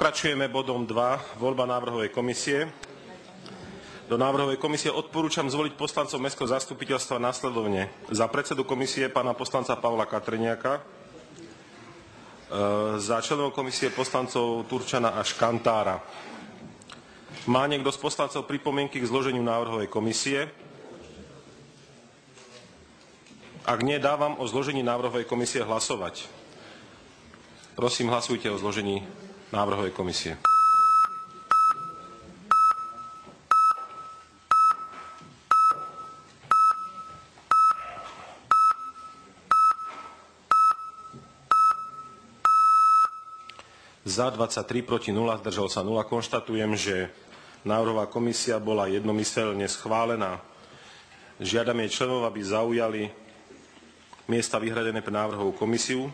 Pokračujeme bodom 2, voľba návrhovej komisie. Do návrhovej komisie odporúčam zvoliť poslancov Mestského zastupiteľstva následovne. Za predsedu komisie pána poslanca Pavla Katreniaka, e, za členov komisie poslancov Turčana a Škantára. Má niekto z poslancov pripomienky k zloženiu návrhovej komisie? Ak nie, dávam o zložení návrhovej komisie hlasovať. Prosím, hlasujte o zložení návrhovej komisie. Za 23, proti 0, zdržal sa 0. Konštatujem, že návrhová komisia bola jednomyselne schválená. Žiadam jej členov, aby zaujali miesta vyhradené pre návrhovú komisiu.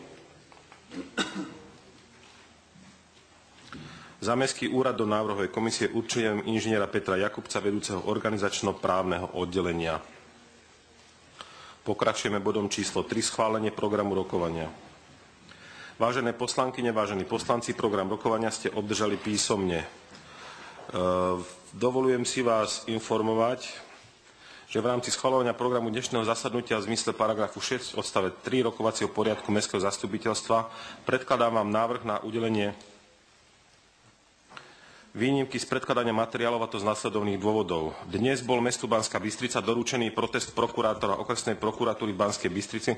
Za Mestský úrad do návrhovej komisie určujem inžiniera Petra Jakubca, vedúceho organizačno-právneho oddelenia. Pokračujeme bodom číslo 3, schválenie programu rokovania. Vážené poslankyne, vážení poslanci, program rokovania ste obdržali písomne. E, dovolujem si vás informovať, že v rámci schvalovania programu dnešného zasadnutia v zmysle paragrafu 6 odstave 3 rokovacieho poriadku Mestského zastupiteľstva predkladám vám návrh na udelenie výnimky z predkladania materiálov a to z následovných dôvodov. Dnes bol mestu Banská Bystrica doručený protest prokurátora okresnej prokuratúry v Banskej Bystrici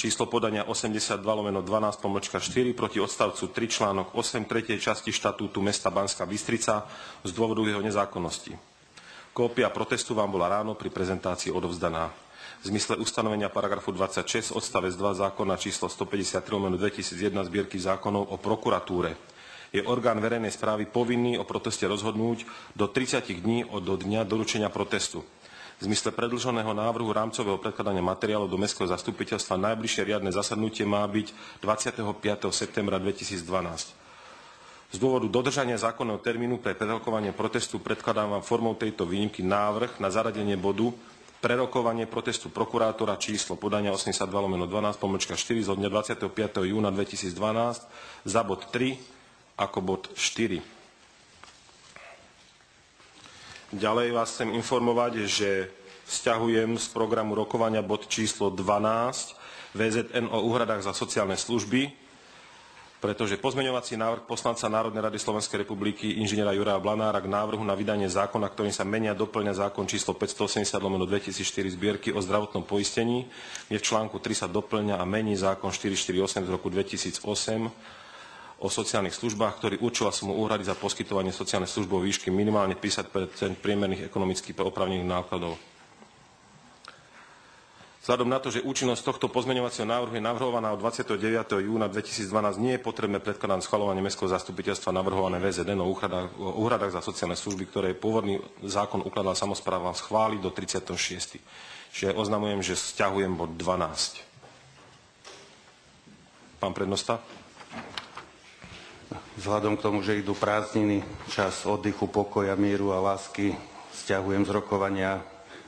číslo podania 82 lomeno 12 pomočka 4 proti odstavcu 3 článok 8 3. časti štatútu mesta Banská Bystrica z dôvodu jeho nezákonnosti. Kópia protestu vám bola ráno pri prezentácii odovzdaná. V zmysle ustanovenia paragrafu 26 odstavec 2 zákona číslo 153 2001 zbierky zákonov o prokuratúre je orgán verejnej správy povinný o proteste rozhodnúť do 30 dní od do dňa doručenia protestu. V zmysle predlženého návrhu rámcového predkladania materiálov do Mestského zastupiteľstva najbližšie riadne zasadnutie má byť 25. septembra 2012. Z dôvodu dodržania zákonného termínu pre prerokovanie protestu predkladám vám formou tejto výnimky návrh na zaradenie bodu prerokovanie protestu prokurátora číslo podania 82 12 pomlčka 4 zo dňa 25. júna 2012 za bod 3 ako bod 4. Ďalej vás chcem informovať, že vzťahujem z programu rokovania bod číslo 12 VZN o úhradách za sociálne služby, pretože pozmeňovací návrh poslanca Národnej rady Slovenskej republiky inžiniera Juraja Blanára k návrhu na vydanie zákona, ktorým sa menia doplňa zákon číslo 580 lomeno 2004 zbierky o zdravotnom poistení, kde v článku 3 sa doplňa a mení zákon 448 z roku 2008 o sociálnych službách, ktorý určila sumu úhrady za poskytovanie sociálnej služby výšky minimálne 50 priemerných ekonomicky opravnených nákladov. Vzhľadom na to, že účinnosť tohto pozmeňovacieho návrhu je navrhovaná od 29. júna 2012, nie je potrebné predkladať schvalovanie Mestského zastupiteľstva navrhované VZN o úhradách, o úhradách za sociálne služby, ktoré pôvodný zákon ukladal samozprávam schváliť do 36. Čiže oznamujem, že stiahujem bod 12. Pán prednosta? Vzhľadom k tomu, že idú prázdniny, čas oddychu, pokoja, mieru a lásky, stiahujem z rokovania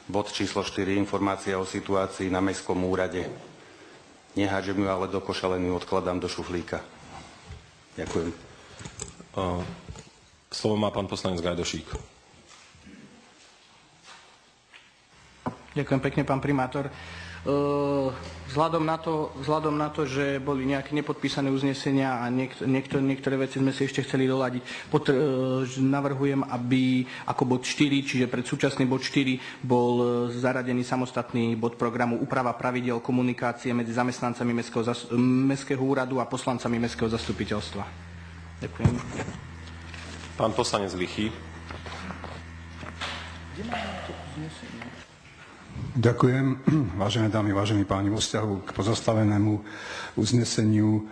bod číslo 4, informácia o situácii na Mestskom úrade. Nehádžem ju ale do koša, len ju odkladám do šuflíka. Ďakujem. Slovo má pán poslanec Gajdošík. Ďakujem pekne, pán primátor. Vzhľadom na, to, vzhľadom na to, že boli nejaké nepodpísané uznesenia a niektor, niektor, niektoré veci sme si ešte chceli doladiť, potr, navrhujem, aby ako bod 4, čiže pred súčasný bod 4, bol zaradený samostatný bod programu úprava pravidel komunikácie medzi zamestnancami Mestského, Mestského úradu a poslancami Mestského zastupiteľstva. Ďakujem. Pán poslanec Lichy. Kde máme to uznesenie? Ďakujem, vážené dámy, vážení páni, vo vzťahu k pozastavenému uzneseniu e,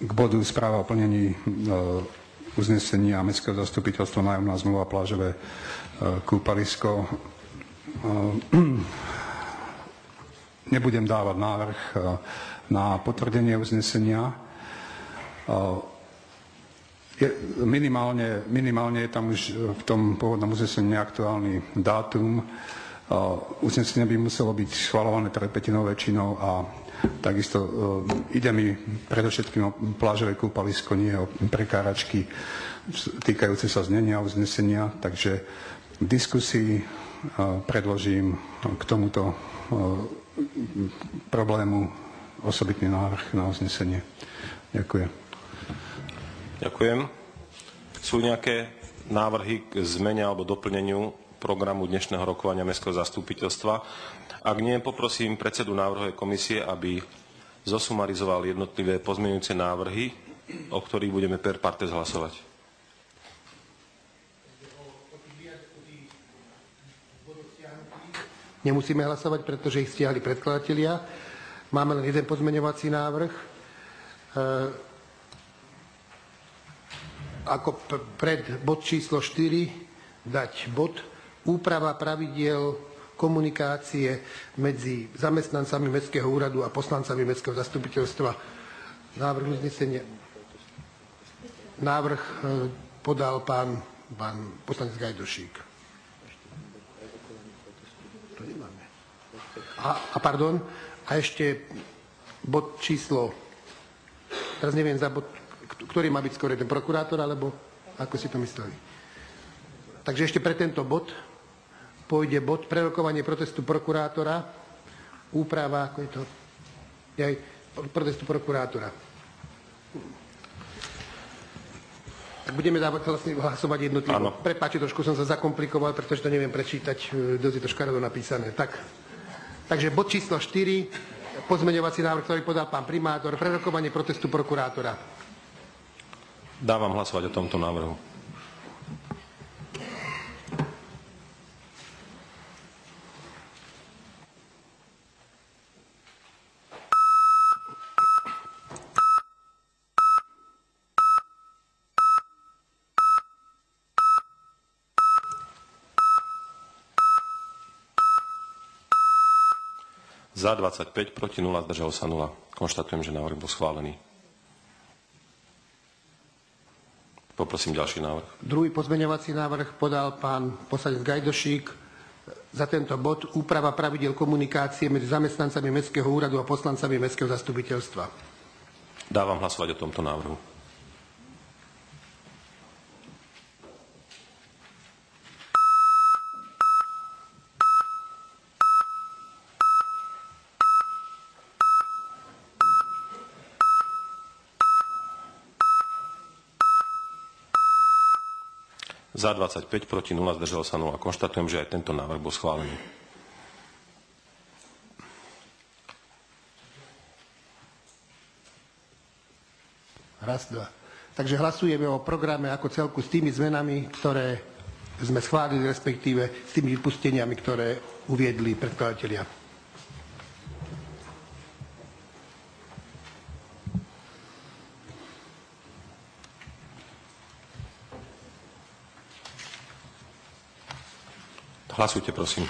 k bodu správa o plnení e, uznesenia Mestského zastupiteľstva nájomná zmluva plážové e, kúpalisko. Nebudem dávať návrh na potvrdenie uznesenia. Minimálne, minimálne je tam už v tom pôvodnom uznesení neaktuálny dátum, Uznesenie by muselo byť schvalované trepetinou väčšinou a takisto ide mi predovšetkým o plážové kúpalisko, nie o prekáračky týkajúce sa znenia uznesenia, takže v diskusii predložím k tomuto problému osobitný návrh na uznesenie. Ďakujem. Ďakujem. Sú nejaké návrhy k zmene alebo doplneniu programu dnešného rokovania Mestského zastupiteľstva. Ak nie, poprosím predsedu návrhovej komisie, aby zosumarizoval jednotlivé pozmeňujúce návrhy, o ktorých budeme per partes hlasovať. Nemusíme hlasovať, pretože ich stiahli predkladatelia. Máme len jeden pozmeňovací návrh. E, ako pred bod číslo 4 dať bod úprava pravidiel komunikácie medzi zamestnancami Mestského úradu a poslancami Mestského zastupiteľstva. Návrh uznesenia. Návrh e, podal pán, pán poslanec Gajdošík. To nemáme. A, a pardon, a ešte bod číslo, teraz neviem za bod, ktorý má byť skôr ten prokurátor, alebo ako si to mysleli. Takže ešte pre tento bod pôjde bod prerokovanie protestu prokurátora, úprava, ako je to, aj protestu prokurátora. Tak budeme dávať vlastne hlasovať jednotlivo. Prepáčte, trošku som sa zakomplikoval, pretože to neviem prečítať, e, dosť je to škaredo napísané. Tak, takže bod číslo 4, pozmeňovací návrh, ktorý podal pán primátor, prerokovanie protestu prokurátora. Dávam hlasovať o tomto návrhu. Za 25, proti 0, zdržal sa 0. Konštatujem, že návrh bol schválený. Poprosím ďalší návrh. Druhý pozmeňovací návrh podal pán poslanec Gajdošík. Za tento bod úprava pravidel komunikácie medzi zamestnancami Mestského úradu a poslancami Mestského zastupiteľstva. Dávam hlasovať o tomto návrhu. Za 25, proti 0, zdržal sa 0. Konštatujem, že aj tento návrh bol schválený. Raz, dva. Takže hlasujeme o programe ako celku s tými zmenami, ktoré sme schválili, respektíve s tými vypusteniami, ktoré uviedli predkladatelia. Hlasujte, prosím.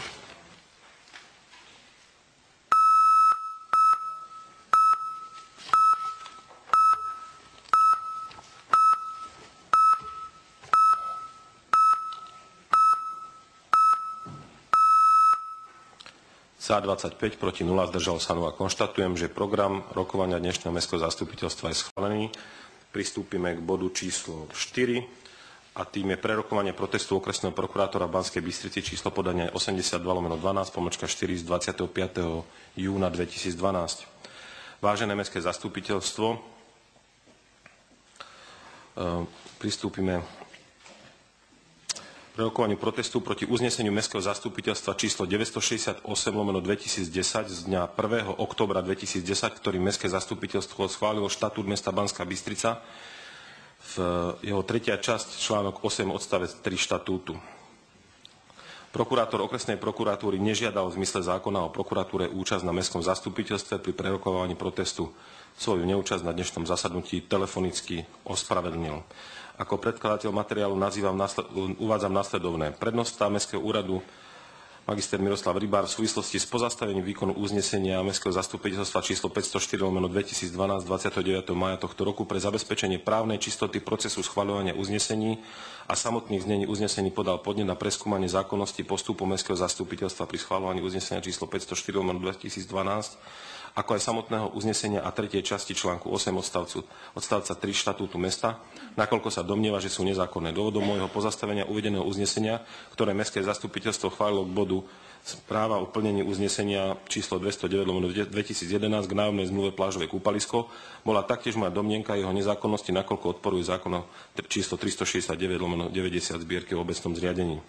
Za 25, proti 0, zdržal sa 0. Konštatujem, že program rokovania dnešného mestského zastupiteľstva je schválený. Pristúpime k bodu číslo 4 a tým je prerokovanie protestu okresného prokurátora Banskej Bystrici číslo podania 82 lomeno 12 pomočka 4 z 25. júna 2012. Vážené mestské zastupiteľstvo, e, pristúpime prerokovaniu protestu proti uzneseniu Mestského zastupiteľstva číslo 968 lomeno 2010 z dňa 1. oktobra 2010, ktorým Mestské zastupiteľstvo schválilo štatút mesta Banská Bystrica v jeho tretia časť, článok 8 odstavec 3 štatútu. Prokurátor okresnej prokuratúry nežiadal v zmysle zákona o prokuratúre účasť na mestskom zastupiteľstve pri prerokovaní protestu. Svoju neúčasť na dnešnom zasadnutí telefonicky ospravedlnil. Ako predkladateľ materiálu nazývam, uvádzam nasledovné. Prednosta Mestského úradu magister Miroslav Rybár v súvislosti s pozastavením výkonu uznesenia Mestského zastupiteľstva číslo 504 lomeno 2012 29. maja tohto roku pre zabezpečenie právnej čistoty procesu schvaľovania uznesení a samotných znení uznesení podal podnet na preskúmanie zákonnosti postupu Mestského zastupiteľstva pri schvaľovaní uznesenia číslo 504 lomeno 2012 ako aj samotného uznesenia a tretej časti článku 8 odstavcu, odstavca 3 štatútu mesta, nakoľko sa domnieva, že sú nezákonné. Dôvodom môjho pozastavenia uvedeného uznesenia, ktoré Mestské zastupiteľstvo chválilo k bodu správa o plnení uznesenia číslo 209 2011 k nájomnej zmluve plážové kúpalisko, bola taktiež moja domnienka jeho nezákonnosti, nakoľko odporuje zákon číslo 369 90 zbierky o obecnom zriadení.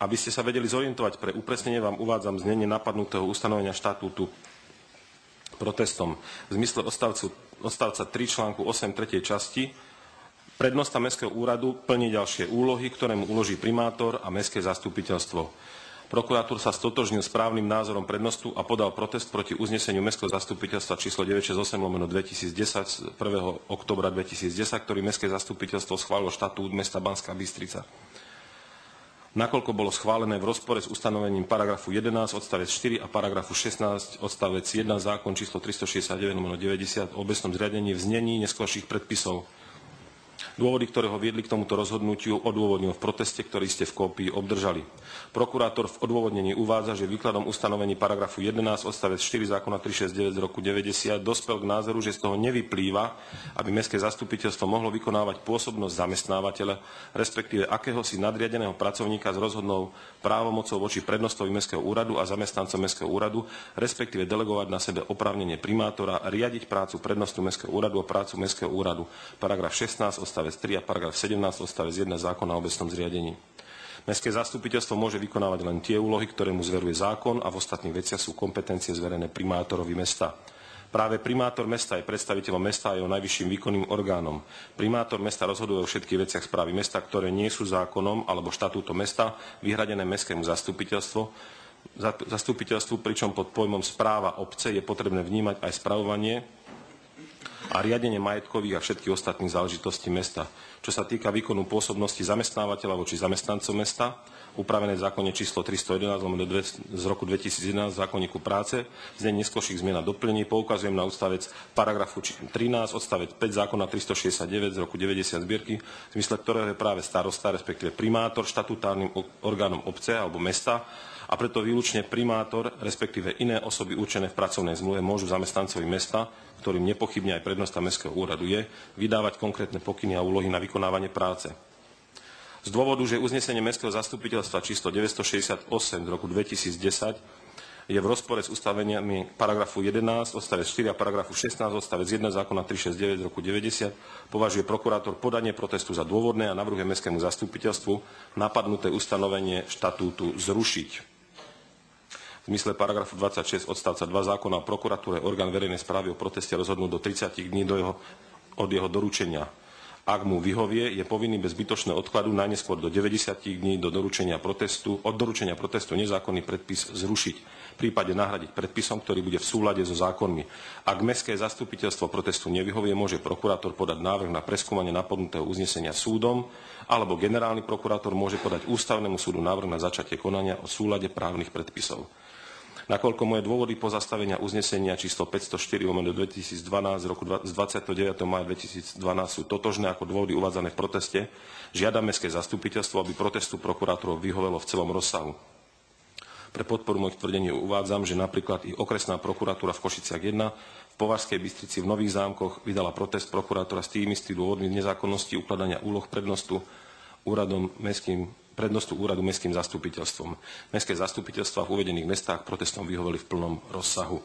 Aby ste sa vedeli zorientovať pre upresnenie, vám uvádzam znenie napadnutého ustanovenia štatútu protestom v zmysle odstavcu, odstavca 3 článku 8 3. časti prednosta Mestského úradu plní ďalšie úlohy, ktoré mu uloží primátor a Mestské zastupiteľstvo. Prokurátor sa stotožnil s právnym názorom prednostu a podal protest proti uzneseniu Mestského zastupiteľstva číslo 968 lomeno 2010 z 1. oktobra 2010, ktorý Mestské zastupiteľstvo schválilo štatút mesta Banská Bystrica nakoľko bolo schválené v rozpore s ustanovením paragrafu 11 odstavec 4 a paragrafu 16 odstavec 1 zákon číslo 369 90 o obecnom zriadení v znení neskôrších predpisov. Dôvody, ktoré ho viedli k tomuto rozhodnutiu, odôvodnil v proteste, ktorý ste v kópii obdržali. Prokurátor v odôvodnení uvádza, že výkladom ustanovení paragrafu 11 odstavec 4 zákona 369 z roku 90 dospel k názoru, že z toho nevyplýva, aby Mestské zastupiteľstvo mohlo vykonávať pôsobnosť zamestnávateľa, respektíve akéhosi nadriadeného pracovníka s rozhodnou právomocou voči prednostovi Mestského úradu a zamestnancom Mestského úradu, respektíve delegovať na sebe oprávnenie primátora, riadiť prácu prednostu Mestského úradu a prácu Mestského úradu. Paragraf 16 odstavec 3 a paragraf 17 odstavec 1 zákona o obecnom zriadení. Mestské zastupiteľstvo môže vykonávať len tie úlohy, ktoré mu zveruje zákon a v ostatných veciach sú kompetencie zverené primátorovi mesta. Práve primátor mesta je predstaviteľom mesta a jeho najvyšším výkonným orgánom. Primátor mesta rozhoduje o všetkých veciach správy mesta, ktoré nie sú zákonom alebo štatútom mesta vyhradené mestskému zastupiteľstvu, zastupiteľstvu, pričom pod pojmom správa obce je potrebné vnímať aj spravovanie a riadenie majetkových a všetkých ostatných záležitostí mesta. Čo sa týka výkonu pôsobnosti zamestnávateľa voči zamestnancom mesta, upravené v zákone číslo 311 z roku 2011 zákonníku práce, z neskôrších zmien a doplnení, poukazujem na odstavec paragrafu 13, odstavec 5 zákona 369 z roku 90 zbierky, v zmysle ktorého je práve starosta, respektíve primátor štatutárnym orgánom obce alebo mesta a preto výlučne primátor, respektíve iné osoby určené v pracovnej zmluve môžu zamestnancovi mesta ktorým nepochybne aj prednosta Mestského úradu je, vydávať konkrétne pokyny a úlohy na vykonávanie práce. Z dôvodu, že uznesenie Mestského zastupiteľstva číslo 968 z roku 2010 je v rozpore s ustaveniami paragrafu 11, odstavec 4 a paragrafu 16, odstavec 1 zákona 369 z roku 90, považuje prokurátor podanie protestu za dôvodné a navrhuje Mestskému zastupiteľstvu napadnuté ustanovenie štatútu zrušiť v zmysle paragrafu 26 odstavca 2 zákona o prokuratúre orgán verejnej správy o proteste rozhodnúť do 30 dní do jeho, od jeho doručenia. Ak mu vyhovie, je povinný bez zbytočného odkladu najneskôr do 90 dní do doručenia protestu, od doručenia protestu nezákonný predpis zrušiť, v prípade nahradiť predpisom, ktorý bude v súlade so zákonmi. Ak mestské zastupiteľstvo protestu nevyhovie, môže prokurátor podať návrh na preskúmanie napadnutého uznesenia súdom, alebo generálny prokurátor môže podať ústavnému súdu návrh na začatie konania o súlade právnych predpisov. Nakoľko moje dôvody pozastavenia uznesenia číslo 504 lomeno 2012 z roku z 29. maja 2012 sú totožné ako dôvody uvádzané v proteste, žiadam Mestské zastupiteľstvo, aby protestu prokurátorov vyhovelo v celom rozsahu. Pre podporu mojich tvrdení uvádzam, že napríklad i okresná prokuratúra v Košiciach 1 v Považskej Bystrici v Nových zámkoch vydala protest prokurátora s tým istým dôvodmi nezákonnosti ukladania úloh prednostu úradom mestským prednostu úradu mestským zastupiteľstvom. Mestské zastupiteľstva v uvedených mestách protestom vyhoveli v plnom rozsahu.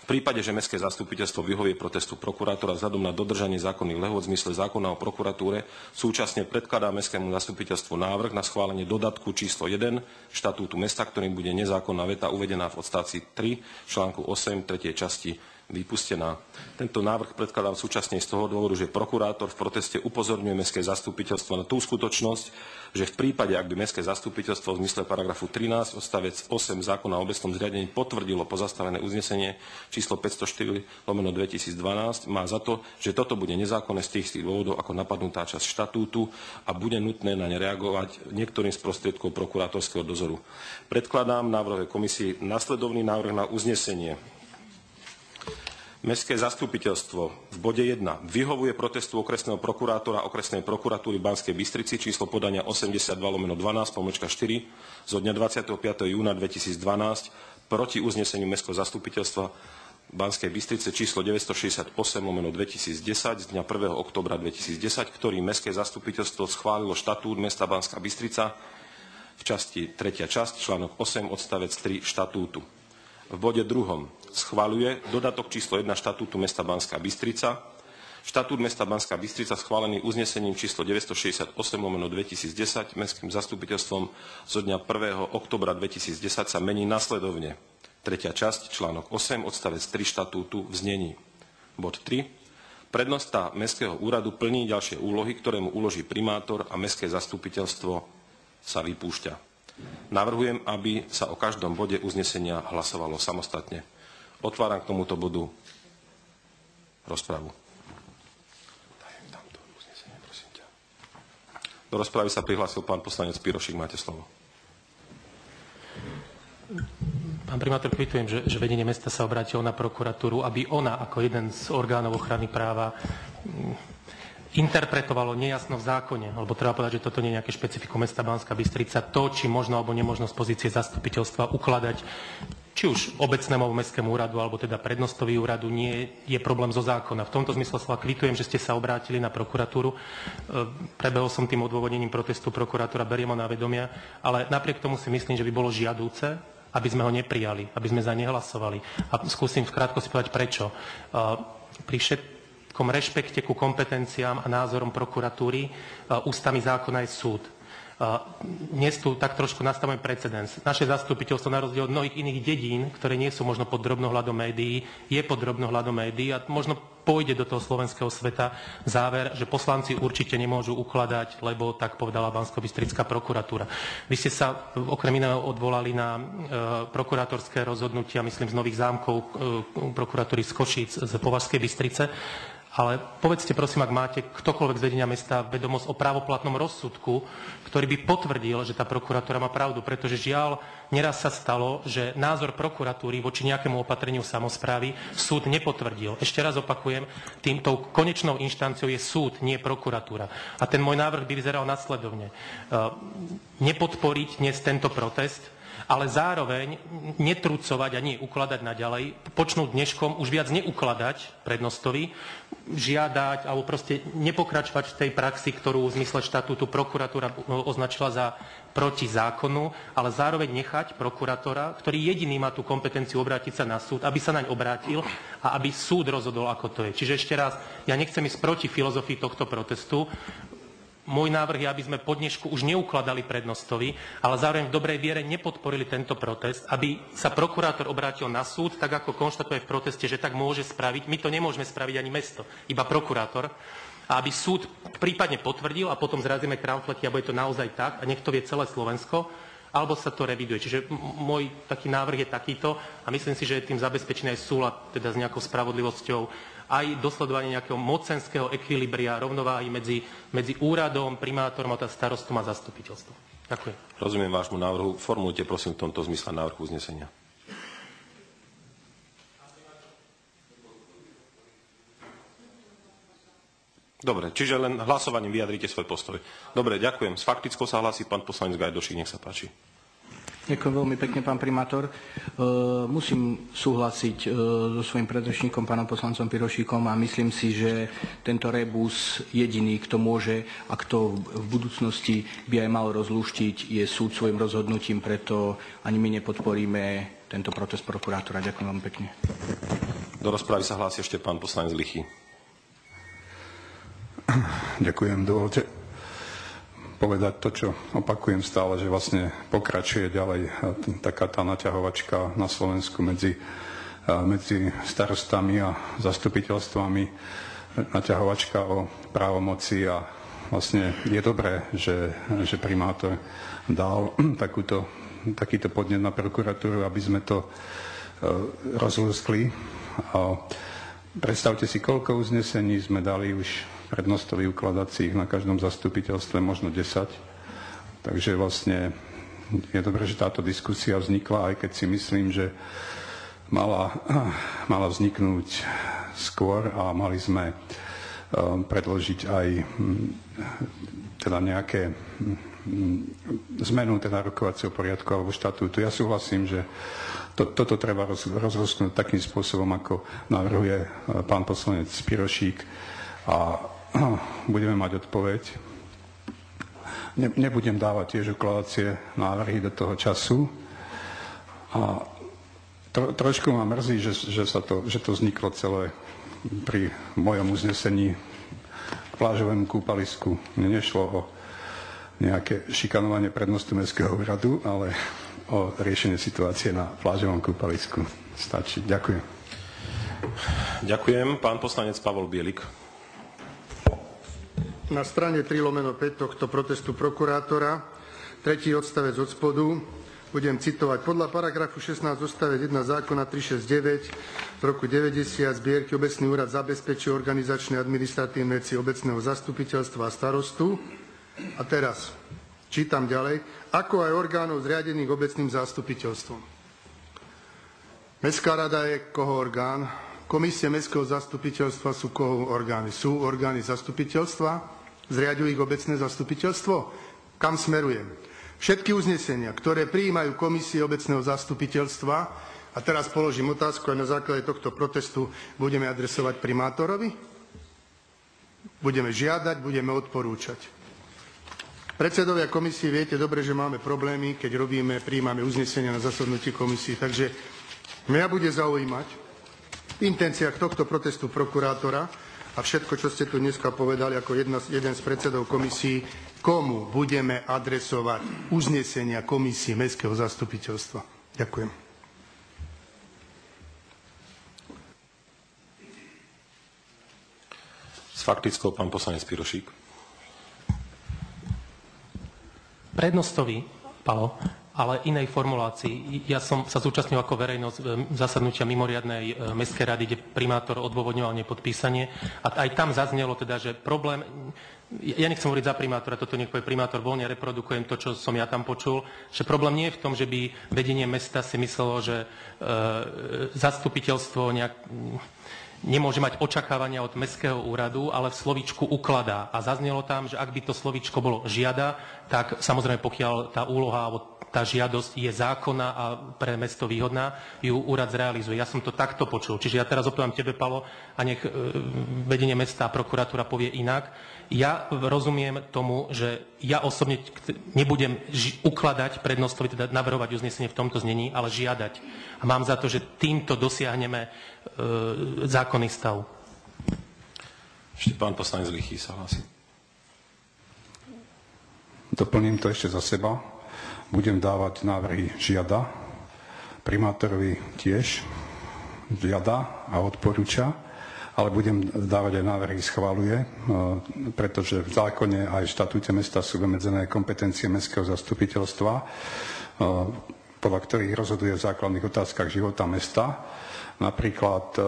V prípade, že Mestské zastupiteľstvo vyhovie protestu prokurátora vzhľadom na dodržanie zákonných lehôd v zmysle zákona o prokuratúre, súčasne predkladá Mestskému zastupiteľstvu návrh na schválenie dodatku číslo 1 štatútu mesta, ktorým bude nezákonná veta uvedená v odstáci 3 článku 8 3. časti vypustená. Tento návrh predkladám súčasne z toho dôvodu, že prokurátor v proteste upozorňuje Mestské zastupiteľstvo na tú skutočnosť, že v prípade, ak by Mestské zastupiteľstvo v zmysle paragrafu 13 odstavec 8 zákona o obecnom zriadení potvrdilo pozastavené uznesenie číslo 504 lomeno 2012, má za to, že toto bude nezákonné z tých istých dôvodov ako napadnutá časť štatútu a bude nutné na ne reagovať niektorým z prostriedkov prokurátorského dozoru. Predkladám návrhovej komisii nasledovný návrh na uznesenie. Mestské zastupiteľstvo v bode 1 vyhovuje protestu okresného prokurátora okresnej prokuratúry Banskej Bystrici číslo podania 82 lomeno 12 pomočka 4 zo dňa 25. júna 2012 proti uzneseniu Mestského zastupiteľstva Banskej Bystrice číslo 968 lomeno 2010 z dňa 1. oktobra 2010, ktorý Mestské zastupiteľstvo schválilo štatút mesta Banská Bystrica v časti 3. časť, článok 8, odstavec 3 štatútu. V bode 2 schvaľuje dodatok číslo 1 štatútu mesta Banská Bystrica, Štatút mesta Banská Bystrica schválený uznesením číslo 968 lomeno 2010 mestským zastupiteľstvom zo dňa 1. oktobra 2010 sa mení nasledovne. Tretia časť, článok 8, odstavec 3 štatútu v znení. Bod 3. Prednosta Mestského úradu plní ďalšie úlohy, ktoré mu uloží primátor a Mestské zastupiteľstvo sa vypúšťa. Navrhujem, aby sa o každom bode uznesenia hlasovalo samostatne. Otváram k tomuto bodu rozpravu. Do rozpravy sa prihlásil pán poslanec Pirošik. Máte slovo. Pán primátor, kvitujem, že, že vedenie mesta sa obrátilo na prokuratúru, aby ona ako jeden z orgánov ochrany práva interpretovalo nejasno v zákone, lebo treba povedať, že toto nie je nejaké špecifikum mesta Banská Bystrica, to, či možno alebo nemožno z pozície zastupiteľstva ukladať či už obecnému alebo mestskému úradu, alebo teda prednostovi úradu, nie je problém zo zákona. V tomto zmysle slova kvitujem, že ste sa obrátili na prokuratúru. E, prebehol som tým odôvodnením protestu prokurátora, beriem ho na vedomia, ale napriek tomu si myslím, že by bolo žiadúce, aby sme ho neprijali, aby sme za nehlasovali. A skúsim v krátkosti povedať prečo. E, pri všet, takom rešpekte ku kompetenciám a názorom prokuratúry. Ústami zákona je súd. Dnes tu tak trošku nastavujeme precedens. Naše zastupiteľstvo na rozdiel od mnohých iných dedín, ktoré nie sú možno pod drobnohľadom médií, je pod drobnohľadom médií a možno pôjde do toho slovenského sveta záver, že poslanci určite nemôžu ukladať, lebo tak povedala bansko prokuratúra. Vy ste sa okrem iného odvolali na e, prokurátorské rozhodnutia, myslím, z Nových zámkov e, prokuratúry z Košíc, z Považskej Bystrice. Ale povedzte prosím, ak máte ktokoľvek z vedenia mesta vedomosť o právoplatnom rozsudku, ktorý by potvrdil, že tá prokuratúra má pravdu, pretože žiaľ, neraz sa stalo, že názor prokuratúry voči nejakému opatreniu samozprávy súd nepotvrdil. Ešte raz opakujem, týmto konečnou inštanciou je súd, nie prokuratúra. A ten môj návrh by vyzeral nasledovne. Nepodporiť dnes tento protest, ale zároveň netrucovať a nie ukladať naďalej, počnúť dneškom už viac neukladať prednostovi, žiadať alebo proste nepokračovať v tej praxi, ktorú v zmysle štatútu prokuratúra označila za proti zákonu, ale zároveň nechať prokurátora, ktorý jediný má tú kompetenciu obrátiť sa na súd, aby sa naň obrátil a aby súd rozhodol, ako to je. Čiže ešte raz, ja nechcem ísť proti filozofii tohto protestu, môj návrh je, aby sme po dnešku už neukladali prednostovi, ale zároveň v dobrej viere nepodporili tento protest, aby sa prokurátor obrátil na súd, tak ako konštatuje v proteste, že tak môže spraviť. My to nemôžeme spraviť ani mesto, iba prokurátor. A aby súd prípadne potvrdil a potom zrazíme kramfleky a bude to naozaj tak a nech to vie celé Slovensko, alebo sa to reviduje. Čiže môj taký návrh je takýto a myslím si, že je tým zabezpečený aj súlad teda s nejakou spravodlivosťou aj dosledovanie nejakého mocenského ekvilibria, rovnováhy medzi, medzi úradom, primátorom a starostom a zastupiteľstvom. Ďakujem. Rozumiem vášmu návrhu. Formulujte prosím v tomto zmysle návrh uznesenia. Dobre, čiže len hlasovaním vyjadrite svoj postoj. Dobre, ďakujem. S faktickou sa hlási pán poslanec Gajdošík, nech sa páči. Ďakujem veľmi pekne, pán primátor. E, musím súhlasiť e, so svojím predrečníkom, pánom poslancom Pirošíkom a myslím si, že tento rebus jediný, kto môže a kto v budúcnosti by aj mal rozlúštiť, je súd svojim rozhodnutím, preto ani my nepodporíme tento protest prokurátora. Ďakujem veľmi pekne. Do rozpravy sa hlási ešte pán poslanec Lichy. Ďakujem. Dovolte povedať to, čo opakujem stále, že vlastne pokračuje ďalej taká tá naťahovačka na Slovensku medzi medzi starostami a zastupiteľstvami naťahovačka o právomoci a vlastne je dobré, že, že primátor dal takúto, takýto podnet na prokuratúru, aby sme to rozlúskli. Predstavte si, koľko uznesení sme dali už prednostovi ukladacích na každom zastupiteľstve, možno 10. Takže vlastne je dobré, že táto diskusia vznikla, aj keď si myslím, že mala, mala vzniknúť skôr a mali sme um, predložiť aj mm, teda nejaké mm, zmenu teda rokovacieho poriadku alebo štatútu. Ja súhlasím, že to, toto treba roz, rozhodnúť takým spôsobom, ako navrhuje uh, pán poslanec Spirošík a budeme mať odpoveď. Ne, nebudem dávať tiež ukladacie návrhy do toho času. A Tro, trošku ma mrzí, že, že, sa to, že to vzniklo celé pri mojom uznesení k plážovému kúpalisku. Mne nešlo o nejaké šikanovanie prednostu Mestského úradu, ale o riešenie situácie na plážovom kúpalisku. Stačí. Ďakujem. Ďakujem. Pán poslanec Pavol Bielik. Na strane 3 lomeno 5 tohto protestu prokurátora, tretí odstavec od spodu, budem citovať. Podľa paragrafu 16 odstavec 1 zákona 369 v roku 90 zbierky obecný úrad zabezpečuje organizačné administratívne veci obecného zastupiteľstva a starostu. A teraz čítam ďalej. Ako aj orgánov zriadených obecným zastupiteľstvom. Mestská rada je koho orgán? Komisie Mestského zastupiteľstva sú koho orgány? Sú orgány zastupiteľstva? Zriadujú ich obecné zastupiteľstvo? Kam smerujem? Všetky uznesenia, ktoré prijímajú komisie obecného zastupiteľstva, a teraz položím otázku aj na základe tohto protestu, budeme adresovať primátorovi? Budeme žiadať, budeme odporúčať. Predsedovia komisie, viete dobre, že máme problémy, keď robíme, príjmame uznesenia na zasadnutí komisii. Takže mňa bude zaujímať v intenciách tohto protestu prokurátora a všetko, čo ste tu dneska povedali ako jedna, jeden z predsedov komisí, komu budeme adresovať uznesenia komisie Mestského zastupiteľstva. Ďakujem. S faktickou pán poslanec Pirošík. Prednostový, Palo, ale inej formulácii. Ja som sa zúčastnil ako verejnosť e, zasadnutia mimoriadnej e, mestskej rady, kde primátor odôvodňoval nepodpísanie. A aj tam zaznelo teda, že problém, ja nechcem hovoriť za primátora, toto nech povie primátor, voľne reprodukujem to, čo som ja tam počul, že problém nie je v tom, že by vedenie mesta si myslelo, že e, zastupiteľstvo nejak nemôže mať očakávania od mestského úradu, ale v slovičku ukladá. A zaznelo tam, že ak by to slovičko bolo žiada, tak samozrejme pokiaľ tá úloha alebo tá žiadosť je zákona a pre mesto výhodná, ju úrad zrealizuje. Ja som to takto počul. Čiže ja teraz opoviem tebe, Palo, a nech e, vedenie mesta a prokuratúra povie inak. Ja rozumiem tomu, že ja osobne nebudem ukladať prednostovi, teda navrhovať uznesenie v tomto znení, ale žiadať. A mám za to, že týmto dosiahneme e, zákonný stav. Ešte pán poslanec Lichý sa hlasí. Doplním to ešte za seba budem dávať návrhy žiada, primátorovi tiež žiada a odporúča, ale budem dávať aj návrhy schváluje, e, pretože v zákone aj v štatúte mesta sú vymedzené kompetencie mestského zastupiteľstva, e, podľa ktorých rozhoduje v základných otázkach života mesta. Napríklad e,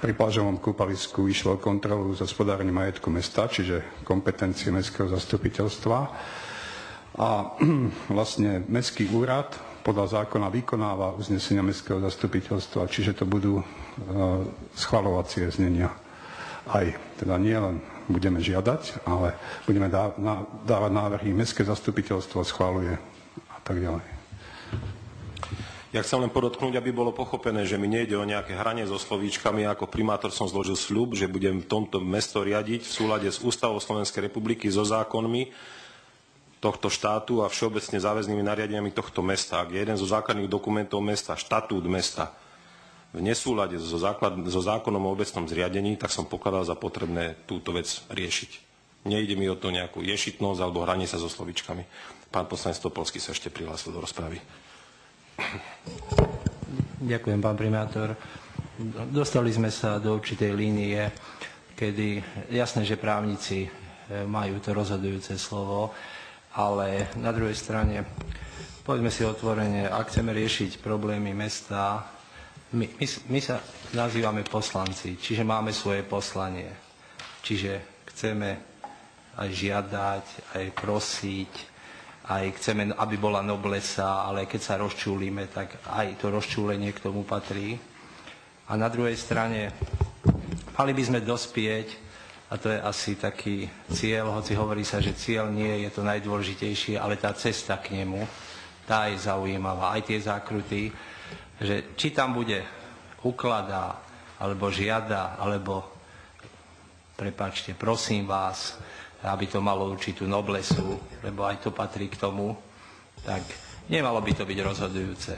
pri plážovom kúpalisku išlo o kontrolu zaspodárenia majetku mesta, čiže kompetencie mestského zastupiteľstva a vlastne Mestský úrad podľa zákona vykonáva uznesenia Mestského zastupiteľstva, čiže to budú e, schvalovacie znenia. Aj teda nie len budeme žiadať, ale budeme dávať návrhy, Mestské zastupiteľstvo schváluje a tak ďalej. Ja chcem len podotknúť, aby bolo pochopené, že mi nejde o nejaké hranie so slovíčkami. Ako primátor som zložil sľub, že budem tomto mesto riadiť v súlade s Ústavou Slovenskej republiky, so zákonmi tohto štátu a všeobecne záväznými nariadeniami tohto mesta. Ak je jeden zo základných dokumentov mesta, štatút mesta, v nesúlade so, základ, so zákonom o obecnom zriadení, tak som pokladal za potrebné túto vec riešiť. Nejde mi o to nejakú ješitnosť alebo hranie sa so slovičkami. Pán poslanec Topolský sa ešte prihlásil do rozpravy. Ďakujem, pán primátor. Dostali sme sa do určitej línie, kedy jasné, že právnici e, majú to rozhodujúce slovo, ale na druhej strane poďme si otvorene, ak chceme riešiť problémy mesta, my, my, my sa nazývame poslanci, čiže máme svoje poslanie. Čiže chceme aj žiadať, aj prosiť, aj chceme, aby bola noblesa, ale keď sa rozčúlime, tak aj to rozčúlenie k tomu patrí. A na druhej strane mali by sme dospieť, a to je asi taký cieľ, hoci hovorí sa, že cieľ nie je to najdôležitejšie, ale tá cesta k nemu, tá je zaujímavá, aj tie zákruty, že či tam bude ukladá, alebo žiada, alebo prepačte, prosím vás, aby to malo určitú noblesu, lebo aj to patrí k tomu, tak nemalo by to byť rozhodujúce.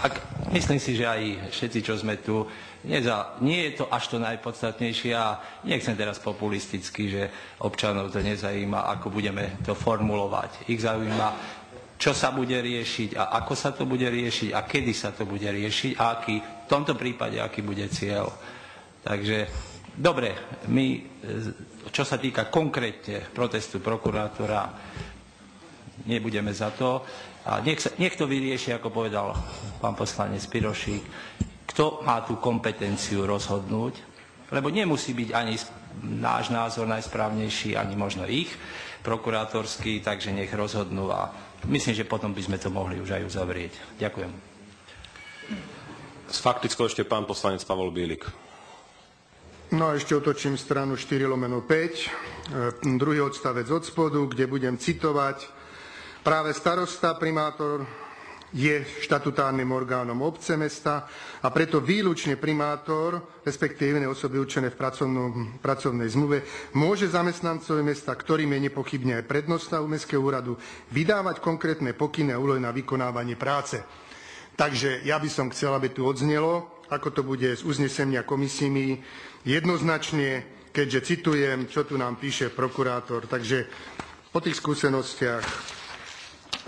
Ak, myslím si, že aj všetci, čo sme tu, neza, nie je to až to najpodstatnejšie a nechcem teraz populisticky, že občanov to nezajíma, ako budeme to formulovať. Ich zaujíma, čo sa bude riešiť a ako sa to bude riešiť a kedy sa to bude riešiť a aký, v tomto prípade, aký bude cieľ. Takže, dobre, my čo sa týka konkrétne protestu prokurátora, nebudeme za to. A nech, sa, nech to vyrieši, ako povedal pán poslanec Pirošík, kto má tú kompetenciu rozhodnúť, lebo nemusí byť ani náš názor najsprávnejší, ani možno ich prokurátorský, takže nech rozhodnú a myslím, že potom by sme to mohli už aj uzavrieť. Ďakujem. S faktickou ešte pán poslanec Pavol Bielik. No a ešte otočím stranu 4 lomeno 5, e, druhý odstavec od spodu, kde budem citovať. Práve starosta, primátor je štatutárnym orgánom obce mesta a preto výlučne primátor, respektíve osoby určené v pracovnej zmluve, môže zamestnancovi mesta, ktorým je nepochybne aj prednosta Mestského úradu, vydávať konkrétne pokyny a úlohy na vykonávanie práce. Takže ja by som chcel, aby tu odznelo, ako to bude z uznesenia komisími, jednoznačne, keďže citujem, čo tu nám píše prokurátor. Takže po tých skúsenostiach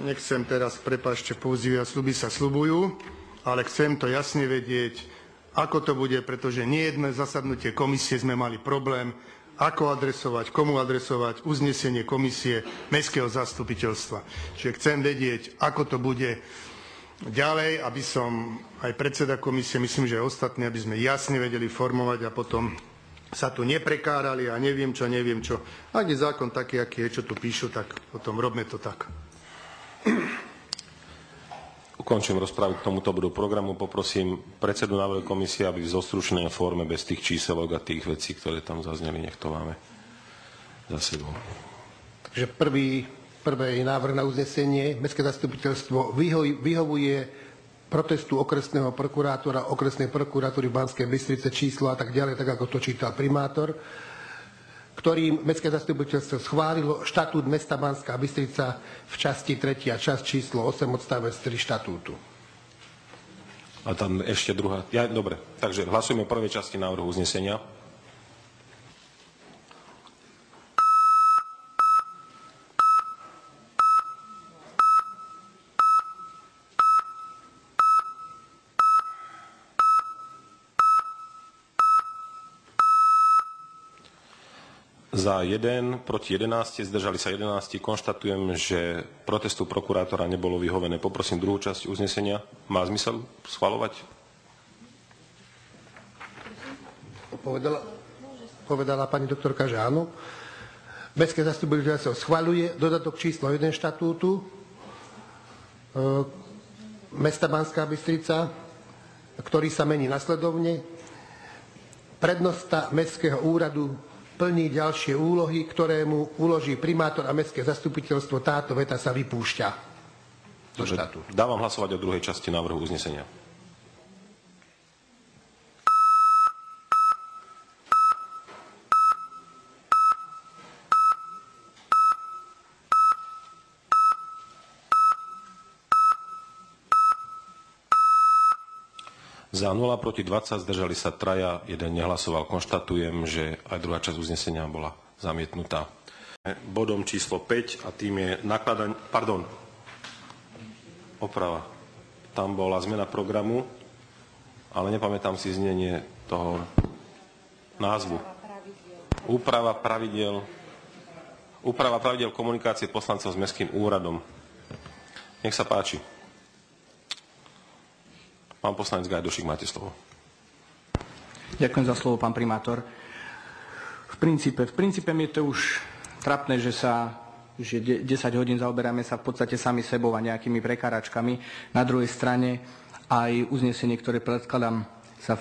nechcem teraz, prepašte, používať sluby sa slubujú, ale chcem to jasne vedieť, ako to bude, pretože nie jedné zasadnutie komisie sme mali problém, ako adresovať, komu adresovať uznesenie komisie Mestského zastupiteľstva. Čiže chcem vedieť, ako to bude ďalej, aby som aj predseda komisie, myslím, že aj ostatní, aby sme jasne vedeli formovať a potom sa tu neprekárali a neviem čo, neviem čo. Ak je zákon taký, aký je, čo tu píšu, tak potom robme to tak. Ukončím rozprávu k tomuto bodu programu. Poprosím predsedu návrhu komisie, aby v zostručnej forme bez tých číselok a tých vecí, ktoré tam zazneli, nech to máme za sebou. Takže prvý je návrh na uznesenie. Mestské zastupiteľstvo vyhovuje protestu okresného prokurátora, okresnej prokuratúry v Banskej Bystrice číslo a tak ďalej, tak ako to čítal primátor, ktorým Mestské zastupiteľstvo schválilo štatút mesta Banská Bystrica v časti 3 a časť číslo 8 odstavec 3 štatútu. A tam ešte druhá. Ja, dobre, takže hlasujeme o prvej časti návrhu uznesenia. Za 1, proti 11, zdržali sa 11. Konštatujem, že protestu prokurátora nebolo vyhovené. Poprosím druhú časť uznesenia. Má zmysel schvalovať? Povedala, povedala pani doktorka, že áno. Mestské zastupiteľstvo schvaluje dodatok číslo 1 štatútu e, mesta Banská Bystrica, ktorý sa mení nasledovne. Prednosta Mestského úradu plní ďalšie úlohy, ktoré mu uloží primátor a mestské zastupiteľstvo. Táto veta sa vypúšťa do štátu. Dávam hlasovať o druhej časti návrhu uznesenia. Za 0 proti 20 zdržali sa traja, jeden nehlasoval. Konštatujem, že aj druhá časť uznesenia bola zamietnutá. Bodom číslo 5 a tým je nakladanie, pardon, oprava. Tam bola zmena programu ale nepamätám si znenie toho názvu. Úprava pravidel, úprava pravidel komunikácie poslancov s Mestským úradom. Nech sa páči. Pán poslanec Gajdošik, máte slovo. Ďakujem za slovo, pán primátor. V princípe, v princípe mi je to už trapné, že sa že 10 hodín zaoberáme sa v podstate sami sebou a nejakými prekáračkami. Na druhej strane aj uznesenie, ktoré predkladám, sa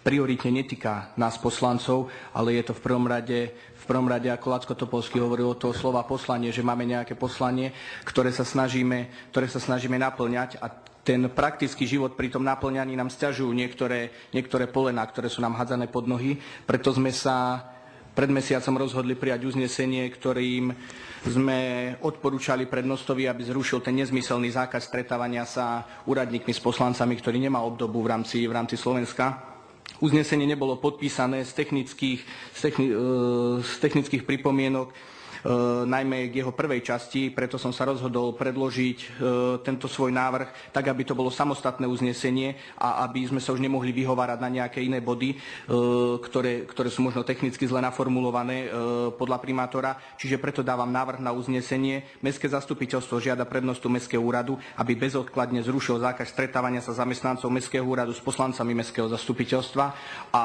prioritne netýka nás poslancov, ale je to v prvom rade, v prvom rade ako Lacko Topolský hovoril o toho slova poslanie, že máme nejaké poslanie, ktoré sa snažíme, ktoré sa snažíme naplňať a ten praktický život pri tom naplňaní nám stiažujú niektoré, niektoré polená, ktoré sú nám hádzané pod nohy. Preto sme sa pred mesiacom rozhodli prijať uznesenie, ktorým sme odporúčali prednostovi, aby zrušil ten nezmyselný zákaz stretávania sa úradníkmi s poslancami, ktorý nemá obdobu v rámci, v rámci Slovenska. Uznesenie nebolo podpísané z technických, z, techni, e, z technických pripomienok najmä k jeho prvej časti, preto som sa rozhodol predložiť e, tento svoj návrh tak, aby to bolo samostatné uznesenie a aby sme sa už nemohli vyhovárať na nejaké iné body, e, ktoré, ktoré sú možno technicky zle naformulované podľa primátora. Čiže preto dávam návrh na uznesenie. Mestské zastupiteľstvo žiada prednostu Mestského úradu, aby bezodkladne zrušil zákaz stretávania sa zamestnancov Mestského úradu s poslancami Mestského zastupiteľstva a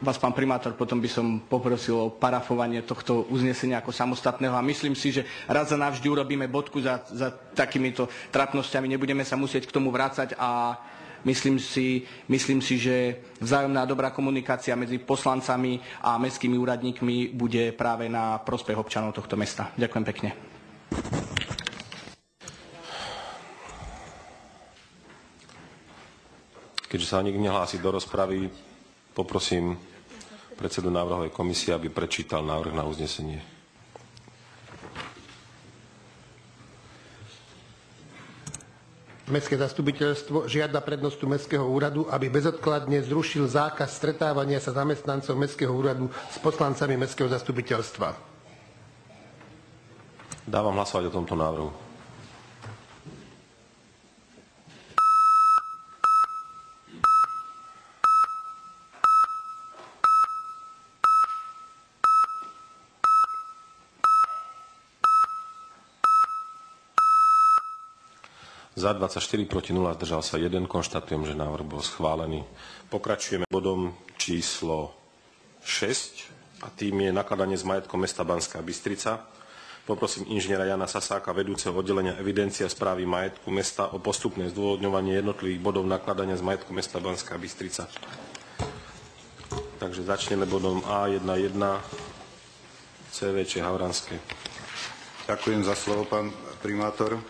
vás, pán primátor, potom by som poprosil o parafovanie tohto uznesenia ako samostatného a myslím si, že raz za navždy urobíme bodku za, za takýmito trapnosťami, nebudeme sa musieť k tomu vrácať a myslím si, myslím si, že vzájomná dobrá komunikácia medzi poslancami a mestskými úradníkmi bude práve na prospech občanov tohto mesta. Ďakujem pekne. Keďže sa nikto nehlási do rozpravy, poprosím predsedu návrhovej komisie, aby prečítal návrh na uznesenie. Mestské zastupiteľstvo žiada prednostu Mestského úradu, aby bezodkladne zrušil zákaz stretávania sa zamestnancov Mestského úradu s poslancami Mestského zastupiteľstva. Dávam hlasovať o tomto návrhu. Za 24 proti 0 zdržal sa 1. Konštatujem, že návrh bol schválený. Pokračujeme bodom číslo 6 a tým je nakladanie s majetkom mesta Banská Bystrica. Poprosím inžiniera Jana Sasáka, vedúceho oddelenia evidencia správy majetku mesta o postupné zdôvodňovanie jednotlivých bodov nakladania s majetkom mesta Banská Bystrica. Takže začneme bodom A11 CVČ Havranské. Ďakujem za slovo, pán primátor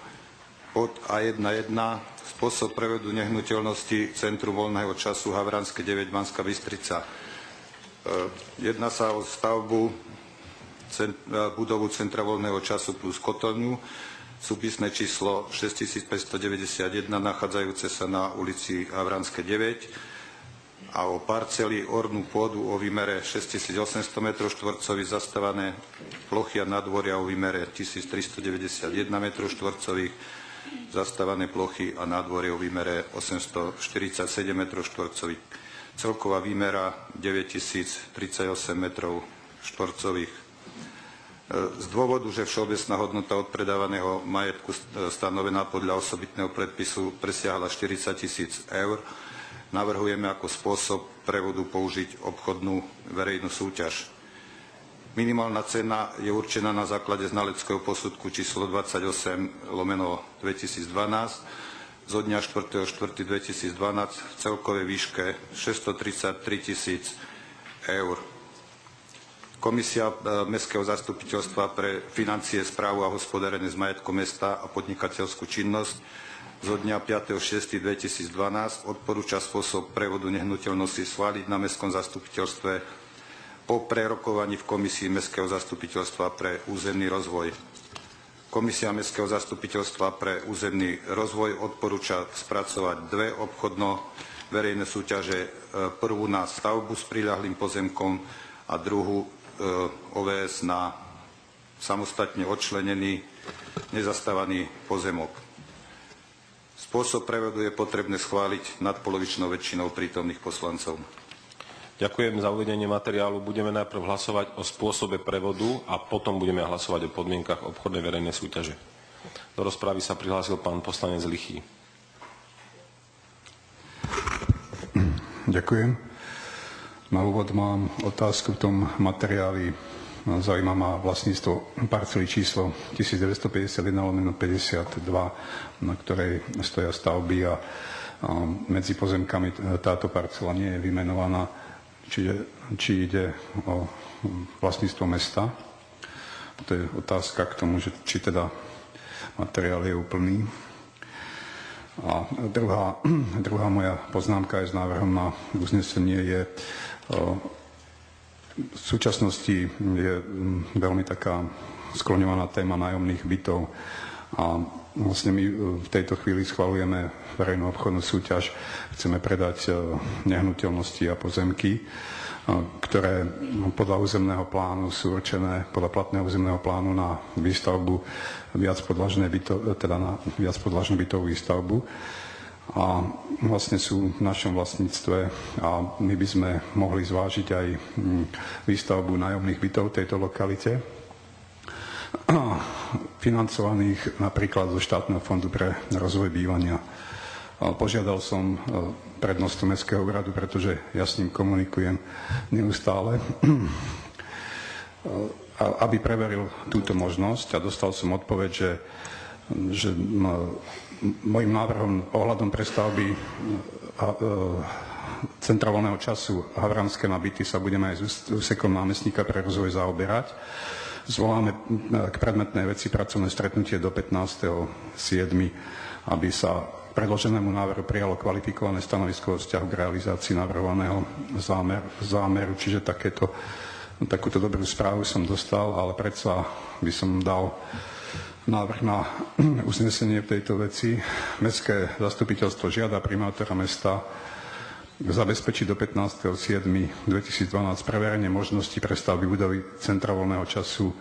pod A11 spôsob prevodu nehnuteľnosti Centrum voľného času Havranské 9 Banská Bystrica. E, jedná sa o stavbu e, budovu Centra voľného času plus kotolňu, súpisné číslo 6591, nachádzajúce sa na ulici Havranské 9 a o parcely ornú pôdu o výmere 6800 m2, zastávané plochy a nadvoria o výmere 1391 m2, zastávané plochy a nádvorie o výmere 847 m štvorcových. Celková výmera 9038 m štvorcových. Z dôvodu, že všeobecná hodnota odpredávaného majetku stanovená podľa osobitného predpisu presiahla 40 tisíc eur, navrhujeme ako spôsob prevodu použiť obchodnú verejnú súťaž. Minimálna cena je určená na základe znaleckého posudku číslo 28 lomeno 2012 zo dňa 4.4.2012 v celkovej výške 633 tisíc eur. Komisia e, Mestského zastupiteľstva pre financie, správu a hospodárenie z majetkom mesta a podnikateľskú činnosť zo dňa 5.6.2012 odporúča spôsob prevodu nehnuteľnosti schváliť na Mestskom zastupiteľstve po prerokovaní v Komisii Mestského zastupiteľstva pre územný rozvoj. Komisia Mestského zastupiteľstva pre územný rozvoj odporúča spracovať dve obchodno verejné súťaže, e, prvú na stavbu s priľahlým pozemkom a druhú e, OVS na samostatne odčlenený nezastávaný pozemok. Spôsob prevodu je potrebné schváliť nadpolovičnou väčšinou prítomných poslancov. Ďakujem za uvedenie materiálu. Budeme najprv hlasovať o spôsobe prevodu a potom budeme hlasovať o podmienkach obchodnej verejnej súťaže. Do rozpravy sa prihlásil pán poslanec Lichý. Ďakujem. Na úvod mám otázku v tom materiáli. Zaujíma ma vlastníctvo parcely číslo 1951 52, na ktorej stoja stavby a medzi pozemkami táto parcela nie je vymenovaná čiže, či ide o vlastníctvo mesta. To je otázka k tomu, že či teda materiál je úplný. A druhá, druhá moja poznámka je s návrhom na uznesenie je v súčasnosti je veľmi taká skloňovaná téma nájomných bytov a vlastne my v tejto chvíli schvalujeme verejnú obchodnú súťaž. Chceme predať nehnuteľnosti a pozemky ktoré podľa územného plánu sú určené, podľa platného územného plánu na výstavbu viac podlažné byto, teda na viac podlažnú bytovú výstavbu a vlastne sú v našom vlastníctve a my by sme mohli zvážiť aj mm, výstavbu nájomných bytov v tejto lokalite, financovaných napríklad zo štátneho fondu pre rozvoj bývania. Požiadal som prednostu Mestského úradu, pretože ja s ním komunikujem neustále, aby preveril túto možnosť a dostal som odpoveď, že, že môjim návrhom ohľadom prestavby centra voľného času Havranské nabity sa budeme aj s úsekom námestníka pre rozvoj zaoberať. Zvoláme k predmetnej veci pracovné stretnutie do 15.7., aby sa predloženému návrhu prijalo kvalifikované stanovisko vzťahu k realizácii navrhovaného zámer, zámeru, čiže takéto, takúto dobrú správu som dostal, ale predsa by som dal návrh na uznesenie v tejto veci. Mestské zastupiteľstvo žiada primátora mesta zabezpečiť do 15.7.2012 preverenie možnosti prestavby budovy centra voľného času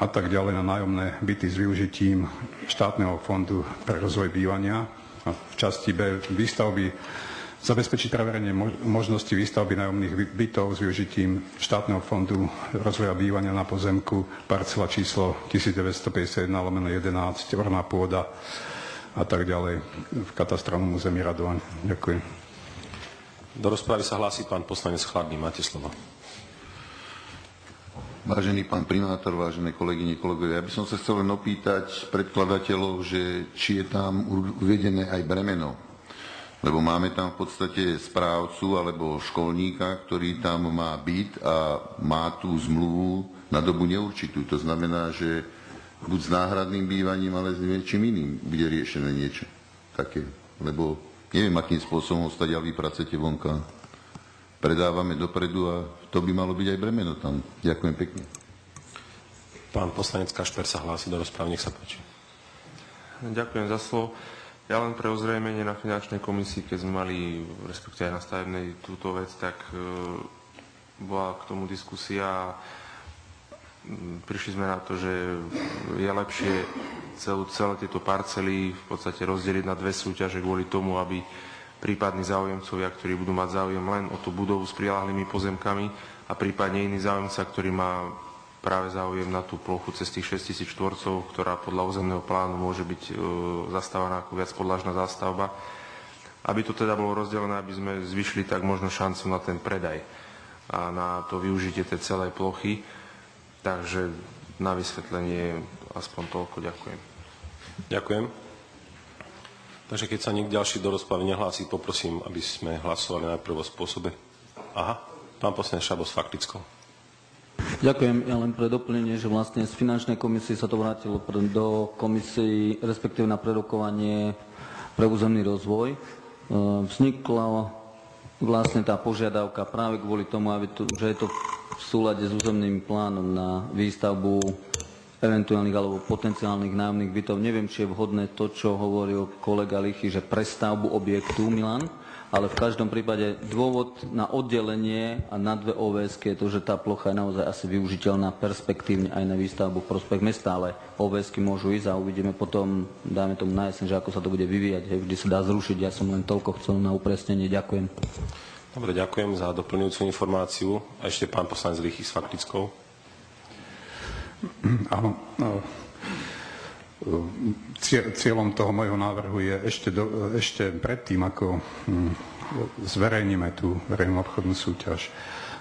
a tak ďalej na nájomné byty s využitím štátneho fondu pre rozvoj bývania a v časti B výstavby zabezpečiť preverenie možnosti výstavby nájomných bytov s využitím štátneho fondu rozvoja bývania na pozemku parcela číslo 1951 lomeno 11, orná pôda a tak ďalej v katastrálnom území Radovaň. Ďakujem. Do rozpravy sa hlási pán poslanec Chladný. Máte slovo. Vážený pán primátor, vážené kolegyne, kolegovia, ja by som sa chcel len opýtať predkladateľov, že či je tam uvedené aj bremeno. Lebo máme tam v podstate správcu alebo školníka, ktorý tam má byt a má tú zmluvu na dobu neurčitú. To znamená, že buď s náhradným bývaním, ale s niečím iným bude riešené niečo také. Lebo neviem, akým spôsobom ho stať, vy pracujete vonka predávame dopredu a to by malo byť aj bremeno tam. Ďakujem pekne. Pán poslanec Kašper sa hlási do rozprávy, nech sa páči. Ďakujem za slovo. Ja len pre ozrejmenie na finančnej komisii, keď sme mali, respektíve aj na stavebnej túto vec, tak e, bola k tomu diskusia. Prišli sme na to, že je lepšie celú, celé tieto parcely v podstate rozdeliť na dve súťaže kvôli tomu, aby prípadní záujemcovia, ktorí budú mať záujem len o tú budovu s prilahlými pozemkami a prípadne iný záujemca, ktorý má práve záujem na tú plochu cez tých 6000 štvorcov, ktorá podľa územného plánu môže byť e, zastávaná ako viac podlažná zástavba. Aby to teda bolo rozdelené, aby sme zvyšli tak možno šancu na ten predaj a na to využitie tej celej plochy. Takže na vysvetlenie aspoň toľko ďakujem. Ďakujem. Takže keď sa nik ďalší do rozpravy nehlási, poprosím, aby sme hlasovali najprv o spôsobe. Aha, pán poslanec Šabo s faktickou. Ďakujem. Ja len pre doplnenie, že vlastne z finančnej komisie sa to vrátilo do komisii, respektíve na prerokovanie pre územný rozvoj. E, vznikla vlastne tá požiadavka práve kvôli tomu, aby to, že je to v súlade s územným plánom na výstavbu eventuálnych alebo potenciálnych nájomných bytov. Neviem, či je vhodné to, čo hovoril kolega Lichy, že prestavbu objektu Milan, ale v každom prípade dôvod na oddelenie a na dve OVSky je to, že tá plocha je naozaj asi využiteľná perspektívne aj na výstavbu v prospech mesta, ale OVSky môžu ísť a uvidíme potom, dáme tomu na jeseň, že ako sa to bude vyvíjať. Hej, vždy sa dá zrušiť, ja som len toľko chcel na upresnenie. Ďakujem. Dobre, ďakujem za doplňujúcu informáciu. A ešte pán poslanec Lichy s faktickou. Áno. Cieľom toho môjho návrhu je ešte, do, ešte predtým, ako hm, zverejníme tú verejnú obchodnú súťaž,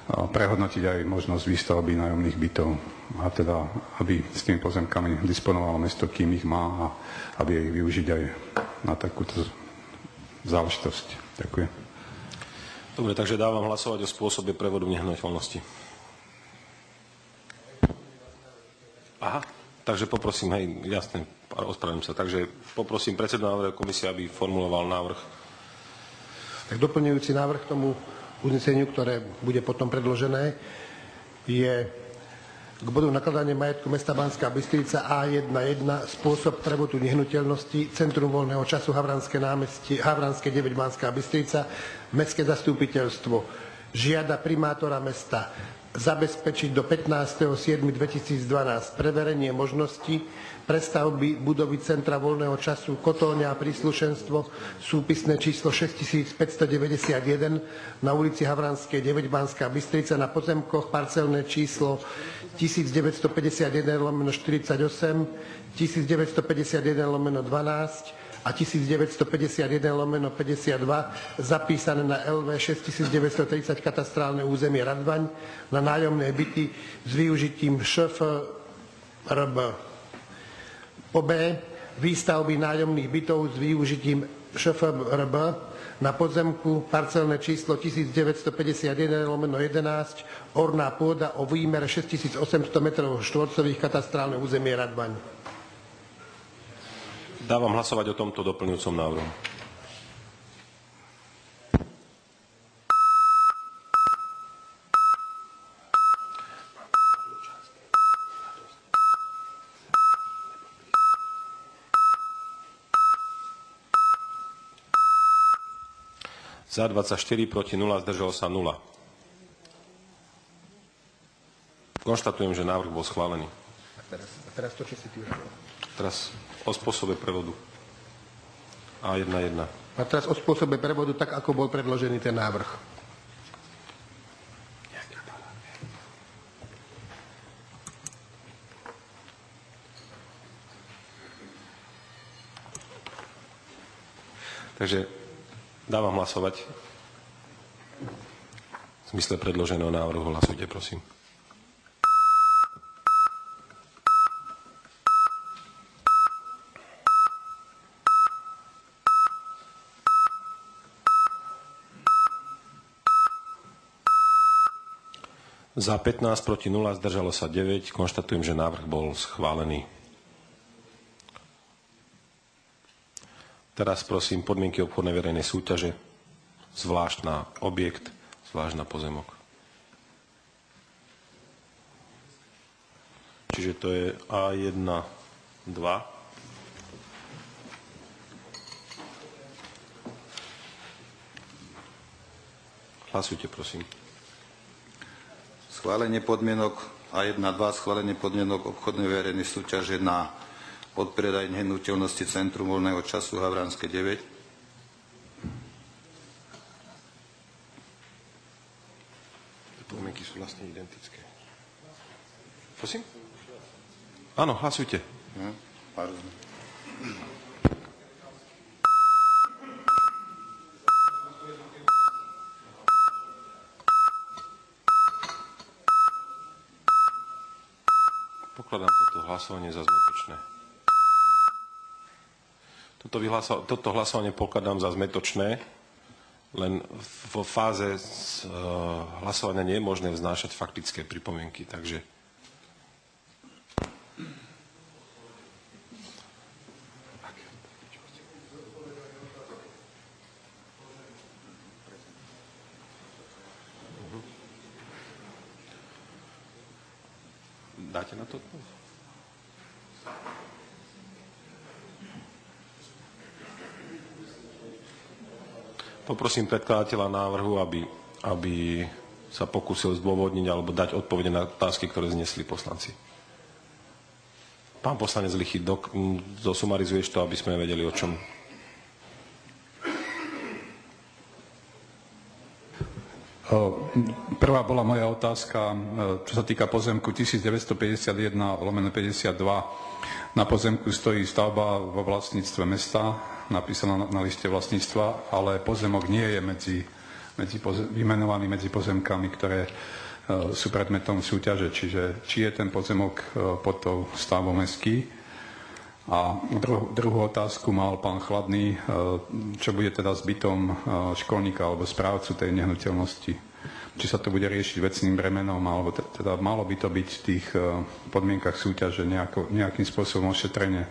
prehodnotiť aj možnosť výstavby nájomných bytov a teda, aby s tými pozemkami disponovalo mesto, kým ich má a aby ich využiť aj na takúto záležitosť. Ďakujem. Dobre, takže dávam hlasovať o spôsobe prevodu nehnuteľnosti. Aha, takže poprosím, hej, jasne, ospravedlňujem sa. Takže poprosím predsedu návrhu komisie, aby formuloval návrh. Tak doplňujúci návrh k tomu uzneseniu, ktoré bude potom predložené, je k bodu nakladanie majetku mesta Banská Bystrica A11 spôsob prevodu nehnuteľnosti Centrum voľného času Havranské námestie, Havranské 9 Banská Bystrica Mestské zastupiteľstvo žiada primátora mesta zabezpečiť do 15.7.2012 preverenie možnosti prestavby budovy Centra voľného času Kotóňa a príslušenstvo súpisné číslo 6591 na ulici Havranskej 9 Banská Bystrica na pozemkoch parcelné číslo 1951 lomeno 48, 1951 lomeno 12 a 1951 lomeno 52 zapísané na LV 6930 katastrálne územie Radvaň na nájomné byty s využitím ŠFRB. Po B výstavby nájomných bytov s využitým ŠFRB na podzemku parcelné číslo 1951 lomeno 11 orná pôda o výmere 6800 m štvorcových katastrálne územie Radvaň. Dávam hlasovať o tomto doplňujúcom návrhu. Za 24, proti 0, zdržalo sa 0. Konštatujem, že návrh bol schválený. A teraz, a teraz to, čo si ty urobil. Teraz o spôsobe prevodu. A1.1. A teraz o spôsobe prevodu, tak ako bol predložený ten návrh. Takže dávam hlasovať. V zmysle predloženého návrhu hlasujte, prosím. Za 15 proti 0 zdržalo sa 9. Konštatujem, že návrh bol schválený. Teraz prosím podmienky obchodnej verejnej súťaže, zvlášť na objekt, zvlášť na pozemok. Čiže to je A1, 2. Hlasujte, prosím. Schválenie podmienok a 1.2. Schválenie podmienok obchodnej verejnej súťaže na odpredaj nehnuteľnosti Centrum voľného času Havranské 9. Podmienky sú vlastne identické. Prosím? Áno, hlasujte. Hm, pardon. Pokladám toto hlasovanie za zmetočné. Toto, vyhlasa- toto hlasovanie pokladám za zmetočné, len vo fáze uh, hlasovania nie je možné vznášať faktické pripomienky, takže Dáte na to odpoveď? Poprosím predkladateľa návrhu, aby, aby sa pokúsil zdôvodniť alebo dať odpovede na otázky, ktoré znesli poslanci. Pán poslanec Lichy, zosumarizuješ to, aby sme vedeli, o čom Prvá bola moja otázka, čo sa týka pozemku 1951 lomeno 52. Na pozemku stojí stavba vo vlastníctve mesta, napísaná na liste vlastníctva, ale pozemok nie je medzi, medzi pozem, vymenovaný medzi pozemkami, ktoré sú predmetom súťaže. Čiže či je ten pozemok pod tou stavbou mestský, a druhú, druhú otázku mal pán Chladný, e, čo bude teda s bytom e, školníka alebo správcu tej nehnuteľnosti. Či sa to bude riešiť vecným bremenom, alebo teda malo by to byť v tých e, podmienkach súťaže nejako, nejakým spôsobom ošetrenie.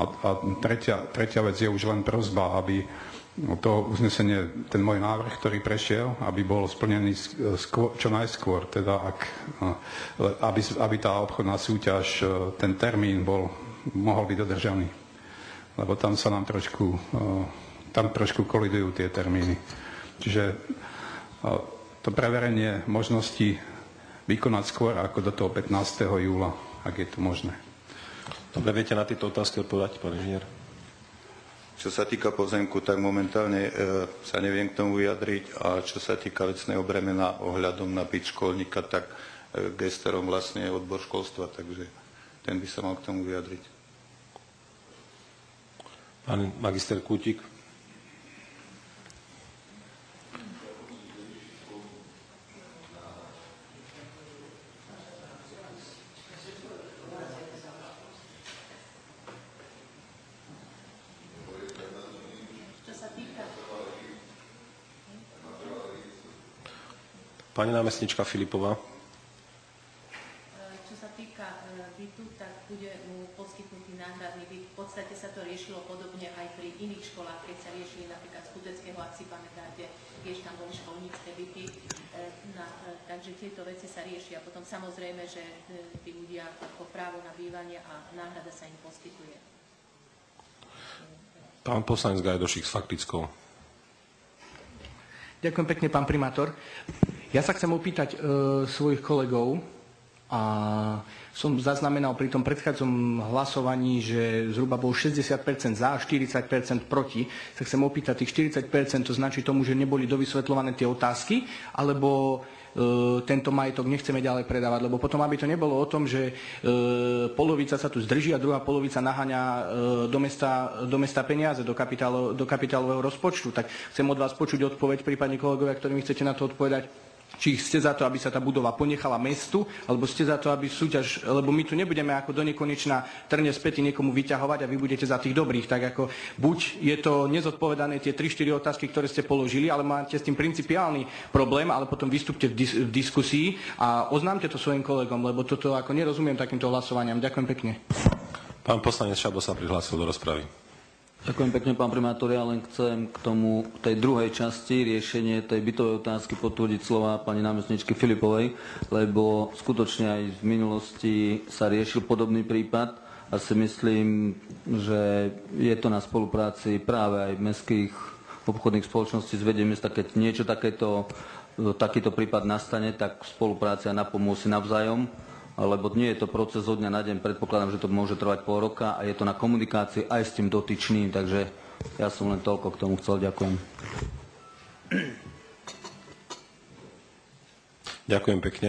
A, a tretia, tretia vec je už len prozba, aby to uznesenie, ten môj návrh, ktorý prešiel, aby bol splnený skôr, čo najskôr, teda ak, aby, aby tá obchodná súťaž, ten termín bol mohol byť dodržaný. Lebo tam sa nám trošku, tam trošku kolidujú tie termíny. Čiže to preverenie možnosti vykonať skôr ako do toho 15. júla, ak je to možné. Dobre, viete na tieto otázky odpovedať, pán inžinier? Čo sa týka pozemku, tak momentálne e, sa neviem k tomu vyjadriť a čo sa týka vecného bremena ohľadom na byt školníka, tak e, gesterom vlastne je odbor školstva, takže ten by sa mal k tomu vyjadriť. Pán magister Kútik. Pani námestnička Filipová. Riešilo podobne aj pri iných školách, keď sa riešili napríklad z Kudeckého, ak si pamätáte, tiež tam boli školnícke byty. E, na, e, takže tieto veci sa riešia. Potom samozrejme, že e, tí ľudia ako právo na bývanie a náhrada sa im poskytuje. Pán poslanec Gajdošik s faktickou. Ďakujem pekne, pán primátor. Ja sa chcem opýtať e, svojich kolegov, a som zaznamenal pri tom predchádzom hlasovaní, že zhruba bol 60% za a 40% proti. Sa chcem opýtať, tých 40% to značí tomu, že neboli dovysvetľované tie otázky, alebo e, tento majetok nechceme ďalej predávať, lebo potom, aby to nebolo o tom, že e, polovica sa tu zdrží a druhá polovica naháňa e, do, mesta, do mesta peniaze, do, kapitálo, do kapitálového rozpočtu, tak chcem od vás počuť odpoveď, prípadne kolegovia, ktorými chcete na to odpovedať či ste za to, aby sa tá budova ponechala mestu, alebo ste za to, aby súťaž, lebo my tu nebudeme ako do nekonečna trne späty niekomu vyťahovať a vy budete za tých dobrých. Tak ako buď je to nezodpovedané tie 3-4 otázky, ktoré ste položili, ale máte s tým principiálny problém, ale potom vystúpte v, dis- v diskusii a oznámte to svojim kolegom, lebo toto ako nerozumiem takýmto hlasovaniam. Ďakujem pekne. Pán poslanec Šabo sa prihlásil do rozpravy. Ďakujem pekne, pán primátor. Ja len chcem k tomu, k tej druhej časti, riešenie tej bytovej otázky potvrdiť slova pani námestničky Filipovej, lebo skutočne aj v minulosti sa riešil podobný prípad a si myslím, že je to na spolupráci práve aj mestských obchodných spoločností s vedením keď niečo takéto, takýto prípad nastane, tak spolupráca napomôcť navzájom lebo nie je to proces od dňa na deň, predpokladám, že to môže trvať pol roka a je to na komunikácii aj s tým dotyčným, takže ja som len toľko k tomu chcel. Ďakujem. Ďakujem pekne.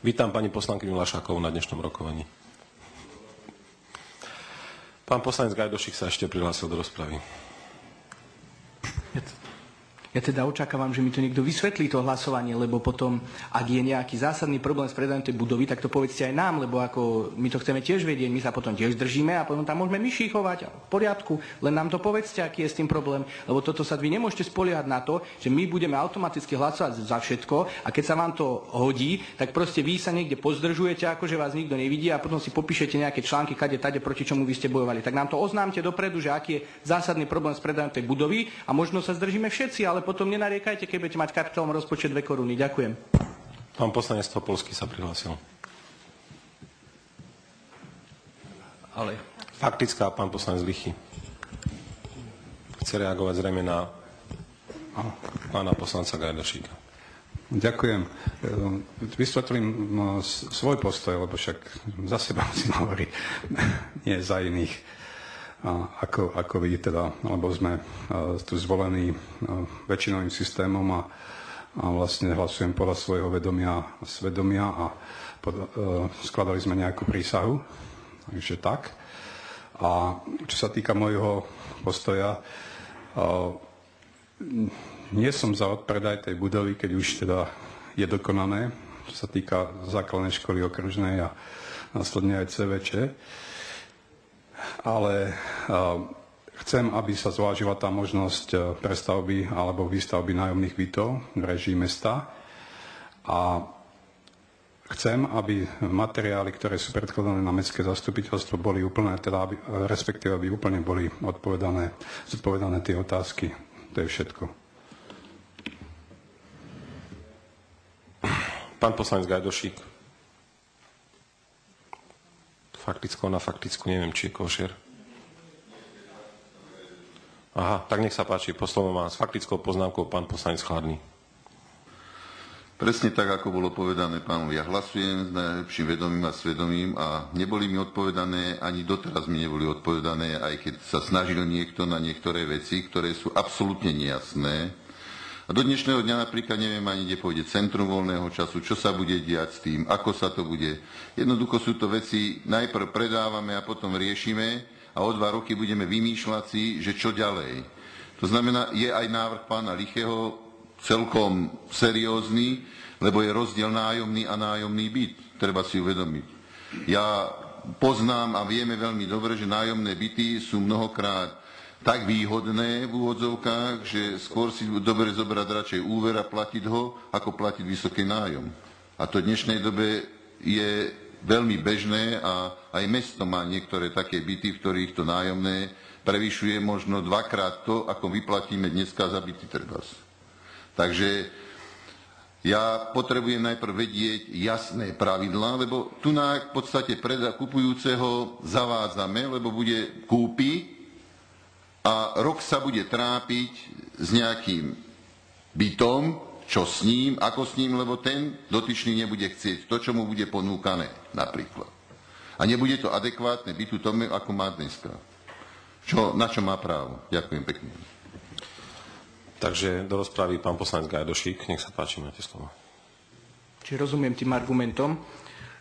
Vítam pani poslankyňu Lašákovú na dnešnom rokovaní. Pán poslanec Gajdošik sa ešte prihlásil do rozpravy. Ja teda očakávam, že mi to niekto vysvetlí to hlasovanie, lebo potom, ak je nejaký zásadný problém s predajom tej budovy, tak to povedzte aj nám, lebo ako my to chceme tiež vedieť, my sa potom tiež držíme a potom tam môžeme myši chovať v poriadku, len nám to povedzte, aký je s tým problém, lebo toto sa vy nemôžete spoliehať na to, že my budeme automaticky hlasovať za všetko a keď sa vám to hodí, tak proste vy sa niekde pozdržujete, ako že vás nikto nevidí a potom si popíšete nejaké články, kade, tade, proti čomu vy ste bojovali. Tak nám to oznámte dopredu, že aký je zásadný problém s predajom tej budovy a možno sa zdržíme všetci, ale potom nenariekajte, keď budete mať kapitálom rozpočet 2 koruny. Ďakujem. Pán poslanec Topolský sa prihlásil. Ale... Faktická, pán poslanec Lichy. Chce reagovať zrejme na Pána poslanca Gajdošíka. Ďakujem. Vysvetlím no, svoj postoj, lebo však za seba musím hovoriť, nie za iných. Ako, ako vy teda, lebo sme tu zvolení väčšinovým systémom a, a vlastne hlasujem podľa svojho vedomia a svedomia a pod, skladali sme nejakú prísahu, takže tak. A čo sa týka môjho postoja, nie som za odpredaj tej budovy, keď už teda je dokonané, čo sa týka základnej školy okružnej a následne aj CVČ. Ale chcem, aby sa zvážila tá možnosť prestavby alebo výstavby nájomných bytov v režii mesta. A chcem, aby materiály, ktoré sú predkladané na mestské zastupiteľstvo, boli úplné, teda aby, respektíve aby úplne boli odpovedané, zodpovedané tie otázky. To je všetko. Pán poslanec Gajdošík. Fakticko na faktickú, neviem, či je košer. Aha, tak nech sa páči, poslovo má s faktickou poznámkou pán poslanec Chladný. Presne tak, ako bolo povedané pánovi. Ja hlasujem s najlepším vedomím a svedomím a neboli mi odpovedané, ani doteraz mi neboli odpovedané, aj keď sa snažil niekto na niektoré veci, ktoré sú absolútne nejasné a do dnešného dňa napríklad neviem ani, kde pôjde centrum voľného času, čo sa bude diať s tým, ako sa to bude. Jednoducho sú to veci, najprv predávame a potom riešime a o dva roky budeme vymýšľať si, že čo ďalej. To znamená, je aj návrh pána Lichého celkom seriózny, lebo je rozdiel nájomný a nájomný byt. Treba si uvedomiť. Ja poznám a vieme veľmi dobre, že nájomné byty sú mnohokrát tak výhodné v úvodzovkách, že skôr si dobre zobrať radšej úver a platiť ho, ako platiť vysoký nájom. A to v dnešnej dobe je veľmi bežné a aj mesto má niektoré také byty, v ktorých to nájomné prevyšuje možno dvakrát to, ako vyplatíme dneska za byty trebas. Takže ja potrebujem najprv vedieť jasné pravidlá, lebo tu na v podstate preda kupujúceho zavádzame, lebo bude kúpi a rok sa bude trápiť s nejakým bytom, čo s ním, ako s ním, lebo ten dotyčný nebude chcieť to, čo mu bude ponúkané napríklad. A nebude to adekvátne bytu tomu, ako má dneska. Čo, na čo má právo. Ďakujem pekne. Takže do rozprávy pán poslanec Gajdošík. Nech sa páči, máte slovo. Čiže rozumiem tým argumentom,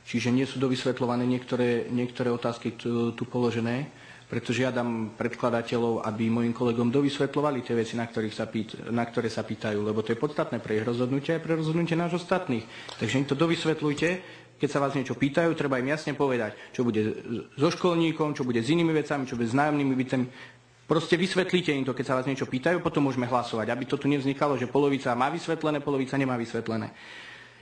čiže nie sú dovysvetľované niektoré, niektoré otázky tu, tu položené preto žiadam predkladateľov, aby mojim kolegom dovysvetľovali tie veci, na, sa pýt, na ktoré sa pýtajú, lebo to je podstatné pre ich rozhodnutie a pre rozhodnutie náš ostatných. Takže im to dovysvetľujte, keď sa vás niečo pýtajú, treba im jasne povedať, čo bude so školníkom, čo bude s inými vecami, čo bude s nájomnými bytami. Proste vysvetlíte im to, keď sa vás niečo pýtajú, potom môžeme hlasovať, aby to tu nevznikalo, že polovica má vysvetlené, polovica nemá vysvetlené.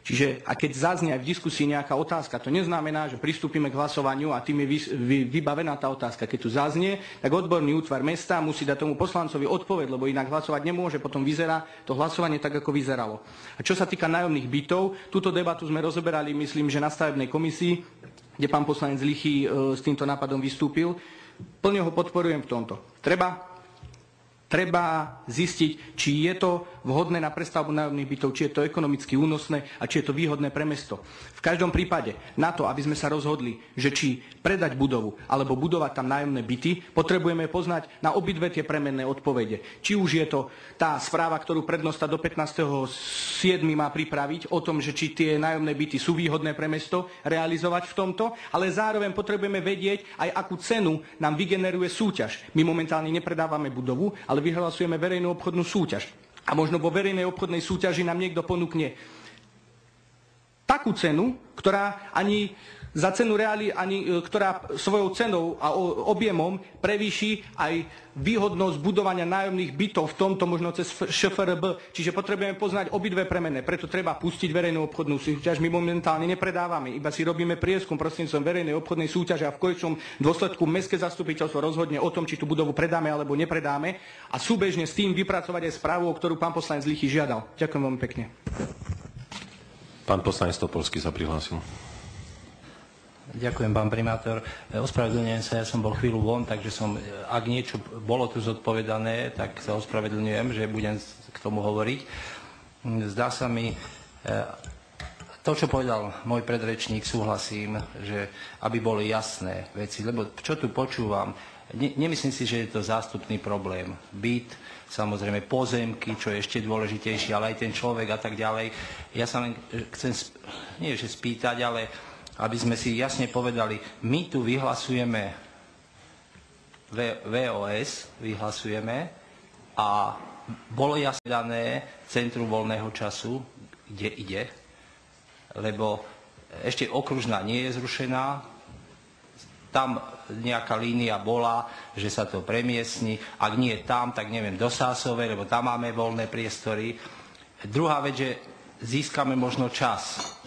Čiže a keď zaznie aj v diskusii nejaká otázka, to neznamená, že pristúpime k hlasovaniu a tým je vy, vy, vybavená tá otázka. Keď tu zaznie, tak odborný útvar mesta musí dať tomu poslancovi odpoveď, lebo inak hlasovať nemôže, potom vyzerá to hlasovanie tak, ako vyzeralo. A čo sa týka nájomných bytov, túto debatu sme rozoberali, myslím, že na stavebnej komisii, kde pán poslanec Lichy e, s týmto nápadom vystúpil. Plne ho podporujem v tomto. Treba Treba zistiť, či je to vhodné na prestavbu nájomných bytov, či je to ekonomicky únosné a či je to výhodné pre mesto. V každom prípade, na to, aby sme sa rozhodli, že či predať budovu alebo budovať tam nájomné byty, potrebujeme poznať na obidve tie premenné odpovede. Či už je to tá správa, ktorú prednosta do 15.7. má pripraviť o tom, že či tie nájomné byty sú výhodné pre mesto realizovať v tomto, ale zároveň potrebujeme vedieť aj akú cenu nám vygeneruje súťaž. My momentálne nepredávame budovu, ale vyhlasujeme verejnú obchodnú súťaž. A možno vo verejnej obchodnej súťaži nám niekto ponúkne takú cenu, ktorá ani za cenu reály, ani, e, ktorá svojou cenou a objemom prevýši aj výhodnosť budovania nájomných bytov v tomto možno cez ŠFRB. Čiže potrebujeme poznať obidve premenné. Preto treba pustiť verejnú obchodnú súťaž. My momentálne nepredávame, iba si robíme prieskum prostredníctvom verejnej obchodnej súťaže a v konečnom dôsledku mestské zastupiteľstvo rozhodne o tom, či tú budovu predáme alebo nepredáme a súbežne s tým vypracovať aj správu, o ktorú pán poslanec Lichy žiadal. Ďakujem veľmi pekne. Pán poslanec Topolský sa prihlásil. Ďakujem, pán primátor. Ospravedlňujem sa, ja som bol chvíľu von, takže som, ak niečo bolo tu zodpovedané, tak sa ospravedlňujem, že budem k tomu hovoriť. Zdá sa mi, to, čo povedal môj predrečník, súhlasím, že aby boli jasné veci, lebo čo tu počúvam, ne, nemyslím si, že je to zástupný problém. Byt, samozrejme pozemky, čo je ešte dôležitejšie, ale aj ten človek a tak ďalej. Ja sa len chcem, nie že spýtať, ale aby sme si jasne povedali, my tu vyhlasujeme VOS, vyhlasujeme a bolo jasne dané Centrum voľného času, kde ide, lebo ešte okružná nie je zrušená, tam nejaká línia bola, že sa to premiestni. Ak nie tam, tak neviem, do Sásovej, lebo tam máme voľné priestory. Druhá vec, že získame možno čas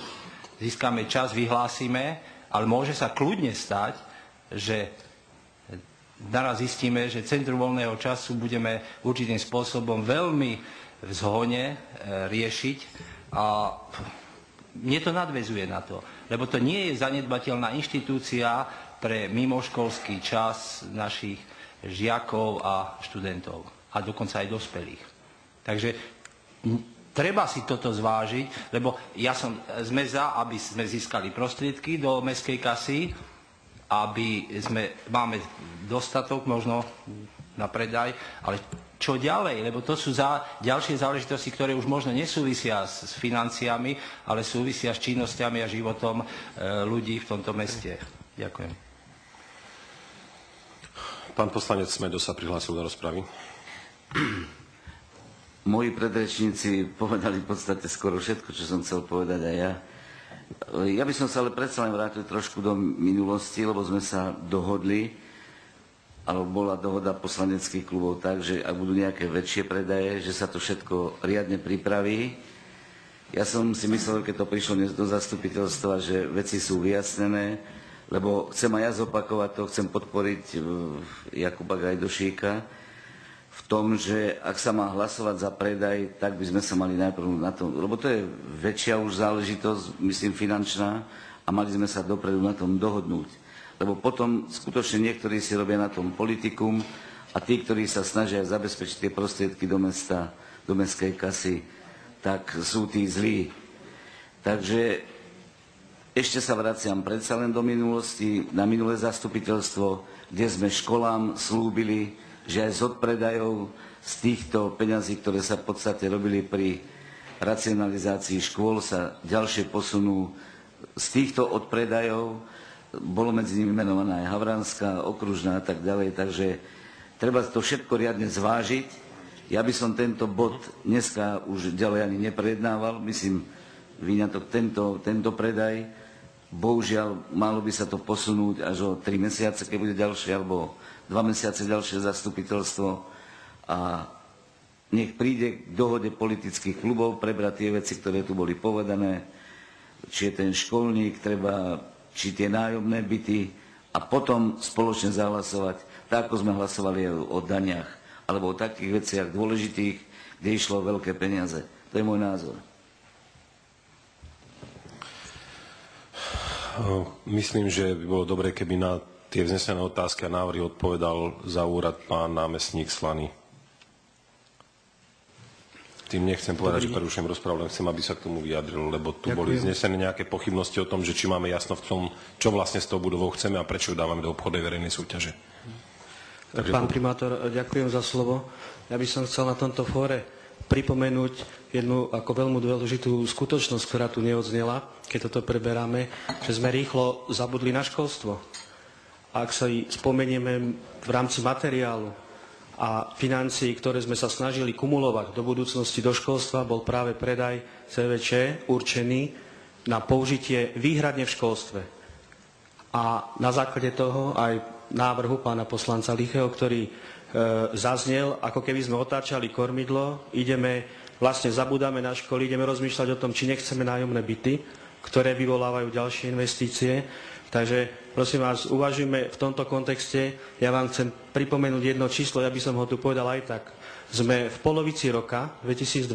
získame čas, vyhlásime, ale môže sa kľudne stať, že naraz zistíme, že Centrum voľného času budeme určitým spôsobom veľmi v zhone e, riešiť a mne to nadvezuje na to, lebo to nie je zanedbateľná inštitúcia pre mimoškolský čas našich žiakov a študentov a dokonca aj dospelých. Takže Treba si toto zvážiť, lebo ja som, sme za, aby sme získali prostriedky do mestskej kasy, aby sme, máme dostatok možno na predaj, ale čo ďalej, lebo to sú za, ďalšie záležitosti, ktoré už možno nesúvisia s, s financiami, ale súvisia s činnosťami a životom e, ľudí v tomto meste. Ďakujem. Pán poslanec Smedo sa prihlásil do rozpravy. Moji predrečníci povedali v podstate skoro všetko, čo som chcel povedať aj ja. Ja by som sa ale predsa len vrátil trošku do minulosti, lebo sme sa dohodli, alebo bola dohoda poslaneckých klubov tak, že ak budú nejaké väčšie predaje, že sa to všetko riadne pripraví. Ja som si myslel, keď to prišlo do zastupiteľstva, že veci sú vyjasnené, lebo chcem aj ja zopakovať to, chcem podporiť eh, Jakuba Gajdošíka, v tom, že ak sa má hlasovať za predaj, tak by sme sa mali najprv na to, lebo to je väčšia už záležitosť, myslím, finančná, a mali sme sa dopredu na tom dohodnúť. Lebo potom skutočne niektorí si robia na tom politikum a tí, ktorí sa snažia zabezpečiť tie prostriedky do mesta, do mestskej kasy, tak sú tí zlí. Takže ešte sa vraciam predsa len do minulosti, na minulé zastupiteľstvo, kde sme školám slúbili, že aj z odpredajov z týchto peňazí, ktoré sa v podstate robili pri racionalizácii škôl, sa ďalšie posunú z týchto odpredajov. Bolo medzi nimi menovaná aj Havranská, okružná a tak ďalej, takže treba to všetko riadne zvážiť. Ja by som tento bod dneska už ďalej ani neprejednával, myslím, vyňatok tento, tento predaj. Bohužiaľ, malo by sa to posunúť až o tri mesiace, keď bude ďalšie, alebo dva mesiace ďalšie zastupiteľstvo a nech príde k dohode politických klubov, prebrať tie veci, ktoré tu boli povedané, či je ten školník, treba, či tie nájomné byty a potom spoločne zahlasovať, tak ako sme hlasovali o daniach, alebo o takých veciach dôležitých, kde išlo veľké peniaze. To je môj názor. Myslím, že by bolo dobre, keby na tie vznesené otázky a návrhy odpovedal za úrad pán námestník Slany. Tým nechcem povedať, Dobrý. že prerušujem rozprávu, len chcem, aby sa k tomu vyjadril, lebo tu ďakujem. boli znesené nejaké pochybnosti o tom, že či máme jasno v tom, čo vlastne s tou budovou chceme a prečo ju dávame do obchodnej verejnej súťaže. Takže Pán primátor, ďakujem za slovo. Ja by som chcel na tomto fóre pripomenúť jednu ako veľmi dôležitú skutočnosť, ktorá tu neodznela, keď toto preberáme, že sme rýchlo zabudli na školstvo. Ak sa spomenieme v rámci materiálu a financií, ktoré sme sa snažili kumulovať do budúcnosti do školstva, bol práve predaj CVČ určený na použitie výhradne v školstve. A na základe toho aj návrhu pána poslanca Lichého, ktorý e, zaznel, ako keby sme otáčali kormidlo, ideme, vlastne zabudáme na školy, ideme rozmýšľať o tom, či nechceme nájomné byty, ktoré vyvolávajú ďalšie investície. Takže prosím vás, uvažujme v tomto kontexte. Ja vám chcem pripomenúť jedno číslo, ja by som ho tu povedal aj tak. Sme v polovici roka 2012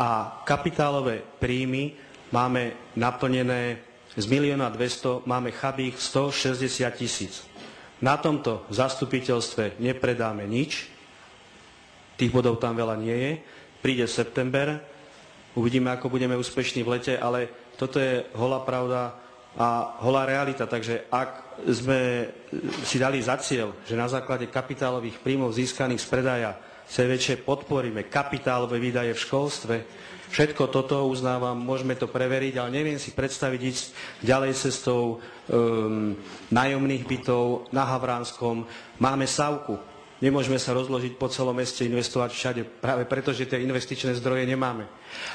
a kapitálové príjmy máme naplnené z milióna 200 máme chabých 160 tisíc. Na tomto zastupiteľstve nepredáme nič, tých bodov tam veľa nie je, príde september, uvidíme, ako budeme úspešní v lete, ale toto je holá pravda a holá realita. Takže ak sme si dali za cieľ, že na základe kapitálových príjmov získaných z predaja väčšie podporíme kapitálové výdaje v školstve, Všetko toto uznávam, môžeme to preveriť, ale neviem si predstaviť ísť ďalej cestou um, nájomných bytov na Havránskom. Máme Savku. Nemôžeme sa rozložiť po celom meste, investovať všade, práve preto, že tie investičné zdroje nemáme.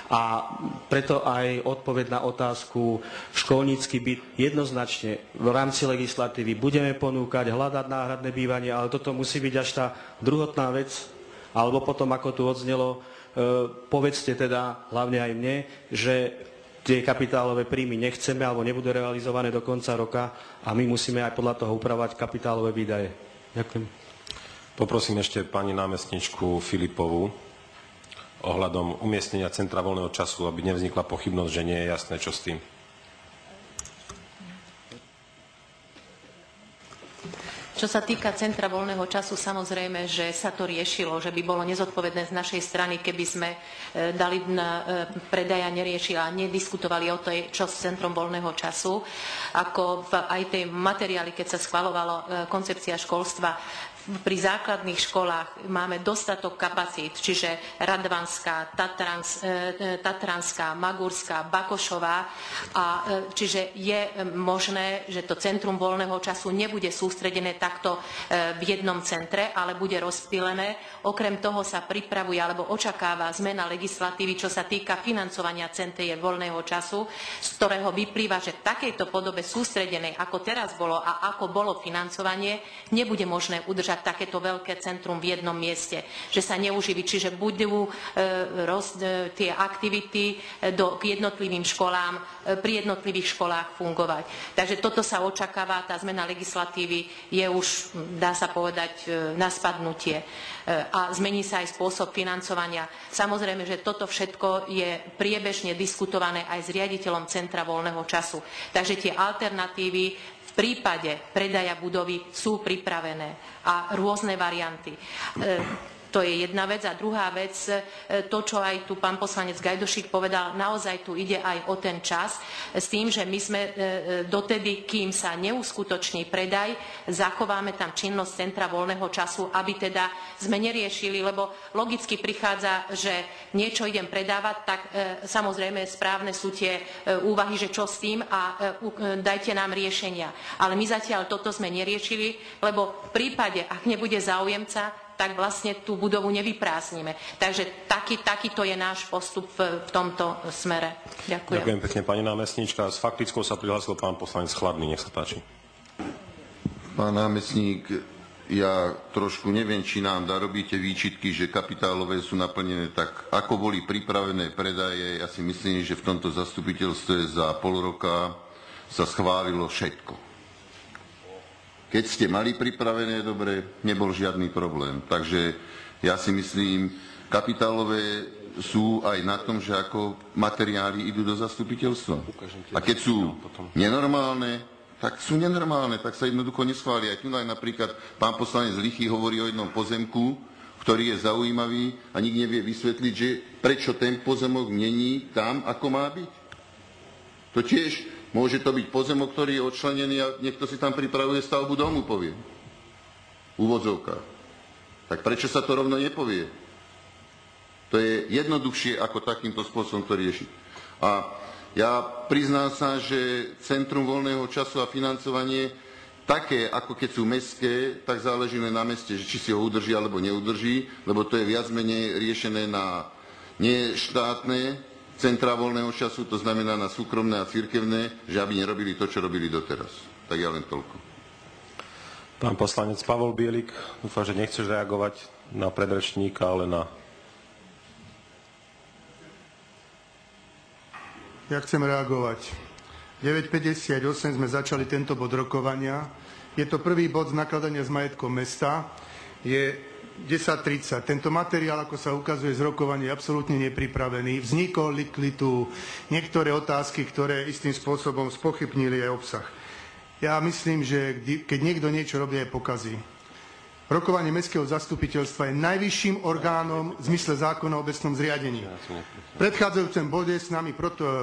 A preto aj odpoveď na otázku školnícky byt jednoznačne v rámci legislatívy budeme ponúkať, hľadať náhradné bývanie, ale toto musí byť až tá druhotná vec, alebo potom, ako tu odznelo, E, povedzte teda, hlavne aj mne, že tie kapitálové príjmy nechceme alebo nebudú realizované do konca roka a my musíme aj podľa toho upravovať kapitálové výdaje. Ďakujem. Poprosím ešte pani námestničku Filipovú ohľadom umiestnenia centra voľného času, aby nevznikla pochybnosť, že nie je jasné, čo s tým. Čo sa týka Centra voľného času, samozrejme, že sa to riešilo, že by bolo nezodpovedné z našej strany, keby sme e, dali na e, predaja neriešili a nediskutovali o to, čo s Centrom voľného času. Ako v aj tej materiáli, keď sa schvalovalo e, koncepcia školstva, pri základných školách máme dostatok kapacít, čiže Radvanská, Tatrans, e, e, Tatranská, Magurská, Bakošová. A, e, čiže je možné, že to centrum voľného času nebude sústredené takto v jednom centre, ale bude rozptýlené. Okrem toho sa pripravuje alebo očakáva zmena legislatívy, čo sa týka financovania centrie voľného času, z ktorého vyplýva, že v takejto podobe sústredenej, ako teraz bolo a ako bolo financovanie, nebude možné udržať udržať takéto veľké centrum v jednom mieste, že sa neuživí, čiže budú e, roz, e, tie aktivity e, do, k jednotlivým školám, pri jednotlivých školách fungovať. Takže toto sa očakáva, tá zmena legislatívy je už, dá sa povedať, na spadnutie a zmení sa aj spôsob financovania. Samozrejme, že toto všetko je priebežne diskutované aj s riaditeľom Centra voľného času. Takže tie alternatívy prípade predaja budovy sú pripravené a rôzne varianty. E, to je jedna vec. A druhá vec, e, to, čo aj tu pán poslanec Gajdošik povedal, naozaj tu ide aj o ten čas s tým, že my sme e, dotedy, kým sa neuskutoční predaj, zachováme tam činnosť Centra voľného času, aby teda sme neriešili, lebo logicky prichádza, že niečo idem predávať, tak samozrejme správne sú tie úvahy, že čo s tým a dajte nám riešenia. Ale my zatiaľ toto sme neriešili, lebo v prípade, ak nebude záujemca, tak vlastne tú budovu nevyprázdnime. Takže taký, takýto je náš postup v, v tomto smere. Ďakujem. Ďakujem pekne, pani námestníčka. S faktickou sa prihlásil pán poslanec Chladný. Nech sa páči. Pán námestník, ja trošku neviem, či nám robíte výčitky, že kapitálové sú naplnené tak, ako boli pripravené predaje. Ja si myslím, že v tomto zastupiteľstve za pol roka sa schválilo všetko. Keď ste mali pripravené dobre, nebol žiadny problém. Takže ja si myslím, kapitálové sú aj na tom, že ako materiály idú do zastupiteľstva. A keď sú nenormálne, tak sú nenormálne, tak sa jednoducho neschvália. Aj tu napríklad pán poslanec Lichy hovorí o jednom pozemku, ktorý je zaujímavý a nik nevie vysvetliť, že prečo ten pozemok není tam, ako má byť. To tiež Môže to byť pozemok, ktorý je odčlenený a niekto si tam pripravuje stavbu domu, povie. Úvodzovka. Tak prečo sa to rovno nepovie? To je jednoduchšie ako takýmto spôsobom to riešiť. A ja priznám sa, že Centrum voľného času a financovanie také, ako keď sú mestské, tak záleží len na meste, že či si ho udrží alebo neudrží, lebo to je viac menej riešené na neštátne centra voľného času, to znamená na súkromné a cirkevné, že aby nerobili to, čo robili doteraz. Tak ja len toľko. Pán poslanec Pavol Bielik, dúfam, že nechceš reagovať na predrečníka, ale na... Ja chcem reagovať. 9.58 sme začali tento bod rokovania. Je to prvý bod z nakladania s majetkom mesta. Je 10.30. Tento materiál, ako sa ukazuje z rokovania, je absolútne nepripravený. Vznikol tu niektoré otázky, ktoré istým spôsobom spochybnili aj obsah. Ja myslím, že keď niekto niečo robí, aj pokazí. Rokovanie Mestského zastupiteľstva je najvyšším orgánom v zmysle zákona o obecnom zriadení. V predchádzajúcem bode s nami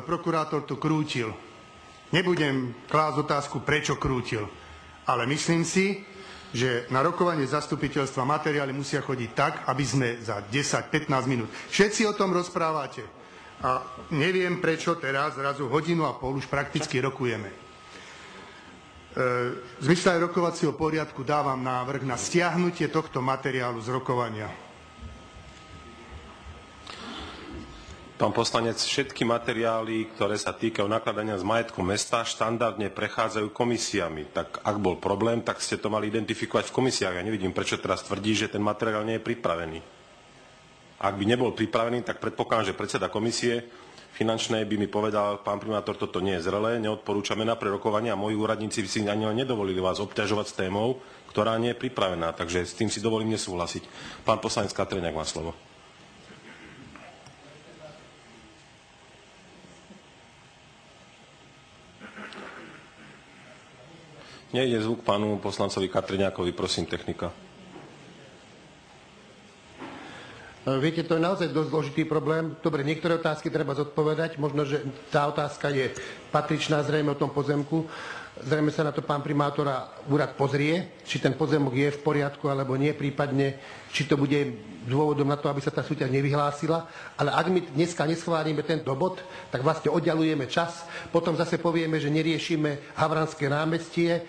prokurátor to krútil. Nebudem klásť otázku, prečo krútil, ale myslím si, že na rokovanie zastupiteľstva materiály musia chodiť tak, aby sme za 10-15 minút. Všetci o tom rozprávate. A neviem, prečo teraz zrazu hodinu a pol už prakticky rokujeme. E, v zmysle rokovacieho poriadku dávam návrh na stiahnutie tohto materiálu z rokovania. Pán poslanec, všetky materiály, ktoré sa týkajú nakladania z majetku mesta, štandardne prechádzajú komisiami. Tak ak bol problém, tak ste to mali identifikovať v komisiách. Ja nevidím, prečo teraz tvrdí, že ten materiál nie je pripravený. Ak by nebol pripravený, tak predpokladám, že predseda komisie finančnej by mi povedal, pán primátor, toto nie je zrelé, neodporúčame na prerokovanie a moji úradníci by si ani nedovolili vás obťažovať s témou, ktorá nie je pripravená. Takže s tým si dovolím nesúhlasiť. Pán poslanec Katreňák má slovo. Nejde zvuk pánu poslancovi Katriňákovi, prosím, technika. E, viete, to je naozaj dosť zložitý problém. Dobre, niektoré otázky treba zodpovedať. Možno, že tá otázka je patričná zrejme o tom pozemku. Zrejme sa na to pán primátor a úrad pozrie, či ten pozemok je v poriadku alebo nie, prípadne či to bude dôvodom na to, aby sa tá súťaž nevyhlásila. Ale ak my dneska neschválime tento bod, tak vlastne oddialujeme čas. Potom zase povieme, že neriešime Havranské námestie, e,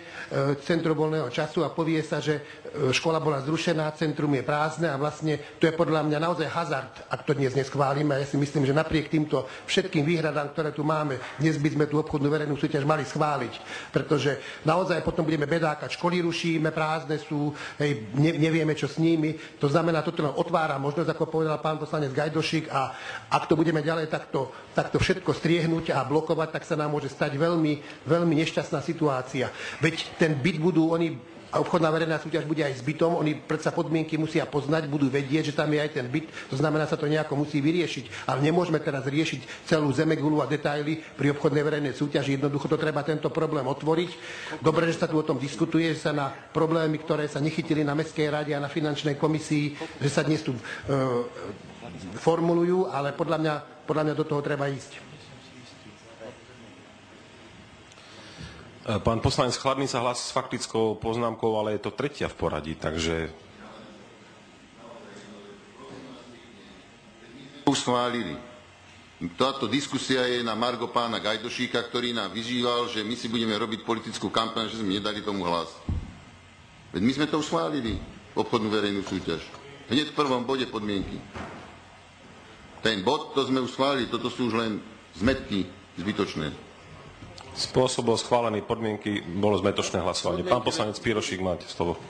centrum voľného času a povie sa, že e, škola bola zrušená, centrum je prázdne a vlastne to je podľa mňa naozaj hazard, ak to dnes neschválime. Ja si myslím, že napriek týmto všetkým výhradám, ktoré tu máme, dnes by sme tú obchodnú verejnú súťaž mali schváliť. Pretože naozaj potom budeme bedákať, školy rušíme, prázdne sú, hej, ne, nevieme, čo s nimi. To znamená, toto nám otvára možnosť, ako povedal pán poslanec Gajdošik, a ak to budeme ďalej takto, takto všetko striehnúť a blokovať, tak sa nám môže stať veľmi, veľmi nešťastná situácia. Veď ten byt budú oni a obchodná verejná súťaž bude aj s bytom, oni predsa podmienky musia poznať, budú vedieť, že tam je aj ten byt, to znamená, sa to nejako musí vyriešiť. Ale nemôžeme teraz riešiť celú zemegulu a detaily pri obchodnej verejnej súťaži. Jednoducho to treba tento problém otvoriť. Dobre, že sa tu o tom diskutuje, že sa na problémy, ktoré sa nechytili na Mestskej rade a na finančnej komisii, že sa dnes tu e, formulujú, ale podľa mňa, podľa mňa do toho treba ísť. Pán poslanec Chladný sa hlási s faktickou poznámkou, ale je to tretia v poradí, takže... Schválili. Táto diskusia je na Margo pána Gajdošíka, ktorý nám vyžíval, že my si budeme robiť politickú kampaň, že sme nedali tomu hlas. Veď my sme to už schválili, obchodnú verejnú súťaž. Hneď v prvom bode podmienky. Ten bod, to sme už schválili, toto sú už len zmetky zbytočné. Spôsob bol schválený, podmienky, bolo zmetočné hlasovanie. Pán poslanec Pirošík, máte slovo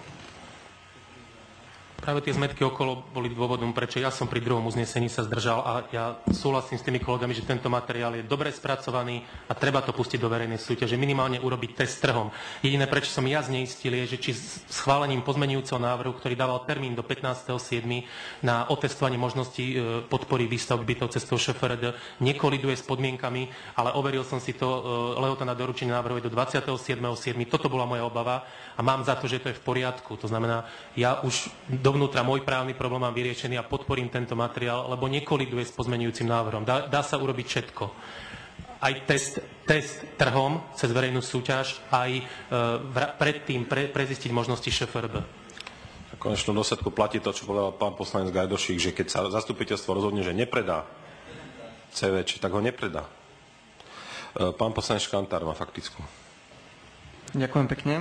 práve tie zmetky okolo boli dôvodom, prečo ja som pri druhom uznesení sa zdržal a ja súhlasím s tými kolegami, že tento materiál je dobre spracovaný a treba to pustiť do verejnej súťaže, minimálne urobiť test trhom. Jediné, prečo som ja zneistil, je, že či schválením pozmenujúceho návrhu, ktorý dával termín do 15.7. na otestovanie možnosti e, podpory výstavby bytov cestou ŠFRD, nekoliduje s podmienkami, ale overil som si to, e, lehota na doručenie návrhu je do 27.7. Toto bola moja obava a mám za to, že to je v poriadku. To znamená, ja už do dovnútra môj právny problém mám vyriešený a podporím tento materiál, lebo nekoliduje s pozmenujúcim návrhom. Dá, dá sa urobiť všetko. Aj test, test trhom cez verejnú súťaž, aj e, predtým pre, prezistiť možnosti ŠFRB. V konečnom dôsledku platí to, čo povedal pán poslanec Gajdošík, že keď sa zastupiteľstvo rozhodne, že nepredá CV, tak ho nepredá. E, pán poslanec Škantár má faktickú. Ďakujem pekne.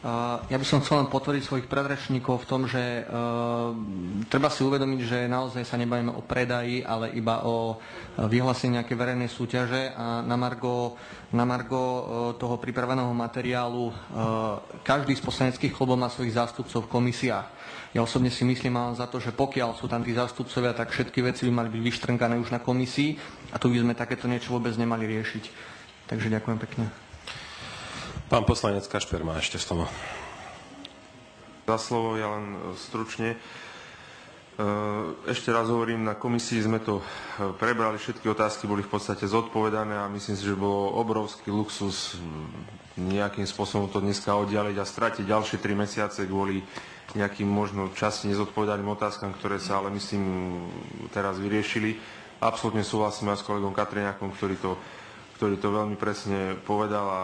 Ja by som chcel len potvrdiť svojich predrečníkov v tom, že e, treba si uvedomiť, že naozaj sa nebavíme o predaji, ale iba o vyhlásení nejakej verejnej súťaže a na margo, na margo e, toho pripraveného materiálu e, každý z poslaneckých klubov má svojich zástupcov v komisiách. Ja osobne si myslím, mám za to, že pokiaľ sú tam tí zástupcovia, tak všetky veci by mali byť vyštrnkané už na komisii a tu by sme takéto niečo vôbec nemali riešiť. Takže ďakujem pekne. Pán poslanec Kašper má ešte slovo. Za slovo, ja len e, stručne. Ešte raz hovorím, na komisii sme to prebrali, všetky otázky boli v podstate zodpovedané a myslím si, že bolo obrovský luxus nejakým spôsobom to dneska oddialiť a stratiť ďalšie tri mesiace kvôli nejakým možno časti nezodpovedaným otázkam, ktoré sa ale myslím teraz vyriešili. Absolutne súhlasím aj s kolegom Katriňakom, ktorý to, ktorý to veľmi presne povedal a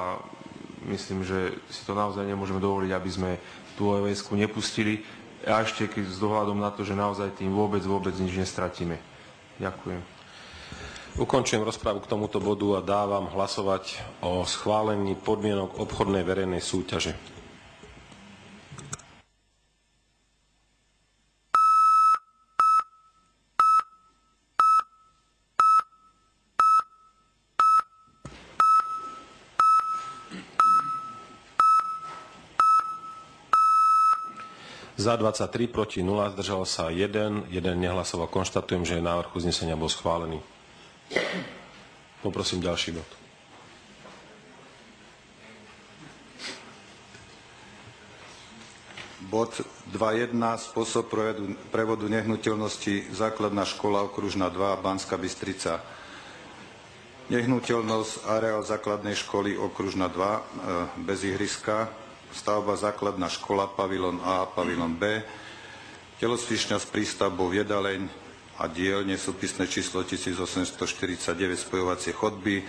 myslím, že si to naozaj nemôžeme dovoliť, aby sme tú ovs nepustili a ešte keď s dohľadom na to, že naozaj tým vôbec, vôbec nič nestratíme. Ďakujem. Ukončujem rozprávu k tomuto bodu a dávam hlasovať o schválení podmienok obchodnej verejnej súťaže. Za 23, proti 0, zdržal sa 1, 1 nehlasoval. Konštatujem, že návrh uznesenia bol schválený. Poprosím ďalší bod. Bod 2.1. Spôsob prevodu, nehnuteľnosti Základná škola okružná 2 Banská Bystrica. Nehnuteľnosť areál základnej školy okružná 2 e, bez ihriska stavba základná škola, pavilon A pavilon B, telosvišňa s prístavbou Jedaleň a dielne súpisné číslo 1849 spojovacie chodby,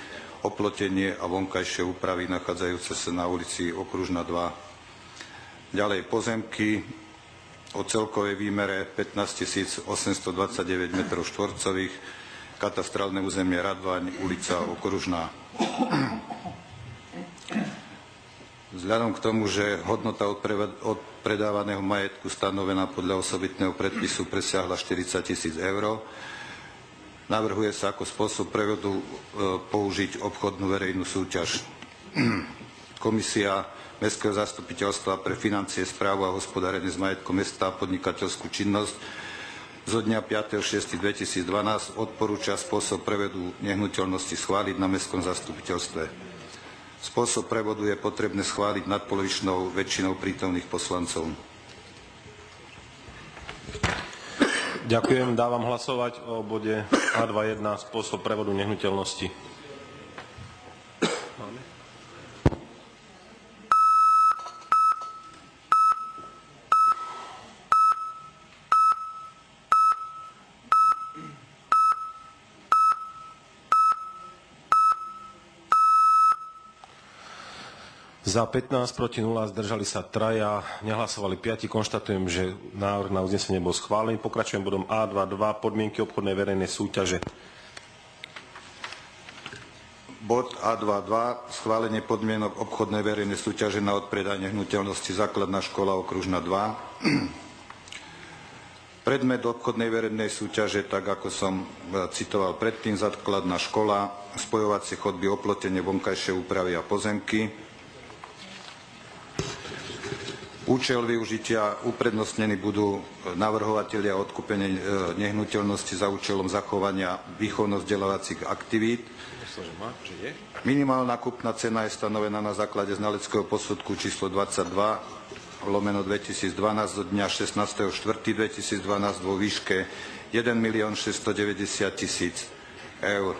oplotenie a vonkajšie úpravy nachádzajúce sa na ulici Okružna 2. Ďalej pozemky o celkovej výmere 15 829 m štvorcových, katastrálne územie Radvaň, ulica Okružná. Vzhľadom k tomu, že hodnota od predávaného majetku stanovená podľa osobitného predpisu presiahla 40 tisíc eur, navrhuje sa ako spôsob prevodu e, použiť obchodnú verejnú súťaž. Komisia Mestského zastupiteľstva pre financie, správu a hospodárenie s majetkom mesta a podnikateľskú činnosť zo dňa 5.6.2012 odporúča spôsob prevedu nehnuteľnosti schváliť na Mestskom zastupiteľstve. Spôsob prevodu je potrebné schváliť nadpolovičnou väčšinou prítomných poslancov. Ďakujem. Dávam hlasovať o bode A21 spôsob prevodu nehnuteľnosti. Za 15, proti 0, zdržali sa traja, nehlasovali 5. Konštatujem, že návrh na uznesenie bol schválený. Pokračujem bodom A22, podmienky obchodnej verejnej súťaže. Bod A22, schválenie podmienok obchodnej verejnej súťaže na odpredanie hnutelnosti základná škola okružna 2. Predmet obchodnej verejnej súťaže, tak ako som e, citoval predtým, základná škola, spojovacie chodby, oplotenie, vonkajšie úpravy a pozemky. Účel využitia uprednostnení budú navrhovatelia odkúpenie e, nehnuteľnosti za účelom zachovania výchovno-vzdelávacích aktivít. Minimálna kúpna cena je stanovená na základe znaleckého posudku číslo 22 lomeno 2012 do dňa 16.4.2012 vo výške 1 690 tisíc eur.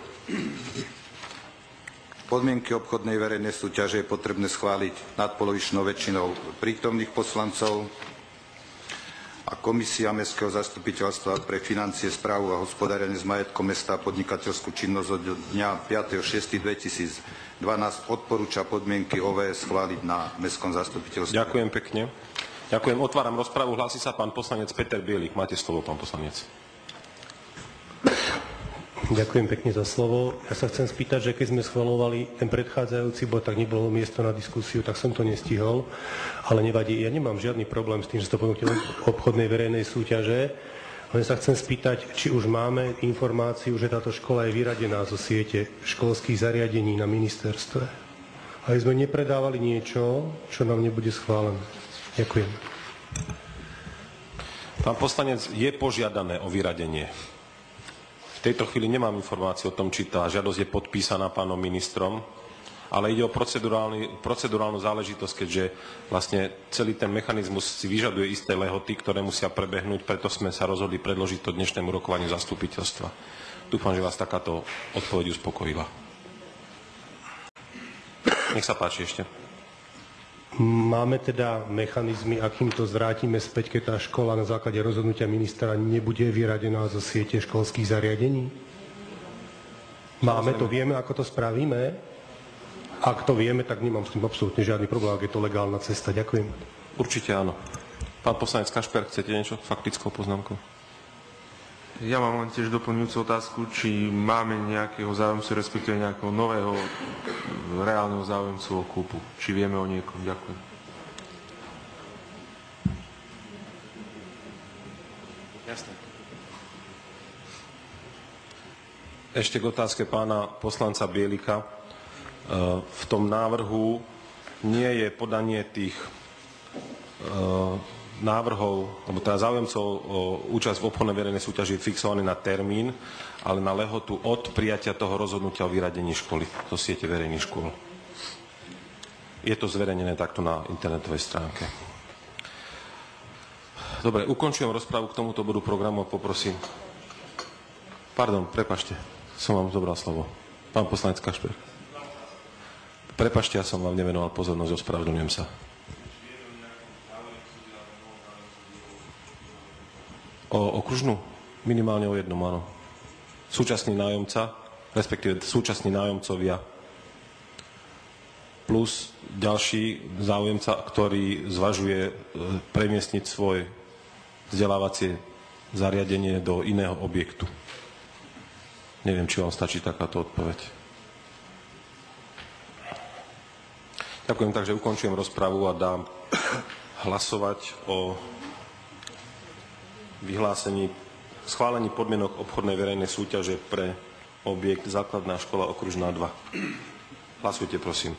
Podmienky obchodnej verejnej súťaže je potrebné schváliť nadpolovičnou väčšinou prítomných poslancov a Komisia Mestského zastupiteľstva pre financie, správu a hospodárenie s majetkom mesta a podnikateľskú činnosť od dňa 5.6.2012 odporúča podmienky OVS schváliť na Mestskom zastupiteľstve. Ďakujem pekne. Ďakujem. Otváram rozpravu. Hlási sa pán poslanec Peter Bielik. Máte slovo, pán poslanec. Ďakujem pekne za slovo. Ja sa chcem spýtať, že keď sme schvalovali ten predchádzajúci bod, tak nebolo miesto na diskusiu, tak som to nestihol, ale nevadí. Ja nemám žiadny problém s tým, že to ponúkne obchodnej verejnej súťaže, len sa chcem spýtať, či už máme informáciu, že táto škola je vyradená zo siete školských zariadení na ministerstve. A sme nepredávali niečo, čo nám nebude schválené. Ďakujem. Pán poslanec, je požiadané o vyradenie. V tejto chvíli nemám informáciu o tom, či tá žiadosť je podpísaná pánom ministrom, ale ide o procedurálnu záležitosť, keďže vlastne celý ten mechanizmus si vyžaduje isté lehoty, ktoré musia prebehnúť, preto sme sa rozhodli predložiť to dnešnému rokovaniu zastupiteľstva. Dúfam, že vás takáto odpoveď uspokojila. Nech sa páči ešte. Máme teda mechanizmy, akým to zvrátime späť, keď tá škola na základe rozhodnutia ministra nebude vyradená zo siete školských zariadení? Máme to, vieme, ako to spravíme? Ak to vieme, tak nemám s tým absolútne žiadny problém, ak je to legálna cesta. Ďakujem. Určite áno. Pán poslanec Kašper, chcete niečo faktickou poznámkou? Ja mám len tiež doplňujúcu otázku, či máme nejakého záujemcu, respektíve nejakého nového reálneho záujemcu o kúpu. Či vieme o niekom. Ďakujem. Jasne. Ešte k otázke pána poslanca Bielika. E, v tom návrhu nie je podanie tých e, návrhov, alebo teda záujemcov o účasť v obchodnej verejnej súťaži je fixovaný na termín, ale na lehotu od prijatia toho rozhodnutia o vyradení školy zo siete verejných škôl. Je to zverejnené takto na internetovej stránke. Dobre, ukončujem rozprávu k tomuto bodu programu a poprosím. Pardon, prepašte, som vám zobral slovo. Pán poslanec Kašper. Prepašte, ja som vám nevenoval pozornosť, ospravedlňujem sa. O okružnú? Minimálne o jednom, áno. Súčasný nájomca, respektíve súčasní nájomcovia, plus ďalší záujemca, ktorý zvažuje e, premiestniť svoj vzdelávacie zariadenie do iného objektu. Neviem, či vám stačí takáto odpoveď. Ďakujem, takže ukončujem rozpravu a dám hlasovať o vyhlásení schválení podmienok obchodnej verejnej súťaže pre objekt Základná škola Okružná 2. Hlasujte, prosím.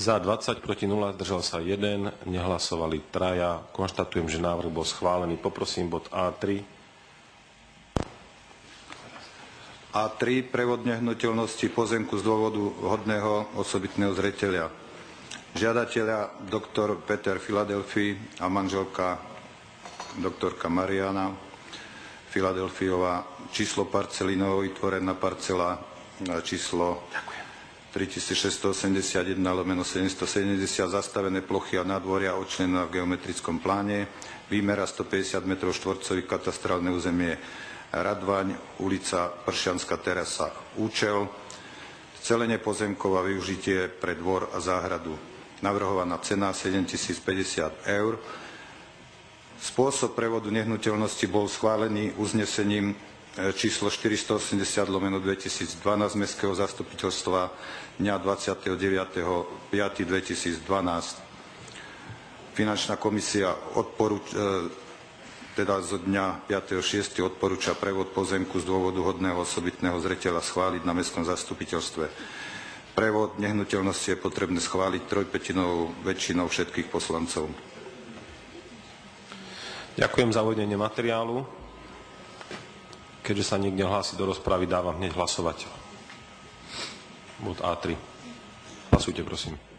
Za 20, proti 0, zdržal sa 1, nehlasovali traja. Konštatujem, že návrh bol schválený. Poprosím bod A3. A3 prevod nehnuteľnosti pozemku z dôvodu hodného osobitného zreteľa. Žiadatelia doktor Peter Filadelfi a manželka doktorka Mariana Filadelfiová, číslo parcely novovytvorená parcela, číslo 3681 lomeno 770 zastavené plochy a nadvoria očlenená v geometrickom pláne, výmera 150 m štvorcových katastrálne územie Radvaň, ulica Pršianská terasa. Účel, celenie pozemkov a využitie pre dvor a záhradu. Navrhovaná cena 7050 eur. Spôsob prevodu nehnuteľnosti bol schválený uznesením e, číslo 480 lomeno 2012 Mestského zastupiteľstva dňa 29.5.2012. Finančná komisia odporúč, e, teda zo dňa 5.6. odporúča prevod pozemku z dôvodu hodného osobitného zreteľa schváliť na mestskom zastupiteľstve. Prevod nehnuteľnosti je potrebné schváliť trojpetinovou väčšinou všetkých poslancov. Ďakujem za uvedenie materiálu. Keďže sa nikto hlási do rozpravy, dávam hneď hlasovať. Bod A3. Hlasujte, prosím.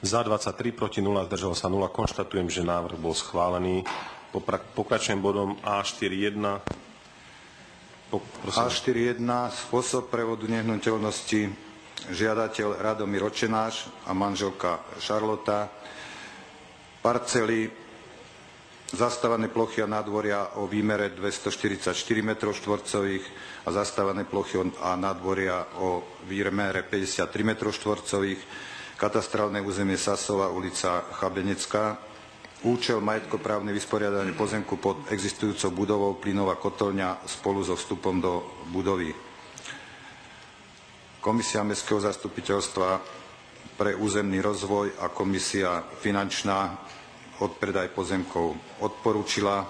Za 23, proti 0, zdržalo sa 0. Konštatujem, že návrh bol schválený. Pokračujem bodom A41. A41, spôsob prevodu nehnuteľnosti, žiadateľ Radomír Očenáš a manželka Šarlota, parcely, zastávané plochy a nádvoria o výmere 244 m štvorcových a zastávané plochy a nádvoria o výmere 53 m štvorcových, katastrálne územie Sasova, ulica Chabenecká, účel majetkoprávne vysporiadanie pozemku pod existujúcou budovou plynová kotolňa spolu so vstupom do budovy. Komisia Mestského zastupiteľstva pre územný rozvoj a komisia finančná odpredaj pozemkov odporúčila.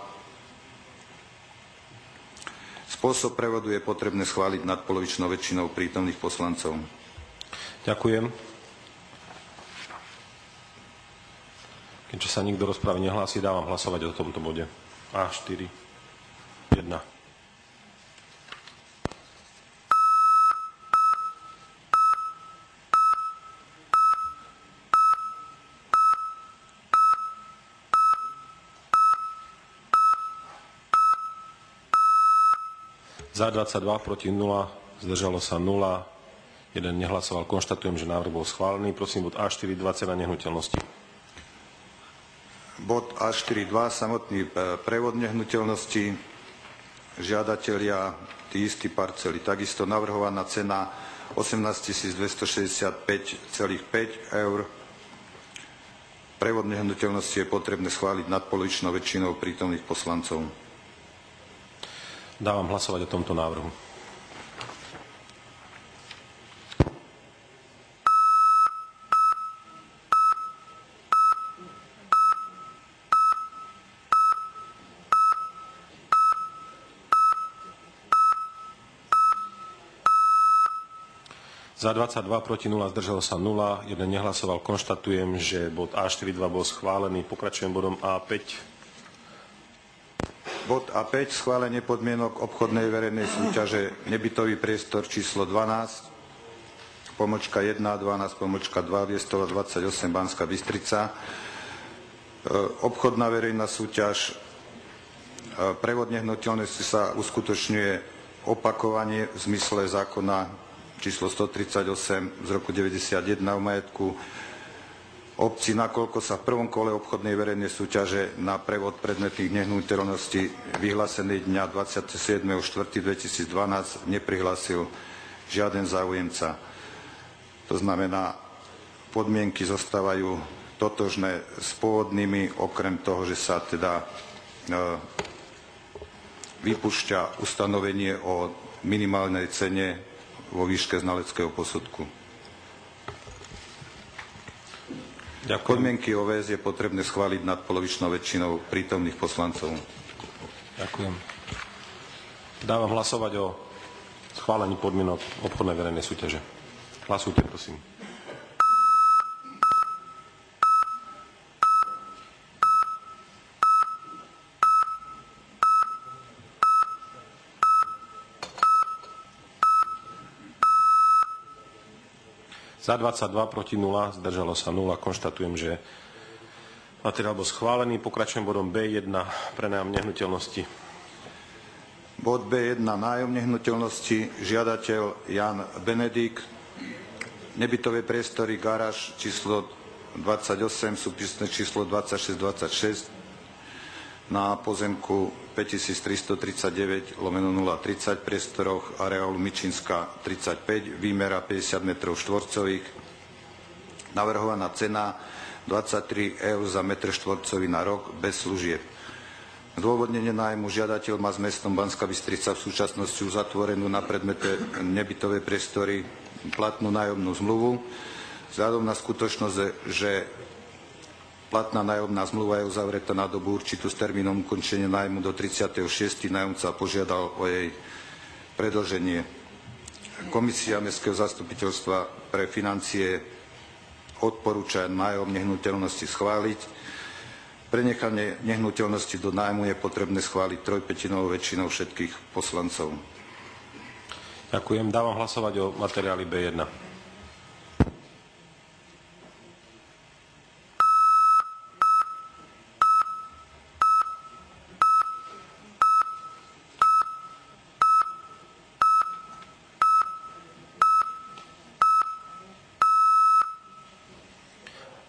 Spôsob prevodu je potrebné schváliť nadpolovičnou väčšinou prítomných poslancov. Ďakujem. Keďže sa nikto rozprávy nehlási, dávam hlasovať o tomto bode. A4. 1. Za 22, proti 0, zdržalo sa 0, jeden nehlasoval. Konštatujem, že návrh bol schválený. Prosím, bod A4, 20 na nehnuteľnosti. Bod A4.2, samotný e, prevod nehnuteľnosti. Žiadatelia, tí istí parcely. Takisto navrhovaná cena 18 265,5 eur. Prevod nehnuteľnosti je potrebné schváliť nadpolovičnou väčšinou prítomných poslancov. Dávam hlasovať o tomto návrhu. Za 22, proti 0, zdržalo sa 0, jeden nehlasoval. Konštatujem, že bod A42 bol schválený. Pokračujem bodom A5. Bod A5, schválenie podmienok obchodnej verejnej súťaže nebytový priestor číslo 12, pomočka 1, 12, pomočka 2, Viestova 28, Banská Bystrica. E, obchodná verejná súťaž, e, prevod nehnuteľnosti sa uskutočňuje opakovanie v zmysle zákona číslo 138 z roku 91 o majetku obci, nakoľko sa v prvom kole obchodnej verejnej súťaže na prevod predmetných nehnuteľností vyhlásený dňa 27.4.2012 neprihlásil žiaden záujemca. To znamená, podmienky zostávajú totožné s pôvodnými, okrem toho, že sa teda e, vypúšťa ustanovenie o minimálnej cene vo výške znaleckého posudku. Ďakujem. Podmienky OVS je potrebné schváliť nad polovičnou väčšinou prítomných poslancov. Ďakujem. Dávam hlasovať o schválení podmienok obchodnej verejnej súťaže. Hlasujte, prosím. Za 22, proti 0, zdržalo sa 0. Konštatujem, že materiál bol schválený. Pokračujem bodom B1, prenajom nehnuteľnosti. Bod B1, nájom nehnuteľnosti, žiadateľ Jan Benedik, nebytové priestory, garáž číslo 28, súpisné číslo 2626, na pozemku 5339 lomeno 030 priestoroch areálu Mičínska 35, výmera 50 m štvorcových. Navrhovaná cena 23 eur za metr štvorcový na rok bez služieb. Zdôvodnenie nájmu žiadateľ má s mestom Banská Bystrica v súčasnosti uzatvorenú na predmete nebytové priestory platnú nájomnú zmluvu. Vzhľadom na skutočnosť, že Platná nájomná zmluva je uzavretá na dobu určitú s termínom ukončenia nájmu do 36. Nájomca požiadal o jej predlženie. Komisia Mestského zastupiteľstva pre financie odporúča nájom nehnuteľnosti schváliť. Prenechanie nehnuteľnosti do nájmu je potrebné schváliť trojpetinovou väčšinou všetkých poslancov. Ďakujem. Dávam hlasovať o materiáli B1.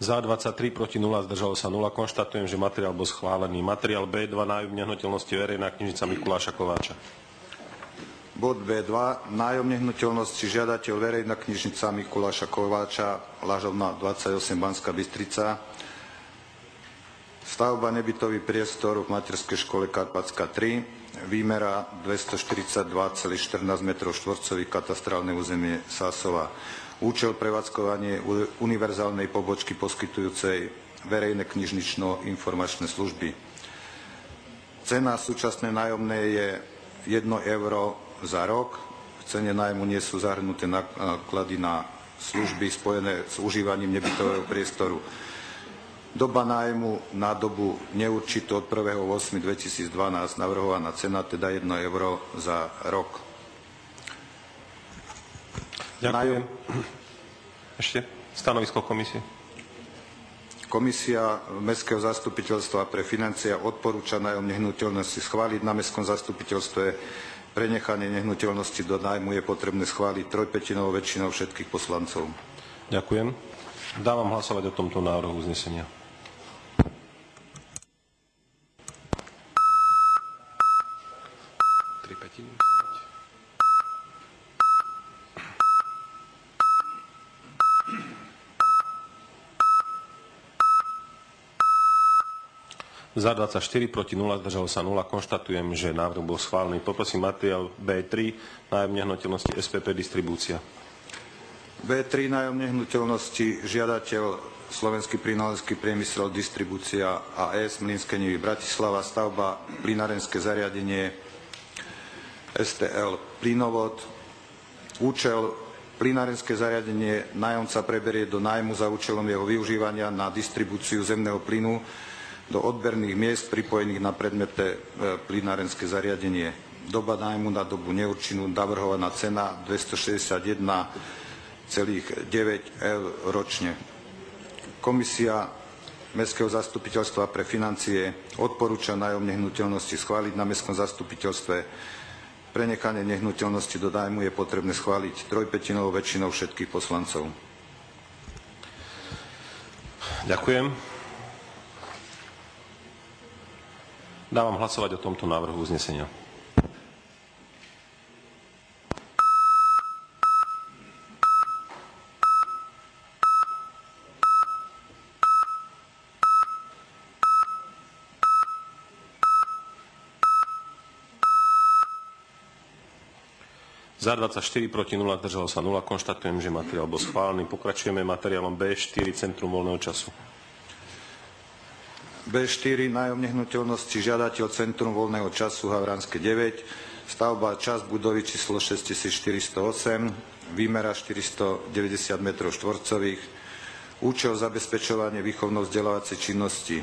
Za 23, proti 0, zdržalo sa 0. Konštatujem, že materiál bol schválený. Materiál B2, nájom nehnuteľnosti verejná knižnica Mikuláša Kováča. Bod B2, nájom nehnuteľnosti žiadateľ verejná knižnica Mikuláša Kováča, Lažovna 28, Banská Bystrica. Stavba nebytový priestor v materskej škole Karpatská 3, výmera 242,14 m štvorcových, katastrálne územie Sásova. Účel prevádzkovanie univerzálnej pobočky poskytujúcej verejné knižnično-informačné služby. Cena súčasné nájomné je 1 euro za rok. V cene nájmu nie sú zahrnuté náklady na služby spojené s užívaním nebytového priestoru. Doba nájmu na dobu neurčitú od 1.8.2012 navrhovaná cena teda 1 euro za rok. Ďakujem. Ešte stanovisko komisie. Komisia Mestského zastupiteľstva pre financie odporúča nájom nehnuteľnosti schváliť na Mestskom zastupiteľstve. Prenechanie nehnuteľnosti do nájmu je potrebné schváliť trojpetinovou väčšinou všetkých poslancov. Ďakujem. Dávam hlasovať o tomto návrhu uznesenia. Tri petiny. Za 24, proti 0, zdržalo sa 0. Konštatujem, že návrh bol schválený. Poprosím materiál B3, nájom nehnuteľnosti SPP distribúcia. B3 nájom nehnuteľnosti žiadateľ Slovenský plynárenský priemysel distribúcia AS Mlinské Nivy Bratislava stavba plynárenské zariadenie STL plynovod. Účel plynárenské zariadenie nájomca preberie do nájmu za účelom jeho využívania na distribúciu zemného plynu do odberných miest pripojených na predmete plynárenské zariadenie. Doba nájmu na dobu neurčinú, navrhovaná cena 261,9 eur ročne. Komisia Mestského zastupiteľstva pre financie odporúča nájom nehnuteľnosti schváliť na Mestskom zastupiteľstve. Prenechanie nehnuteľnosti do nájmu je potrebné schváliť trojpetinovou väčšinou všetkých poslancov. Ďakujem. Dávam hlasovať o tomto návrhu uznesenia. Za 24, proti 0, zdržalo sa 0. Konštatujem, že materiál bol schválený. Pokračujeme materiálom B4, Centrum voľného času. B4 nájom nehnuteľnosti žiadateľ Centrum voľného času Havranské 9, stavba časť budovy číslo 6408, výmera 490 m štvorcových, účel zabezpečovanie výchovno-vzdelávacej činnosti,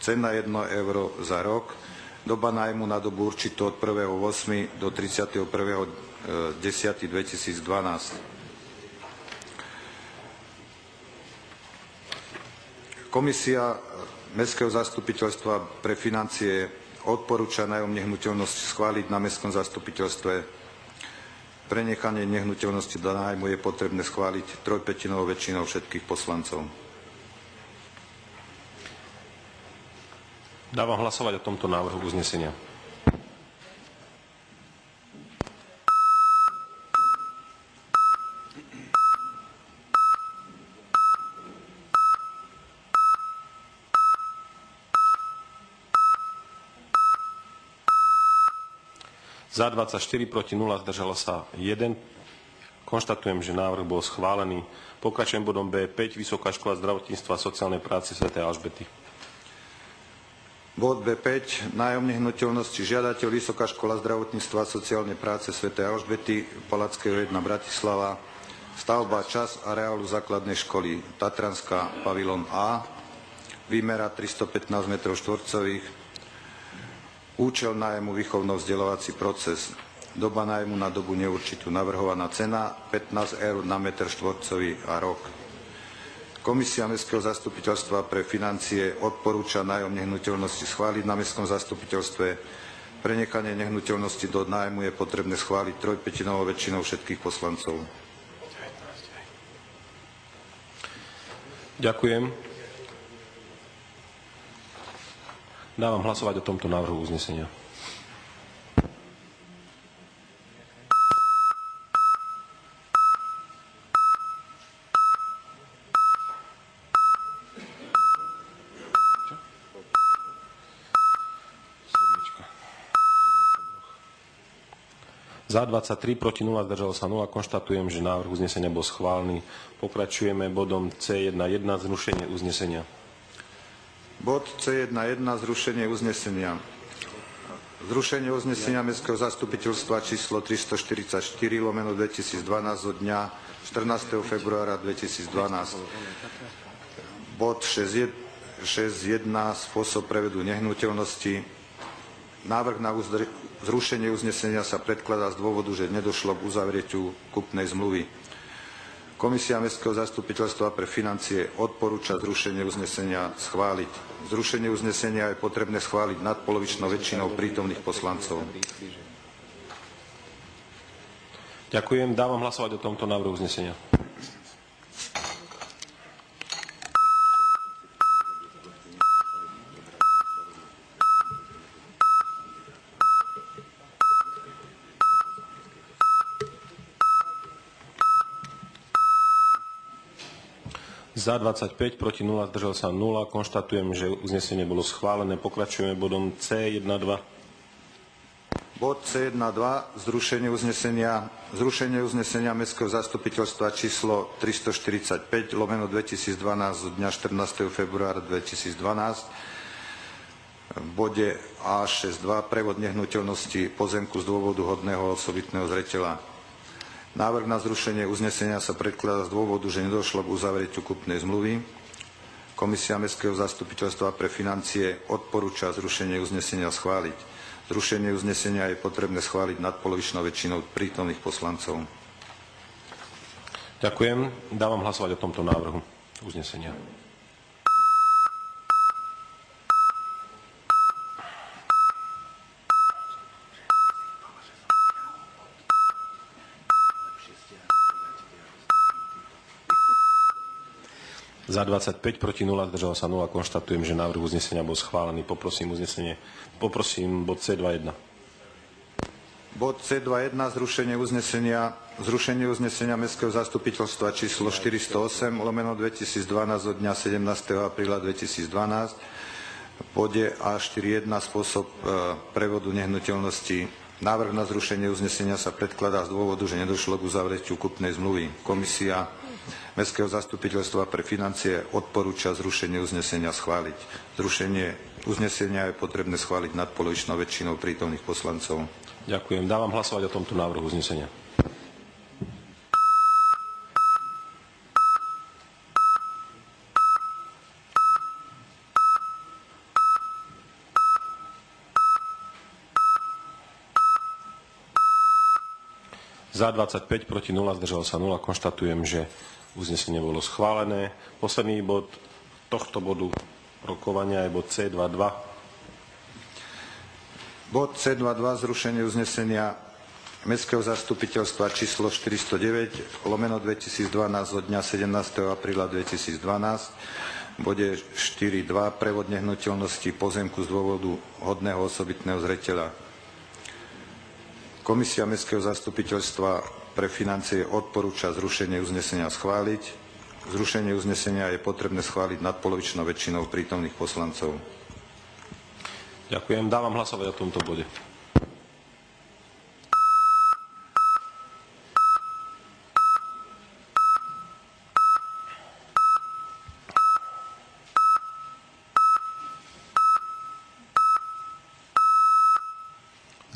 cena 1 euro za rok, doba nájmu na dobu určitú od 1.8. do 31.10.2012. Komisia Mestského zastupiteľstva pre financie odporúča nájom nehnuteľnosti schváliť na Mestskom zastupiteľstve. Prenechanie nehnuteľnosti do nájmu je potrebné schváliť trojpetinovou väčšinou všetkých poslancov. Dávam hlasovať o tomto návrhu uznesenia. Za 24, proti 0, zdržalo sa 1. Konštatujem, že návrh bol schválený. Pokračujem bodom B5, Vysoká škola zdravotníctva a sociálnej práce Sv. Alžbety. Bod B5, nájom nehnuteľnosti žiadateľ Vysoká škola zdravotníctva a sociálnej práce Sv. Alžbety, Palackého 1 Bratislava, stavba čas areálu základnej školy Tatranská pavilon A, výmera 315 m štvorcových, Účel nájmu výchovno-vzdelávací proces. Doba nájmu na dobu neurčitú. Navrhovaná cena 15 eur na meter štvorcový a rok. Komisia Mestského zastupiteľstva pre financie odporúča nájom nehnuteľnosti schváliť na Mestskom zastupiteľstve. Prenechanie nehnuteľnosti do nájmu je potrebné schváliť trojpetinovou väčšinou všetkých poslancov. Ďakujem. Dávam hlasovať o tomto návrhu uznesenia. Za 23, proti 0, zdržalo sa 0. Konštatujem, že návrh uznesenia bol schválený. Pokračujeme bodom C1.1, zrušenie uznesenia. Bod C1.1, zrušenie uznesenia. Zrušenie uznesenia Mestského zastupiteľstva číslo 344 lomeno 2012 zo dňa 14. februára 2012. Bod 6.1 spôsob prevedu nehnuteľnosti. Návrh na zrušenie uznesenia sa predkladá z dôvodu, že nedošlo k uzavretiu kupnej zmluvy. Komisia Mestského zastupiteľstva pre financie odporúča zrušenie uznesenia schváliť. Zrušenie uznesenia je potrebné schváliť nadpolovičnou väčšinou prítomných poslancov. Ďakujem. Dávam hlasovať o tomto návrhu uznesenia. Za 25, proti 0, zdržal sa 0. Konštatujem, že uznesenie bolo schválené. Pokračujeme bodom C1.2. Bod C1.2. Zrušenie uznesenia, zrušenie uznesenia Mestského zastupiteľstva číslo 345 lomeno 2012 z dňa 14. februára 2012 v bode A62 prevod nehnuteľnosti pozemku z dôvodu hodného osobitného zreteľa. Návrh na zrušenie uznesenia sa predkladá z dôvodu, že nedošlo k uzavretiu kupnej zmluvy. Komisia Mestského zastupiteľstva pre financie odporúča zrušenie uznesenia schváliť. Zrušenie uznesenia je potrebné schváliť nadpolovičnou väčšinou prítomných poslancov. Ďakujem. Dávam hlasovať o tomto návrhu uznesenia. Za 25, proti 0, zdržalo sa 0. Konštatujem, že návrh uznesenia bol schválený. Poprosím uznesenie. Poprosím bod C21. Bod C21, zrušenie uznesenia, zrušenie uznesenia Mestského zastupiteľstva číslo 408 lomeno 2012 od dňa 17. apríla 2012 v bode A41 spôsob e, prevodu nehnuteľnosti. Návrh na zrušenie uznesenia sa predkladá z dôvodu, že nedošlo k uzavretiu kupnej zmluvy. Komisia Mestského zastupiteľstva pre financie odporúča zrušenie uznesenia schváliť. Zrušenie uznesenia je potrebné schváliť nadpolovičnou väčšinou prítomných poslancov. Ďakujem. Dávam hlasovať o tomto návrhu uznesenia. Za 25, proti 0, zdržalo sa 0. Konštatujem, že Uznesenie bolo schválené. Posledný bod tohto bodu rokovania je bod C22. Bod C22, zrušenie uznesenia Mestského zastupiteľstva číslo 409 lomeno 2012 od dňa 17. apríla 2012 v bode 4.2 prevod nehnuteľnosti pozemku z dôvodu hodného osobitného zreteľa. Komisia Mestského zastupiteľstva pre financie odporúča zrušenie uznesenia schváliť. Zrušenie uznesenia je potrebné schváliť nadpolovičnou väčšinou prítomných poslancov. Ďakujem. Dávam hlasovať o tomto bode.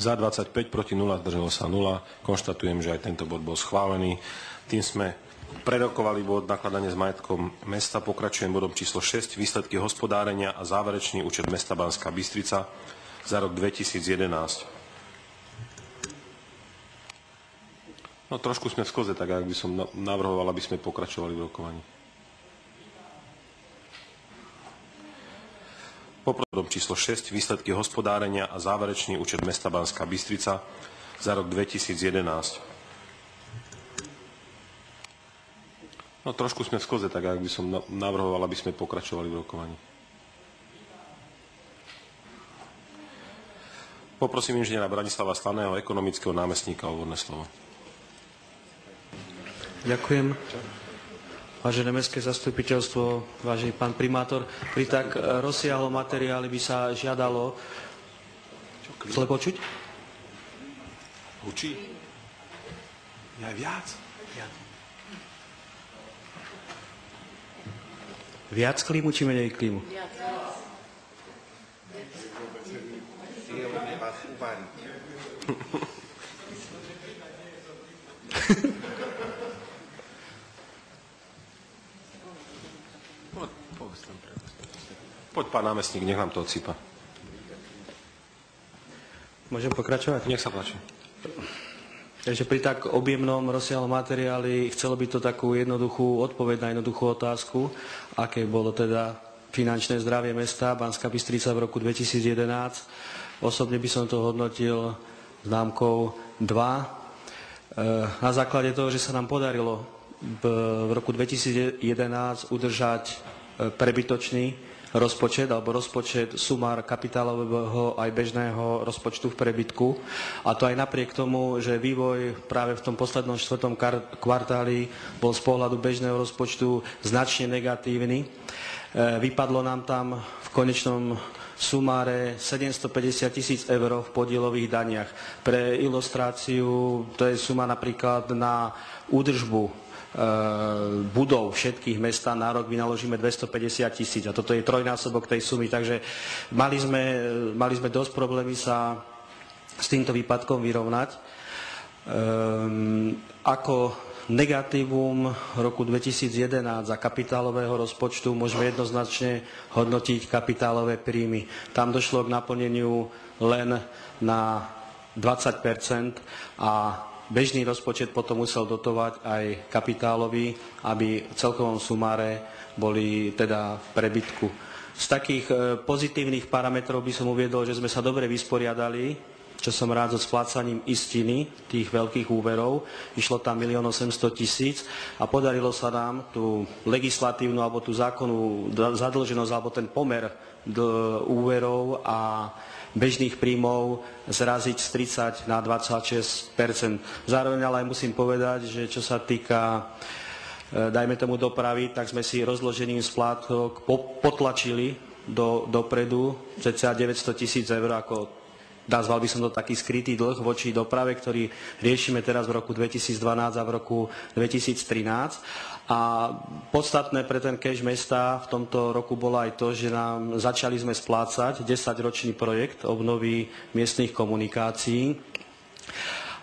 Za 25, proti 0, zdržalo sa 0. Konštatujem, že aj tento bod bol schválený. Tým sme prerokovali bod nakladanie s majetkom mesta. Pokračujem bodom číslo 6. Výsledky hospodárenia a záverečný účet mesta Banská Bystrica za rok 2011. No trošku sme v skoze, tak ak by som navrhoval, aby sme pokračovali v rokovaní. Poprvodom číslo 6, výsledky hospodárenia a záverečný účet mesta Banská Bystrica za rok 2011. No trošku sme v skoze, tak ak by som navrhoval, aby sme pokračovali v rokovaní. Poprosím inžiniera Branislava Slaného, ekonomického námestníka, o úvodné slovo. Ďakujem. Vážené mestské zastupiteľstvo, vážený pán primátor, pri tak rozsiahlom materiáli by sa žiadalo... Zle počuť? Hučí? Je aj viac? Viac klímu či menej klímu? Poď, pán námestník, nech nám to odsýpa. Môžem pokračovať? Nech sa páči. Takže pri tak objemnom rozsiahlom materiáli chcelo by to takú jednoduchú odpoveď na jednoduchú otázku, aké bolo teda finančné zdravie mesta Banská Bystrica v roku 2011. Osobne by som to hodnotil známkou 2. E, na základe toho, že sa nám podarilo v roku 2011 udržať e, prebytočný rozpočet alebo rozpočet sumár kapitálového aj bežného rozpočtu v prebytku. A to aj napriek tomu, že vývoj práve v tom poslednom štvrtom kvartáli bol z pohľadu bežného rozpočtu značne negatívny. E, vypadlo nám tam v konečnom sumáre 750 tisíc eur v podielových daniach. Pre ilustráciu to je suma napríklad na údržbu budov všetkých mesta na rok vynaložíme 250 tisíc a toto je trojnásobok tej sumy, takže mali sme, mali sme dosť problémy sa s týmto výpadkom vyrovnať. Um, ako negatívum roku 2011 za kapitálového rozpočtu môžeme jednoznačne hodnotiť kapitálové príjmy. Tam došlo k naplneniu len na 20% a Bežný rozpočet potom musel dotovať aj kapitálový, aby v celkovom sumáre boli teda v prebytku. Z takých e, pozitívnych parametrov by som uviedol, že sme sa dobre vysporiadali, čo som rád so splácaním istiny tých veľkých úverov. Išlo tam 1 800 tisíc a podarilo sa nám tú legislatívnu alebo tú zákonnú zadlženosť alebo ten pomer úverov a bežných príjmov zraziť z 30 na 26 Zároveň ale aj musím povedať, že čo sa týka e, dajme tomu dopravy, tak sme si rozložením splátok potlačili do, dopredu cca 900 tisíc eur ako nazval by som to taký skrytý dlh voči doprave, ktorý riešime teraz v roku 2012 a v roku 2013. A podstatné pre ten cash mesta v tomto roku bolo aj to, že nám začali sme splácať 10-ročný projekt obnovy miestnych komunikácií.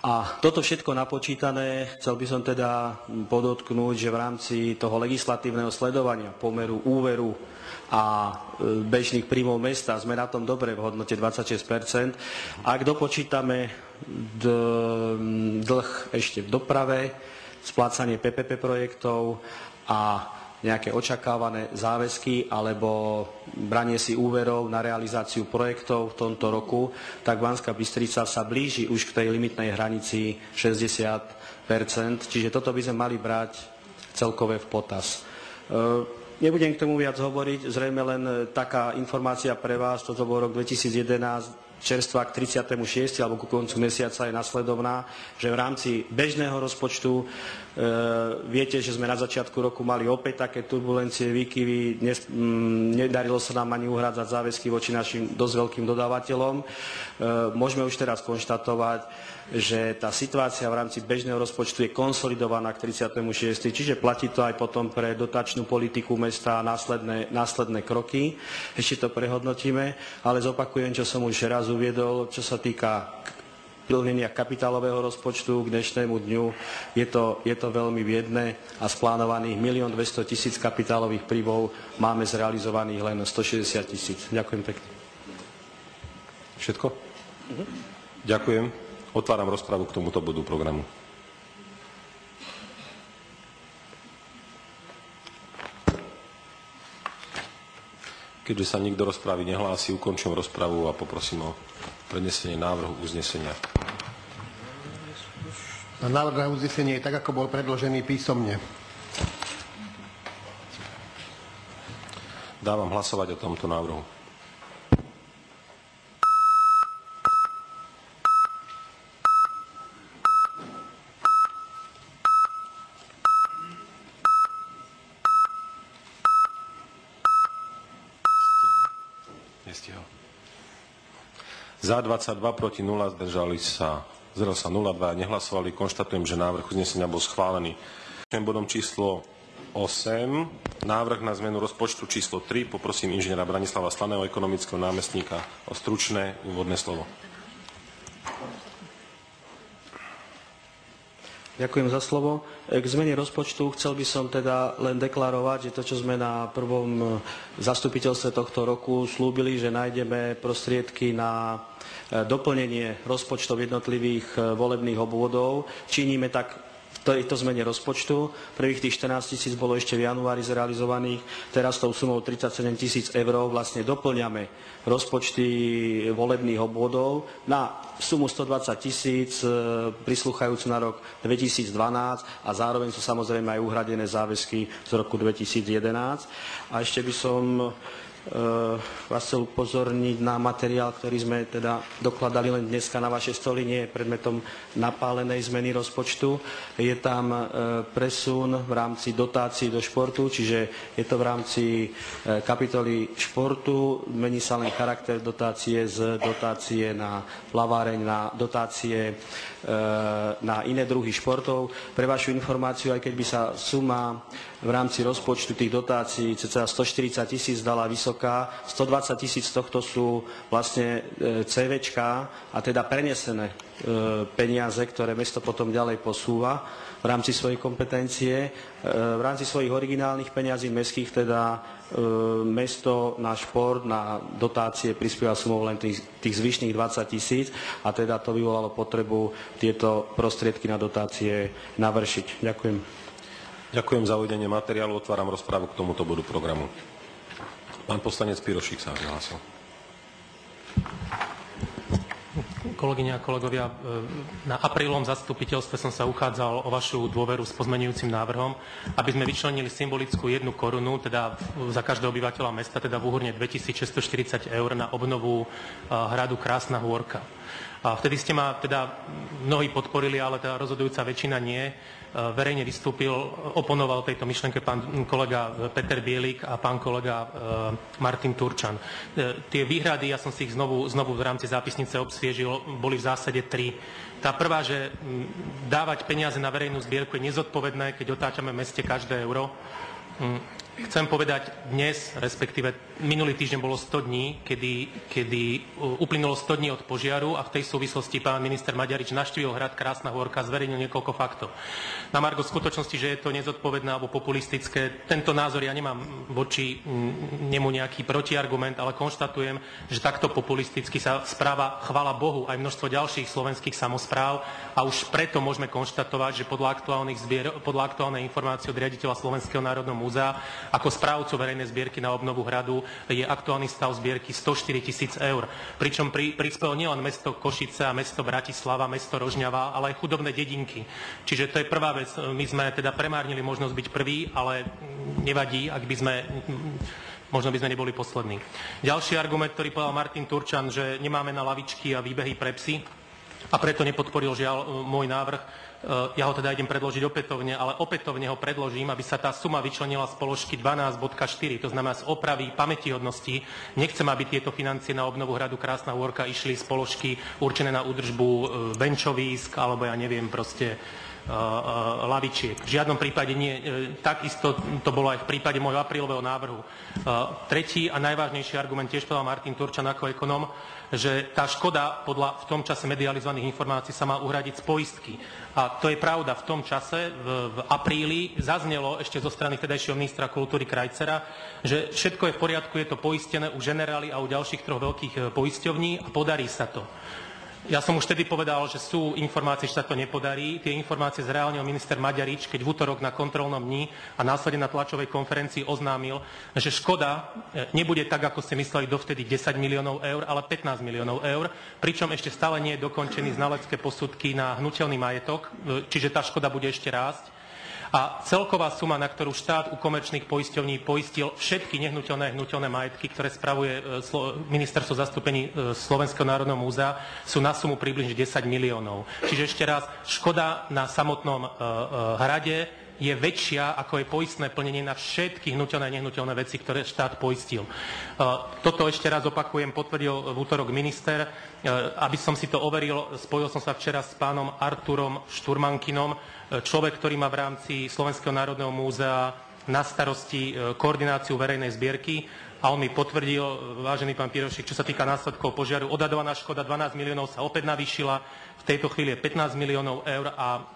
A toto všetko napočítané, chcel by som teda podotknúť, že v rámci toho legislatívneho sledovania pomeru úveru a e, bežných príjmov mesta sme na tom dobre v hodnote 26% Ak dopočítame dlh ešte v doprave, splácanie PPP projektov a nejaké očakávané záväzky alebo branie si úverov na realizáciu projektov v tomto roku, tak Banská Bystrica sa blíži už k tej limitnej hranici 60% čiže toto by sme mali brať celkové v potaz. E, nebudem k tomu viac hovoriť, zrejme len taká informácia pre vás, toto bol rok 2011, čerstva k 36. alebo ku koncu mesiaca je nasledovná, že v rámci bežného rozpočtu e, viete, že sme na začiatku roku mali opäť také turbulencie, výkyvy, ne, m, nedarilo sa nám ani uhrádzať záväzky voči našim dosť veľkým dodávateľom. E, môžeme už teraz konštatovať, že tá situácia v rámci bežného rozpočtu je konsolidovaná k 36. Čiže platí to aj potom pre dotačnú politiku mesta a následné, následné kroky. Ešte to prehodnotíme, ale zopakujem, čo som už raz uviedol, čo sa týka plnenia kapitálového rozpočtu k dnešnému dňu. Je to, je to veľmi viedne a z plánovaných 1 200 tisíc kapitálových príjmov máme zrealizovaných len 160 tisíc. Ďakujem pekne. Všetko? Mhm. Ďakujem. Otváram rozpravu k tomuto bodu programu. Keďže sa nikto rozprávy nehlási, ukončím rozpravu a poprosím o prednesenie návrhu uznesenia. Návrh na uznesenie je tak, ako bol predložený písomne. Dávam hlasovať o tomto návrhu. Za 22 proti 0 zdržali sa Zrel sa 02, nehlasovali. Konštatujem, že návrh uznesenia bol schválený. Bodom číslo 8. Návrh na zmenu rozpočtu číslo 3. Poprosím inžiniera Branislava Slaného, ekonomického námestníka, o stručné úvodné slovo. Ďakujem za slovo. K zmene rozpočtu chcel by som teda len deklarovať, že to, čo sme na prvom zastupiteľstve tohto roku slúbili, že nájdeme prostriedky na e, doplnenie rozpočtov jednotlivých e, volebných obvodov, činíme tak tejto zmene rozpočtu. Prvých tých 14 tisíc bolo ešte v januári zrealizovaných, teraz tou sumou 37 tisíc eur vlastne doplňame rozpočty volebných obvodov na sumu 120 tisíc e, prislúchajúcu na rok 2012 a zároveň sú samozrejme aj uhradené záväzky z roku 2011. A ešte by som vás chcel upozorniť na materiál, ktorý sme teda dokladali len dneska na vaše stoly, nie je predmetom napálenej zmeny rozpočtu. Je tam eh, presun v rámci dotácií do športu, čiže je to v rámci eh, kapitoly športu, mení sa len charakter dotácie z dotácie na plaváreň na dotácie na iné druhy športov. Pre vašu informáciu, aj keď by sa suma v rámci rozpočtu tých dotácií cca 140 tisíc dala vysoká, 120 tisíc tohto sú vlastne e, CVčka a teda prenesené e, peniaze, ktoré mesto potom ďalej posúva v rámci svojej kompetencie. E, v rámci svojich originálnych peňazí mestských teda mesto na šport, na dotácie prispieva sumou len tých, tých zvyšných 20 tisíc a teda to vyvolalo potrebu tieto prostriedky na dotácie navršiť. Ďakujem. Ďakujem za uvedenie materiálu. Otváram rozprávu k tomuto bodu programu. Pán poslanec Pirošík sa prihlásil. Kolegyne a kolegovia, na aprílom zastupiteľstve som sa uchádzal o vašu dôveru s pozmenujúcim návrhom, aby sme vyčlenili symbolickú jednu korunu, teda za každého obyvateľa mesta, teda v úhorne 2640 eur na obnovu hradu Krásna Hôrka. Vtedy ste ma teda mnohí podporili, ale tá rozhodujúca väčšina nie. E, verejne vystúpil, oponoval tejto myšlenke pán kolega Peter Bielik a pán kolega e, Martin Turčan. E, tie výhrady, ja som si ich znovu, znovu v rámci zápisnice obsviežil, boli v zásade tri. Tá prvá, že dávať peniaze na verejnú zbierku je nezodpovedné, keď otáčame v meste každé euro. Chcem povedať dnes, respektíve minulý týždeň bolo 100 dní, kedy, kedy uplynulo 100 dní od požiaru a v tej súvislosti pán minister Maďarič naštívil hrad Krásna Horka, zverejnil niekoľko faktov. Na Margo skutočnosti, že je to nezodpovedné alebo populistické, tento názor ja nemám voči nemu nejaký protiargument, ale konštatujem, že takto populisticky sa správa, chvala Bohu, aj množstvo ďalších slovenských samozpráv a už preto môžeme konštatovať, že podľa, aktuálnych zbier, podľa aktuálnej informácie od riaditeľa Slovenského národného múzea ako správcu verejnej zbierky na obnovu hradu je aktuálny stav zbierky 104 tisíc eur. Pričom pri, prispelo nielen mesto Košice a mesto Bratislava, mesto Rožňava, ale aj chudobné dedinky. Čiže to je prvá vec. My sme teda premárnili možnosť byť prvý, ale nevadí, ak by sme možno by sme neboli poslední. Ďalší argument, ktorý povedal Martin Turčan, že nemáme na lavičky a výbehy pre psy a preto nepodporil žiaľ môj návrh, ja ho teda idem predložiť opätovne, ale opätovne ho predložím, aby sa tá suma vyčlenila z položky 12.4, to znamená z opravy pamätihodnosti. Nechcem, aby tieto financie na obnovu hradu Krásna Hôrka išli z položky určené na údržbu venčovísk, alebo ja neviem, proste lavičiek. V žiadnom prípade nie. Takisto to bolo aj v prípade môjho aprílového návrhu. Tretí a najvážnejší argument tiež povedal Martin Turčan ako ekonom, že tá škoda podľa v tom čase medializovaných informácií sa má uhradiť z poistky. A to je pravda. V tom čase, v, v apríli, zaznelo ešte zo strany vtedajšieho ministra kultúry Krajcera, že všetko je v poriadku, je to poistené u generály a u ďalších troch veľkých e, poisťovní a podarí sa to. Ja som už vtedy povedal, že sú informácie, že sa to nepodarí. Tie informácie zreálnil minister Maďarič, keď v útorok na kontrolnom dni a následne na tlačovej konferencii oznámil, že škoda e, nebude tak, ako ste mysleli dovtedy 10 miliónov eur, ale 15 miliónov eur, pričom ešte stále nie je dokončený znalecké posudky na hnutelný majetok, e, čiže tá škoda bude ešte rásť a celková suma, na ktorú štát u komerčných poisťovní poistil všetky nehnuteľné hnuteľné majetky, ktoré spravuje e, ministerstvo zastúpení e, Slovenského národného múzea, sú na sumu približne 10 miliónov. Čiže ešte raz, škoda na samotnom e, hrade je väčšia ako je poistné plnenie na všetky hnutelné a nehnuteľné veci, ktoré štát poistil. Toto ešte raz opakujem, potvrdil v útorok minister. Aby som si to overil, spojil som sa včera s pánom Arturom Šturmankinom, človek, ktorý má v rámci Slovenského národného múzea na starosti koordináciu verejnej zbierky a on mi potvrdil, vážený pán Pirošik, čo sa týka následkov požiaru, odhadovaná škoda 12 miliónov sa opäť navýšila, v tejto chvíli je 15 miliónov eur a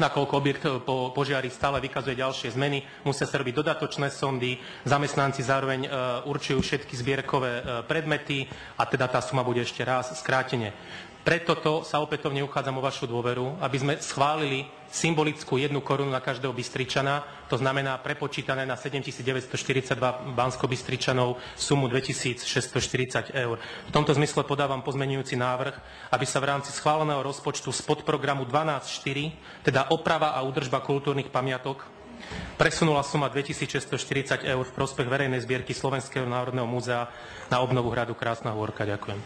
nakoľko objekt po požiari stále vykazuje ďalšie zmeny, musia sa robiť dodatočné sondy, zamestnanci zároveň e, určujú všetky zbierkové e, predmety a teda tá suma bude ešte raz skrátene. Preto to sa opätovne uchádzam o vašu dôveru, aby sme schválili symbolickú jednu korunu na každého Bystričana, to znamená prepočítané na 7942 Bansko-Bystričanov sumu 2640 eur. V tomto zmysle podávam pozmenujúci návrh, aby sa v rámci schváleného rozpočtu z podprogramu 12.4, teda oprava a údržba kultúrnych pamiatok, presunula suma 2640 eur v prospech verejnej zbierky Slovenského národného múzea na obnovu hradu Krásna Hôrka. Ďakujem.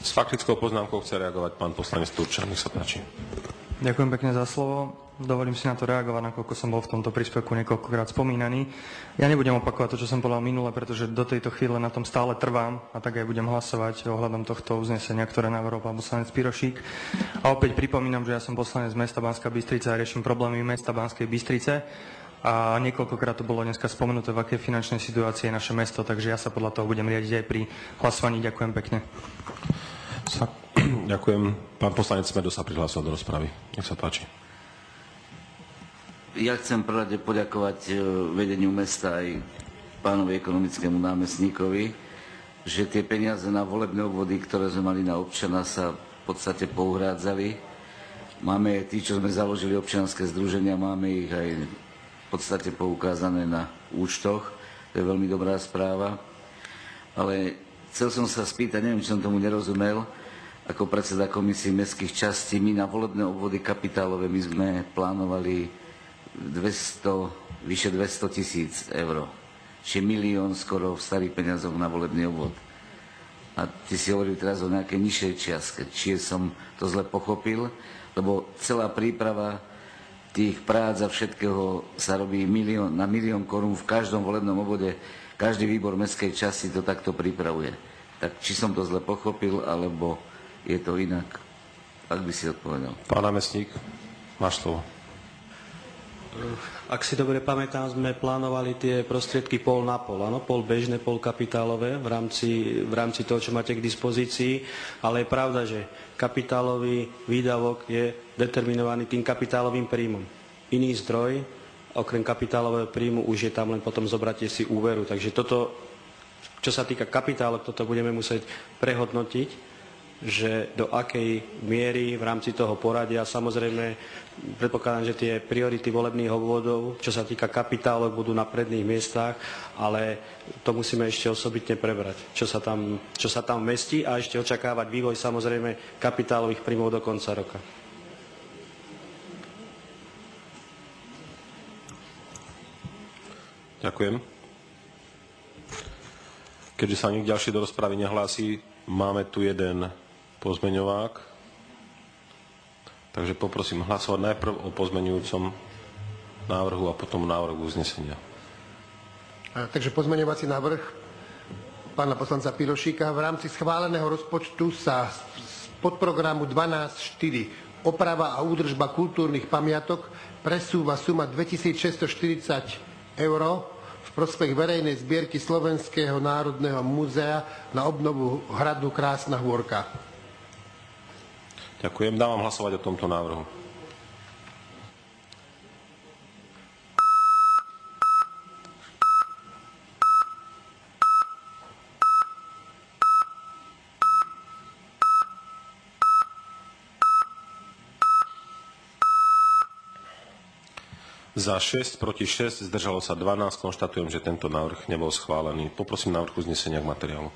S faktickou poznámkou chce reagovať pán poslanec Turčan. Nech sa páči. Ďakujem pekne za slovo. Dovolím si na to reagovať, nakoľko som bol v tomto príspevku niekoľkokrát spomínaný. Ja nebudem opakovať to, čo som povedal minule, pretože do tejto chvíle na tom stále trvám a tak aj budem hlasovať ohľadom tohto uznesenia, ktoré navrhol pán poslanec Pirošík. A opäť pripomínam, že ja som poslanec mesta Banská Bystrica a riešim problémy mesta Banskej Bystrice a niekoľkokrát to bolo dneska spomenuté, v akej finančnej situácii je naše mesto, takže ja sa podľa toho budem riadiť aj pri hlasovaní. Ďakujem pekne. Ďakujem. Pán poslanec Smedo sa prihlásil do rozpravy. Nech sa páči. Ja chcem prvé poďakovať e, vedeniu mesta aj pánovi ekonomickému námestníkovi, že tie peniaze na volebné obvody, ktoré sme mali na občana, sa v podstate pouhrádzali. Máme tí, čo sme založili občianske združenia, máme ich aj v podstate poukázané na účtoch. To je veľmi dobrá správa. Ale chcel som sa spýtať, neviem, či som tomu nerozumel, ako predseda komisie mestských častí. My na volebné obvody kapitálové my sme plánovali 200, vyše 200 tisíc eur. Čiže milión skoro v starých peniazoch na volebný obvod. A ty si hovoril teraz o nejakej nižšej čiastke. Čiže som to zle pochopil, lebo celá príprava tých prác a všetkého sa robí milión, na milión korún v každom volebnom obvode. Každý výbor mestskej časti to takto pripravuje. Tak či som to zle pochopil, alebo je to inak. Ak by si odpovedal. Pán námestník, máš slovo. Ak si dobre pamätám, sme plánovali tie prostriedky pol na pol. Áno, pol bežné, pol kapitálové v rámci, v rámci toho, čo máte k dispozícii. Ale je pravda, že kapitálový výdavok je determinovaný tým kapitálovým príjmom. Iný zdroj, okrem kapitálového príjmu, už je tam len potom zobratie si úveru. Takže toto, čo sa týka kapitálov, toto budeme musieť prehodnotiť že do akej miery v rámci toho poradia. Samozrejme, predpokladám, že tie priority volebných obvodov, čo sa týka kapitálov, budú na predných miestach, ale to musíme ešte osobitne prebrať, čo sa tam, čo sa tam mestí a ešte očakávať vývoj samozrejme kapitálových príjmov do konca roka. Ďakujem. Keďže sa nik ďalší do rozpravy nehlási, máme tu jeden pozmeňovák. Takže poprosím hlasovať najprv o pozmeňujúcom návrhu a potom návrhu uznesenia. Takže pozmeňovací návrh pána poslanca Pirošíka. V rámci schváleného rozpočtu sa z podprogramu 12.4 oprava a údržba kultúrnych pamiatok presúva suma 2640 eur v prospech verejnej zbierky Slovenského národného múzea na obnovu hradu Krásna Hôrka. Ďakujem. Dávam hlasovať o tomto návrhu. Za 6, proti 6, zdržalo sa 12. Konštatujem, že tento návrh nebol schválený. Poprosím návrh uznesenia k materiálu.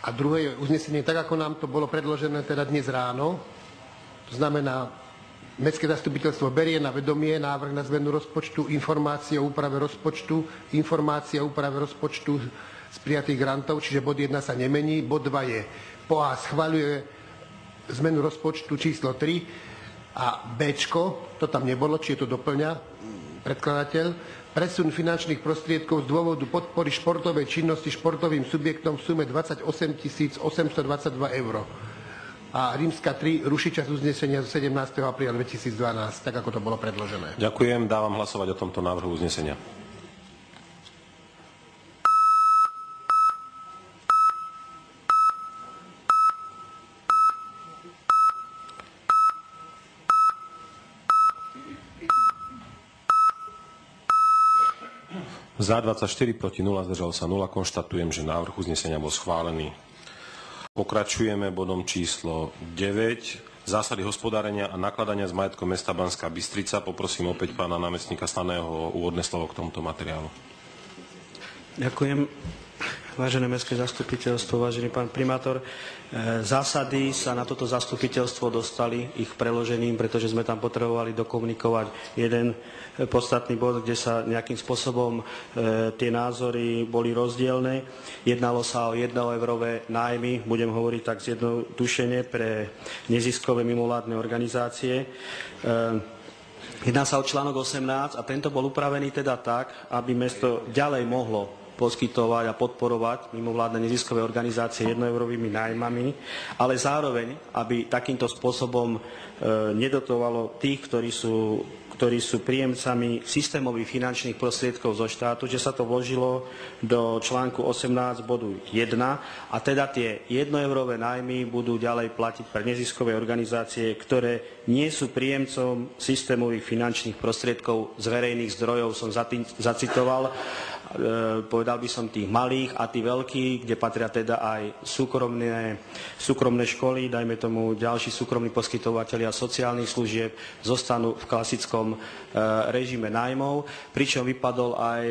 A druhé uznesenie, tak ako nám to bolo predložené teda dnes ráno, to znamená, Mestské zastupiteľstvo berie na vedomie návrh na zmenu rozpočtu, informácie o úprave rozpočtu, informácie o úprave rozpočtu z prijatých grantov, čiže bod 1 sa nemení. Bod 2 je POA schvaľuje zmenu rozpočtu číslo 3 a B, to tam nebolo, či je to doplňa predkladateľ, presun finančných prostriedkov z dôvodu podpory športovej činnosti športovým subjektom v sume 28 822 eur. A rímska 3 ruší čas uznesenia z 17. apríla 2012, tak ako to bolo predložené. Ďakujem, dávam hlasovať o tomto návrhu uznesenia. Za 24 proti 0, zdržal sa 0. Konštatujem, že návrh uznesenia bol schválený. Pokračujeme bodom číslo 9. Zásady hospodárenia a nakladania s majetkom mesta Banská Bystrica. Poprosím opäť pána námestníka Staného o úvodné slovo k tomuto materiálu. Ďakujem. Vážené mestské zastupiteľstvo, vážený pán primátor, e, zásady sa na toto zastupiteľstvo dostali ich preložením, pretože sme tam potrebovali dokomunikovať jeden podstatný bod, kde sa nejakým spôsobom e, tie názory boli rozdielne. Jednalo sa o jednoeurové nájmy, budem hovoriť tak zjednodušene, pre neziskové mimovládne organizácie. E, jedná sa o článok 18 a tento bol upravený teda tak, aby mesto ďalej mohlo poskytovať a podporovať mimovládne neziskové organizácie jednoeurovými nájmami, ale zároveň, aby takýmto spôsobom e, nedotovalo tých, ktorí sú ktorí sú príjemcami systémových finančných prostriedkov zo štátu, že sa to vložilo do článku 18 bodu 1 a teda tie jednoeurové nájmy budú ďalej platiť pre neziskové organizácie, ktoré nie sú príjemcom systémových finančných prostriedkov z verejných zdrojov, som zacitoval, povedal by som tých malých a tých veľkých, kde patria teda aj súkromné, súkromné školy, dajme tomu ďalší súkromní poskytovateľia sociálnych služieb, zostanú v klasickom e, režime nájmov, pričom vypadol aj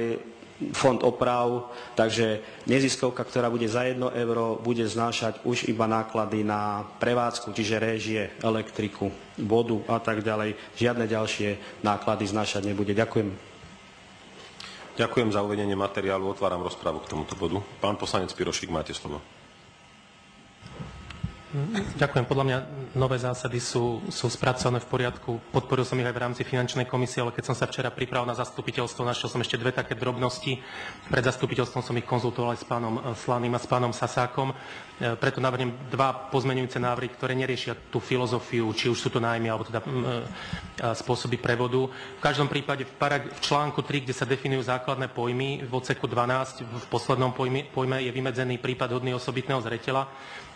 fond oprav, takže neziskovka, ktorá bude za 1 euro, bude znášať už iba náklady na prevádzku, čiže réžie, elektriku, vodu a tak ďalej. Žiadne ďalšie náklady znášať nebude. Ďakujem. Ďakujem za uvedenie materiálu. Otváram rozprávu k tomuto bodu. Pán poslanec Pirošik, máte slovo. Ďakujem. Podľa mňa nové zásady sú, sú spracované v poriadku. Podporil som ich aj v rámci finančnej komisie, ale keď som sa včera pripravil na zastupiteľstvo, našiel som ešte dve také drobnosti. Pred zastupiteľstvom som ich konzultoval aj s pánom eh, Slaným a s pánom Sasákom. Eh, preto navrhnem dva pozmenujúce návrhy, ktoré neriešia tú filozofiu, či už sú to nájmy, alebo teda mm, eh, spôsoby prevodu. V každom prípade v, parag- v článku 3, kde sa definujú základné pojmy, v odseku 12, v poslednom pojme, pojme je vymedzený prípad hodný osobitného zretela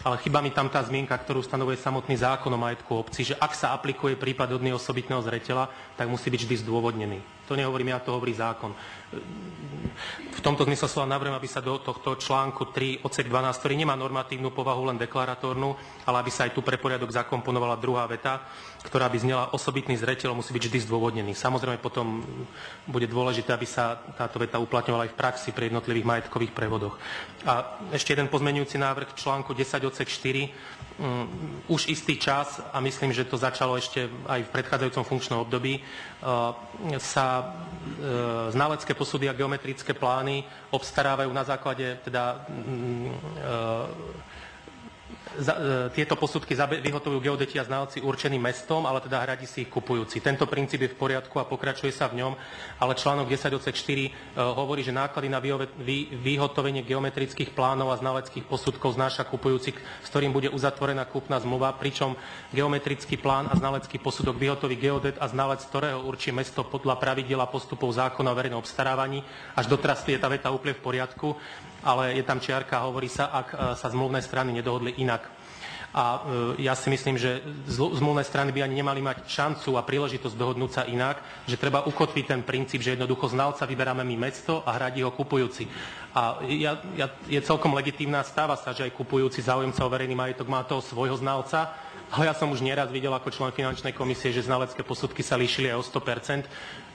ale chyba mi tam tá zmienka, ktorú stanovuje samotný zákon o majetku obci, že ak sa aplikuje prípad hodný osobitného zretela, tak musí byť vždy zdôvodnený. To nehovorím ja, to hovorí zákon. V tomto zmysle sa navrhujem, aby sa do tohto článku 3 odsek 12, ktorý nemá normatívnu povahu, len deklaratórnu, ale aby sa aj tu pre poriadok zakomponovala druhá veta, ktorá by znela osobitný zreteľ, musí byť vždy zdôvodnený. Samozrejme potom bude dôležité, aby sa táto veta uplatňovala aj v praxi pri jednotlivých majetkových prevodoch. A ešte jeden pozmenujúci návrh článku 10 odsek 4. Um, už istý čas, a myslím, že to začalo ešte aj v predchádzajúcom funkčnom období, uh, sa uh, znalecké posúdy a geometrické plány obstarávajú na základe teda uh, E, tieto posudky vyhotovujú geodeti a znalci určený mestom, ale teda hradí si ich kupujúci. Tento princíp je v poriadku a pokračuje sa v ňom, ale článok 10 odsek 4 e, hovorí, že náklady na vyhotovenie geometrických plánov a znaleckých posudkov znáša kupujúci, s ktorým bude uzatvorená kúpna zmluva, pričom geometrický plán a znalecký posudok vyhotoví geodet a znalec, ktorého určí mesto podľa pravidela postupov zákona o verejnom obstarávaní. Až doteraz je tá veta úplne v poriadku ale je tam čiarka, hovorí sa, ak e, sa zmluvné strany nedohodli inak. A e, ja si myslím, že zmluvné strany by ani nemali mať šancu a príležitosť dohodnúť sa inak, že treba ukotviť ten princíp, že jednoducho znalca vyberáme my mesto a hradí ho kupujúci. A ja, ja, je celkom legitímna, stáva sa, že aj kupujúci záujemca o verejný majetok má toho svojho znalca, ale ja som už nieraz videl ako člen finančnej komisie, že znalecké posudky sa líšili aj o 100%,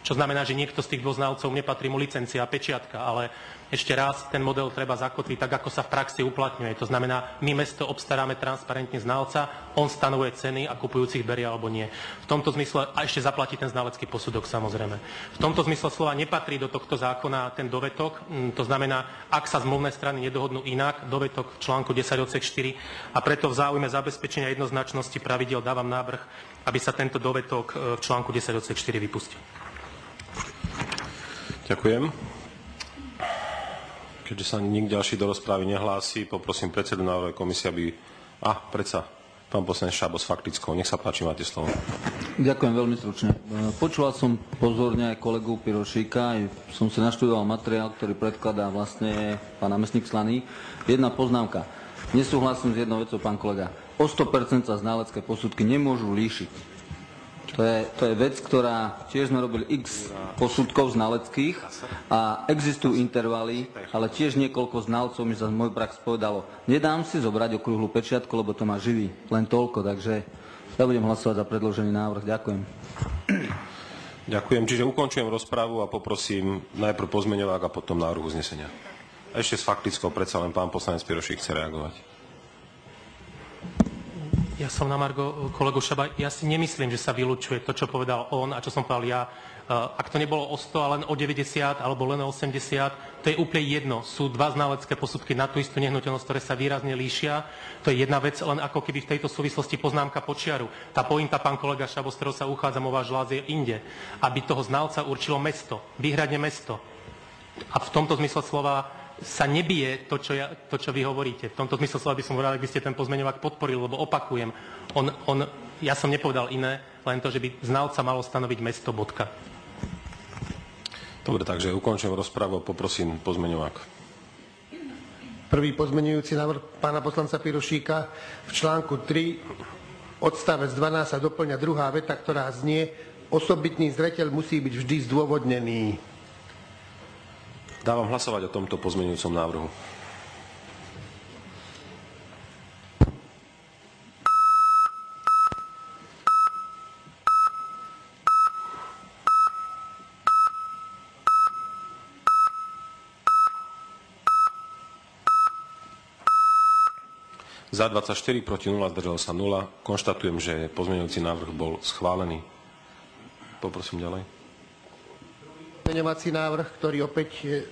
čo znamená, že niekto z tých dvoch znalcov nepatrí mu licencia a pečiatka, ale ešte raz, ten model treba zakotviť tak, ako sa v praxi uplatňuje. To znamená, my mesto obstaráme transparentne znalca, on stanovuje ceny a kupujúcich berie alebo nie. V tomto zmysle, a ešte zaplatí ten znalecký posudok samozrejme. V tomto zmysle slova nepatrí do tohto zákona ten dovetok, mm, to znamená, ak sa zmluvné strany nedohodnú inak, dovetok v článku 10 odsek 4 a preto v záujme zabezpečenia jednoznačnosti pravidel dávam návrh, aby sa tento dovetok e, v článku 10 odsek 4 vypustil. Ďakujem. Keďže sa nik ďalší do rozprávy nehlási, poprosím predsedu návrhovej komisie, aby... A, predsa, pán poslanec Šábo s faktickou. Nech sa páči, máte slovo. Ďakujem veľmi stručne. Počúval som pozorne aj kolegu Pirošíka, aj som si naštudoval materiál, ktorý predkladá vlastne pán námestník Slaný. Jedna poznámka. Nesúhlasím s jednou vecou, pán kolega. O 100% sa ználecké posudky nemôžu líšiť. To je, to je vec, ktorá tiež sme robili x posudkov znaleckých a existujú intervaly, ale tiež niekoľko znalcov mi za môj prax povedalo, nedám si zobrať okrúhlu pečiatku, lebo to má živý. Len toľko, takže ja budem hlasovať za predložený návrh. Ďakujem. Ďakujem. Čiže ukončujem rozprávu a poprosím najprv pozmeňovák a potom návrh uznesenia. Ešte s faktickou predsa len pán poslanec Pirošík chce reagovať. Ja som na Margo eh, kolegu Šaba, ja si nemyslím, že sa vylučuje to, čo povedal on a čo som povedal ja. Eh, ak to nebolo o 100 a len o 90 alebo len o 80, to je úplne jedno. Sú dva znalecké posudky na tú istú nehnuteľnosť, ktoré sa výrazne líšia. To je jedna vec, len ako keby v tejto súvislosti poznámka počiaru. Tá pointa, pán kolega Šabo, z ktorého sa uchádzam o váš je inde. Aby toho znalca určilo mesto, výhradne mesto. A v tomto zmysle slova sa nebije to čo, ja, to, čo vy hovoríte. V tomto zmysle slova by som hovoril, ak by ste ten pozmeňovák podporili, lebo opakujem, on, on, ja som nepovedal iné, len to, že by znalca malo stanoviť mesto bodka. Dobre, takže ukončujem rozprávu a poprosím pozmeňovák. Prvý pozmeňujúci návrh pána poslanca Pirošíka v článku 3 odstavec 12 sa doplňa druhá veta, ktorá znie osobitný zreteľ musí byť vždy zdôvodnený. Dávam hlasovať o tomto pozmeňujúcom návrhu. Za 24, proti 0, zdržal sa 0. Konštatujem, že pozmeňujúci návrh bol schválený. Poprosím ďalej. Pozmeňovací návrh, ktorý opäť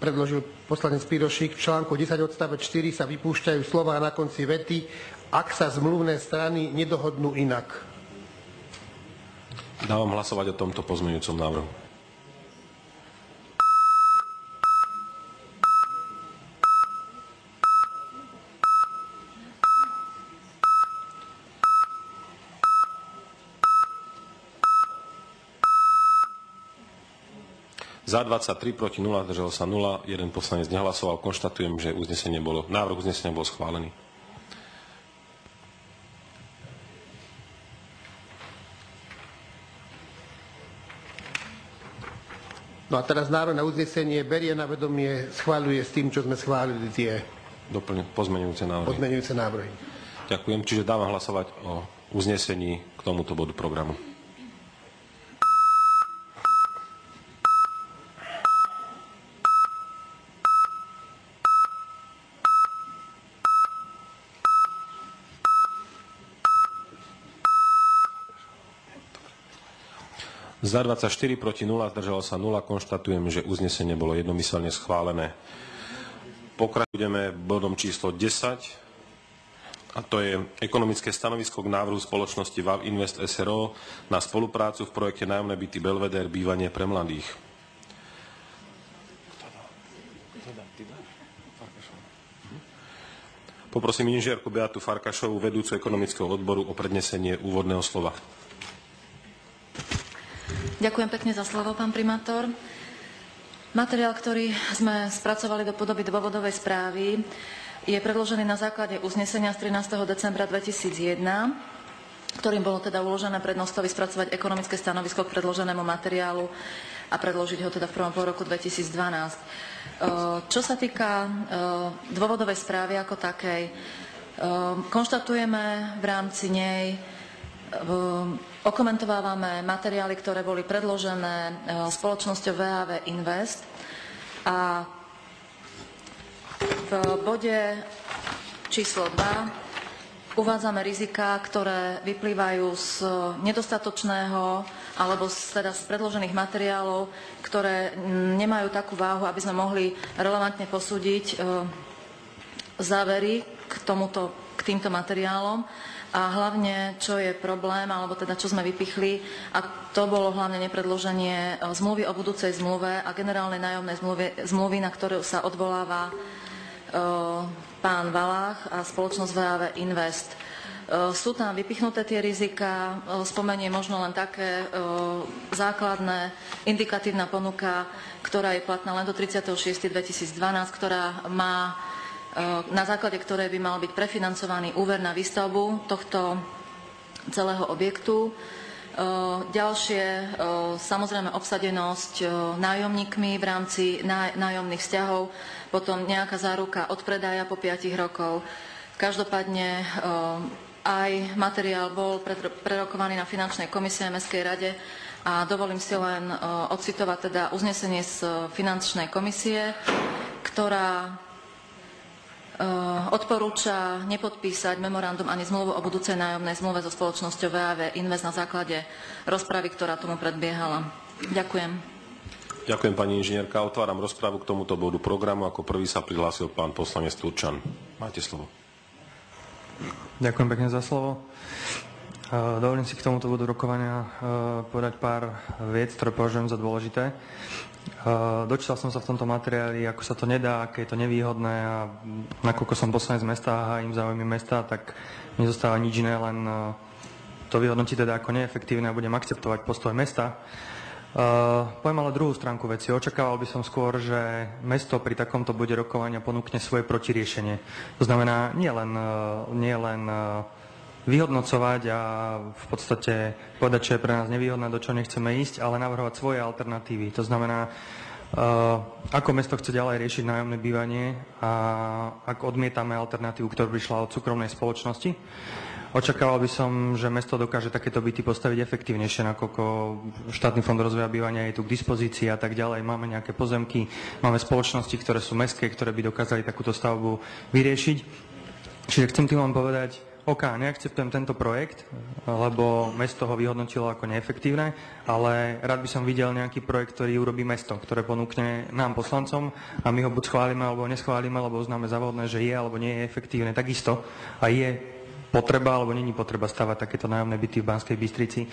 predložil poslanec Pirošík. V článku 10 odstavec 4 sa vypúšťajú slová na konci vety, ak sa zmluvné strany nedohodnú inak. Dávam hlasovať o tomto pozmeňujúcom návrhu. Za 23, proti 0, zdržal sa 0, jeden poslanec nehlasoval. Konštatujem, že uznesenie bolo, návrh uznesenia bol schválený. No a teraz národné uznesenie berie na vedomie, schváľuje s tým, čo sme schválili tie Doplň, pozmenujúce návrhy. pozmenujúce návrhy. Ďakujem. Čiže dávam hlasovať o uznesení k tomuto bodu programu. Za 24 proti 0, zdržalo sa 0. Konštatujem, že uznesenie bolo jednomyselne schválené. Pokračujeme bodom číslo 10 a to je ekonomické stanovisko k návrhu spoločnosti VAV Invest SRO na spoluprácu v projekte nájomné byty Belvedere bývanie pre mladých. Poprosím inžierku Beatu Farkašovú, vedúcu ekonomického odboru, o prednesenie úvodného slova. Ďakujem pekne za slovo, pán primátor. Materiál, ktorý sme spracovali do podoby dôvodovej správy, je predložený na základe uznesenia z 13. decembra 2001, ktorým bolo teda uložené prednostovi spracovať ekonomické stanovisko k predloženému materiálu a predložiť ho teda v prvom pol roku 2012. Čo sa týka dôvodovej správy ako takej, konštatujeme v rámci nej Okomentovávame materiály, ktoré boli predložené e, spoločnosťou VAV Invest. A v bode číslo 2 uvádzame rizika, ktoré vyplývajú z nedostatočného alebo z, teda z predložených materiálov, ktoré nemajú takú váhu, aby sme mohli relevantne posúdiť e, závery k, tomuto, k týmto materiálom a hlavne, čo je problém, alebo teda čo sme vypichli, a to bolo hlavne nepredloženie e, zmluvy o budúcej zmluve a generálnej nájomnej zmluvy, zmluvy na ktorú sa odvoláva e, pán Valách a spoločnosť VAV Invest. E, sú tam vypichnuté tie rizika, spomeniem možno len také základné, indikatívna ponuka, ktorá je platná len do 36.2012, ktorá má na základe ktorej by mal byť prefinancovaný úver na výstavbu tohto celého objektu. E, ďalšie, e, samozrejme obsadenosť nájomníkmi v rámci nájomných vzťahov, potom nejaká záruka od predaja po 5 rokov. Každopádne aj materiál bol prerokovaný na finančnej komisie Mestskej rade a dovolím si len odcitovať teda uznesenie z finančnej komisie, ktorá Eh, odporúča nepodpísať memorandum ani zmluvu o budúcej nájomnej zmluve so spoločnosťou VAV Invest na základe rozpravy, ktorá tomu predbiehala. Ďakujem. Ďakujem pani inžinierka. Otváram rozpravu k tomuto bodu programu. Ako prvý sa prihlásil pán poslanec Turčan. Máte slovo. Ďakujem pekne za slovo. Eh, dovolím si k tomuto bodu rokovania eh, povedať pár viec, ktoré považujem za dôležité. Dočítal som sa v tomto materiáli, ako sa to nedá, aké je to nevýhodné a nakoľko som poslanec mesta a hájim záujmy mesta, tak nezostáva nič iné, len e, to vyhodnotiť teda ako neefektívne a budem akceptovať postoj mesta. Uh, poviem ale druhú stránku veci. Očakával by som skôr, že mesto pri takomto bude rokovania ponúkne svoje protiriešenie. To znamená nie len, uh, nie len vyhodnocovať a v podstate povedať, čo je pre nás nevýhodné, do čo nechceme ísť, ale navrhovať svoje alternatívy. To znamená, Uh, ako mesto chce ďalej riešiť nájomné bývanie a ak odmietame alternatívu, ktorá prišla od súkromnej spoločnosti. Očakával by som, že mesto dokáže takéto byty postaviť efektívnejšie, nakoľko štátny fond rozvoja bývania je tu k dispozícii a tak ďalej. Máme nejaké pozemky, máme spoločnosti, ktoré sú mestské, ktoré by dokázali takúto stavbu vyriešiť. Čiže chcem tým vám povedať, OK, neakceptujem tento projekt, lebo mesto ho vyhodnotilo ako neefektívne, ale rád by som videl nejaký projekt, ktorý urobí mesto, ktoré ponúkne nám poslancom a my ho buď schválime alebo neschválime, lebo uznáme závodné, že je alebo nie je efektívne. Takisto a je potreba alebo není potreba stavať takéto nájomné byty v Banskej Bystrici.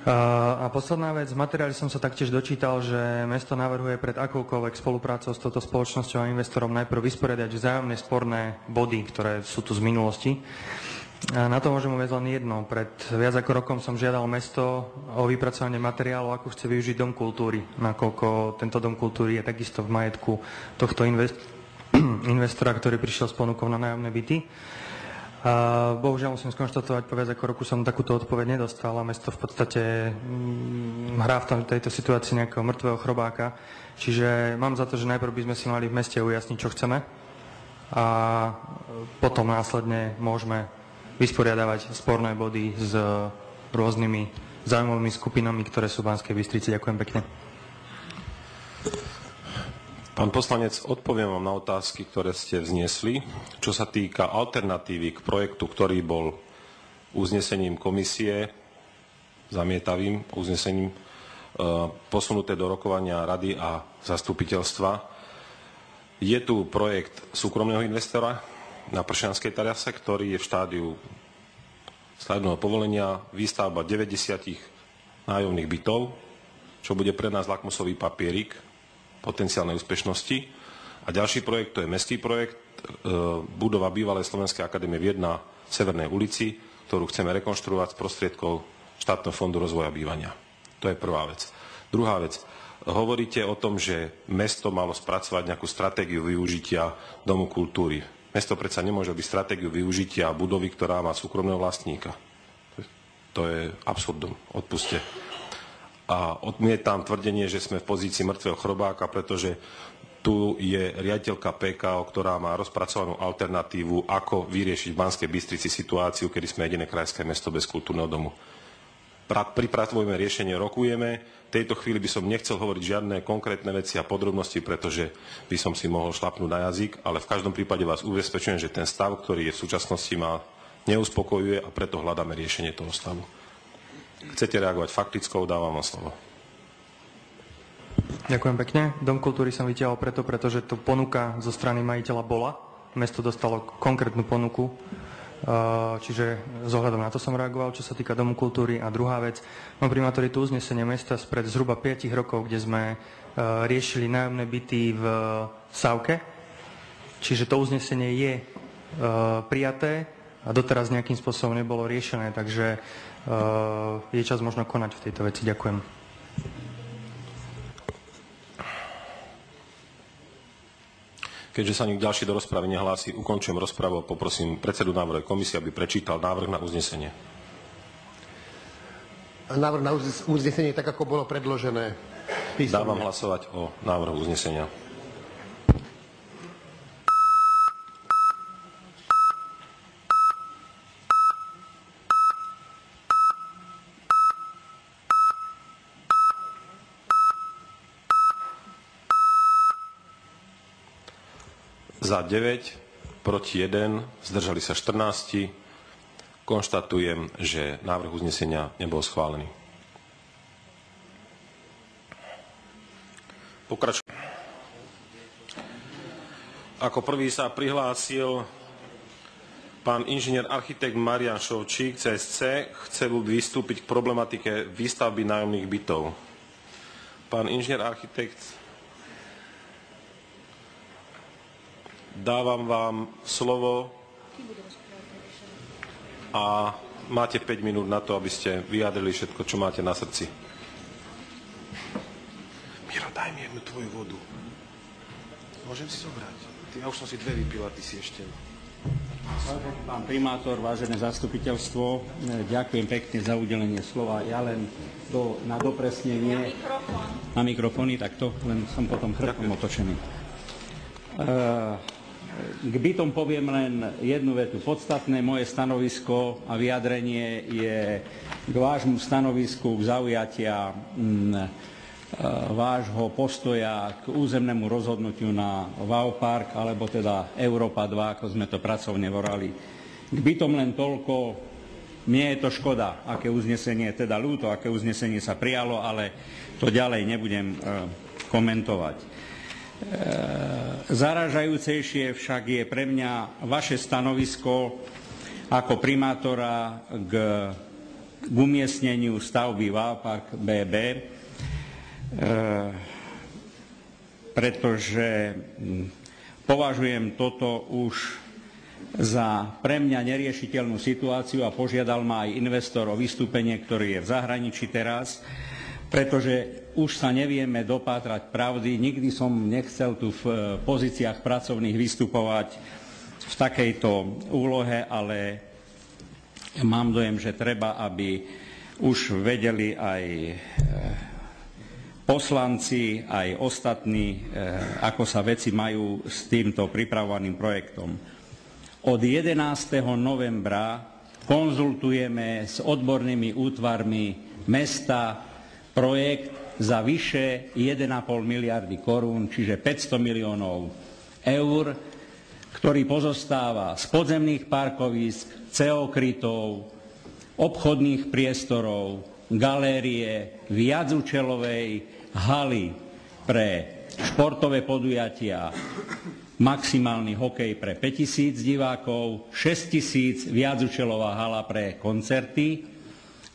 A posledná vec, v materiáli som sa taktiež dočítal, že mesto navrhuje pred akoukoľvek spoluprácou s touto spoločnosťou a investorom najprv vysporiadať vzájomné sporné body, ktoré sú tu z minulosti. Na to môžem uvieť len jedno. Pred viac ako rokom som žiadal mesto o vypracovanie materiálu, ako chce využiť Dom kultúry, nakoľko tento Dom kultúry je takisto v majetku tohto invest- investora, ktorý prišiel s ponukou na nájomné byty. A bohužiaľ musím skonštatovať, po viac ako roku som takúto odpoveď nedostal a mesto v podstate mm, hrá v tom, tejto situácii nejakého mŕtvého chrobáka. Čiže mám za to, že najprv by sme si mali v meste ujasniť, čo chceme a potom následne môžeme vysporiadavať sporné body s rôznymi zaujímavými skupinami, ktoré sú v Banskej Bystrici. Ďakujem pekne. Pán poslanec, odpoviem vám na otázky, ktoré ste vznesli. Čo sa týka alternatívy k projektu, ktorý bol uznesením komisie, zamietavým uznesením, e, posunuté do rokovania rady a zastupiteľstva. Je tu projekt súkromného investora na Pršianskej terase, ktorý je v štádiu stavebného povolenia, výstavba 90 nájomných bytov, čo bude pre nás lakmusový papierik potenciálnej úspešnosti. A ďalší projekt, to je mestský projekt, e, budova bývalej Slovenskej akadémie v na Severnej ulici, ktorú chceme rekonštruovať z prostriedkov štátneho fondu rozvoja bývania. To je prvá vec. Druhá vec. Hovoríte o tom, že mesto malo spracovať nejakú stratégiu využitia Domu kultúry. Mesto predsa nemôže byť stratégiu využitia budovy, ktorá má súkromného vlastníka. To je absurdum. Odpuste a odmietam tvrdenie, že sme v pozícii mŕtvého chrobáka, pretože tu je riaditeľka PKO, ktorá má rozpracovanú alternatívu, ako vyriešiť v Banskej Bystrici situáciu, kedy sme jediné krajské mesto bez kultúrneho domu. pripravujeme riešenie, rokujeme. Tejto chvíli by som nechcel hovoriť žiadne konkrétne veci a podrobnosti, pretože by som si mohol šlapnúť na jazyk, ale v každom prípade vás ubezpečujem, že ten stav, ktorý je v súčasnosti, ma neuspokojuje a preto hľadáme riešenie toho stavu. Chcete reagovať faktickou, dávam vám slovo. Ďakujem pekne. Dom kultúry som vytiahol preto, pretože to ponuka zo strany majiteľa bola. Mesto dostalo konkrétnu ponuku čiže z ohľadom na to som reagoval, čo sa týka Domu kultúry. A druhá vec, mám primátor tu uznesenie mesta spred zhruba 5 rokov, kde sme eh, riešili nájomné byty v Savke. Čiže to uznesenie je eh, prijaté a doteraz nejakým spôsobom nebolo riešené, takže je čas možno konať v tejto veci. Ďakujem. Keďže sa nik ďalší do rozpravy nehlási, ukončujem rozpravu a poprosím predsedu návrhu komisie, aby prečítal návrh na uznesenie. Návrh na uznesenie tak, ako bolo predložené. Písomne. Dávam hlasovať o návrhu uznesenia. Za 9, proti 1, zdržali sa 14. Konštatujem, že návrh uznesenia nebol schválený. Pokračujem. Ako prvý sa prihlásil pán inžinier architekt Marian Šovčík, CSC, chce vystúpiť k problematike výstavby nájomných bytov. Pán inžinier architekt Dávam vám slovo a máte 5 minút na to, aby ste vyjadrili všetko, čo máte na srdci. Miro, daj mi jednu tvoju vodu. Môžem si zobrať? Ty, ja už som si dve vypila, ty si ešte. Vážený pán primátor, vážené zastupiteľstvo, ďakujem pekne za udelenie slova. Ja len do, na dopresnenie... Na mikrofón. Na mikrofóny, tak to len som potom chrbtom otočený. Uh, k bytom poviem len jednu vetu. Podstatné moje stanovisko a vyjadrenie je k vášmu stanovisku, k zaujatia mm, e, vášho postoja k územnému rozhodnutiu na VAU Park, alebo teda Európa 2, ako sme to pracovne volali. K bytom len toľko, mne je to škoda, aké uznesenie, teda ľúto, aké uznesenie sa prijalo, ale to ďalej nebudem e, komentovať. E, zaražajúcejšie však je pre mňa vaše stanovisko ako primátora k, k umiestneniu stavby Valpark BB, e, pretože považujem toto už za pre mňa neriešiteľnú situáciu a požiadal ma aj investor o vystúpenie, ktorý je v zahraničí teraz pretože už sa nevieme dopátrať pravdy. Nikdy som nechcel tu v eh, pozíciách pracovných vystupovať v takejto úlohe, ale mám dojem, že treba, aby už vedeli aj eh, poslanci, aj ostatní, eh, ako sa veci majú s týmto pripravovaným projektom. Od 11. novembra konzultujeme s odbornými útvarmi mesta, projekt za vyše 1,5 miliardy korún, čiže 500 miliónov eur, ktorý pozostáva z podzemných parkovísk, ceokrytov, obchodných priestorov, galérie, viacúčelovej haly pre športové podujatia, maximálny hokej pre 5000 divákov, 6000 viacúčelová hala pre koncerty,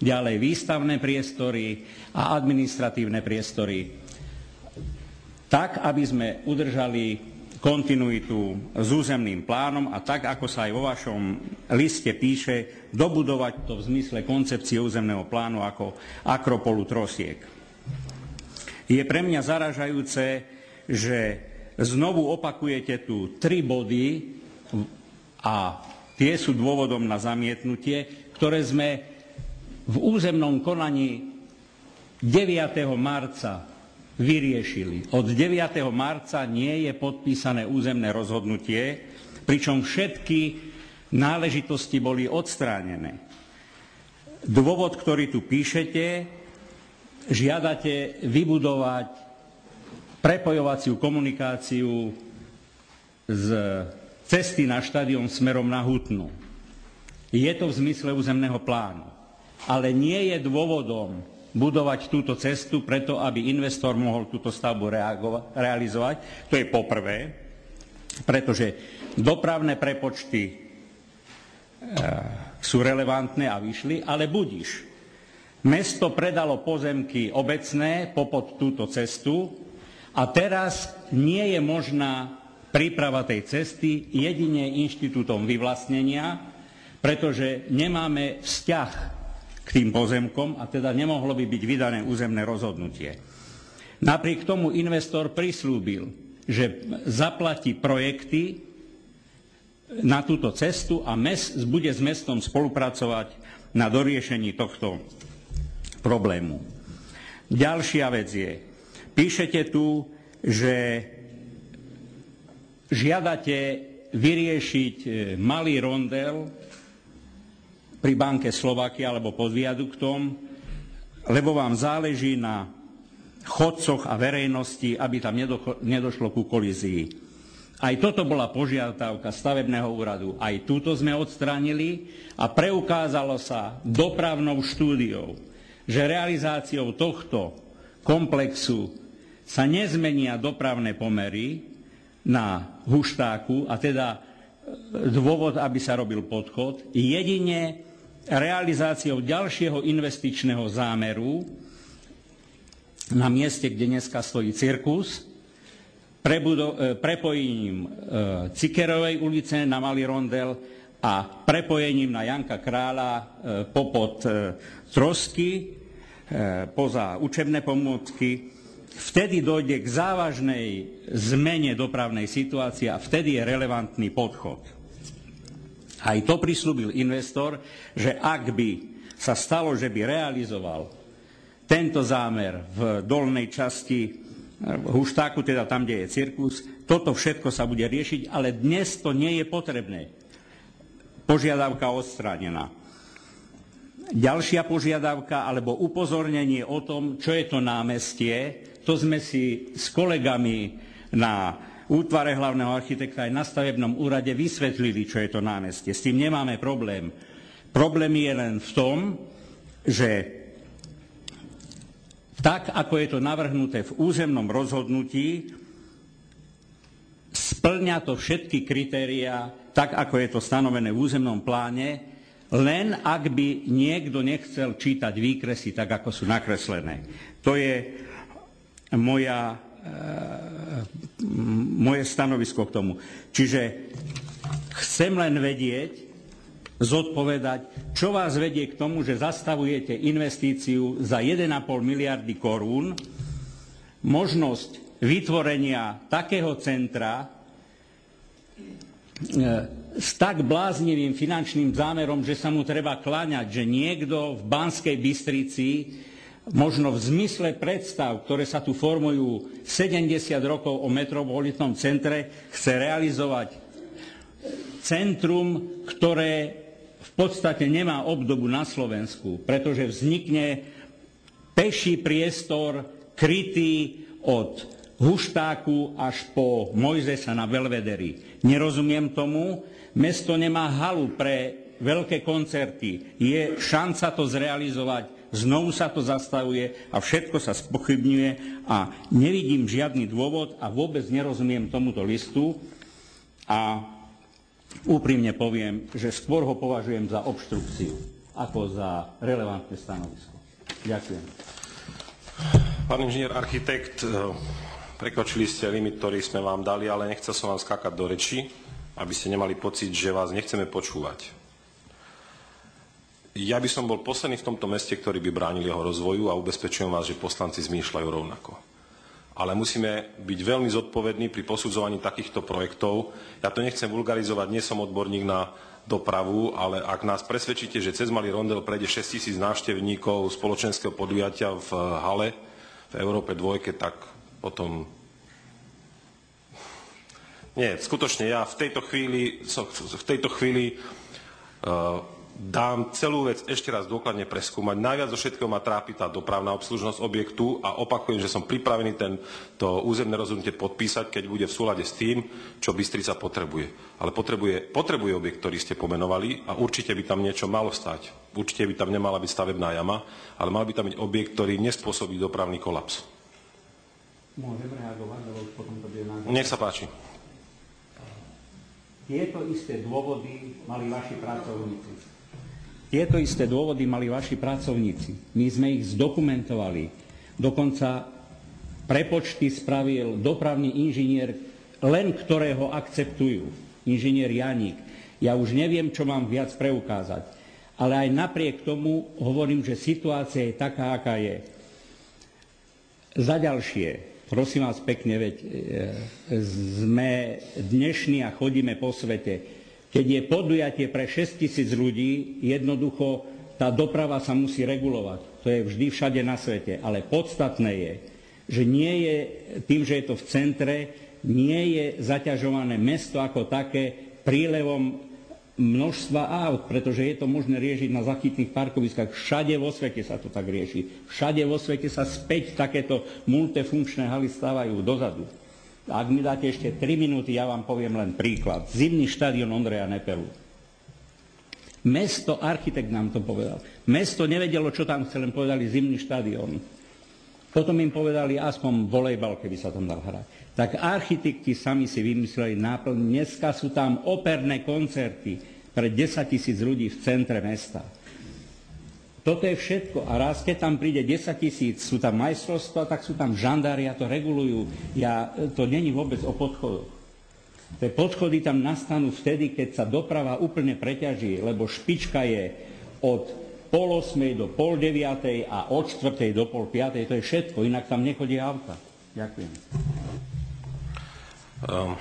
ďalej výstavné priestory a administratívne priestory, tak, aby sme udržali kontinuitu s územným plánom a tak, ako sa aj vo vašom liste píše, dobudovať to v zmysle koncepcie územného plánu ako Akropolu Trosiek. Je pre mňa zaražajúce, že znovu opakujete tu tri body a tie sú dôvodom na zamietnutie, ktoré sme v územnom konaní 9. marca vyriešili. Od 9. marca nie je podpísané územné rozhodnutie, pričom všetky náležitosti boli odstránené. Dôvod, ktorý tu píšete, žiadate vybudovať prepojovaciu komunikáciu z cesty na štadión smerom na Hutnu. Je to v zmysle územného plánu. Ale nie je dôvodom budovať túto cestu preto, aby investor mohol túto stavbu realizovať. To je poprvé, pretože dopravné prepočty e, sú relevantné a vyšli, ale budiš. Mesto predalo pozemky obecné popod túto cestu a teraz nie je možná príprava tej cesty jedine inštitútom vyvlastnenia, pretože nemáme vzťah k tým pozemkom a teda nemohlo by byť vydané územné rozhodnutie. Napriek tomu investor prislúbil, že zaplatí projekty na túto cestu a mes, bude s mestom spolupracovať na doriešení tohto problému. Ďalšia vec je, píšete tu, že žiadate vyriešiť e, malý rondel pri banke Slovakia alebo pod viaduktom, lebo vám záleží na chodcoch a verejnosti, aby tam nedošlo ku kolízii. Aj toto bola požiadavka stavebného úradu. Aj túto sme odstránili a preukázalo sa dopravnou štúdiou, že realizáciou tohto komplexu sa nezmenia dopravné pomery na huštáku a teda dôvod, aby sa robil podchod, jedine realizáciou ďalšieho investičného zámeru na mieste, kde dneska stojí cirkus, e, prepojením e, Cikerovej ulice na Malý rondel a prepojením na Janka Kráľa e, popod Trosky, poza učebné pomôcky, vtedy dojde k závažnej zmene dopravnej situácie a vtedy je relevantný podchod. Aj to prislúbil investor, že ak by sa stalo, že by realizoval tento zámer v dolnej časti Huštáku, teda tam, kde je cirkus, toto všetko sa bude riešiť, ale dnes to nie je potrebné. Požiadavka odstránená. Ďalšia požiadavka alebo upozornenie o tom, čo je to námestie, to sme si s kolegami na útvare hlavného architekta aj na stavebnom úrade vysvetlili, čo je to námestie. S tým nemáme problém. Problém je len v tom, že tak, ako je to navrhnuté v územnom rozhodnutí, splňa to všetky kritériá, tak ako je to stanovené v územnom pláne, len ak by niekto nechcel čítať výkresy tak, ako sú nakreslené. To je moja moje stanovisko k tomu. Čiže chcem len vedieť, zodpovedať, čo vás vedie k tomu, že zastavujete investíciu za 1,5 miliardy korún, možnosť vytvorenia takého centra e, s tak bláznivým finančným zámerom, že sa mu treba kláňať, že niekto v Banskej Bystrici možno v zmysle predstav, ktoré sa tu formujú 70 rokov o metropolitnom centre, chce realizovať centrum, ktoré v podstate nemá obdobu na Slovensku, pretože vznikne peší priestor krytý od Huštáku až po Mojzesa na Belvederi. Nerozumiem tomu. Mesto nemá halu pre veľké koncerty. Je šanca to zrealizovať znovu sa to zastavuje a všetko sa spochybňuje a nevidím žiadny dôvod a vôbec nerozumiem tomuto listu a úprimne poviem, že skôr ho považujem za obštrukciu ako za relevantné stanovisko. Ďakujem. Pán inžinier architekt, eh, prekročili ste limit, ktorý sme vám dali, ale nechcel som vám skákať do reči, aby ste nemali pocit, že vás nechceme počúvať. Ja by som bol posledný v tomto meste, ktorý by bránil jeho rozvoju a ubezpečujem vás, že poslanci zmýšľajú rovnako. Ale musíme byť veľmi zodpovední pri posudzovaní takýchto projektov. Ja to nechcem vulgarizovať, nie som odborník na dopravu, ale ak nás presvedčíte, že cez Malý rondel prejde 6 tisíc návštevníkov spoločenského podujatia v hale v Európe dvojke, tak potom... Nie, skutočne ja v tejto chvíli, v tejto chvíli uh, dám celú vec ešte raz dôkladne preskúmať. Najviac zo všetkého ma trápi tá dopravná obslužnosť objektu a opakujem, že som pripravený tento územné rozhodnutie podpísať, keď bude v súlade s tým, čo Bystrica potrebuje. Ale potrebuje, potrebuje objekt, ktorý ste pomenovali a určite by tam niečo malo stať. Určite by tam nemala byť stavebná jama, ale mal by tam byť objekt, ktorý nespôsobí dopravný kolaps. Môžem reagovať, lebo potom to bude Nech sa páči. Tieto isté dôvody mali vaši pracovníci. Tieto isté dôvody mali vaši pracovníci. My sme ich zdokumentovali. Dokonca prepočty spravil dopravný inžinier, len ktorého akceptujú, inžinier Janík. Ja už neviem, čo mám viac preukázať. Ale aj napriek tomu hovorím, že situácia je taká, aká je. Za ďalšie, prosím vás pekne, veď e, sme dnešní a chodíme po svete. Keď je podujatie pre 6 tisíc ľudí, jednoducho tá doprava sa musí regulovať. To je vždy všade na svete. Ale podstatné je, že nie je tým, že je to v centre, nie je zaťažované mesto ako také prílevom množstva aut, pretože je to možné riešiť na zachytných parkoviskách. Všade vo svete sa to tak rieši. Všade vo svete sa späť takéto multifunkčné haly stávajú dozadu. Ak mi dáte ešte 3 minúty, ja vám poviem len príklad. Zimný štadión Ondreja Nepelu. Mesto, architekt nám to povedal. Mesto nevedelo, čo tam chce, len povedali zimný štadión. Potom im povedali aspoň volejbal, keby sa tam dal hrať. Tak architekti sami si vymysleli náplň. Dneska sú tam operné koncerty pre 10 tisíc ľudí v centre mesta. Toto je všetko. A raz, keď tam príde 10 tisíc, sú tam majstrovstva, tak sú tam žandári a to regulujú. Ja, to není vôbec o podchodoch. Tie podchody tam nastanú vtedy, keď sa doprava úplne preťaží, lebo špička je od pol osmej do pol deviatej a od čtvrtej do pol piatej. To je všetko, inak tam nechodí auta. Ďakujem. Um.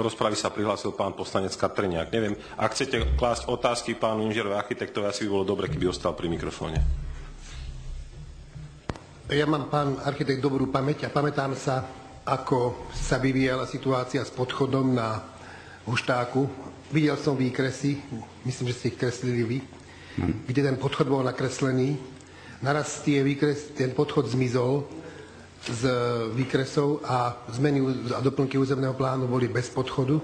Do rozpravy sa prihlásil pán poslanec Katriniak. Neviem, ak chcete klásť otázky pánu inžinierovi architektovi, asi by bolo dobre, keby ostal pri mikrofóne. Ja mám, pán architekt, dobrú pamäť a pamätám sa, ako sa vyvíjala situácia s podchodom na Huštáku. Videl som výkresy, myslím, že ste ich kreslili vy, hmm. kde ten podchod bol nakreslený. Naraz tie výkres, ten podchod zmizol z výkresov a zmeny a doplnky územného plánu boli bez podchodu.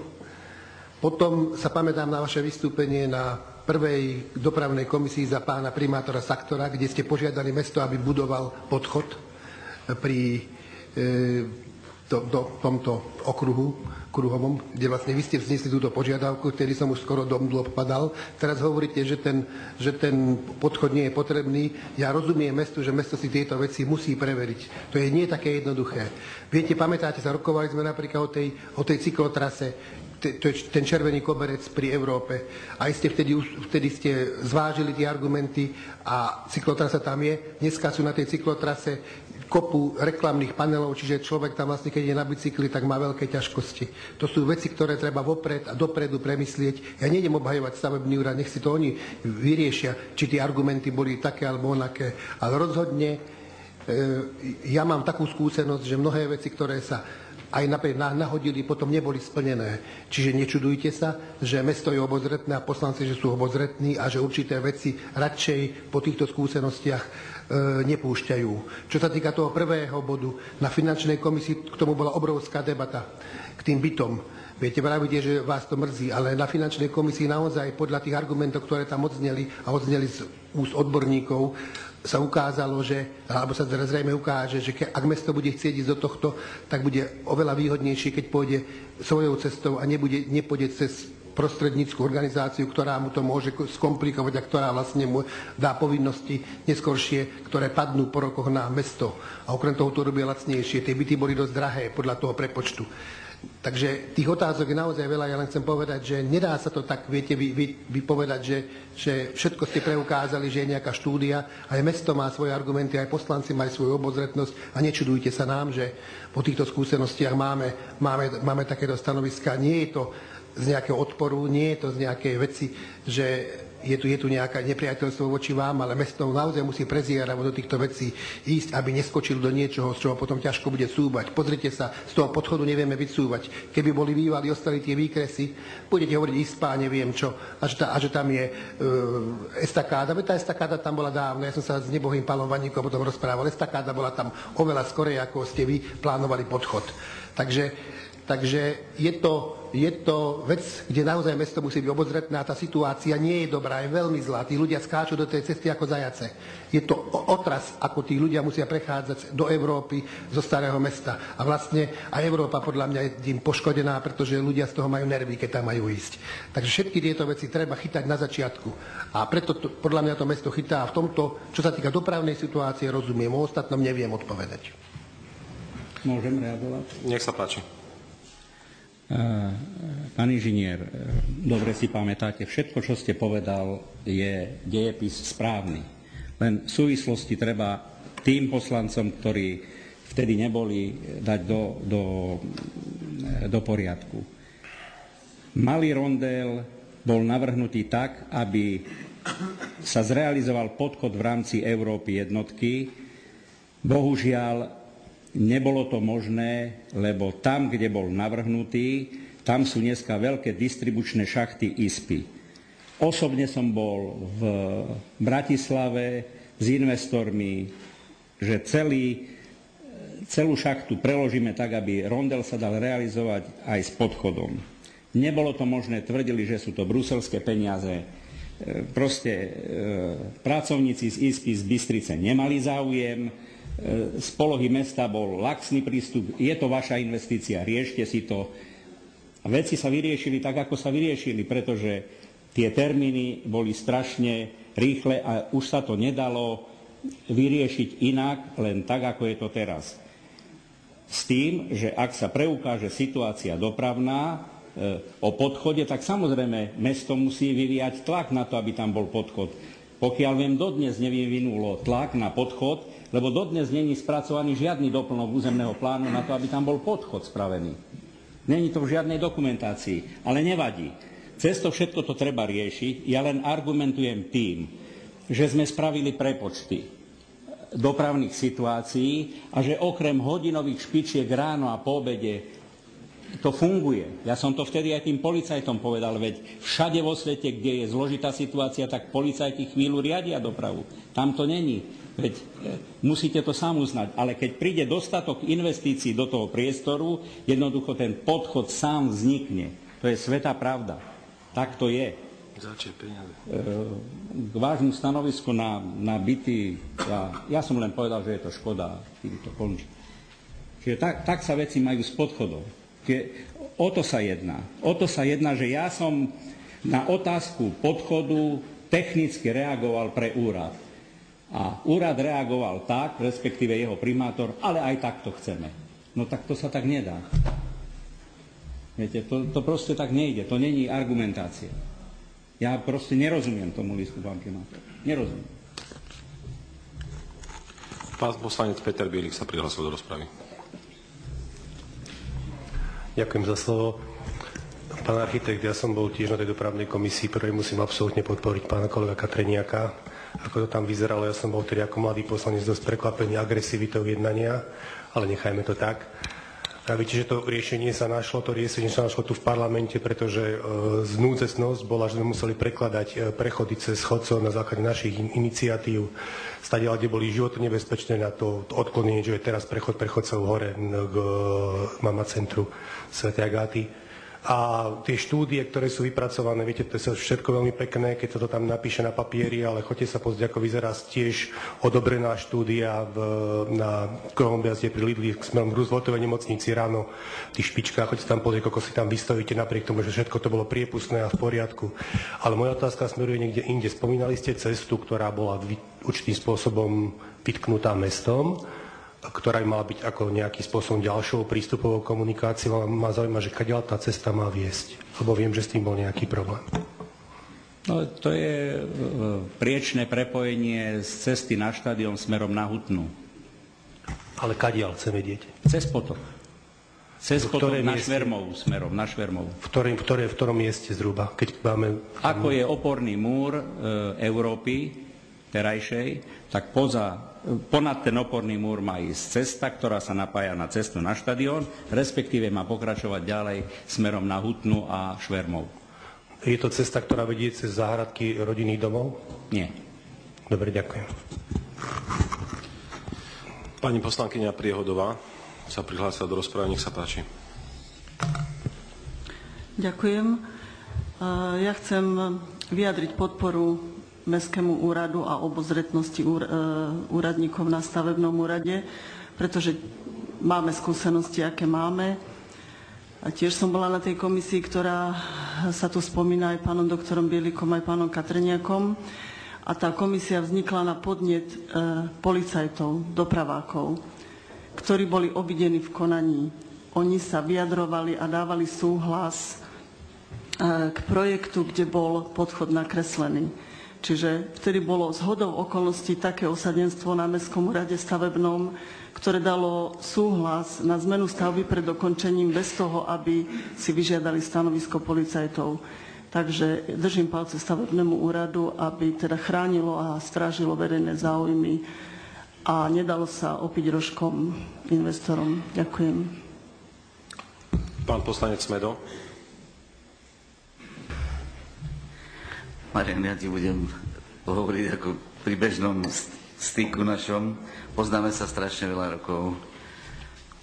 Potom sa pamätám na vaše vystúpenie na prvej dopravnej komisii za pána primátora Saktora, kde ste požiadali mesto, aby budoval podchod pri e, to, do, tomto okruhu kruhovom, kde vlastne vy ste vznesli túto požiadavku, ktorý som už skoro do mdlu obpadal. Teraz hovoríte, že ten, že ten podchod nie je potrebný. Ja rozumiem mestu, že mesto si tieto veci musí preveriť. To je nie také jednoduché. Viete, pamätáte sa, rokovali sme napríklad o tej, o tej cyklotrase, ten červený koberec pri Európe. Aj ste vtedy, vtedy ste zvážili tie argumenty a cyklotrasa tam je. Dneska sú na tej cyklotrase kopu reklamných panelov, čiže človek tam vlastne, keď je na bicykli, tak má veľké ťažkosti. To sú veci, ktoré treba vopred a dopredu premyslieť. Ja nejdem obhajovať stavebný úrad, nech si to oni vyriešia, či tie argumenty boli také alebo onaké. Ale rozhodne e, ja mám takú skúsenosť, že mnohé veci, ktoré sa aj nahodili, potom neboli splnené. Čiže nečudujte sa, že mesto je obozretné a poslanci, že sú obozretní a že určité veci radšej po týchto skúsenostiach nepúšťajú. Čo sa týka toho prvého bodu, na finančnej komisii k tomu bola obrovská debata k tým bytom. Viete, pravíte, že vás to mrzí, ale na finančnej komisii naozaj podľa tých argumentov, ktoré tam odzneli a odzneli z úst odborníkov, sa ukázalo, že, alebo sa zrejme ukáže, že ak mesto bude chcieť ísť do tohto, tak bude oveľa výhodnejšie, keď pôjde svojou cestou a nebude, nepôjde cez prostredníckú organizáciu, ktorá mu to môže skomplikovať a ktorá vlastne mu dá povinnosti neskoršie, ktoré padnú po rokoch na mesto. A okrem toho to robí lacnejšie. Tie byty boli dosť drahé podľa toho prepočtu. Takže tých otázok je naozaj veľa. Ja len chcem povedať, že nedá sa to tak, viete, vy, vy, vy povedať, že, že všetko ste preukázali, že je nejaká štúdia. Aj mesto má svoje argumenty, aj poslanci majú svoju obozretnosť a nečudujte sa nám, že po týchto skúsenostiach máme, máme, máme takéto stanoviska. Nie je to z nejakého odporu, nie je to z nejakej veci, že je tu, je tu nejaké nepriateľstvo voči vám, ale mesto naozaj musí prezierať do týchto vecí ísť, aby neskočil do niečoho, z čoho potom ťažko bude súbať. Pozrite sa, z toho podchodu nevieme vycúvať. Keby boli bývali, ostali tie výkresy, budete hovoriť ispá, neviem čo, a že, ta, a že tam je uh, estakáda. Veď tá estakáda tam bola dávno, ja som sa s nebohým pánom Vaníkom potom rozprával. Estakáda bola tam oveľa skorej, ako ste vy plánovali podchod. Takže Takže je to, je to vec, kde naozaj mesto musí byť obozretné a tá situácia nie je dobrá, je veľmi zlá. Tí ľudia skáču do tej cesty ako zajace. Je to otras, ako tí ľudia musia prechádzať do Európy zo starého mesta. A vlastne aj Európa podľa mňa je tým poškodená, pretože ľudia z toho majú nervy, keď tam majú ísť. Takže všetky tieto veci treba chytať na začiatku. A preto to, podľa mňa to mesto chytá. A v tomto, čo sa týka dopravnej situácie, rozumiem. O ostatnom neviem odpovedať. Môžem reagovať? Nech sa páči. Pán inžinier, dobre si pamätáte, všetko, čo ste povedal, je dejepis správny. Len v súvislosti treba tým poslancom, ktorí vtedy neboli, dať do, do, do poriadku. Malý rondel bol navrhnutý tak, aby sa zrealizoval podchod v rámci Európy jednotky. Bohužiaľ, Nebolo to možné, lebo tam, kde bol navrhnutý, tam sú dneska veľké distribučné šachty ISPy. Osobne som bol v Bratislave s investormi, že celý, celú šachtu preložíme tak, aby rondel sa dal realizovať aj s podchodom. Nebolo to možné, tvrdili, že sú to bruselské peniaze. E, proste e, pracovníci z ISPy z Bystrice nemali záujem, z polohy mesta bol laxný prístup, je to vaša investícia, riešte si to. A veci sa vyriešili tak, ako sa vyriešili, pretože tie termíny boli strašne rýchle a už sa to nedalo vyriešiť inak, len tak, ako je to teraz. S tým, že ak sa preukáže situácia dopravná e, o podchode, tak samozrejme mesto musí vyvíjať tlak na to, aby tam bol podchod. Pokiaľ viem, dodnes nevyvinulo tlak na podchod, lebo dodnes není spracovaný žiadny doplnok územného plánu na to, aby tam bol podchod spravený. Není to v žiadnej dokumentácii, ale nevadí. Cez to všetko to treba riešiť. Ja len argumentujem tým, že sme spravili prepočty dopravných situácií a že okrem hodinových špičiek ráno a po obede to funguje. Ja som to vtedy aj tým policajtom povedal, veď všade vo svete, kde je zložitá situácia, tak policajti chvíľu riadia dopravu. Tam to není. Veď e, musíte to sám uznať. Ale keď príde dostatok investícií do toho priestoru, jednoducho ten podchod sám vznikne. To je svetá pravda. Tak to je. E, k vášmu stanovisku na, na byty, ja, ja som len povedal, že je to škoda, tým to končí. Čiže tak, tak sa veci majú s podchodom. Čiže o to sa jedná. O to sa jedná, že ja som na otázku podchodu technicky reagoval pre úrad. A úrad reagoval tak, respektíve jeho primátor, ale aj tak to chceme. No tak to sa tak nedá. Viete, to, to proste tak nejde, to není argumentácia. Ja proste nerozumiem tomu listu, pán primátor. Nerozumiem. Pán poslanec Peter Bielik sa prihlásil do rozpravy. Ďakujem za slovo. Pán architekt, ja som bol tiež na tej dopravnej komisii, prvej musím absolútne podporiť pána kolega Katreniaka ako to tam vyzeralo. Ja som bol tedy ako mladý poslanec dosť prekvapený agresivitou jednania, ale nechajme to tak. Viete, že to riešenie sa našlo, to riešenie sa našlo tu v parlamente, pretože e, znúcesnosť bola, že sme museli prekladať e, prechody cez chodcov na základe našich in, iniciatív, stadiaľ, kde boli životne nebezpečné na to, to odklonenie, že je teraz prechod prechodcov hore k e, Mama centru Sv. Agáty a tie štúdie, ktoré sú vypracované, viete, to je všetko veľmi pekné, keď sa to tam napíše na papieri, ale choďte sa pozrieť, ako vyzerá tiež odobrená štúdia v, na Kolumbiazde pri Lidli smerom k Rooseveltovej nemocnici ráno v tých špičkách, choďte tam pozrieť, ako si tam vystavíte, napriek tomu, že všetko to bolo priepustné a v poriadku. Ale moja otázka smeruje niekde inde. Spomínali ste cestu, ktorá bola určitým spôsobom vytknutá mestom ktorá by mala byť ako nejakým spôsobom ďalšou prístupovou komunikáciou. Ma zaujíma, že kadiaľ tá cesta má viesť, lebo viem, že s tým bol nejaký problém. No, to je e, priečné prepojenie z cesty na štadión smerom na Hutnú. Ale kadiaľ chce vedieť? Cez potok. Cez potom na mieste? Švermov, smerom na Švermov. V, ktorým, v, ktoré, v ktorom mieste zhruba, keď máme... Ako je oporný múr e, Európy terajšej, tak poza, ponad ten oporný múr má ísť cesta, ktorá sa napája na cestu na štadión, respektíve má pokračovať ďalej smerom na Hutnu a Švermov. Je to cesta, ktorá vedie cez záhradky rodinných domov? Nie. Dobre, ďakujem. Pani poslankyňa Priehodová sa prihlásila do rozprávy, nech sa páči. Ďakujem. E, Ja chcem vyjadriť podporu Mestskému úradu a obozretnosti e, úradníkov na stavebnom úrade, pretože máme skúsenosti, aké máme. A tiež som bola na tej komisii, ktorá sa tu spomína aj pánom doktorom Bielikom, aj pánom Katrniakom. A tá komisia vznikla na podnet e, policajtov, dopravákov, ktorí boli obidení v konaní. Oni sa vyjadrovali a dávali súhlas e, k projektu, kde bol podchod nakreslený. Čiže vtedy bolo zhodou okolností také osadenstvo na Mestskom úrade stavebnom, ktoré dalo súhlas na zmenu stavby pred dokončením bez toho, aby si vyžiadali stanovisko policajtov. Takže držím palce stavebnému úradu, aby teda chránilo a strážilo verejné záujmy a nedalo sa opiť rožkom investorom. Ďakujem. Pán poslanec Smedo. Marian, ja ti budem hovoriť ako pri bežnom styku našom. Poznáme sa strašne veľa rokov.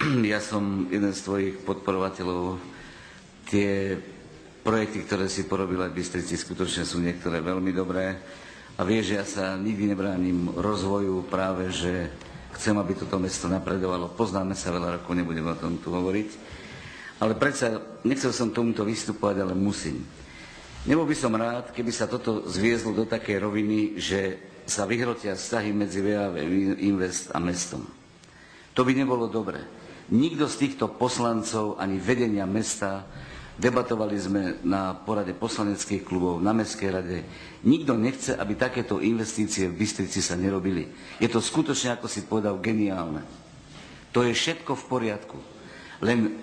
Ja som jeden z tvojich podporovateľov. Tie projekty, ktoré si porobila v Bystrici, skutočne sú niektoré veľmi dobré. A vieš, ja sa nikdy nebránim rozvoju práve, že chcem, aby toto mesto napredovalo. Poznáme sa veľa rokov, nebudem o tom tu hovoriť. Ale predsa, nechcel som tomuto vystupovať, ale musím. Nebol by som rád, keby sa toto zviezlo do takej roviny, že sa vyhrotia vzťahy medzi VAV Invest a mestom. To by nebolo dobré. Nikto z týchto poslancov ani vedenia mesta, debatovali sme na porade poslaneckých klubov, na Mestskej rade, nikto nechce, aby takéto investície v Bystrici sa nerobili. Je to skutočne, ako si povedal, geniálne. To je všetko v poriadku. Len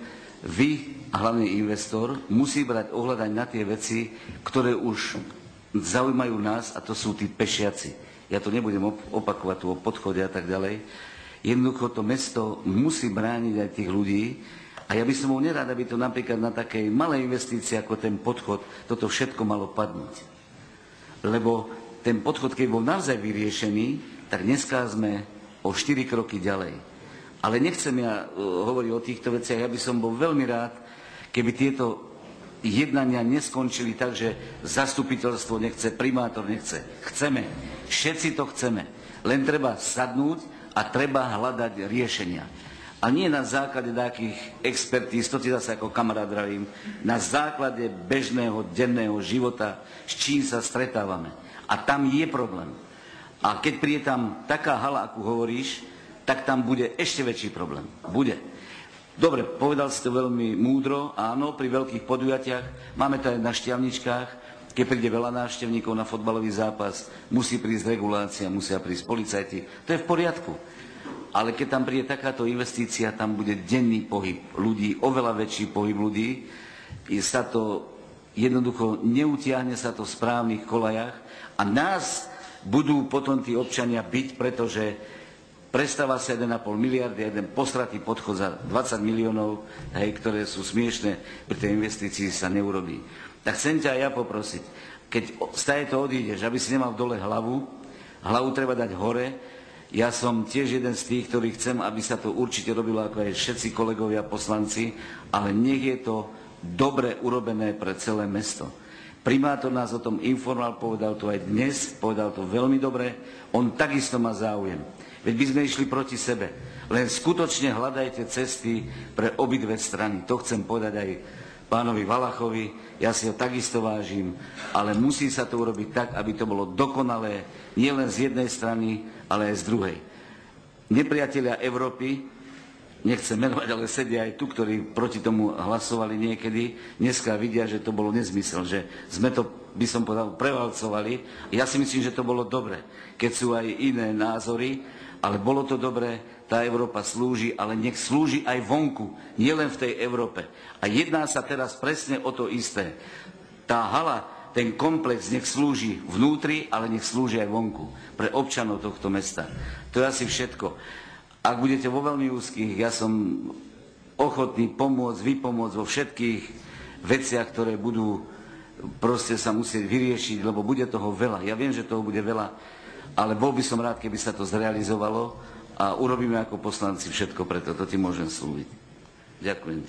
vy, hlavný investor, musí brať ohľadať na tie veci, ktoré už zaujímajú nás, a to sú tí pešiaci. Ja to nebudem opakovať tu o podchode a tak ďalej. Jednoducho to mesto musí brániť aj tých ľudí, a ja by som bol nerád, aby to napríklad na takej malej investícii ako ten podchod, toto všetko malo padnúť. Lebo ten podchod, keď bol naozaj vyriešený, tak dneska sme o 4 kroky ďalej. Ale nechcem ja uh, hovoriť o týchto veciach, ja by som bol veľmi rád, keby tieto jednania neskončili tak, že zastupiteľstvo nechce, primátor nechce. Chceme. Všetci to chceme. Len treba sadnúť a treba hľadať riešenia. A nie na základe nejakých expertíz, to ti zase ako kamarát vravím, na základe bežného denného života, s čím sa stretávame. A tam je problém. A keď príde tam taká hala, ako hovoríš, tak tam bude ešte väčší problém. Bude. Dobre, povedal si to veľmi múdro, áno, pri veľkých podujatiach, máme to aj na šťavničkách, keď príde veľa návštevníkov na fotbalový zápas, musí prísť regulácia, musia prísť policajti, to je v poriadku. Ale keď tam príde takáto investícia, tam bude denný pohyb ľudí, oveľa väčší pohyb ľudí, sa to jednoducho neutiahne sa to v správnych kolajach. A nás budú potom tí občania byť, pretože prestáva sa 1,5 miliardy a jeden postratý podchod za 20 miliónov, hej, ktoré sú smiešné, pri tej investícii sa neurobí. Tak chcem ťa ja poprosiť, keď z to odídeš, aby si nemal dole hlavu, hlavu treba dať hore, ja som tiež jeden z tých, ktorí chcem, aby sa to určite robilo ako aj všetci kolegovia poslanci, ale nech je to dobre urobené pre celé mesto. Primátor nás o tom informoval, povedal to aj dnes, povedal to veľmi dobre, on takisto má záujem. Veď by sme išli proti sebe. Len skutočne hľadajte cesty pre obidve strany. To chcem povedať aj pánovi Valachovi, ja si ho takisto vážim, ale musí sa to urobiť tak, aby to bolo dokonalé, nielen z jednej strany, ale aj z druhej. Nepriatelia Európy, nechcem menovať, ale sedia aj tu, ktorí proti tomu hlasovali niekedy, dneska vidia, že to bolo nezmysel, že sme to, by som povedal, prevalcovali. Ja si myslím, že to bolo dobre, keď sú aj iné názory, ale bolo to dobré, tá Európa slúži, ale nech slúži aj vonku, nielen v tej Európe. A jedná sa teraz presne o to isté. Tá hala, ten komplex nech slúži vnútri, ale nech slúži aj vonku, pre občanov tohto mesta. To je asi všetko. Ak budete vo veľmi úzkých, ja som ochotný pomôcť, vypomôcť vo všetkých veciach, ktoré budú proste sa musieť vyriešiť, lebo bude toho veľa. Ja viem, že toho bude veľa, ale bol by som rád, keby sa to zrealizovalo a urobíme ako poslanci všetko preto, to ti môžem slúbiť. Ďakujem.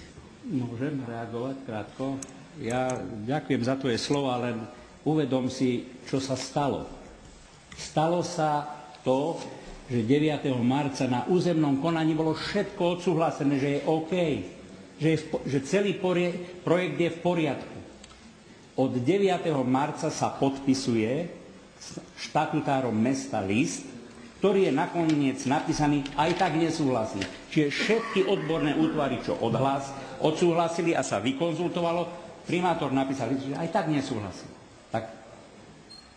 Môžem reagovať krátko? Ja ďakujem za tvoje slova, len uvedom si, čo sa stalo. Stalo sa to, že 9. marca na územnom konaní bolo všetko odsúhlasené, že je OK, že, je v, že celý projekt je v poriadku. Od 9. marca sa podpisuje štatutárom mesta list, ktorý je nakoniec napísaný aj tak nesúhlasí. Čiže všetky odborné útvary, čo odhlas, odsúhlasili a sa vykonzultovalo, primátor napísal list, že aj tak nesúhlasí. Tak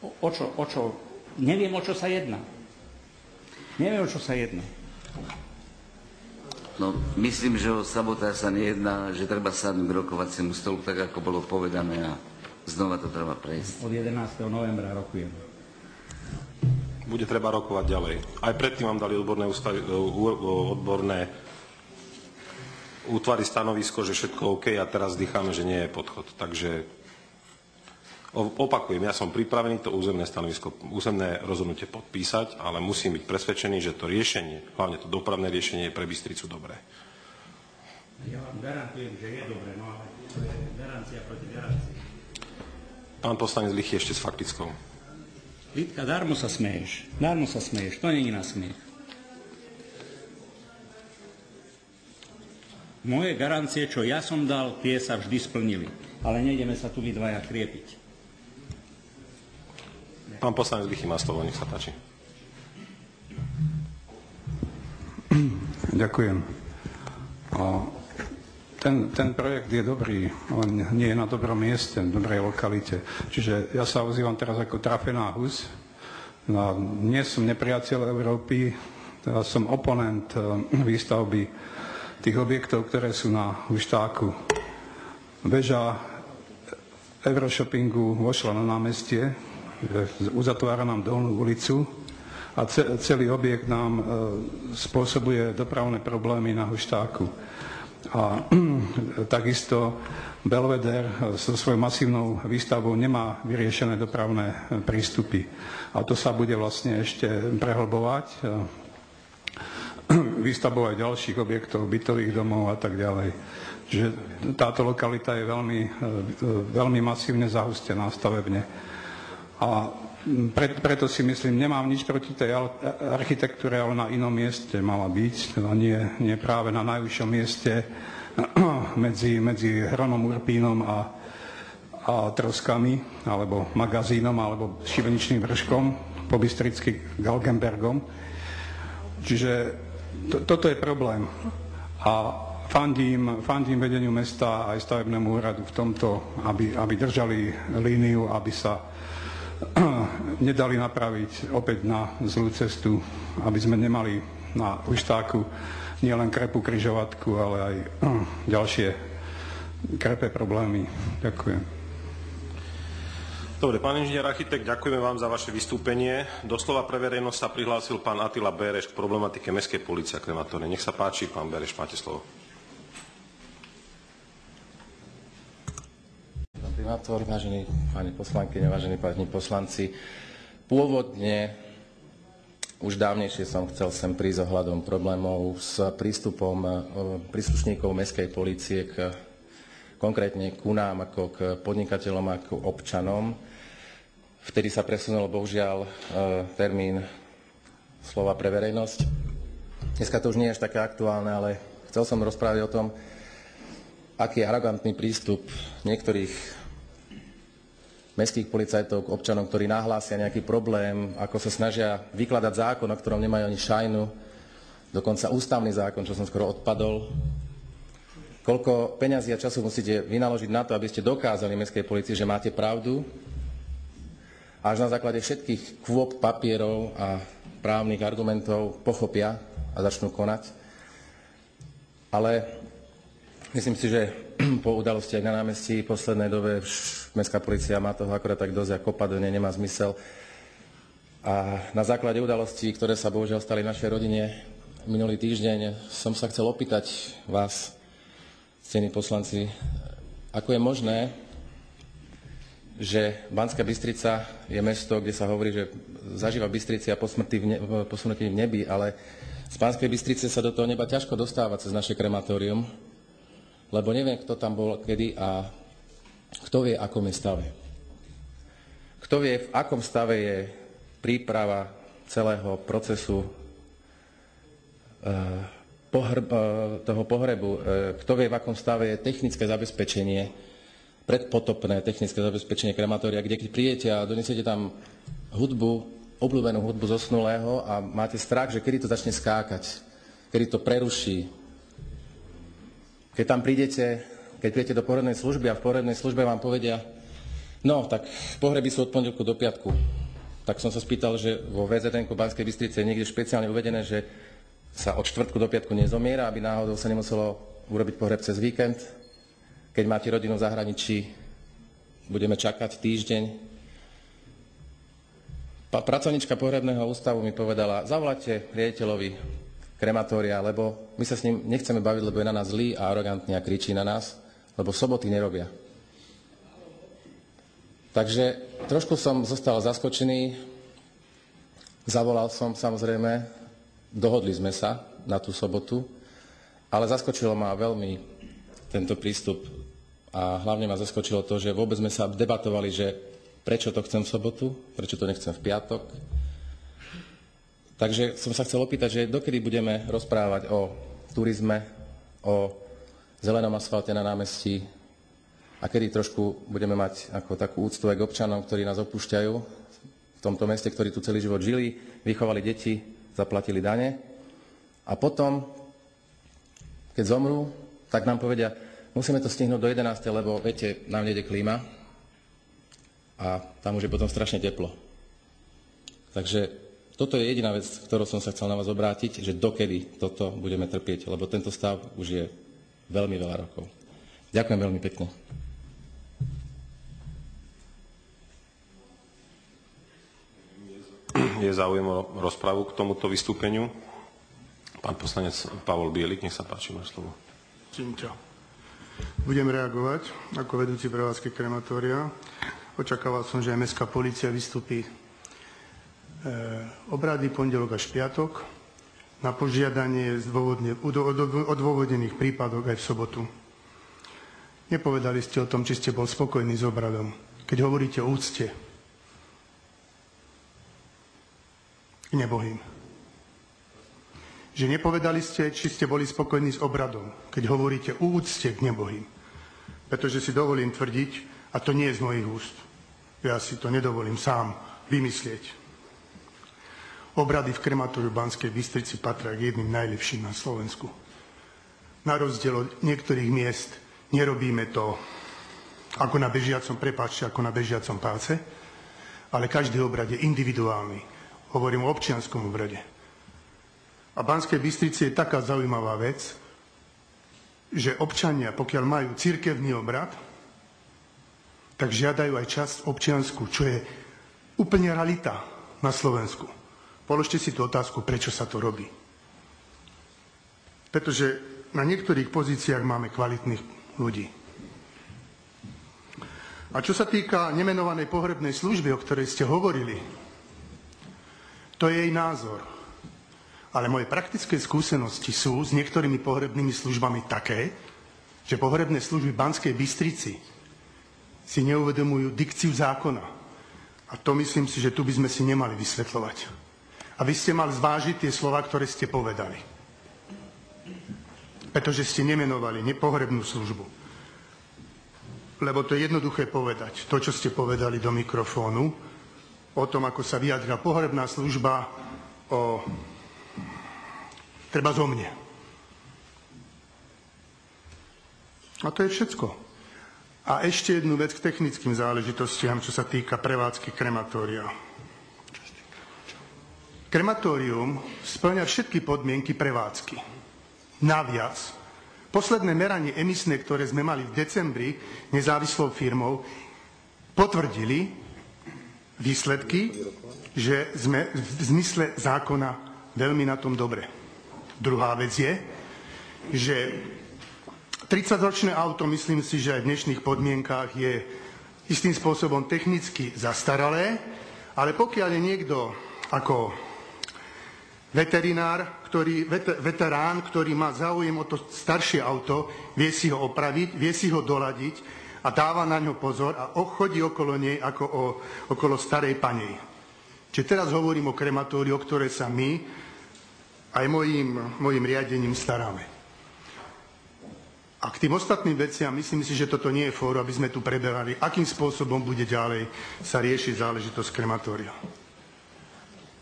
o, o, čo, o čo, neviem, o čo sa jedná. Neviem, o čo sa jedná. No, myslím, že o sabotáž sa nejedná, že treba sadnúť k rokovaciemu stolu, tak ako bolo povedané a Znova to treba prejsť. Od 11. novembra rokujem. Bude treba rokovať ďalej. Aj predtým vám dali odborné, ústavy, e, odborné útvary stanovisko, že všetko OK a teraz dýchame, že nie je podchod. Takže opakujem, ja som pripravený to územné stanovisko, územné rozhodnutie podpísať, ale musím byť presvedčený, že to riešenie, hlavne to dopravné riešenie je pre Bystricu dobré. Ja vám garantujem, že je dobré, no ale to je garancia proti garancii. Pán poslanec Lichy ešte s faktickou. Lidka, darmo sa smeješ. Darmo sa smeješ. To není na smiech. Moje garancie, čo ja som dal, tie sa vždy splnili. Ale nejdeme sa tu vy dvaja kriepiť. Pán poslanec Lichy má slovo, nech sa páči. Ďakujem. Ten, ten projekt je dobrý, len nie je na dobrom mieste, v dobrej lokalite. Čiže ja sa ozývam teraz ako trafená hus. No, nie som nepriateľ Európy, ja som oponent eh, výstavby tých objektov, ktoré sú na Huštáku. Veža Euroshoppingu vošla na námestie, uzatvára nám dolnú ulicu a celý objekt nám eh, spôsobuje dopravné problémy na Huštáku. A takisto Belveder so svojou masívnou výstavbou nemá vyriešené dopravné prístupy. A to sa bude vlastne ešte prehlbovať výstavbou aj ďalších objektov, bytových domov a tak ďalej. Čiže táto lokalita je veľmi, veľmi masívne zahustená stavebne. A pre, preto si myslím, nemám nič proti tej architektúre, ale na inom mieste mala byť, teda nie, nie práve na najvyššom mieste medzi, medzi Hronom Urpínom a, a Troskami, alebo magazínom, alebo šibeničným vrškom, po Bystricky Galgenbergom. Čiže to, toto je problém. A fandím, fandím vedeniu mesta aj stavebnému úradu v tomto, aby, aby držali líniu, aby sa nedali napraviť opäť na zlú cestu, aby sme nemali na Uštáku nielen krepu kryžovatku, ale aj ďalšie krepe problémy. Ďakujem. Dobre, pán inžinier architekt, ďakujeme vám za vaše vystúpenie. Doslova pre verejnosť sa prihlásil pán Atila Bereš k problematike Mestskej policie a krematórie. Nech sa páči, pán Bereš, máte slovo. Primátor, vážení páni poslankyne, vážení páni poslanci. Pôvodne už dávnejšie som chcel sem prísť ohľadom problémov s prístupom e, príslušníkov mestskej policie k, konkrétne ku nám ako k podnikateľom a k občanom. Vtedy sa presunul bohužiaľ e, termín slova pre verejnosť. Dneska to už nie je až také aktuálne, ale chcel som rozprávať o tom, aký arogantný prístup niektorých mestských policajtov k občanom, ktorí nahlásia nejaký problém, ako sa snažia vykladať zákon, o ktorom nemajú ani šajnu, dokonca ústavný zákon, čo som skoro odpadol. Koľko peňazí a času musíte vynaložiť na to, aby ste dokázali mestskej policii, že máte pravdu, až na základe všetkých kvôb papierov a právnych argumentov pochopia a začnú konať. Ale myslím si, že po udalostiach na námestí v poslednej dobe mestská policia má toho akorát tak dosť a kopadne nemá zmysel. A na základe udalostí, ktoré sa bohužiaľ stali v našej rodine minulý týždeň, som sa chcel opýtať vás, cení poslanci, ako je možné, že Banská Bystrica je mesto, kde sa hovorí, že zažíva Bystrici a posunutí v nebi, ale z Banskej Bystrice sa do toho neba ťažko dostáva cez naše krematórium, lebo neviem, kto tam bol kedy a kto vie, akom je stave. Kto vie, v akom stave je príprava celého procesu pohrb, uh, toho pohrebu, uh, kto vie, v akom stave je technické zabezpečenie, predpotopné technické zabezpečenie krematória, kde keď prídete a donesiete tam hudbu, obľúbenú hudbu zosnulého a máte strach, že kedy to začne skákať, kedy to preruší. Keď tam prídete, keď prídete do poradnej služby a v poradnej službe vám povedia, no tak pohreby sú od pondelku do piatku. Tak som sa spýtal, že vo VZN Banskej Bystrice je niekde špeciálne uvedené, že sa od čtvrtku do piatku nezomiera, aby náhodou sa nemuselo urobiť pohreb cez víkend. Keď máte rodinu v zahraničí, budeme čakať týždeň. Pracovnička pohrebného ústavu mi povedala, zavolajte riaditeľovi krematória, lebo my sa s ním nechceme baviť, lebo je na nás zlý a arogantný a kričí na nás, lebo soboty nerobia. Takže trošku som zostal zaskočený, zavolal som samozrejme, dohodli sme sa na tú sobotu, ale zaskočilo ma veľmi tento prístup a hlavne ma zaskočilo to, že vôbec sme sa debatovali, že prečo to chcem v sobotu, prečo to nechcem v piatok. Takže som sa chcel opýtať, že dokedy budeme rozprávať o turizme, o zelenom asfalte na námestí a kedy trošku budeme mať ako takú úctu aj k občanom, ktorí nás opúšťajú v tomto meste, ktorí tu celý život žili, vychovali deti, zaplatili dane. A potom, keď zomrú, tak nám povedia, Musíme to stihnúť do 11, lebo viete, nám nejde klíma a tam už je potom strašne teplo. Takže toto je jediná vec, ktorou som sa chcel na vás obrátiť, že dokedy toto budeme trpieť, lebo tento stav už je veľmi veľa rokov. Ďakujem veľmi pekne. Je záujem o rozpravu k tomuto vystúpeniu? Pán poslanec Pavol Bielik, nech sa páči, máš slovo. Činčo. Budem reagovať ako vedúci prevádzky krematória. Očakával som, že aj mestská policia vystúpi obrady pondelok až piatok na požiadanie odôvodnených prípadok aj v sobotu. Nepovedali ste o tom, či ste bol spokojní s obradom. Keď hovoríte o úcte k nebohým. Že nepovedali ste, či ste boli spokojní s obradom, keď hovoríte o úcte k nebohým pretože si dovolím tvrdiť, a to nie je z mojich úst, ja si to nedovolím sám vymyslieť. Obrady v krematóriu Banskej Bystrici patria k jedným najlepším na Slovensku. Na rozdiel od niektorých miest nerobíme to ako na bežiacom, prepáčte, ako na bežiacom páce, ale každý obrad je individuálny. Hovorím o občianskom obrade. A Banskej Bystrici je taká zaujímavá vec, že občania, pokiaľ majú cirkevný obrad, tak žiadajú aj časť občiansku, čo je úplne realita na Slovensku. Položte si tú otázku, prečo sa to robí. Pretože na niektorých pozíciách máme kvalitných ľudí. A čo sa týka nemenovanej pohrebnej služby, o ktorej ste hovorili, to je jej názor. Ale moje praktické skúsenosti sú s niektorými pohrebnými službami také, že pohrebné služby Banskej Bystrici si neuvedomujú dikciu zákona. A to myslím si, že tu by sme si nemali vysvetľovať. A vy ste mali zvážiť tie slova, ktoré ste povedali. Pretože ste nemenovali nepohrebnú službu. Lebo to je jednoduché povedať. To, čo ste povedali do mikrofónu, o tom, ako sa vyjadrila pohrebná služba o Treba zo mne. A to je všetko. A ešte jednu vec k technickým záležitostiam, čo sa týka prevádzky krematória. Krematórium splňa všetky podmienky prevádzky. Naviac, posledné meranie emisné, ktoré sme mali v decembri nezávislou firmou, potvrdili výsledky, že sme v zmysle zákona veľmi na tom dobre. Druhá vec je, že 30-ročné auto, myslím si, že aj v dnešných podmienkách je istým spôsobom technicky zastaralé, ale pokiaľ je niekto ako veterinár, ktorý, vet, veterán, ktorý má záujem o to staršie auto, vie si ho opraviť, vie si ho doladiť a dáva na ňo pozor a chodí okolo nej ako o, okolo starej panej. Čiže teraz hovorím o krematóriu, o ktoré sa my aj mojim, mojim riadením staráme. A k tým ostatným veciam myslím si, že toto nie je fóru, aby sme tu preberali, akým spôsobom bude ďalej sa riešiť záležitosť krematória.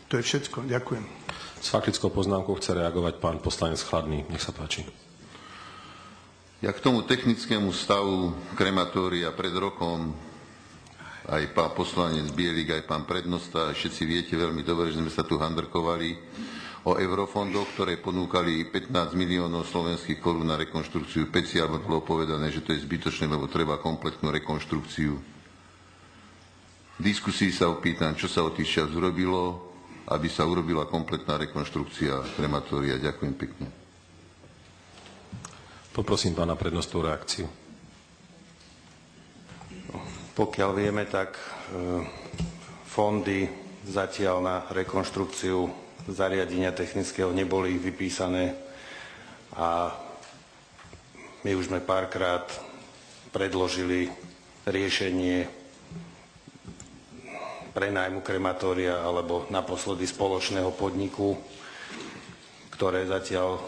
To je všetko. Ďakujem. S faktickou poznámkou chce reagovať pán poslanec Chladný. Nech sa páči. Ja k tomu technickému stavu krematória pred rokom aj pán poslanec Bielik, aj pán prednosta, všetci viete veľmi dobre, že sme sa tu handrkovali o eurofondoch, ktoré ponúkali 15 miliónov slovenských korún na rekonštrukciu peci, alebo bolo povedané, že to je zbytočné, lebo treba kompletnú rekonštrukciu. V diskusii sa opýtam, čo sa od tých čas urobilo, aby sa urobila kompletná rekonštrukcia krematória. Ďakujem pekne. Poprosím pána prednostú reakciu. Pokiaľ vieme, tak e, fondy zatiaľ na rekonštrukciu zariadenia technického neboli vypísané a my už sme párkrát predložili riešenie prenajmu krematória alebo naposledy spoločného podniku, ktoré zatiaľ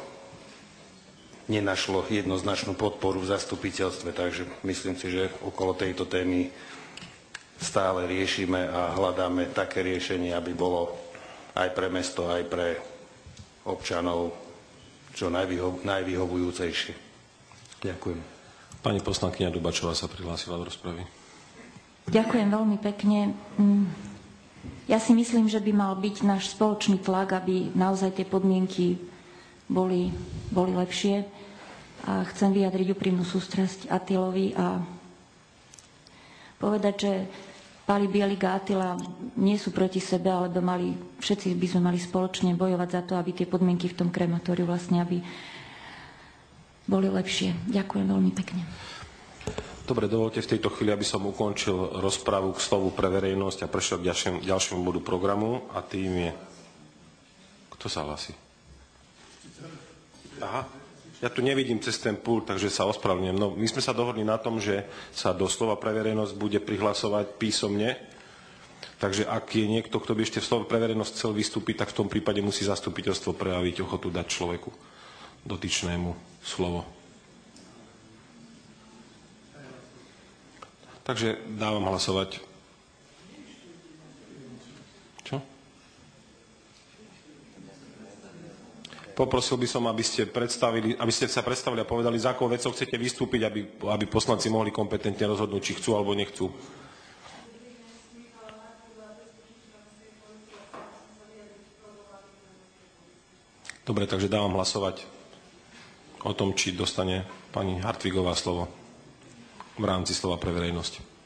nenašlo jednoznačnú podporu v zastupiteľstve, takže myslím si, že okolo tejto témy stále riešime a hľadáme také riešenie, aby bolo aj pre mesto, aj pre občanov čo najvyho- najvyhovujúcejšie. Ďakujem. Pani poslankyňa Dubačová sa prihlásila do rozpravy. Ďakujem veľmi pekne. Mm, ja si myslím, že by mal byť náš spoločný tlak, aby naozaj tie podmienky boli, boli lepšie. A chcem vyjadriť úprimnú sústrasť Atilovi a povedať, že Pali Bielik a Atila nie sú proti sebe, ale by mali, všetci by sme mali spoločne bojovať za to, aby tie podmienky v tom krematóriu vlastne aby boli lepšie. Ďakujem veľmi pekne. Dobre, dovolte v tejto chvíli, aby som ukončil rozpravu k slovu pre verejnosť a prešiel k ďalšiemu, ďalšiemu bodu programu a tým je... Kto sa hlasí? Aha, ja tu nevidím cez ten pult, takže sa ospravedlňujem. No, my sme sa dohodli na tom, že sa do slova pre verejnosť bude prihlasovať písomne. Takže ak je niekto, kto by ešte v slove pre verejnosť chcel vystúpiť, tak v tom prípade musí zastupiteľstvo prejaviť ochotu dať človeku dotyčnému slovo. Takže dávam hlasovať. Čo? Poprosil by som, aby ste, predstavili, aby ste sa predstavili a povedali, za akou vecou chcete vystúpiť, aby, aby poslanci mohli kompetentne rozhodnúť, či chcú alebo nechcú. Dobre, takže dávam hlasovať o tom, či dostane pani Hartvigová slovo v rámci slova pre verejnosť.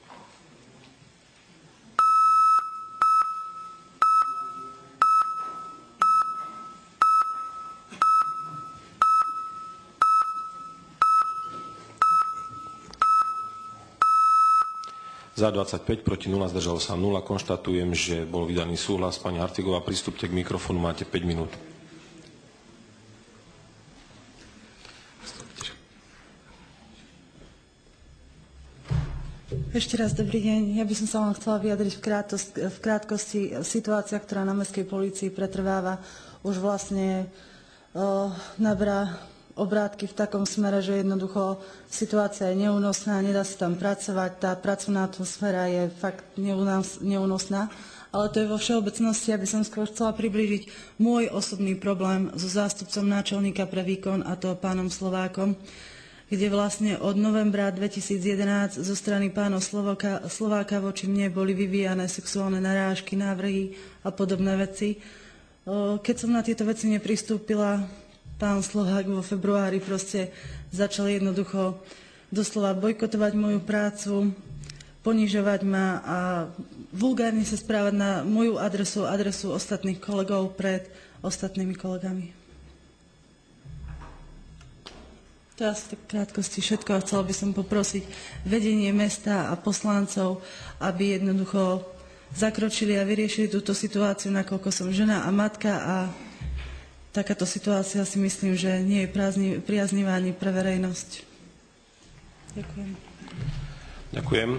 Za 25, proti 0, zdržalo sa 0. Konštatujem, že bol vydaný súhlas. Pani Hartigová, pristúpte k mikrofónu, máte 5 minút. Ešte raz dobrý deň. Ja by som sa vám chcela vyjadriť v, krátkosti, v krátkosti. Situácia, ktorá na mestskej policii pretrváva, už vlastne uh, nabrá obrátky v takom smere, že jednoducho situácia je neúnosná, nedá sa tam pracovať, tá pracovná atmosféra je fakt neúnosná. Ale to je vo všeobecnosti, aby som skôr chcela priblížiť môj osobný problém so zástupcom náčelníka pre výkon, a to pánom Slovákom kde vlastne od novembra 2011 zo strany pána Slováka, Slováka voči mne boli vyvíjane sexuálne narážky, návrhy a podobné veci. Keď som na tieto veci nepristúpila, pán Slohák vo februári proste začal jednoducho doslova bojkotovať moju prácu, ponižovať ma a vulgárne sa správať na moju adresu, adresu ostatných kolegov pred ostatnými kolegami. To je asi tak krátkosti všetko a chcela by som poprosiť vedenie mesta a poslancov, aby jednoducho zakročili a vyriešili túto situáciu, nakoľko som žena a matka a takáto situácia si myslím, že nie je priaznivá ani pre verejnosť. Ďakujem. Ďakujem.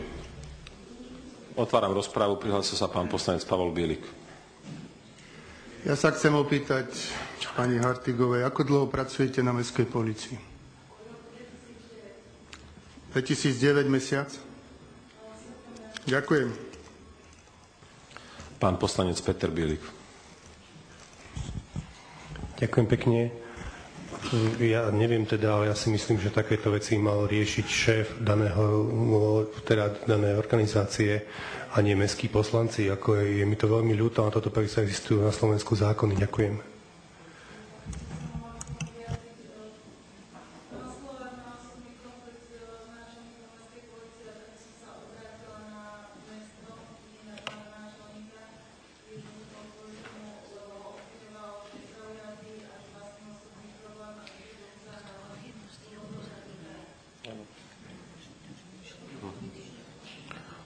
Otváram rozprávu. Prihlásil sa pán poslanec Pavol Bielik. Ja sa chcem opýtať pani Hartigovej, ako dlho pracujete na mestskej policii? 2009 mesiac? Ďakujem. Pán poslanec Peter Bielik. Ďakujem pekne. Ja neviem teda, ale ja si myslím, že takéto veci mal riešiť šéf daného, teda danej organizácie a nie mestskí poslanci. Ako je, je mi to veľmi ľúto a toto sa existujú na Slovensku zákony. Ďakujem.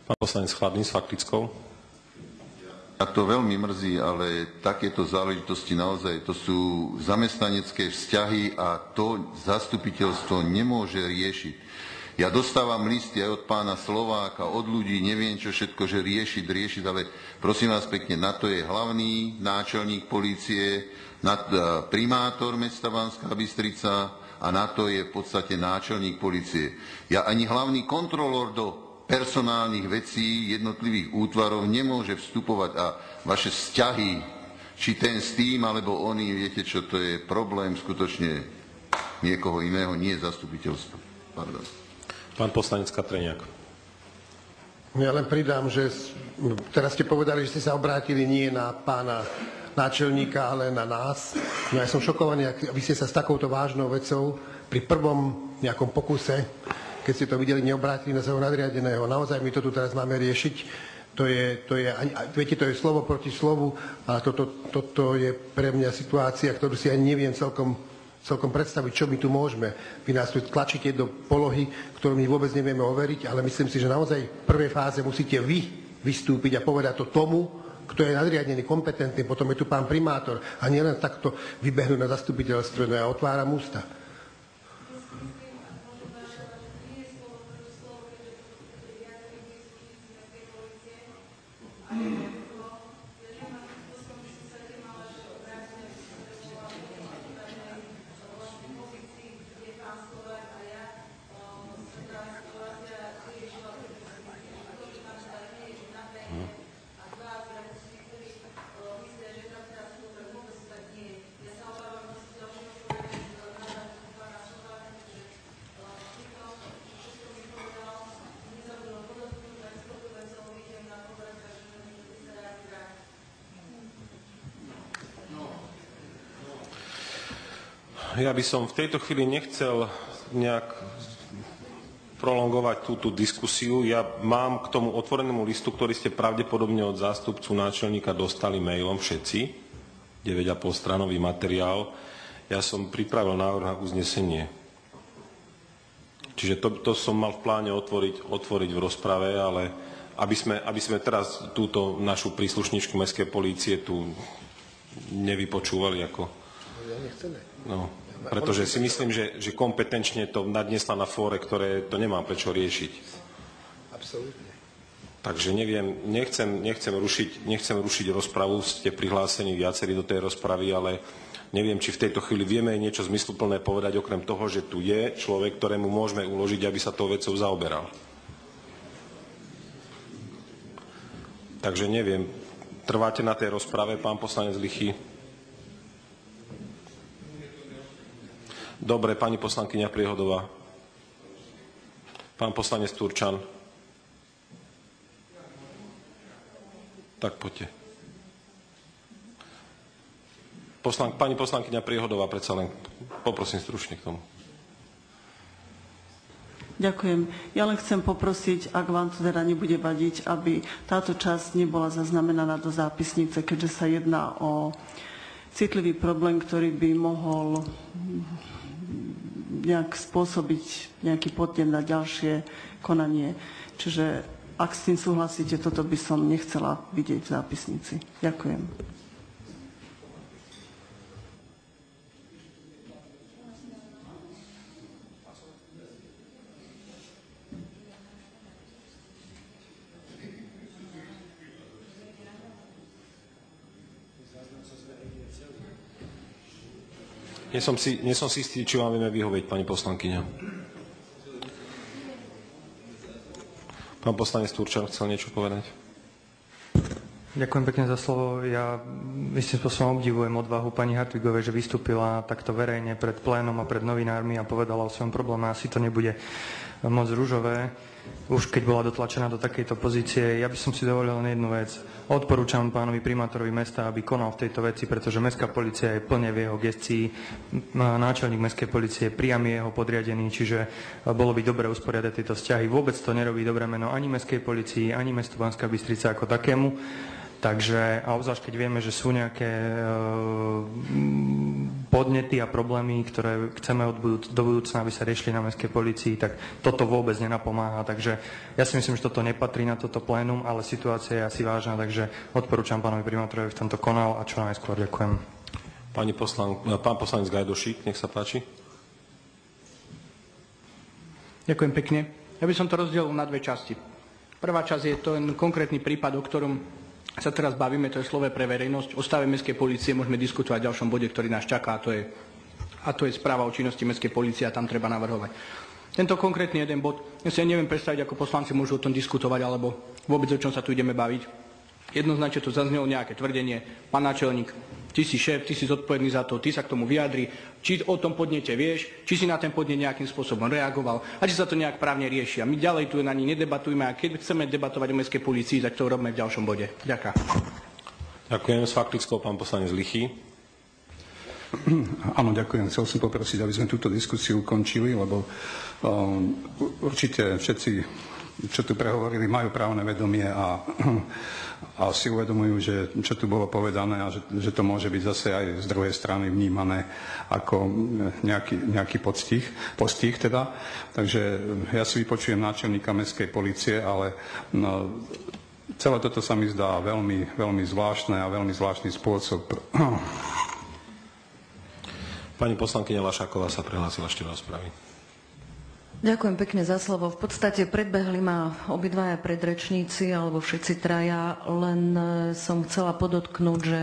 Pán poslanec Chladný s faktickou. A to veľmi mrzí, ale takéto záležitosti naozaj, to sú zamestnanecké vzťahy a to zastupiteľstvo nemôže riešiť. Ja dostávam listy aj od pána Slováka, od ľudí, neviem čo všetko, že riešiť, riešiť, ale prosím vás pekne, na to je hlavný náčelník polície, e, primátor mesta Banská Bystrica a na to je v podstate náčelník policie. Ja ani hlavný kontrolór do personálnych vecí jednotlivých útvarov nemôže vstupovať a vaše vzťahy, či ten s tým, alebo oni, viete čo, to je problém skutočne niekoho iného, nie zastupiteľstva. Pardon. Pán poslanec Katreniak. Ja len pridám, že teraz ste povedali, že ste sa obrátili nie na pána náčelníka, ale na nás. No ja som šokovaný, aby ste sa s takouto vážnou vecou pri prvom nejakom pokuse keď ste to videli, neobrátili na svojho nadriadeného. Naozaj my to tu teraz máme riešiť. To je, to je, viete, to je slovo proti slovu a toto, toto je pre mňa situácia, ktorú si ani neviem celkom, celkom predstaviť, čo my tu môžeme. Vy nás tu tlačíte do polohy, ktorú my vôbec nevieme overiť, ale myslím si, že naozaj v prvej fáze musíte vy vystúpiť a povedať to tomu, kto je nadriadený, kompetentný, potom je tu pán primátor a nielen takto vybehnúť na zastupiteľstvo. No ja otváram ústa. Ja by som v tejto chvíli nechcel nejak prolongovať túto diskusiu. Ja mám k tomu otvorenému listu, ktorý ste pravdepodobne od zástupcu náčelníka dostali mailom všetci, 9,5 stranový materiál. Ja som pripravil návrh na uznesenie. Čiže to, to som mal v pláne otvoriť, otvoriť v rozprave, ale aby sme, aby sme teraz túto našu príslušničku mestskej polície tu nevypočúvali ako... Ja nechceme. No, pretože si myslím, že, že kompetenčne to nadnesla na fóre, ktoré to nemám prečo riešiť. Absolútne. Takže neviem, nechcem, nechcem, rušiť, nechcem rušiť rozpravu, ste prihlásení viacerí do tej rozpravy, ale neviem, či v tejto chvíli vieme niečo zmysluplné povedať, okrem toho, že tu je človek, ktorému môžeme uložiť, aby sa tou vecou zaoberal. Takže neviem, trváte na tej rozprave, pán poslanec Lichy? Dobre, pani poslankyňa Priehodová. Pán poslanec Turčan. Tak poďte. Poslank, pani poslankyňa Priehodová, predsa len poprosím stručne k tomu. Ďakujem. Ja len chcem poprosiť, ak vám to teda nebude vadiť, aby táto časť nebola zaznamenaná do zápisnice, keďže sa jedná o citlivý problém, ktorý by mohol nejak spôsobiť nejaký podnet na ďalšie konanie. Čiže ak s tým súhlasíte, toto by som nechcela vidieť v zápisnici. Ďakujem. Nie som si, nie som si istý, či vám vieme vyhovieť, pani poslankyňa. Pán poslanec Turčan chcel niečo povedať? Ďakujem pekne za slovo. Ja istým spôsobom obdivujem odvahu pani Hartvigovej, že vystúpila takto verejne pred plénom a pred novinármi a povedala o svojom probléme. Asi to nebude moc rúžové už keď bola dotlačená do takejto pozície. Ja by som si dovolil len jednu vec. Odporúčam pánovi primátorovi mesta, aby konal v tejto veci, pretože mestská policia je plne v jeho gestii. Náčelník mestskej policie je priamy jeho podriadený, čiže bolo by dobre usporiadať tieto vzťahy. Vôbec to nerobí dobré meno ani mestskej policii, ani mestu Banská Bystrica ako takému. Takže, a obzvlášť keď vieme, že sú nejaké e, podnety a problémy, ktoré chceme od budúc, do budúcna, aby sa riešili na mestskej policii, tak toto vôbec nenapomáha. Takže ja si myslím, že toto nepatrí na toto plénum, ale situácia je asi vážna, takže odporúčam pánovi primátorovi v tomto konal a čo najskôr ďakujem. Pani poslan, pán poslanec Gajdošík, nech sa páči. Ďakujem pekne. Ja by som to rozdelil na dve časti. Prvá časť je ten konkrétny prípad, o ktorom sa teraz bavíme, to je slove pre verejnosť. O stave mestskej policie môžeme diskutovať v ďalšom bode, ktorý nás čaká, a to je, a to je správa o činnosti mestskej policie a tam treba navrhovať. Tento konkrétny jeden bod, ja si neviem predstaviť, ako poslanci môžu o tom diskutovať, alebo vôbec o čom sa tu ideme baviť. Jednoznačne tu zaznelo nejaké tvrdenie, pán náčelník, ty si šéf, ty si zodpovedný za to, ty sa k tomu vyjadri, či o tom podnete vieš, či si na ten podnet nejakým spôsobom reagoval a či sa to nejak právne rieši. A my ďalej tu na ní nedebatujeme a keď chceme debatovať o mestskej policii, tak to robíme v ďalšom bode. Ďakujem. Ďakujem. S faktickou pán poslanec Lichy. Áno, ďakujem. Chcel som poprosiť, aby sme túto diskusiu ukončili, lebo um, určite všetci, čo tu prehovorili, majú právne vedomie a a si uvedomujú, že čo tu bolo povedané a že, že to môže byť zase aj z druhej strany vnímané ako nejaký, nejaký podstih, postih teda. Takže ja si vypočujem náčelníka mestskej policie, ale no, celé toto sa mi zdá veľmi, veľmi zvláštne a veľmi zvláštny spôsob. Pani poslankyňa Lašáková sa prihlásila ešte do rozpravy. Ďakujem pekne za slovo. V podstate predbehli ma obidvaja predrečníci, alebo všetci traja, len e, som chcela podotknúť, že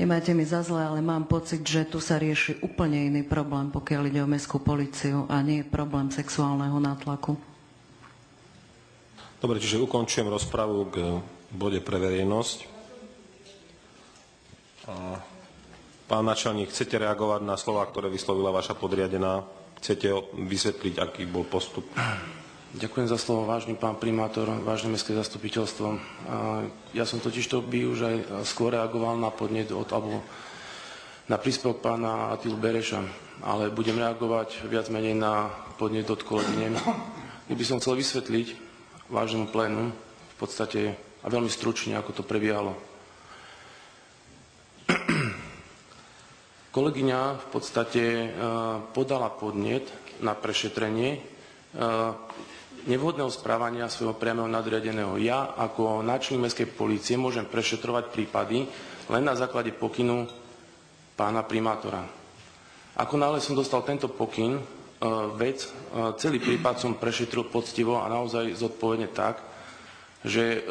nemajte mi za zle, ale mám pocit, že tu sa rieši úplne iný problém, pokiaľ ide o mestskú policiu a nie problém sexuálneho nátlaku. Dobre, čiže ukončujem rozpravu k bode pre verejnosť. Pán načelník, chcete reagovať na slova, ktoré vyslovila vaša podriadená? Chcete vysvetliť, aký bol postup? Ďakujem za slovo, vážny pán primátor, vážne mestské zastupiteľstvo. Ja som totiž to by už aj skôr reagoval na podnet od, alebo na príspevok pána Atilu Bereša, ale budem reagovať viac menej na podnet od kolegyne. By som chcel vysvetliť vážnemu plénu v podstate a veľmi stručne, ako to prebiehalo. Kolegyňa v podstate e, podala podnet na prešetrenie e, nevhodného správania svojho priamého nadriadeného. Ja ako náčelník mestskej polície môžem prešetrovať prípady len na základe pokynu pána primátora. Ako náhle som dostal tento pokyn, e, vec, celý prípad som prešetril poctivo a naozaj zodpovedne tak, že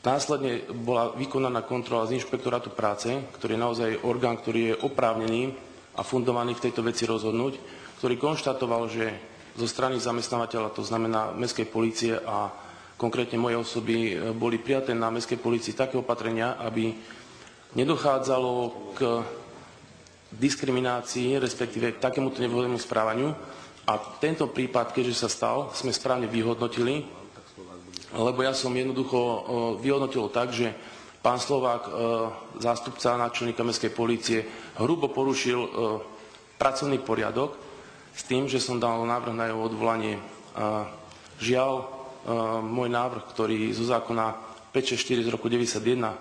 Následne bola vykonaná kontrola z inšpektorátu práce, ktorý je naozaj orgán, ktorý je oprávnený a fundovaný v tejto veci rozhodnúť, ktorý konštatoval, že zo strany zamestnávateľa, to znamená mestskej policie a konkrétne moje osoby, e, boli prijaté na mestskej policii také opatrenia, aby nedochádzalo k diskriminácii, respektíve k takémuto nevhodnému správaniu. A tento prípad, keďže sa stal, sme správne vyhodnotili lebo ja som jednoducho vyhodnotil tak, že pán Slovák, e, zástupca náčelníka mestskej polície, hrubo porušil e, pracovný poriadok s tým, že som dal návrh na jeho odvolanie. Žiaľ, môj návrh, ktorý zo zákona 564 z roku 91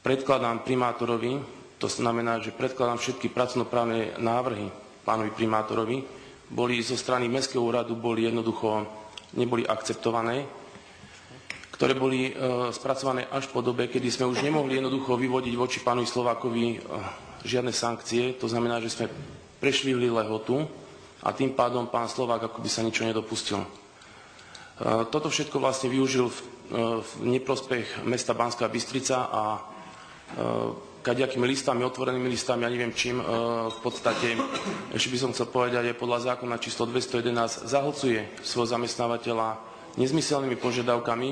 predkladám primátorovi, to znamená, že predkladám všetky pracovnoprávne návrhy pánovi primátorovi, boli zo strany Mestského úradu boli jednoducho neboli akceptované ktoré boli e, spracované až po dobe, kedy sme už nemohli jednoducho vyvodiť voči pánovi Slovákovi e, žiadne sankcie. To znamená, že sme prešvihli lehotu a tým pádom pán Slovák ako by sa ničo nedopustil. E, toto všetko vlastne využil v, v neprospech mesta Banská Bystrica a kaďakými listami, otvorenými listami, ja neviem čím, v podstate, ešte by som chcel povedať, je podľa zákona číslo 211 zahlcuje svojho zamestnávateľa nezmyselnými požiadavkami,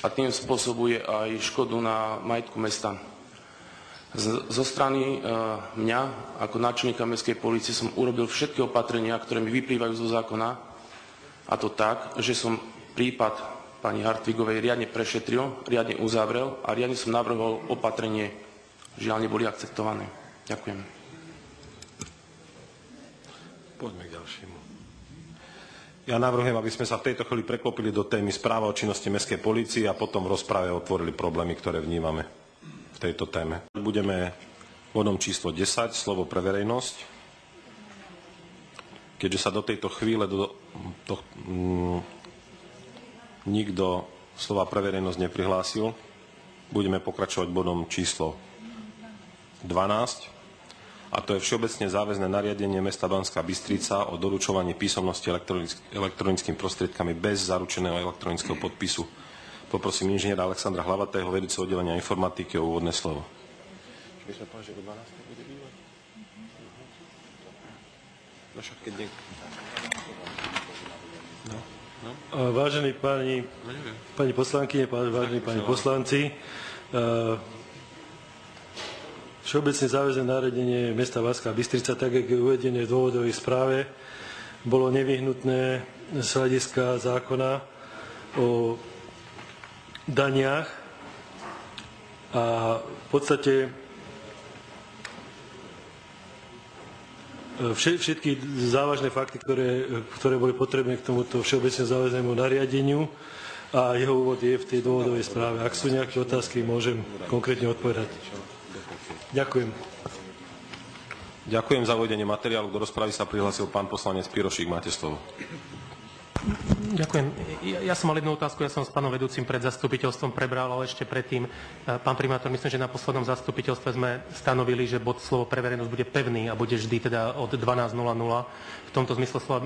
a tým spôsobuje aj škodu na majetku mesta. Zo strany e, mňa, ako náčelníka mestskej policie, som urobil všetky opatrenia, ktoré mi vyplývajú zo zákona, a to tak, že som prípad pani Hartvigovej riadne prešetril, riadne uzavrel a riadne som navrhol opatrenie. Žiaľ, neboli akceptované. Ďakujem. Poďme. Ja navrhujem, aby sme sa v tejto chvíli preklopili do témy správa o činnosti Mestskej polície a potom v rozprave otvorili problémy, ktoré vnímame v tejto téme. Budeme bodom číslo 10, slovo pre verejnosť. Keďže sa do tejto chvíle do, do, mm, nikto slova pre verejnosť neprihlásil, budeme pokračovať bodom číslo 12 a to je všeobecne záväzné nariadenie mesta Banská Bystrica o doručovaní písomnosti elektronickými prostriedkami bez zaručeného elektronického podpisu. Poprosím inžiniera Alexandra Hlavatého, vedúceho oddelenia informatiky o úvodné slovo. No, no. Vážení páni, pani poslankyne, vážení páni poslanci, Všeobecne záväzné nariadenie mesta Váská Bystrica, tak ako je uvedené v dôvodovej správe, bolo nevyhnutné z hľadiska zákona o daniach a v podstate všetky závažné fakty, ktoré, ktoré boli potrebné k tomuto všeobecne záväznému nariadeniu a jeho úvod je v tej dôvodovej správe. Ak sú nejaké otázky, môžem konkrétne odpovedať. Ďakujem. Ďakujem za uvedenie materiálu. Do rozpravy sa prihlásil pán poslanec Pirošík. Máte slovo. Ďakujem. Ja, ja som mal jednu otázku, ja som s pánom vedúcim pred zastupiteľstvom prebral, ale ešte predtým, e, pán primátor, myslím, že na poslednom zastupiteľstve sme stanovili, že bod slovo pre verejnosť bude pevný a bude vždy teda od 12.00 v tomto zmysle slova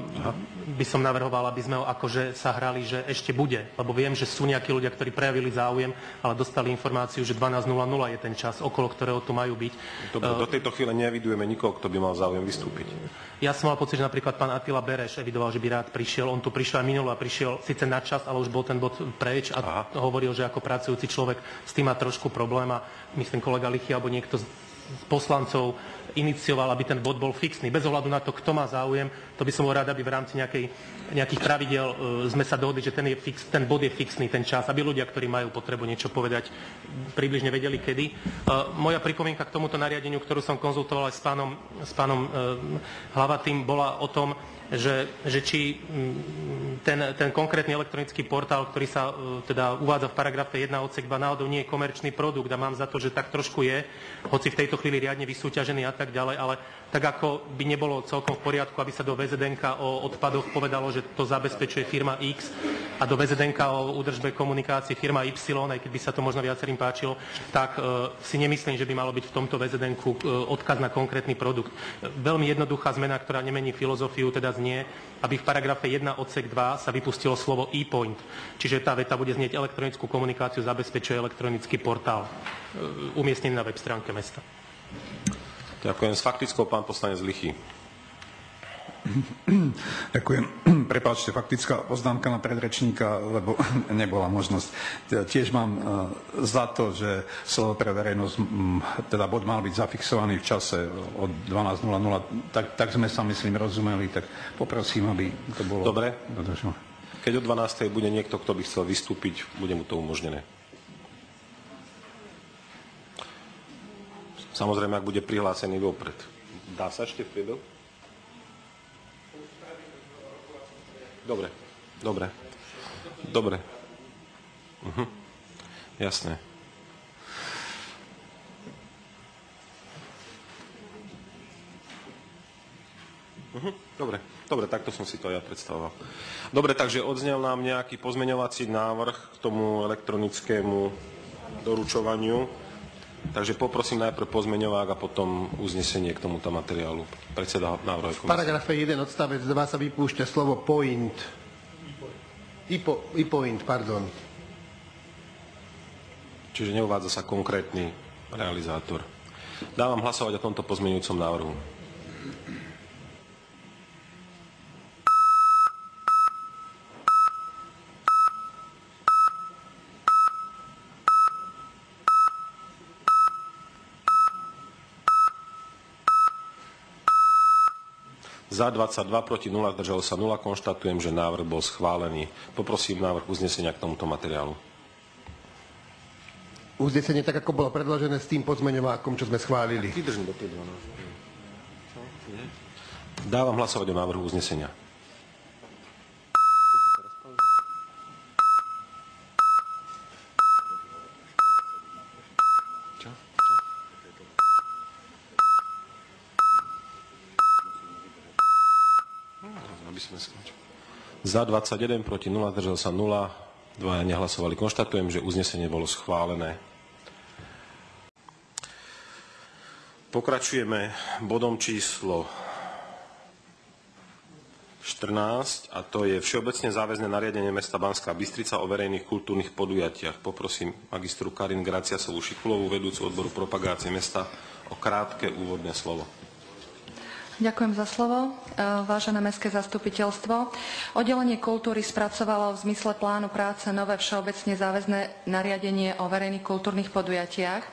by som navrhoval, aby sme ho akože sa hrali, že ešte bude, lebo viem, že sú nejakí ľudia, ktorí prejavili záujem, ale dostali informáciu, že 12.00 je ten čas, okolo ktorého tu majú byť. Dobre, do tejto chvíle nevidujeme nikoho, kto by mal záujem vystúpiť. Ja som mal pocit, že napríklad pán Attila Bereš evidoval, že by rád prišiel. On tu prišiel aj minulý a prišiel síce na čas, ale už bol ten bod preč a Aha. hovoril, že ako pracujúci človek s tým má trošku problém a myslím kolega Lichy alebo niekto z poslancov inicioval, aby ten bod bol fixný. Bez ohľadu na to, kto má záujem, to by som bol rád, aby v rámci nejakej, nejakých pravidel uh, sme sa dohodli, že ten, je fix, ten bod je fixný, ten čas, aby ľudia, ktorí majú potrebu niečo povedať, približne vedeli kedy. Uh, moja pripomienka k tomuto nariadeniu, ktorú som konzultoval aj s pánom, s pánom uh, Hlavatým, bola o tom, že, že či mm, ten, ten konkrétny elektronický portál, ktorý sa e, teda uvádza v paragrafe 1 odsek 2 náhodou nie je komerčný produkt a mám za to, že tak trošku je, hoci v tejto chvíli riadne vysúťažený a tak ďalej, ale tak ako by nebolo celkom v poriadku, aby sa do VZDNK o odpadoch povedalo, že to zabezpečuje firma X a do VZDNK o údržbe komunikácie firma Y, aj keď by sa to možno viacerým páčilo, tak e, si nemyslím, že by malo byť v tomto VZDNK e, odkaz na konkrétny produkt. Veľmi jednoduchá zmena, ktorá nemení filozofiu, teda znie, aby v paragrafe 1 odsek 2 sa vypustilo slovo e-point. Čiže tá veta bude znieť elektronickú komunikáciu zabezpečuje elektronický portál e, umiestnený na web stránke mesta. Ďakujem. S faktickou pán poslanec Lichy. Ďakujem. Prepáčte, faktická poznámka na predrečníka, lebo nebola možnosť. Tiež mám e, za to, že slovo pre verejnosť, teda bod mal byť zafixovaný v čase od 12.00. Tak, tak sme sa, myslím, rozumeli, tak poprosím, aby to bolo... Dobre. Keď o 12.00 bude niekto, kto by chcel vystúpiť, bude mu to umožnené. Samozrejme, ak bude prihlásený vopred. Dá sa ešte v priebehu? Dobre, dobre, dobre. Mhm. Jasné. Mhm. Dobre, dobre, takto som si to ja predstavoval. Dobre, takže odznel nám nejaký pozmeňovací návrh k tomu elektronickému doručovaniu. Takže poprosím najprv pozmeňovák a potom uznesenie k tomuto materiálu. Predseda návrhovej komisie. V paragrafe 1 odstavec 2 sa vypúšťa slovo point. E-point, pardon. Čiže neuvádza sa konkrétny realizátor. Dávam hlasovať o tomto pozmeňujúcom návrhu. Za 22, proti 0, zdržalo sa 0. Konštatujem, že návrh bol schválený. Poprosím návrh uznesenia k tomuto materiálu. Uznesenie tak, ako bolo predložené s tým pozmeňovákom, čo sme schválili. Vydržím do tej Dávam hlasovať o návrhu uznesenia. Za 21, proti 0, zdržal sa 0, dvaja nehlasovali. Konštatujem, že uznesenie bolo schválené. Pokračujeme bodom číslo 14 a to je Všeobecne záväzné nariadenie mesta Banská Bystrica o verejných kultúrnych podujatiach. Poprosím magistru Karin Graciasovú Šikulovú, vedúcu odboru propagácie mesta, o krátke úvodné slovo. Ďakujem za slovo. E, vážené mestské zastupiteľstvo, oddelenie kultúry spracovalo v zmysle plánu práce nové všeobecne záväzné nariadenie o verejných kultúrnych podujatiach.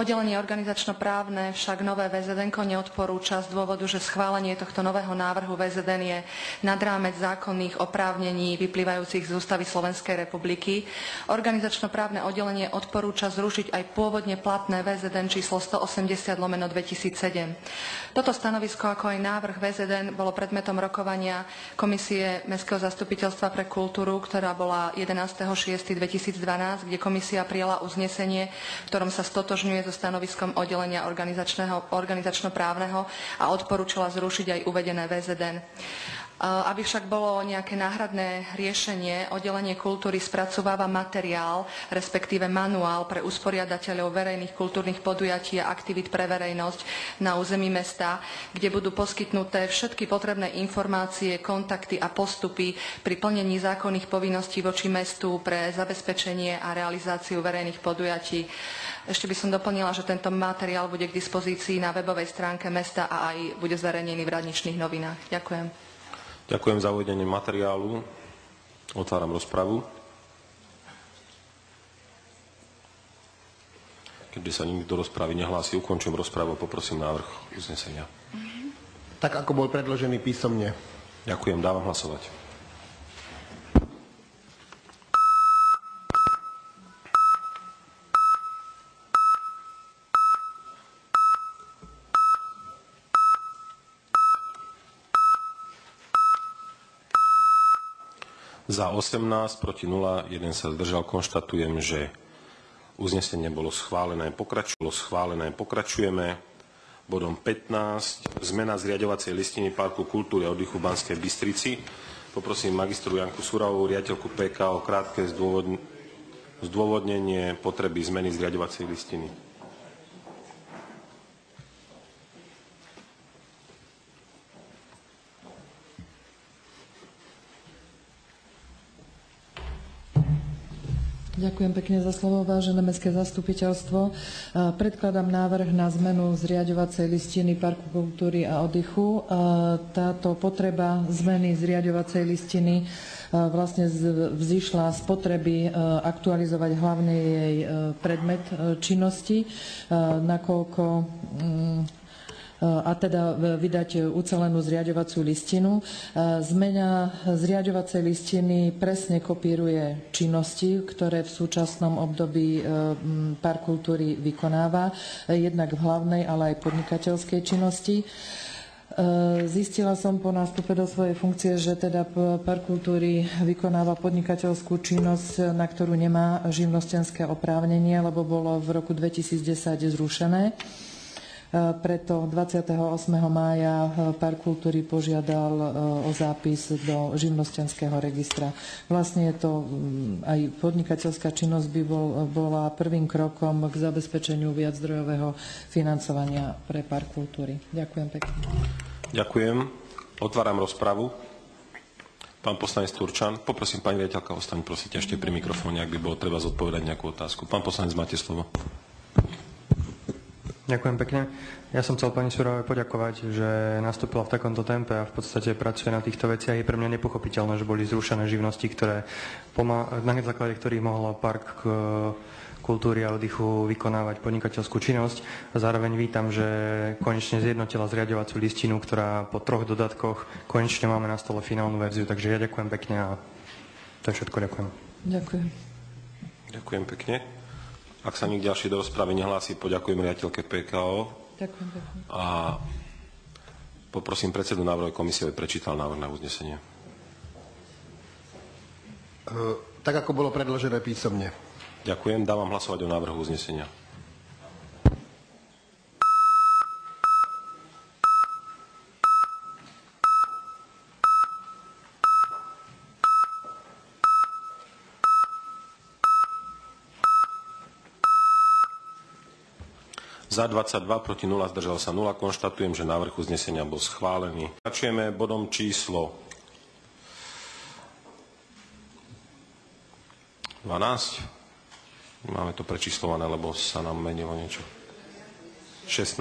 Oddelenie organizačno-právne však nové VZN neodporúča z dôvodu, že schválenie tohto nového návrhu VZN je nad rámec zákonných oprávnení vyplývajúcich z ústavy Slovenskej republiky. Organizačno-právne oddelenie odporúča zrušiť aj pôvodne platné VZN číslo 180 lomeno 2007. Toto stanovisko ako aj návrh VZN bolo predmetom rokovania Komisie Mestského zastupiteľstva pre kultúru, ktorá bola 11.6.2012, kde komisia prijala uznesenie, v ktorom sa stotožňuje so stanoviskom oddelenia organizačno-právneho a odporúčala zrušiť aj uvedené VZN. Aby však bolo nejaké náhradné riešenie, oddelenie kultúry spracováva materiál, respektíve manuál pre usporiadateľov verejných kultúrnych podujatí a aktivít pre verejnosť na území mesta, kde budú poskytnuté všetky potrebné informácie, kontakty a postupy pri plnení zákonných povinností voči mestu pre zabezpečenie a realizáciu verejných podujatí. Ešte by som doplnila, že tento materiál bude k dispozícii na webovej stránke mesta a aj bude zverejnený v radničných novinách. Ďakujem. Ďakujem za uvedenie materiálu. Otváram rozpravu. Keďže sa nikto do rozpravy nehlási, ukončím rozpravu a poprosím návrh uznesenia. Tak, ako bol predložený písomne. Ďakujem, dávam hlasovať. Za 18, proti 0, jeden sa zdržal. Konštatujem, že uznesenie bolo schválené. Pokračujem, schválené. Pokračujeme bodom 15. Zmena zriadovacej listiny Parku kultúry a oddychu Banskej Bystrici. Poprosím magistru Janku Suravovú, riaditeľku PK o krátke zdôvodnenie potreby zmeny zriadovacej listiny. Ďakujem pekne za slovo, vážené mestské zastupiteľstvo. Predkladám návrh na zmenu zriadovacej listiny Parku kultúry a oddychu. Táto potreba zmeny zriadovacej listiny vlastne vzýšla z potreby aktualizovať hlavne jej predmet činnosti, nakoľko mm, a teda vydať ucelenú zriadovaciu listinu. Zmena zriadovacej listiny presne kopíruje činnosti, ktoré v súčasnom období Park kultúry vykonáva, jednak v hlavnej, ale aj podnikateľskej činnosti. E, zistila som po nástupe do svojej funkcie, že teda Park kultúry vykonáva podnikateľskú činnosť, na ktorú nemá živnostenské oprávnenie, lebo bolo v roku 2010 zrušené. E, preto 28. mája Park kultúry požiadal e, o zápis do živnostenského registra. Vlastne je to mm, aj podnikateľská činnosť by bol, bola prvým krokom k zabezpečeniu viaczdrojového financovania pre Park kultúry. Ďakujem pekne. Ďakujem. Otváram rozpravu. Pán poslanec Turčan, poprosím pani riaditeľka, ostaň prosíte ešte pri mikrofóne, ak by bolo treba zodpovedať nejakú otázku. Pán poslanec, máte slovo. Ďakujem pekne. Ja som chcel pani Surovej poďakovať, že nastúpila v takomto tempe a v podstate pracuje na týchto veciach. Je pre mňa nepochopiteľné, že boli zrušené živnosti, ktoré na základe ktorých mohla park kultúry a oddychu vykonávať podnikateľskú činnosť. A zároveň vítam, že konečne zjednotila zriadovaciu listinu, ktorá po troch dodatkoch konečne máme na stole finálnu verziu. Takže ja ďakujem pekne a to je všetko. Ďakujem. Ďakujem. Ďakujem pekne. Ak sa nik ďalší do rozpravy nehlási, poďakujem riaditeľke PKO. Ďakujem pekne. A poprosím predsedu návrhovej komisie, aby prečítal návrh na uznesenie. E, tak, ako bolo predložené písomne. Ďakujem. Dávam hlasovať o návrhu uznesenia. Za 22, proti 0, zdržal sa 0. Konštatujem, že návrh uznesenia bol schválený. Začujeme bodom číslo 12. Máme to prečíslované, lebo sa nám menilo niečo. 16.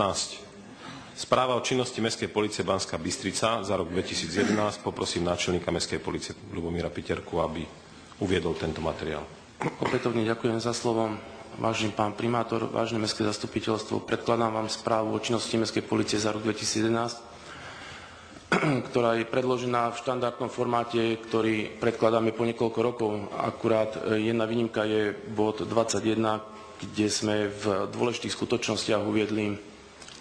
Správa o činnosti Mestskej policie Banská Bystrica za rok 2011. Poprosím náčelníka Mestskej policie Ľubomíra Piterku, aby uviedol tento materiál. Opätovne ďakujem za slovo. Vážený pán primátor, vážne mestské zastupiteľstvo, predkladám vám správu o činnosti Mestskej policie za rok 2011, ktorá je predložená v štandardnom formáte, ktorý predkladáme po niekoľko rokov. Akurát e, jedna výnimka je bod 21, kde sme v dôležitých skutočnostiach uviedli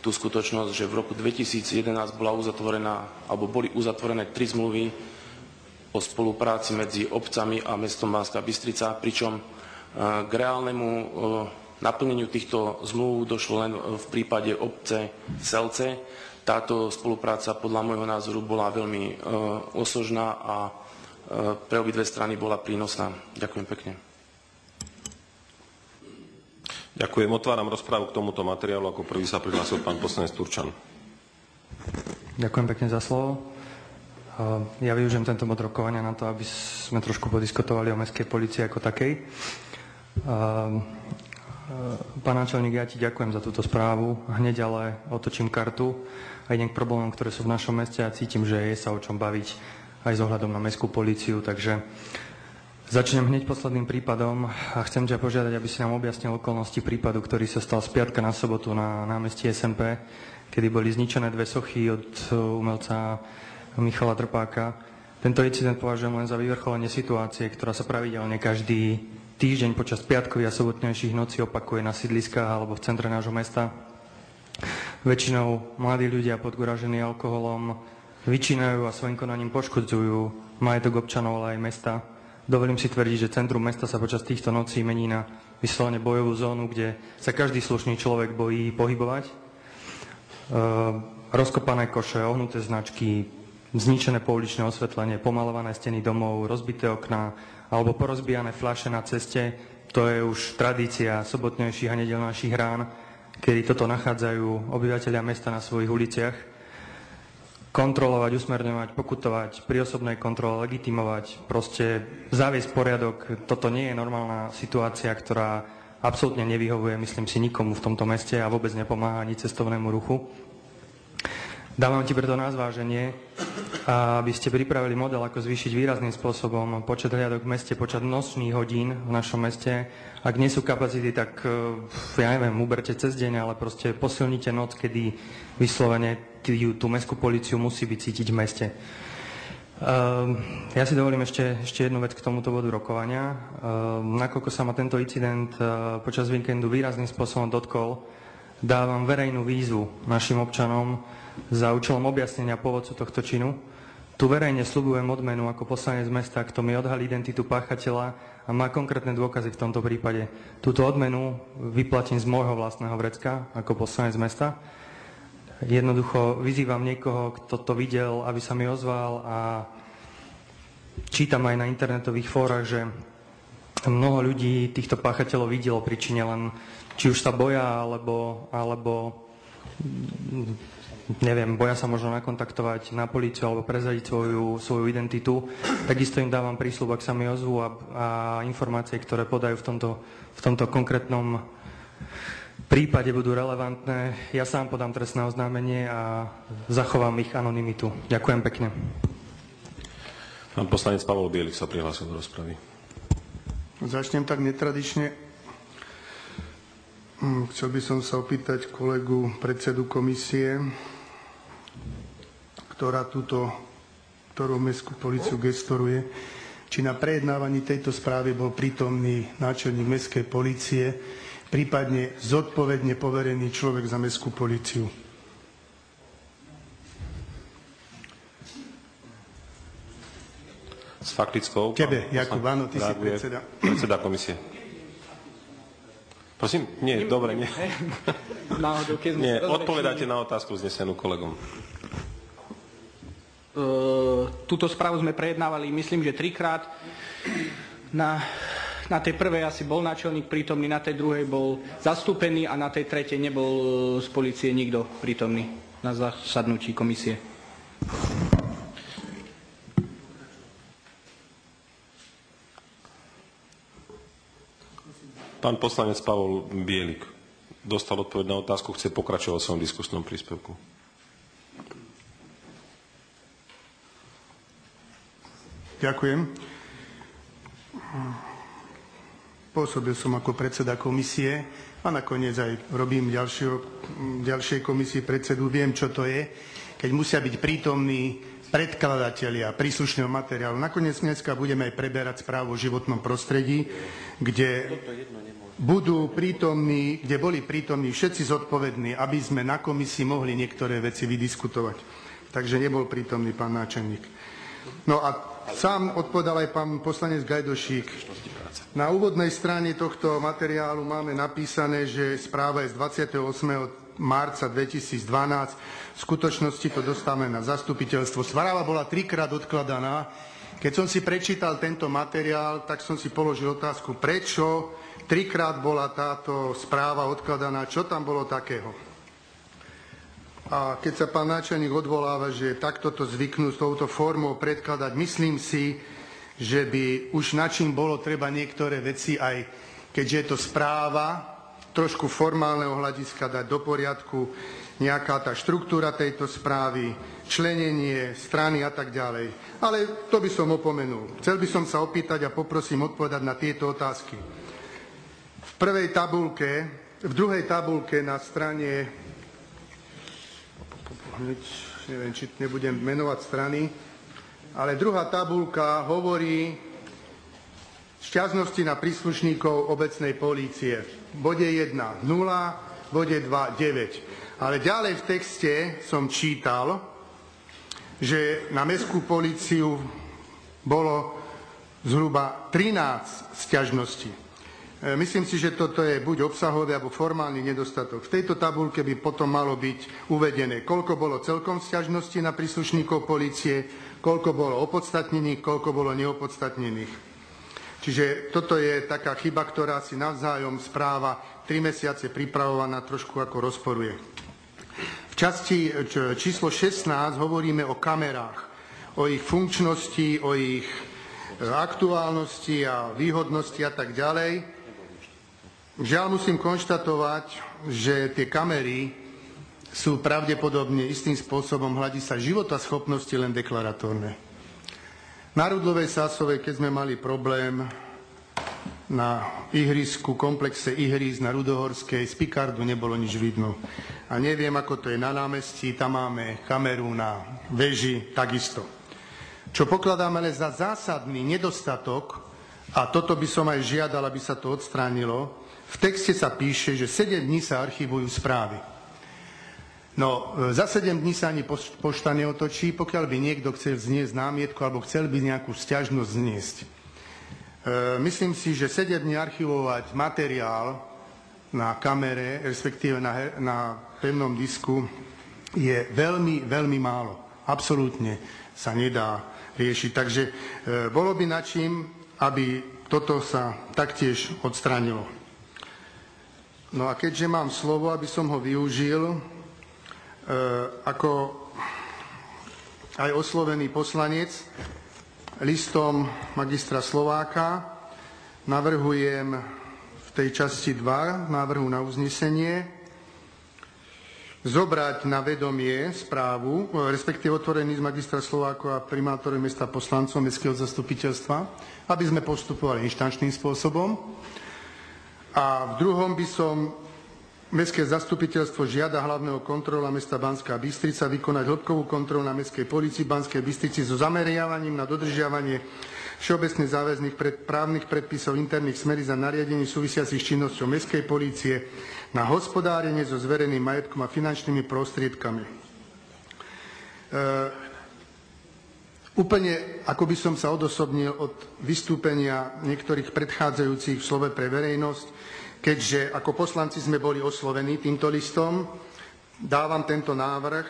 tú skutočnosť, že v roku 2011 bola uzatvorená, alebo boli uzatvorené tri zmluvy o spolupráci medzi obcami a mestom Banská Bystrica, pričom k reálnemu naplneniu týchto zmluv došlo len v prípade obce Selce. Táto spolupráca podľa môjho názoru bola veľmi osožná a pre obidve strany bola prínosná. Ďakujem pekne. Ďakujem. Otváram rozprávu k tomuto materiálu. Ako prvý sa prihlásil pán poslanec Turčan. Ďakujem pekne za slovo. Ja využijem tento bod rokovania na to, aby sme trošku podiskutovali o mestskej policii ako takej. Ehm, ehm, pán náčelník, ja ti ďakujem za túto správu. Hneď ale otočím kartu a idem k problémom, ktoré sú v našom meste a cítim, že je sa o čom baviť aj s ohľadom na mestskú políciu. Takže začnem hneď posledným prípadom a chcem ťa požiadať, aby si nám objasnil okolnosti prípadu, ktorý sa stal z piatka na sobotu na námestí SNP, kedy boli zničené dve sochy od umelca Michala Trpáka. Tento incident považujem len za vyvrcholenie situácie, ktorá sa pravidelne každý týždeň počas piatkových a sobotnejších nocí opakuje na sídliskách alebo v centre nášho mesta. Väčšinou mladí ľudia podgoražení alkoholom vyčínajú a svojim konaním poškodzujú majetok občanov, ale aj mesta. Dovolím si tvrdiť, že centrum mesta sa počas týchto nocí mení na vyslovene bojovú zónu, kde sa každý slušný človek bojí pohybovať. E, rozkopané koše, ohnuté značky, zničené pouličné osvetlenie, pomalované steny domov, rozbité okná, alebo porozbijané fľaše na ceste. To je už tradícia sobotnejších a nedelnejších rán, kedy toto nachádzajú obyvateľia mesta na svojich uliciach. Kontrolovať, usmerňovať, pokutovať, pri osobnej kontrole legitimovať, proste zaviesť poriadok. Toto nie je normálna situácia, ktorá absolútne nevyhovuje, myslím si, nikomu v tomto meste a vôbec nepomáha ani cestovnému ruchu. Dávam ti preto na zváženie, aby ste pripravili model, ako zvýšiť výrazným spôsobom počet hliadok v meste, počet nočných hodín v našom meste. Ak nie sú kapacity, tak ja neviem, uberte cez deň, ale proste posilnite noc, kedy vyslovene tú mestskú policiu musí byť cítiť v meste. Ja si dovolím ešte, ešte jednu vec k tomuto bodu rokovania. Nakoľko sa ma tento incident počas víkendu výrazným spôsobom dotkol, dávam verejnú výzvu našim občanom, za účelom objasnenia pôvodcu tohto činu. Tu verejne slubujem odmenu ako poslanec mesta, kto mi odhalí identitu páchateľa a má konkrétne dôkazy v tomto prípade. Túto odmenu vyplatím z môjho vlastného vrecka ako poslanec mesta. Jednoducho vyzývam niekoho, kto to videl, aby sa mi ozval a čítam aj na internetových fórach, že mnoho ľudí týchto páchateľov videlo príčine len či už sa boja, alebo, alebo neviem, boja sa možno nakontaktovať na políciu alebo prezadiť svoju, svoju identitu. Takisto im dávam prísľub, ak sa mi ozvú a, a informácie, ktoré podajú v tomto, v tomto konkrétnom prípade budú relevantné. Ja sám podám trestné oznámenie a zachovám ich anonymitu. Ďakujem pekne. Pán poslanec Pavol Bielik sa prihlásil do rozpravy. Začnem tak netradične. Hm, chcel by som sa opýtať kolegu predsedu komisie, ktorá túto, ktorú mestskú policiu gestoruje, či na prejednávaní tejto správy bol prítomný náčelník mestskej policie, prípadne zodpovedne poverený človek za mestskú policiu. S faktickou. Tebe, Jakub, áno, ty si predseda. Predseda komisie. Prosím? Nie, dobre, nie. Náhodou, keď nie, odpovedáte na otázku znesenú kolegom. Uh, túto správu sme prejednávali, myslím, že trikrát. Na, na tej prvej asi bol náčelník prítomný, na tej druhej bol zastúpený a na tej tretej nebol e, z policie nikto prítomný na zasadnutí komisie. Pán poslanec Pavol Bielik dostal odpoveď na otázku, chce pokračovať v svojom diskusnom príspevku. Ďakujem. Pôsobil som ako predseda komisie a nakoniec aj robím ďalšieho, ďalšej komisii predsedu. Viem, čo to je, keď musia byť prítomní predkladatelia príslušného materiálu. Nakoniec dneska budeme aj preberať správu o životnom prostredí, kde budú prítomní, kde boli prítomní všetci zodpovední, aby sme na komisii mohli niektoré veci vydiskutovať. Takže nebol prítomný pán náčelník. No a Sám odpovedal aj pán poslanec Gajdošík. Na úvodnej strane tohto materiálu máme napísané, že správa je z 28. marca 2012. V skutočnosti to dostávame na zastupiteľstvo. Správa bola trikrát odkladaná. Keď som si prečítal tento materiál, tak som si položil otázku, prečo trikrát bola táto správa odkladaná, čo tam bolo takého. A keď sa pán náčelník odvoláva, že takto to zvyknú s touto formou predkladať, myslím si, že by už na čím bolo treba niektoré veci aj, keďže je to správa, trošku formálneho hľadiska dať do poriadku, nejaká tá štruktúra tejto správy, členenie, strany a tak ďalej. Ale to by som opomenul. Chcel by som sa opýtať a poprosím odpovedať na tieto otázky. V prvej tabulke, v druhej tabulke na strane hneď, neviem, či nebudem menovať strany, ale druhá tabulka hovorí šťastnosti na príslušníkov obecnej polície. Bode 1 0, v bode 2 9. Ale ďalej v texte som čítal, že na mestskú políciu bolo zhruba 13 sťažností. E, myslím si, že toto je buď obsahový alebo formálny nedostatok. V tejto tabulke by potom malo byť uvedené, koľko bolo celkom sťažností na príslušníkov policie, koľko bolo opodstatnených, koľko bolo neopodstatnených. Čiže toto je taká chyba, ktorá si navzájom správa tri mesiace pripravovaná trošku ako rozporuje. V časti číslo 16 hovoríme o kamerách, o ich funkčnosti, o ich e, aktuálnosti a výhodnosti a tak ďalej. Žiaľ musím konštatovať, že tie kamery sú pravdepodobne istým spôsobom hľadiska života schopnosti len deklaratórne. Na Rudlovej Sásovej, keď sme mali problém na ihrisku, komplexe ihris na Rudohorskej, z Pikardu nebolo nič vidno. A neviem, ako to je na námestí, tam máme kameru na veži, takisto. Čo pokladám ale za zásadný nedostatok, a toto by som aj žiadal, aby sa to odstránilo, v texte sa píše, že 7 dní sa archívujú správy. No, e, za 7 dní sa ani pošta neotočí, pokiaľ by niekto chcel zniesť námietku alebo chcel by nejakú stiažnosť zniesť. E, myslím si, že 7 dní archivovať materiál na kamere, respektíve na, na pevnom disku, je veľmi, veľmi málo. Absolútne sa nedá riešiť. Takže e, bolo by na čím, aby toto sa taktiež odstránilo. No a keďže mám slovo, aby som ho využil, e, ako aj oslovený poslanec listom magistra Slováka navrhujem v tej časti 2 návrhu na uznesenie zobrať na vedomie správu, respektíve otvorený z magistra Slováko a primátorem mesta poslancom mestského zastupiteľstva, aby sme postupovali inštančným spôsobom a v druhom by som Mestské zastupiteľstvo žiada hlavného kontrola mesta Banská Bystrica vykonať hĺbkovú kontrolu na Mestskej policii Banskej Bystrici so zameriavaním na dodržiavanie všeobecne záväzných pred, právnych predpisov interných smerí za nariadení súvisiacich s činnosťou Mestskej polície na hospodárenie so zvereným majetkom a finančnými prostriedkami. E, Úplne ako by som sa odosobnil od vystúpenia niektorých predchádzajúcich v slove pre verejnosť, keďže ako poslanci sme boli oslovení týmto listom, dávam tento návrh,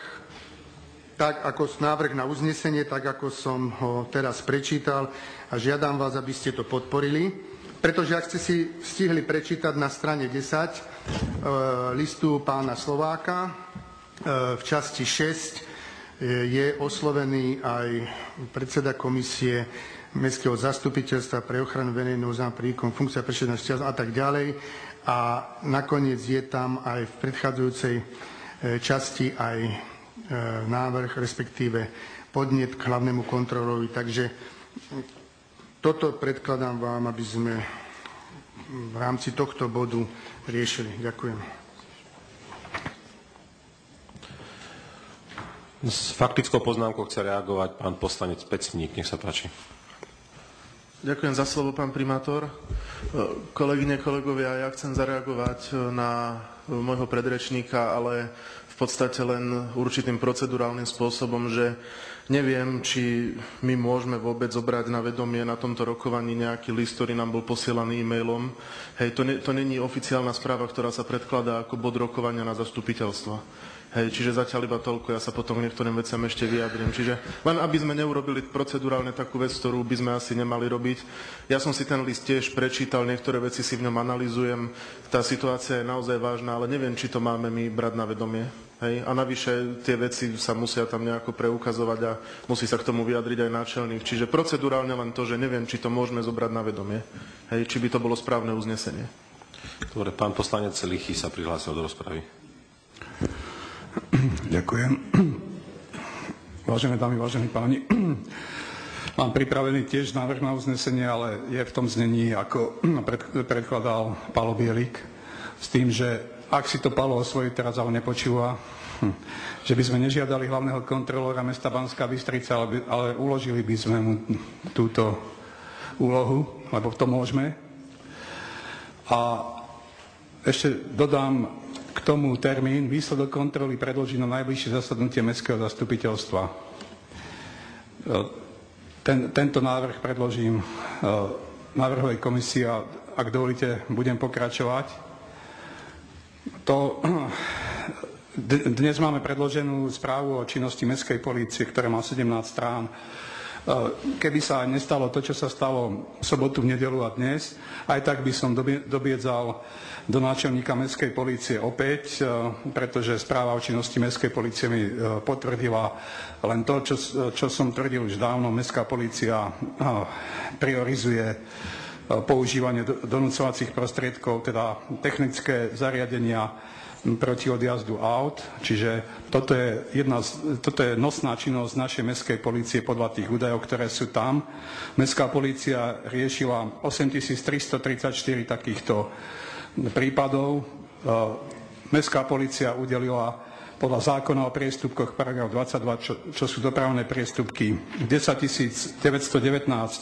tak ako návrh na uznesenie, tak ako som ho teraz prečítal a žiadam vás, aby ste to podporili. Pretože ak ste si stihli prečítať na strane 10 e, listu pána Slováka e, v časti 6, je oslovený aj predseda komisie Mestského zastupiteľstva pre ochranu verejného výkon funkcia prešetnosti a tak ďalej. A nakoniec je tam aj v predchádzajúcej e, časti aj e, návrh, respektíve podnet k hlavnému kontrolovi. Takže toto predkladám vám, aby sme v rámci tohto bodu riešili. Ďakujem. S faktickou poznámkou chce reagovať pán poslanec Pecník. Nech sa páči. Ďakujem za slovo, pán primátor. Kolegyne, kolegovia, ja chcem zareagovať na môjho predrečníka, ale v podstate len určitým procedurálnym spôsobom, že neviem, či my môžeme vôbec zobrať na vedomie na tomto rokovaní nejaký list, ktorý nám bol posielaný e-mailom. Hej, to, ne, to není oficiálna správa, ktorá sa predkladá ako bod rokovania na zastupiteľstva. Hej, čiže zatiaľ iba toľko, ja sa potom k niektorým veciam ešte vyjadrím. Čiže len aby sme neurobili procedurálne takú vec, ktorú by sme asi nemali robiť. Ja som si ten list tiež prečítal, niektoré veci si v ňom analizujem. Tá situácia je naozaj vážna, ale neviem, či to máme my brať na vedomie. Hej? A navyše tie veci sa musia tam nejako preukazovať a musí sa k tomu vyjadriť aj náčelník. Čiže procedurálne len to, že neviem, či to môžeme zobrať na vedomie. Hej? Či by to bolo správne uznesenie. Dobre, pán poslanec Lichy sa prihlásil do rozpravy. Ďakujem. Vážené dámy, vážení páni, mám pripravený tiež návrh na uznesenie, ale je v tom znení, ako predkladal Palo Bielik, s tým, že ak si to Palo osvojí, teraz ale nepočúva, hm, že by sme nežiadali hlavného kontrolóra mesta Banská Bystrica, ale, ale uložili by sme mu túto úlohu, lebo to môžeme. A ešte dodám tomu termín výsledok kontroly predloží na najbližšie zasadnutie Mestského zastupiteľstva. E, ten, tento návrh predložím e, návrhovej komisii a ak dovolíte, budem pokračovať. To, dnes máme predloženú správu o činnosti Mestskej polície, ktorá má 17 strán. Eh, keby sa nestalo to, čo sa stalo v sobotu, v nedelu a dnes, aj tak by som dobiedzal do náčelníka Mestskej policie opäť, eh, pretože správa o činnosti Mestskej policie mi eh, potvrdila len to, čo, čo som tvrdil už dávno. Mestská policia priorizuje používanie donúcovacích prostriedkov, teda technické zariadenia proti odjazdu aut, čiže toto je, jedna toto je nosná činnosť našej mestskej policie podľa tých údajov, ktoré sú tam. Mestská policia riešila 8334 takýchto prípadov. Mestská policia udelila podľa zákona o priestupkoch paragraf 22, čo, čo sú dopravné priestupky, 10 919,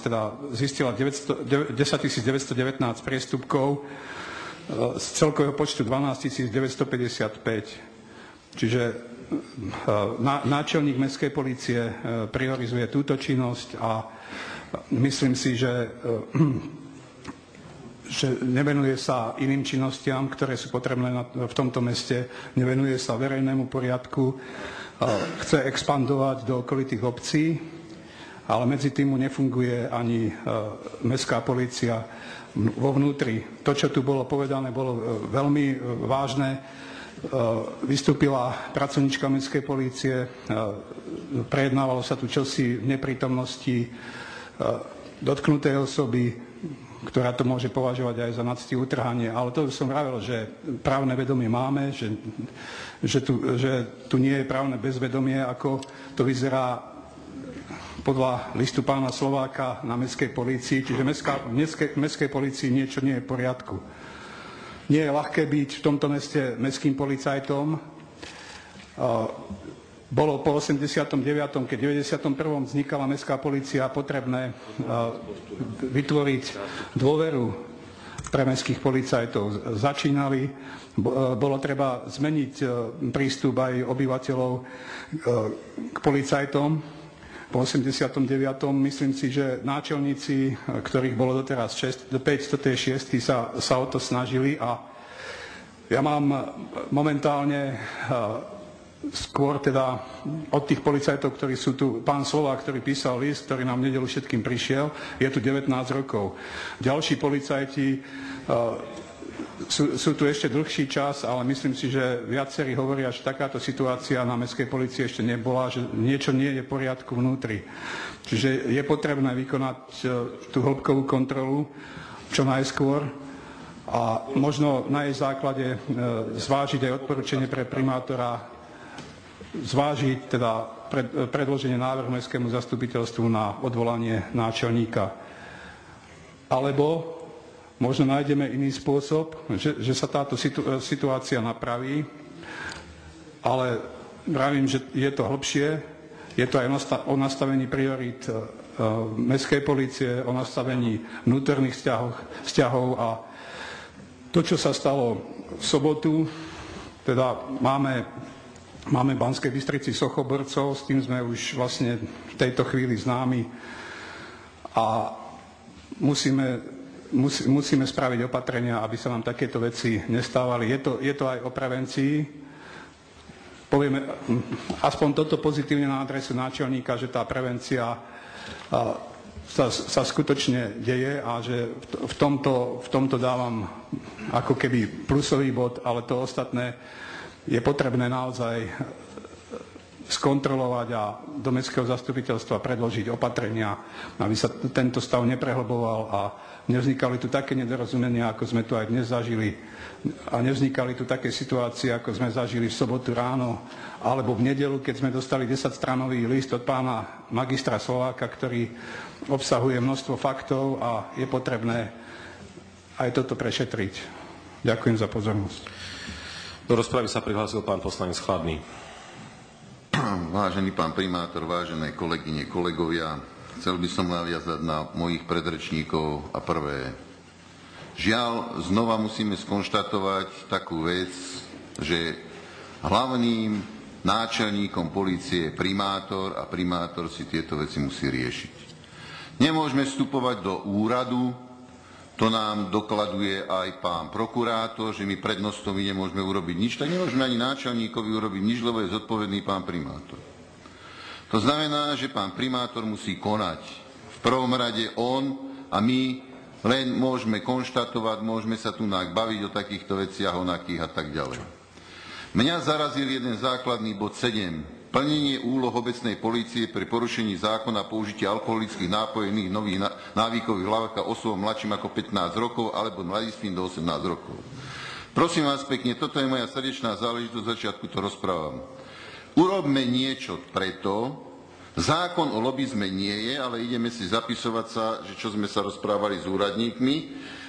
teda zistila 900, 10 919 priestupkov, z celkového počtu 12 955. Čiže e, náčelník mestskej policie e, priorizuje túto činnosť a myslím si, že, e, že nevenuje sa iným činnostiam, ktoré sú potrebné v tomto meste, nevenuje sa verejnému poriadku, chce expandovať do okolitých obcí, ale medzi tým mu nefunguje ani mestská policia vo vnútri. To, čo tu bolo povedané, bolo e, veľmi e, vážne. E, vystúpila pracovnička mestskej polície, prejednávalo sa tu čosi v neprítomnosti dotknutej osoby, ktorá to môže považovať aj za nadstý utrhanie. Ale to som vravil, že právne vedomie máme, že, že, tu, že tu nie je právne bezvedomie, ako to vyzerá podľa listu pána Slováka na mestskej polícii, čiže v mestskej policii niečo nie je v poriadku. Nie je ľahké byť v tomto meste mestským policajtom. Bolo po 89., keď v 91. vznikala mestská policia potrebné vytvoriť dôveru pre mestských policajtov. Začínali, bolo treba zmeniť prístup aj obyvateľov k policajtom, po 89. myslím si, že náčelníci, ktorých bolo doteraz 6, 5, toto je 6, sa, sa o to snažili a ja mám momentálne skôr teda od tých policajtov, ktorí sú tu, pán Slova, ktorý písal list, ktorý nám nedelu všetkým prišiel, je tu 19 rokov. Ďalší policajti sú, sú tu ešte dlhší čas, ale myslím si, že viacerí hovoria, že takáto situácia na mestskej policii ešte nebola, že niečo nie je v poriadku vnútri. Čiže je potrebné vykonať e, tú hĺbkovú kontrolu čo najskôr a možno na jej základe e, zvážiť aj odporúčanie pre primátora, zvážiť teda predloženie návrhu mestskému zastupiteľstvu na odvolanie náčelníka. Alebo Možno nájdeme iný spôsob, že, že sa táto situ, situácia napraví, ale vravím, že je to hlbšie, je to aj o nastavení priorít uh, mestskej policie, o nastavení vnútorných vzťahov, vzťahov a to, čo sa stalo v sobotu, teda máme, máme v Banskej Bystrici Sochoborcov, s tým sme už vlastne v tejto chvíli známi a musíme musí, musíme spraviť opatrenia, aby sa nám takéto veci nestávali. Je to, je to aj o prevencii. Povieme aspoň toto pozitívne na adresu náčelníka, že tá prevencia sa, sa skutočne deje a že v tomto, v tomto dávam ako keby plusový bod, ale to ostatné je potrebné naozaj skontrolovať a do mestského zastupiteľstva predložiť opatrenia, aby sa tento stav neprehlboval a nevznikali tu také nedorozumenia, ako sme tu aj dnes zažili a nevznikali tu také situácie, ako sme zažili v sobotu ráno alebo v nedelu, keď sme dostali 10-stranový list od pána magistra Slováka, ktorý obsahuje množstvo faktov a je potrebné aj toto prešetriť. Ďakujem za pozornosť. Do rozpravy sa prihlásil pán poslanec Chladný. Vážený pán primátor, vážené kolegyne, kolegovia, chcel by som naviazať na mojich predrečníkov a prvé. Žiaľ, znova musíme skonštatovať takú vec, že hlavným náčelníkom policie je primátor a primátor si tieto veci musí riešiť. Nemôžeme vstupovať do úradu, to nám dokladuje aj pán prokurátor, že my prednostovi nemôžeme urobiť nič, tak nemôžeme ani náčelníkovi urobiť nič, lebo je zodpovedný pán primátor. To znamená, že pán primátor musí konať. V prvom rade on a my len môžeme konštatovať, môžeme sa tu baviť o takýchto veciach, onakých a tak ďalej. Mňa zarazil jeden základný bod 7 plnenie úloh obecnej polície pri porušení zákona použitia alkoholických nápojov iných nových návykových látok osobom mladším ako 15 rokov alebo mladistvým do 18 rokov. Prosím vás pekne, toto je moja srdečná záležitosť, začiatku to rozprávam. Urobme niečo preto, zákon o lobizme nie je, ale ideme si zapisovať sa, že čo sme sa rozprávali s úradníkmi,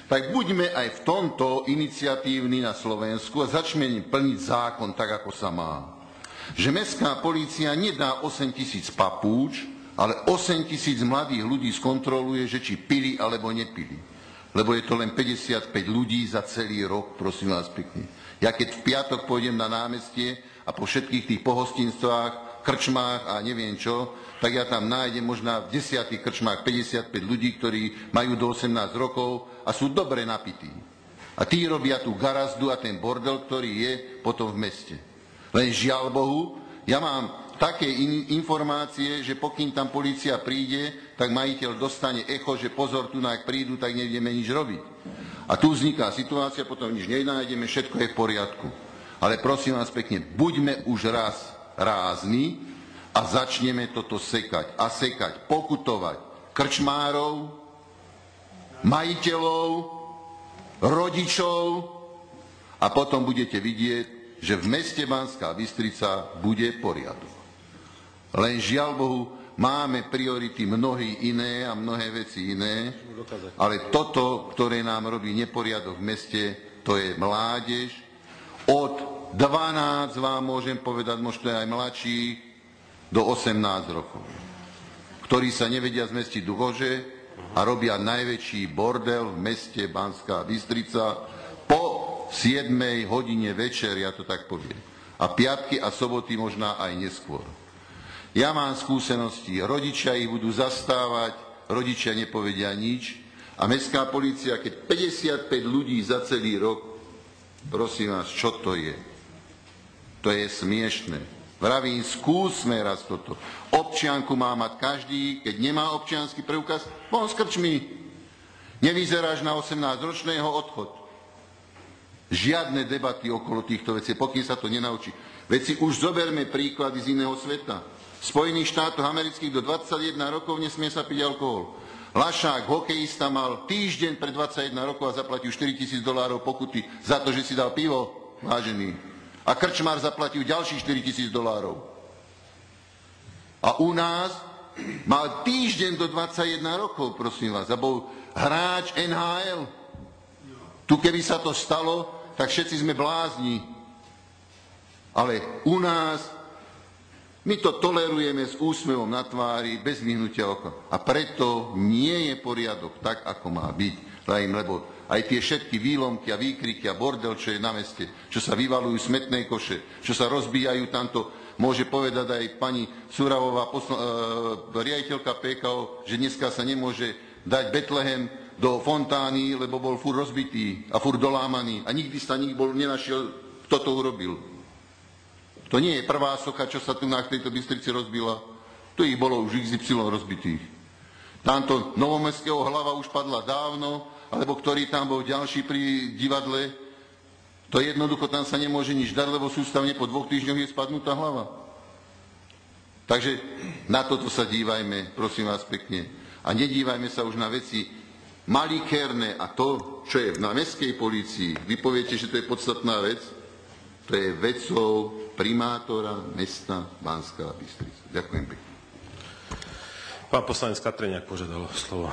tak buďme aj v tomto iniciatívni na Slovensku a začneme plniť zákon tak, ako sa má. Že mestská polícia nedá 8 tisíc papúč, ale 8 tisíc mladých ľudí skontroluje, že či pili alebo nepili. Lebo je to len 55 ľudí za celý rok, prosím vás pekne. Ja keď v piatok pôjdem na námestie a po všetkých tých pohostinstvách, krčmách a neviem čo, tak ja tam nájdem možná v desiatých krčmách 55 ľudí, ktorí majú do 18 rokov a sú dobre napití. A tí robia tú garazdu a ten bordel, ktorý je potom v meste. Len žiaľ Bohu, ja mám také in, informácie, že pokým tam policia príde, tak majiteľ dostane echo, že pozor, tu ak prídu, tak nevieme nič robiť. A tu vzniká situácia, potom nič nenájdeme, všetko je v poriadku. Ale prosím vás pekne, buďme už raz rázni a začneme toto sekať a sekať, pokutovať krčmárov, majiteľov, rodičov a potom budete vidieť, že v meste Banská Bystrica bude poriadok. Len žiaľ Bohu, máme priority mnohí iné a mnohé veci iné, ale toto, ktoré nám robí neporiadok v meste, to je mládež. Od 12 vám môžem povedať, možno aj mladší, do 18 rokov, ktorí sa nevedia zmestiť do kože, a robia najväčší bordel v meste Banská Bystrica 7 hodine večer, ja to tak poviem. A piatky a soboty možná aj neskôr. Ja mám skúsenosti, rodičia ich budú zastávať, rodičia nepovedia nič a mestská policia, keď 55 ľudí za celý rok, prosím vás, čo to je? To je smiešné. Vravím, skúsme raz toto. Občianku má mať každý, keď nemá občiansky preukaz, von s krčmi. Nevyzeráš na 18-ročného odchod. Žiadne debaty okolo týchto vecí, pokým sa to nenaučí. Veci už zoberme príklady z iného sveta. V Spojených štátoch amerických do 21 rokov nesmie sa piť alkohol. Lašák, hokejista, mal týždeň pred 21 rokov a zaplatil 4 tisíc dolárov pokuty za to, že si dal pivo, vážený. A krčmár zaplatil ďalších 4 tisíc dolárov. A u nás mal týždeň do 21 rokov, prosím vás, a bol hráč NHL. Tu keby sa to stalo, tak všetci sme blázni. Ale u nás my to tolerujeme s úsmevom na tvári, bez vyhnutia oka. A preto nie je poriadok tak, ako má byť. Lebo aj tie všetky výlomky a výkriky a bordel, čo je na meste, čo sa vyvalujú smetné koše, čo sa rozbijajú tamto, môže povedať aj pani Suravová, posl- e, riaditeľka PKO, že dneska sa nemôže dať Betlehem do fontány, lebo bol fur rozbitý a fur dolámaný a nikdy sa nik bol nenašiel, kto to urobil. To nie je prvá socha, čo sa tu na tejto Bystrici rozbila. Tu ich bolo už XY rozbitých. Tamto novomestského hlava už padla dávno, alebo ktorý tam bol ďalší pri divadle, to jednoducho tam sa nemôže nič dať, lebo sústavne po dvoch týždňoch je spadnutá hlava. Takže na toto sa dívajme, prosím vás pekne. A nedívajme sa už na veci malikerné a to, čo je na mestskej polícii. Vy poviete, že to je podstatná vec. To je vecou primátora mesta Banská Bystrica. Ďakujem pekne. Pán poslanec Katreniak požiadal slovo.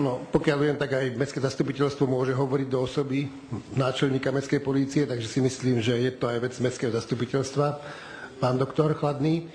No, pokiaľ viem, tak aj mestské zastupiteľstvo môže hovoriť do osoby náčelníka mestskej polície, takže si myslím, že je to aj vec mestského zastupiteľstva. Pán doktor Chladný,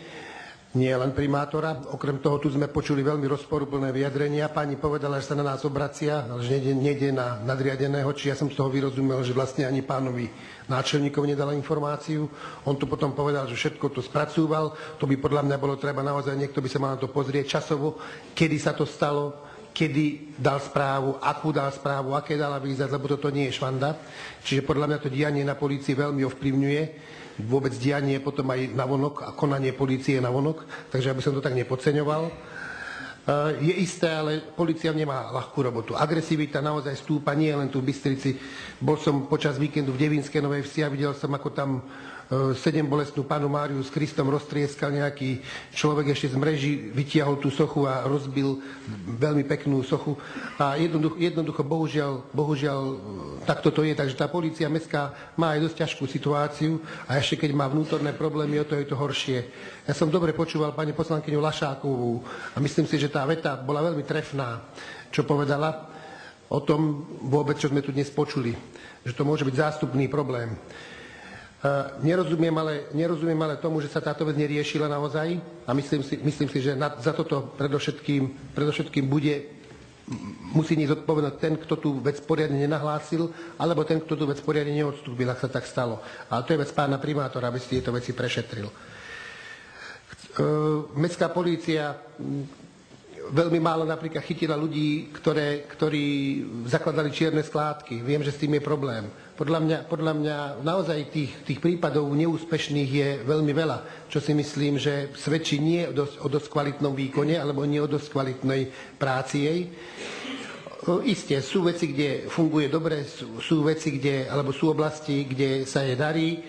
nie len primátora. Okrem toho tu sme počuli veľmi rozporuplné vyjadrenia. Pani povedala, že sa na nás obracia, že nejde, nejde na nadriadeného, či ja som z toho vyrozumel, že vlastne ani pánovi náčelníkov nedala informáciu. On tu potom povedal, že všetko to spracúval. To by podľa mňa bolo treba naozaj, niekto by sa mal na to pozrieť časovo, kedy sa to stalo, kedy dal správu, akú dal správu, aké dala výzať, lebo toto nie je švanda. Čiže podľa mňa to dianie na polícii veľmi ovplyvňuje vôbec dianie potom aj na vonok a konanie polície na vonok, takže aby som to tak nepodceňoval. E, je isté, ale policia nemá ľahkú robotu. Agresivita naozaj stúpa, nie len tu v Bystrici. Bol som počas víkendu v Devínskej Novej Vsi a videl som, ako tam sedem bolestnú panu Máriu s Kristom roztrieskal nejaký človek ešte z mreží, vytiahol tú sochu a rozbil veľmi peknú sochu. A jednoducho, jednoducho bohužiaľ, bohužiaľ, takto to je. Takže tá polícia mestská má aj dosť ťažkú situáciu a ešte keď má vnútorné problémy, o to je to horšie. Ja som dobre počúval pani poslankyňu Lašákovú a myslím si, že tá veta bola veľmi trefná, čo povedala o tom vôbec, čo sme tu dnes počuli, že to môže byť zástupný problém. Nerozumiem ale, nerozumiem ale tomu, že sa táto vec neriešila naozaj a myslím si, myslím si že na, za toto predovšetkým, predovšetkým bude musí nie zodpovedať ten, kto tú vec poriadne nenahlásil, alebo ten, kto tú vec poriadne neodstúpil, ak sa tak stalo. Ale to je vec pána primátora, aby si tieto veci prešetril. Mestská polícia veľmi málo napríklad chytila ľudí, ktoré, ktorí zakladali čierne skládky. Viem, že s tým je problém. Podľa mňa, podľa mňa naozaj tých, tých prípadov neúspešných je veľmi veľa, čo si myslím, že svedčí nie o dosť, o dosť kvalitnom výkone alebo nie o dosť kvalitnej práci jej. Isté, sú veci, kde funguje dobre, sú, sú veci, kde, alebo sú oblasti, kde sa je darí.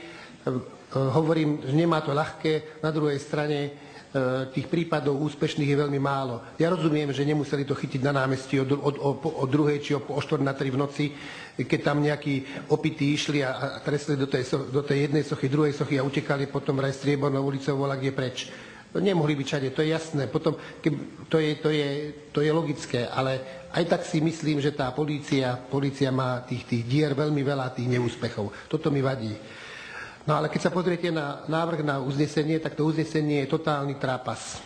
Hovorím, že nemá to ľahké. Na druhej strane E, tých prípadov úspešných je veľmi málo. Ja rozumiem, že nemuseli to chytiť na námestí od, od, od, od druhej či o 4 na 3 v noci, keď tam nejakí opití išli a, a trestli do tej, do tej jednej sochy, druhej sochy a utekali potom vraj striebornou ulicou volá kde preč. To nemohli byť všade, to je jasné. Potom, keď, to, je, to, je, to je logické, ale aj tak si myslím, že tá polícia, polícia má tých, tých dier veľmi veľa, tých neúspechov. Toto mi vadí. No ale keď sa pozriete na návrh na uznesenie, tak to uznesenie je totálny trápas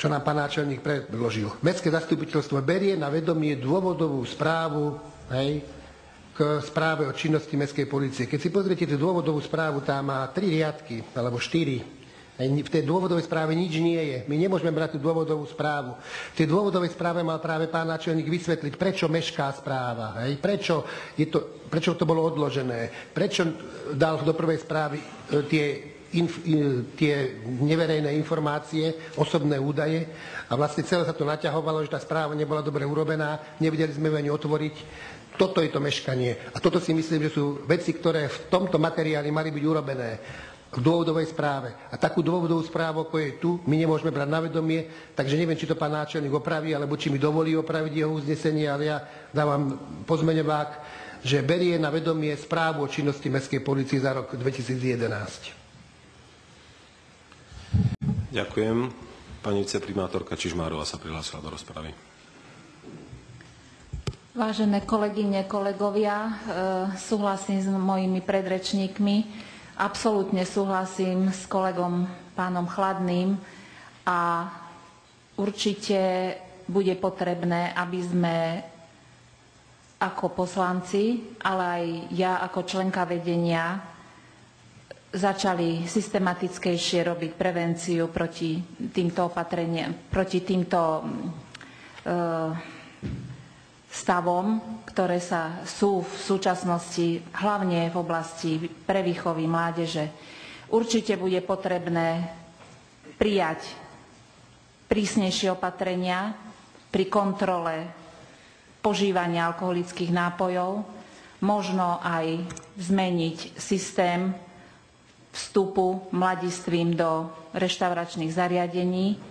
čo nám pán náčelník predložil. Mestské zastupiteľstvo berie na vedomie dôvodovú správu hej, k správe o činnosti mestskej policie. Keď si pozriete tú dôvodovú správu, tá má tri riadky, alebo štyri. V tej dôvodovej správe nič nie je. My nemôžeme brať tú dôvodovú správu. V tej dôvodovej správe mal práve pán náčelník vysvetliť, prečo mešká správa. Hej? Prečo, je to, prečo to bolo odložené. Prečo dal do prvej správy e, tie inf, tie neverejné informácie, osobné údaje a vlastne celé sa to naťahovalo, že tá správa nebola dobre urobená, nevedeli sme ju ani otvoriť. Toto je to meškanie. A toto si myslím, že sú veci, ktoré v tomto materiáli mali byť urobené v dôvodovej správe. A takú dôvodovú správu, ako je tu, my nemôžeme brať na vedomie, takže neviem, či to pán náčelník opraví, alebo či mi dovolí opraviť jeho uznesenie, ale ja dávam pozmeňovák, že berie na vedomie správu o činnosti Mestskej policie za rok 2011. Ďakujem. Pani viceprimátorka Čižmárová sa prihlásila do rozpravy. Vážené kolegyne, kolegovia, e, súhlasím s mojimi predrečníkmi Absolútne súhlasím s kolegom pánom Chladným a určite bude potrebné, aby sme ako poslanci, ale aj ja ako členka vedenia začali systematickejšie robiť prevenciu proti týmto opatreniam, proti týmto uh, stavom, ktoré sa sú v súčasnosti hlavne v oblasti prevýchovy mládeže. Určite bude potrebné prijať prísnejšie opatrenia pri kontrole požívania alkoholických nápojov, možno aj zmeniť systém vstupu mladistvím do reštauračných zariadení,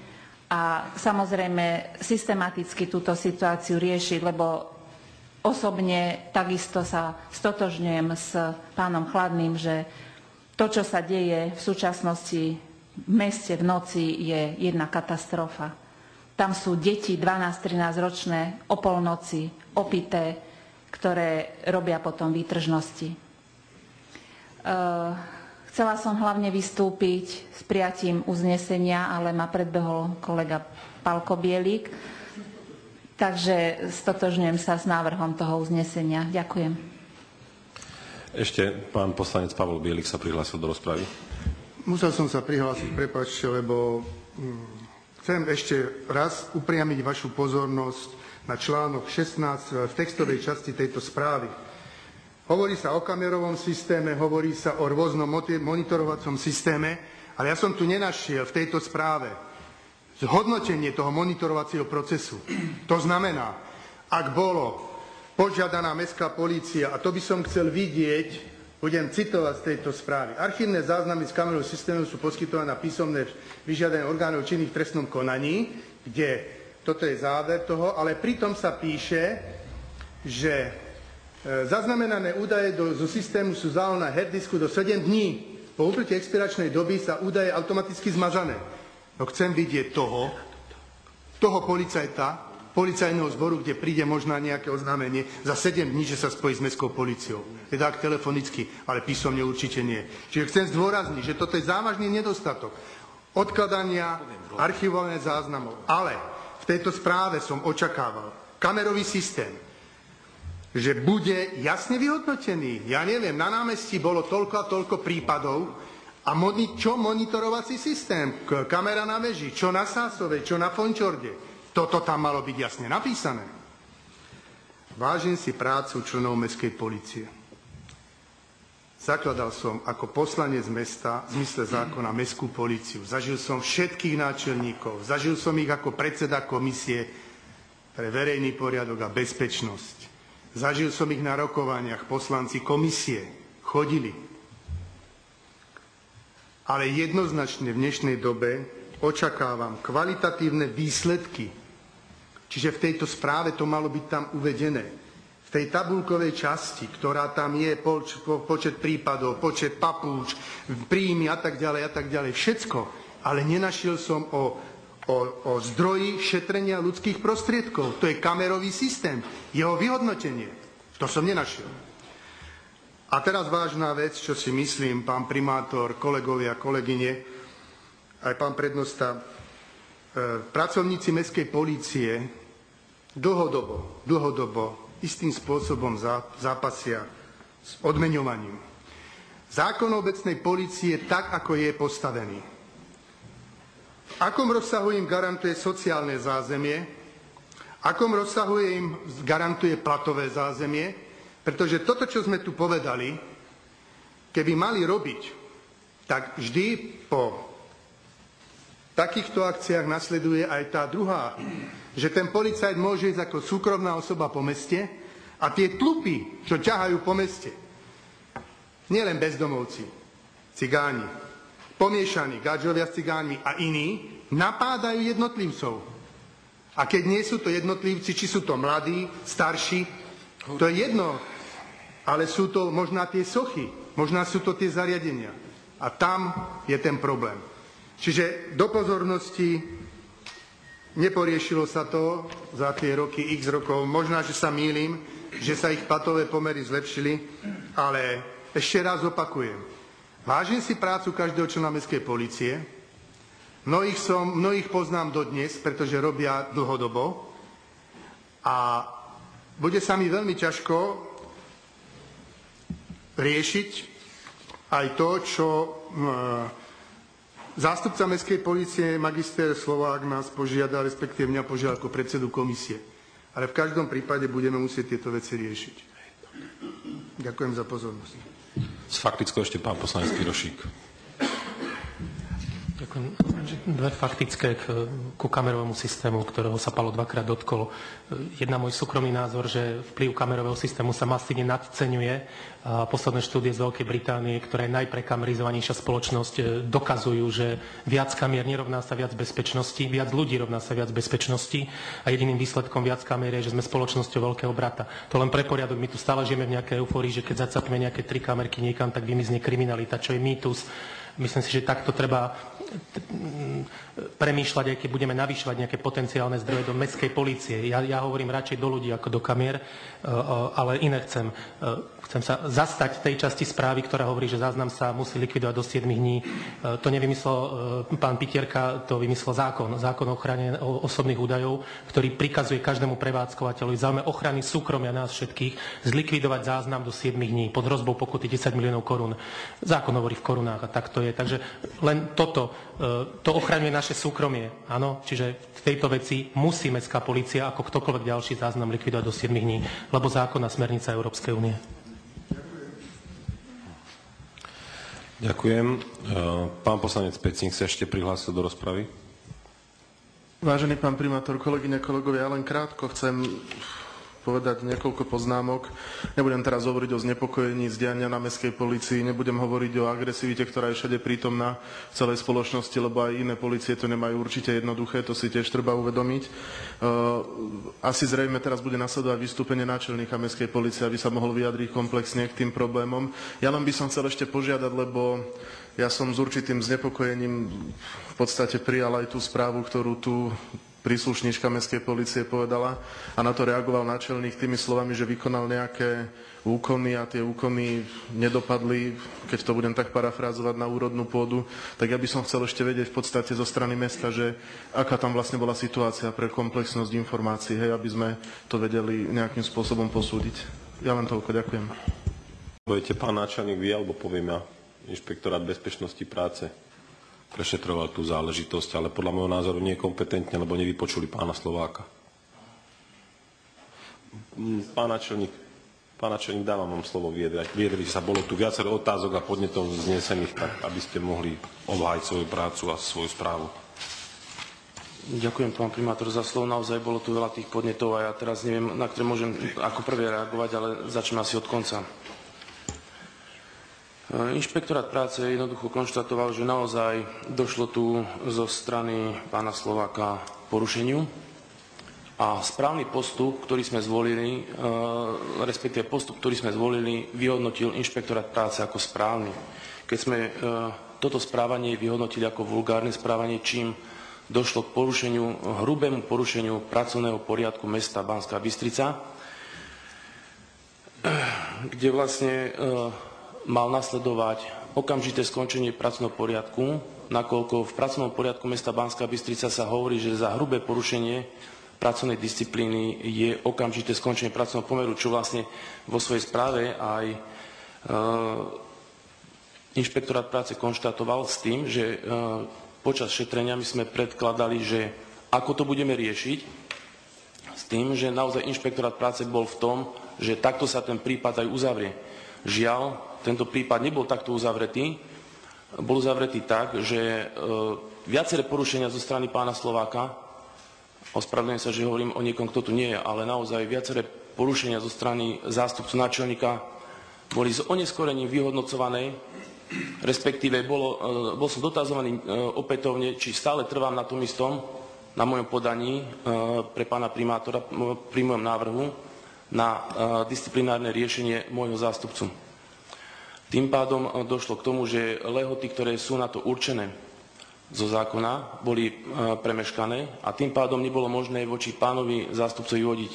a samozrejme systematicky túto situáciu riešiť, lebo osobne takisto sa stotožňujem s pánom Chladným, že to, čo sa deje v súčasnosti v meste v noci, je jedna katastrofa. Tam sú deti 12-13 ročné o polnoci, opité, ktoré robia potom výtržnosti. Uh, Chcela som hlavne vystúpiť s prijatím uznesenia, ale ma predbehol kolega Palko Bielik. Takže stotožňujem sa s návrhom toho uznesenia. Ďakujem. Ešte pán poslanec Pavel Bielik sa prihlásil do rozpravy. Musel som sa prihlásiť, prepáčte, lebo mm, chcem ešte raz upriamiť vašu pozornosť na článok 16 v textovej časti tejto správy Hovorí sa o kamerovom systéme, hovorí sa o rôznom monitorovacom systéme, ale ja som tu nenašiel v tejto správe zhodnotenie toho monitorovacieho procesu. To znamená, ak bolo požiadaná mestská polícia, a to by som chcel vidieť Budem citovať z tejto správy. Archívne záznamy z kamerového systému sú poskytované na písomné vyžiadanie orgánov činných v trestnom konaní, kde toto je záver toho, ale pritom sa píše, že zaznamenané údaje do, zo systému sú záložené na herdisku do 7 dní. Po uplynutí expiračnej doby sa údaje automaticky zmažané. No chcem vidieť toho, toho policajta, policajného zboru, kde príde možno nejaké oznámenie za 7 dní, že sa spojí s mestskou policiou. Teda ak telefonicky, ale písomne určite nie. Čiže chcem zdôrazniť, že toto je závažný nedostatok odkladania archivovaných záznamov. Ale v tejto správe som očakával kamerový systém, že bude jasne vyhodnotený. Ja neviem, na námestí bolo toľko a toľko prípadov a čo monitorovací systém? Kamera na veži, čo na Sásovej, čo na Fončorde toto tam malo byť jasne napísané. Vážim si prácu členov mestskej policie. Zakladal som ako poslanec mesta v zmysle zákona mestskú policiu. Zažil som všetkých náčelníkov. Zažil som ich ako predseda komisie pre verejný poriadok a bezpečnosť. Zažil som ich na rokovaniach. Poslanci komisie chodili. Ale jednoznačne v dnešnej dobe očakávam kvalitatívne výsledky Čiže v tejto správe to malo byť tam uvedené. V tej tabulkovej časti, ktorá tam je, poč, po, počet prípadov, počet papúč, príjmy a tak ďalej a tak ďalej, všetko. Ale nenašiel som o, o, o zdroji šetrenia ľudských prostriedkov. To je kamerový systém, jeho vyhodnotenie. To som nenašiel. A teraz vážna vec, čo si myslím, pán primátor, kolegovia, kolegyne, aj pán prednosta, e, pracovníci mestskej polície dlhodobo, dlhodobo istým spôsobom zápasia s odmeňovaním. Zákon obecnej policie tak, ako je postavený. Akom rozsahu im garantuje sociálne zázemie, akom rozsahu im garantuje platové zázemie, pretože toto, čo sme tu povedali, keby mali robiť, tak vždy po takýchto akciách nasleduje aj tá druhá že ten policajt môže ísť ako súkromná osoba po meste a tie tlupy, čo ťahajú po meste, nielen bezdomovci, cigáni, pomiešaní, gáčovia s cigánmi a iní, napádajú jednotlivcov. A keď nie sú to jednotlivci, či sú to mladí, starší, to je jedno, ale sú to možná tie sochy, možná sú to tie zariadenia. A tam je ten problém. Čiže do pozornosti Neporiešilo sa to za tie roky x rokov. Možná, že sa mýlim, že sa ich platové pomery zlepšili, ale ešte raz opakujem. Vážim si prácu každého člena mestskej policie. Mnohých, som, mnohých poznám dodnes, pretože robia dlhodobo. A bude sa mi veľmi ťažko riešiť aj to, čo Zástupca Mestskej policie, magister Slovák, nás požiada, respektíve mňa požiada ako predsedu komisie. Ale v každom prípade budeme musieť tieto veci riešiť. Ďakujem za pozornosť. S faktickou ešte pán poslanec Pirošík. Dve faktické k, ku kamerovému systému, ktorého sa Palo dvakrát dotkol. Jedna môj súkromný názor, že vplyv kamerového systému sa masívne nadceňuje. A posledné štúdie z Veľkej Británie, ktorá je najprekamerizovanejšia spoločnosť, e, dokazujú, že viac kamier nerovná sa viac bezpečnosti, viac ľudí rovná sa viac bezpečnosti a jediným výsledkom viac kamier je, že sme spoločnosťou veľkého brata. To len pre poriadok, my tu stále žijeme v nejakej eufórii, že keď zacapíme nejaké tri kamerky niekam, tak vymizne kriminalita, čo je mýtus. Myslím si, že takto treba premýšľať, aj keď budeme navyšovať nejaké potenciálne zdroje do mestskej policie. Ja, ja hovorím radšej do ľudí ako do kamier, e, e, ale iné chcem. E, chcem sa zastať tej časti správy, ktorá hovorí, že záznam sa musí likvidovať do 7 dní. To nevymyslel pán Pitierka, to vymyslel zákon. Zákon o ochrane osobných údajov, ktorý prikazuje každému prevádzkovateľovi záujme ochrany súkromia nás všetkých zlikvidovať záznam do 7 dní pod hrozbou pokuty 10 miliónov korún. Zákon hovorí v korunách a tak to je. Takže len toto, to ochraňuje naše súkromie. Áno, čiže v tejto veci musí mestská policia ako ktokoľvek ďalší záznam likvidovať do 7 dní, lebo zákon a smernica Európskej únie. Ďakujem. E, pán poslanec Pecník sa ešte prihlásil do rozpravy. Vážený pán primátor, kolegyne, kolegovia, ja len krátko chcem povedať niekoľko poznámok. Nebudem teraz hovoriť o znepokojení z diania na mestskej policii, nebudem hovoriť o agresivite, ktorá je všade prítomná v celej spoločnosti, lebo aj iné policie to nemajú určite jednoduché, to si tiež treba uvedomiť. E, asi zrejme teraz bude nasledovať vystúpenie náčelníka mestskej policie, aby sa mohol vyjadriť komplexne k tým problémom. Ja len by som chcel ešte požiadať, lebo ja som s určitým znepokojením v podstate prijal aj tú správu, ktorú tu príslušníčka mestskej policie povedala a na to reagoval náčelník tými slovami, že vykonal nejaké úkony a tie úkony nedopadli, keď to budem tak parafrázovať na úrodnú pôdu, tak ja by som chcel ešte vedieť v podstate zo strany mesta, že aká tam vlastne bola situácia pre komplexnosť informácií, hej, aby sme to vedeli nejakým spôsobom posúdiť. Ja len toľko, ďakujem. Budete pán náčelník vy, alebo poviem ja, inšpektorát bezpečnosti práce prešetroval tú záležitosť, ale podľa môjho názoru nie kompetentne, lebo nevypočuli pána Slováka. Mm, pán načelník, pán načelník, dávam vám slovo. Vyjadriť sa, bolo tu viacero otázok a podnetov znesených, tak aby ste mohli obhájiť svoju prácu a svoju správu. Ďakujem, pán primátor, za slovo. Naozaj bolo tu veľa tých podnetov a ja teraz neviem, na ktoré môžem ako prvé reagovať, ale začnem asi od konca. Inšpektorát práce jednoducho konštatoval, že naozaj došlo tu zo strany pána Slováka porušeniu a správny postup, ktorý sme zvolili, e, respektíve postup, ktorý sme zvolili, vyhodnotil Inšpektorát práce ako správny. Keď sme e, toto správanie vyhodnotili ako vulgárne správanie, čím došlo k porušeniu, hrubému porušeniu pracovného poriadku mesta Banská Bystrica, kde vlastne mal nasledovať okamžité skončenie pracovného poriadku, nakoľko v pracovnom poriadku mesta Banská Bystrica sa hovorí, že za hrubé porušenie pracovnej disciplíny je okamžité skončenie pracovného pomeru, čo vlastne vo svojej správe aj e, inšpektorát práce konštatoval s tým, že e, počas šetrenia my sme predkladali, že ako to budeme riešiť, s tým, že naozaj inšpektorát práce bol v tom, že takto sa ten prípad aj uzavrie. Žiaľ, tento prípad nebol takto uzavretý. Bol uzavretý tak, že e, viaceré porušenia zo strany pána Slováka, ospravedlňujem sa, že hovorím o niekom, kto tu nie je, ale naozaj viaceré porušenia zo strany zástupcu náčelníka boli s oneskorením vyhodnocované, respektíve bolo, e, bol som dotazovaný e, opätovne, či stále trvám na tom istom, na mojom podaní pre pána primátora, pri mojom návrhu na disciplinárne riešenie môjho zástupcu. Tým pádom eh, došlo k tomu, že lehoty, ktoré sú na to určené zo zákona, boli eh, premeškané a tým pádom nebolo možné voči pánovi zástupcovi vodiť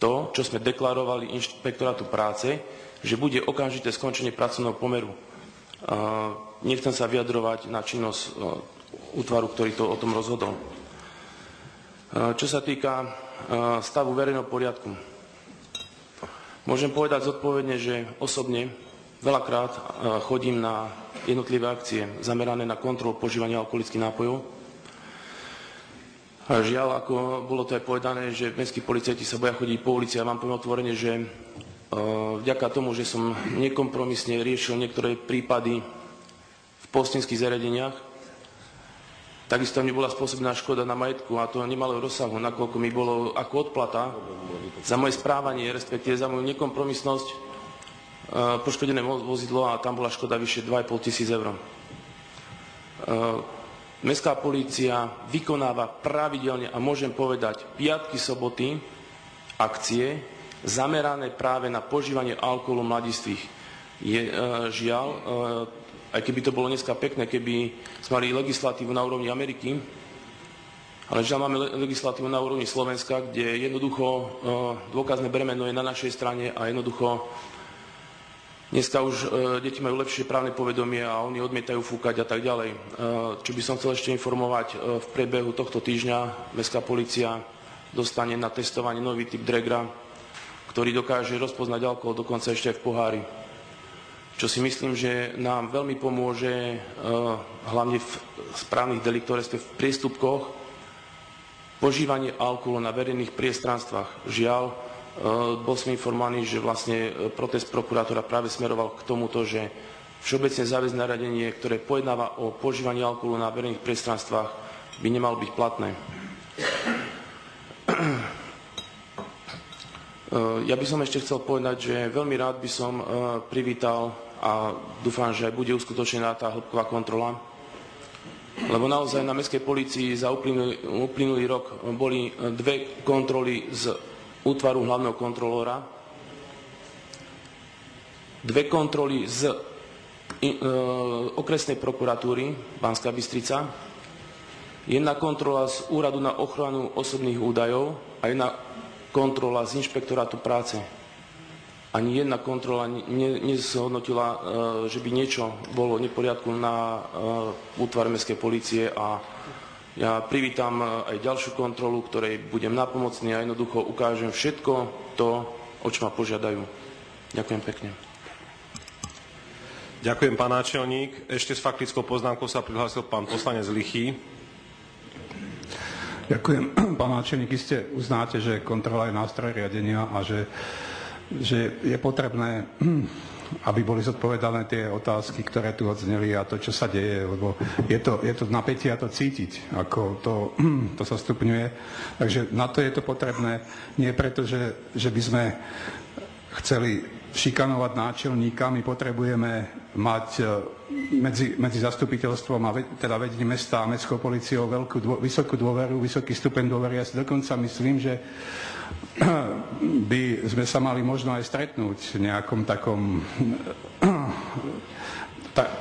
to, čo sme deklarovali inšpektorátu práce, že bude okamžité skončenie pracovného pomeru. Eh, nechcem sa vyjadrovať na činnosť útvaru, ktorý to o tom rozhodol. Čo sa týka stavu verejného poriadku, môžem povedať zodpovedne, že osobne Veľakrát e, chodím na jednotlivé akcie zamerané na kontrolu požívania alkoholických nápojov. A žiaľ, ako bolo to aj povedané, že mestskí policajti sa boja chodiť po ulici a vám poviem otvorene, že e, vďaka tomu, že som nekompromisne riešil niektoré prípady v postinských zariadeniach, takisto mi bola spôsobená škoda na majetku a to nemalého rozsahu, nakoľko mi bolo ako odplata za moje správanie, respektíve za moju nekompromisnosť, poškodené vozidlo a tam bola škoda vyše 2,5 tisíc eur. Eh, mestská polícia vykonáva pravidelne, a môžem povedať, piatky, soboty, akcie zamerané práve na požívanie alkoholu mladistvých. Je e, žiaľ, aj keby to bolo dneska pekné, keby sme mali legislatívu na úrovni Ameriky, ale žiaľ máme legislatívu na úrovni Slovenska, kde jednoducho dôkazné bremeno je na našej strane a jednoducho Dneska už e, deti majú lepšie právne povedomie a oni odmietajú fúkať a tak ďalej. E, čo by som chcel ešte informovať, e, v priebehu tohto týždňa Mestská policia dostane na testovanie nový typ dregra, ktorý dokáže rozpoznať alkohol dokonca ešte aj v pohári. Čo si myslím, že nám veľmi pomôže hlavne v správnych deliktoch, v priestupkoch, požívanie alkoholu na verejných priestranstvách. Žiaľ, bol som informovaný, že vlastne eh, protest prokurátora práve smeroval k tomuto, že všeobecne záväzné nariadenie, ktoré pojednáva o požívaní alkoholu na verejných priestranstvách, by nemalo byť platné. Eh, Ja by som ešte chcel povedať, že veľmi rád by som privítal a dúfam, že bude uskutočnená tá hĺbková kontrola, lebo naozaj na mestskej policii za uplynulý rok boli dve kontroly z útvaru hlavného kontrolóra, dve kontroly z e, okresnej prokuratúry Banská Bystrica, jedna kontrola z Úradu na ochranu osobných údajov a jedna kontrola z Inšpektorátu práce. Ani jedna kontrola nezhodnotila, e, že by niečo bolo neporiadku na e, útvare Mestskej policie a ja privítam e, aj ďalšiu kontrolu, ktorej budem napomocný a jednoducho ukážem všetko to, o čo ma požiadajú. Ďakujem pekne. Ďakujem, pán náčelník. Ešte s faktickou poznámkou sa prihlásil pán poslanec Lichý. Ďakujem. Pán náčelník, iste uznáte, že kontrola je nástroj riadenia a že, že je potrebné, aby boli zodpovedané tie otázky, ktoré tu odzneli a to, čo sa deje, lebo je to, je to napätie a to cítiť, ako to, to sa stupňuje. Takže na to je to potrebné, nie preto, že, že by sme chceli šikanovať náčelníka, my potrebujeme mať e, medzi, medzi zastupiteľstvom a teda vedením mesta a mestskou policiou veľkú, dô, vysokú dôveru, vysoký stupeň dôvery. Ja si dokonca myslím, že by sme sa mali možno aj stretnúť v nejakom takom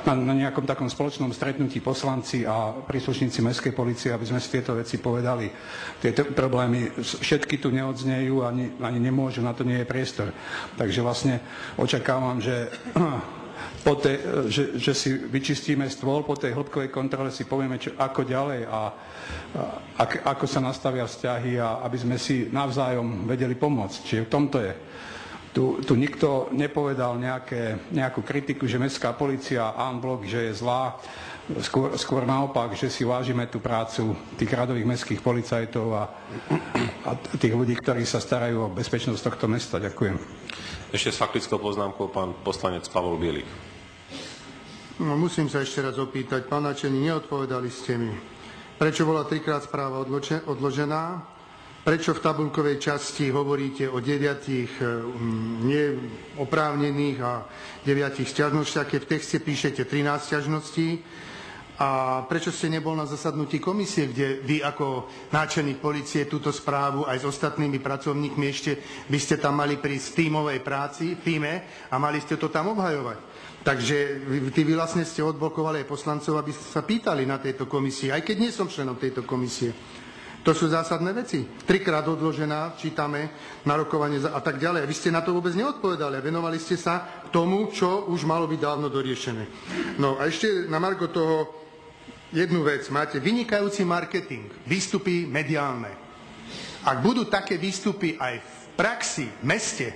na, nejakom takom spoločnom stretnutí poslanci a príslušníci mestskej policie, aby sme si tieto veci povedali. Tieto problémy všetky tu neodznejú, ani, ani nemôžu, na to nie je priestor. Takže vlastne očakávam, že po tej, že, že si vyčistíme stôl, po tej hĺbkovej kontrole si povieme, čo, ako ďalej a, a ak, ako sa nastavia vzťahy a aby sme si navzájom vedeli pomôcť. Čiže v tomto je. Tu, tu nikto nepovedal nejaké, nejakú kritiku, že mestská policia en blok, že je zlá. Skôr, skôr naopak, že si vážime tú prácu tých radových mestských policajtov a, a tých ľudí, ktorí sa starajú o bezpečnosť tohto mesta. Ďakujem. Ešte s faktickou poznámkou pán poslanec Pavol Bielik. No, musím sa ešte raz opýtať. Pán Načení, neodpovedali ste mi. Prečo bola trikrát správa odložená? Prečo v tabulkovej časti hovoríte o deviatich eh, neoprávnených a deviatich sťažnostiach, keď v texte píšete 13 sťažností? A prečo ste nebol na zasadnutí komisie, kde vy ako náčelník policie túto správu aj s ostatnými pracovníkmi ešte by ste tam mali prísť v tímovej práci, v týme a mali ste to tam obhajovať. Takže vy, vy vlastne ste odblokovali aj poslancov, aby sa pýtali na tejto komisii, aj keď nie som členom tejto komisie. To sú zásadné veci. Trikrát odložená, čítame, narokovanie a tak ďalej. Vy ste na to vôbec neodpovedali a venovali ste sa tomu, čo už malo byť dávno doriešené. No a ešte na Marko toho jednu vec. Máte vynikajúci marketing, výstupy mediálne. Ak budú také výstupy aj v praxi, v meste,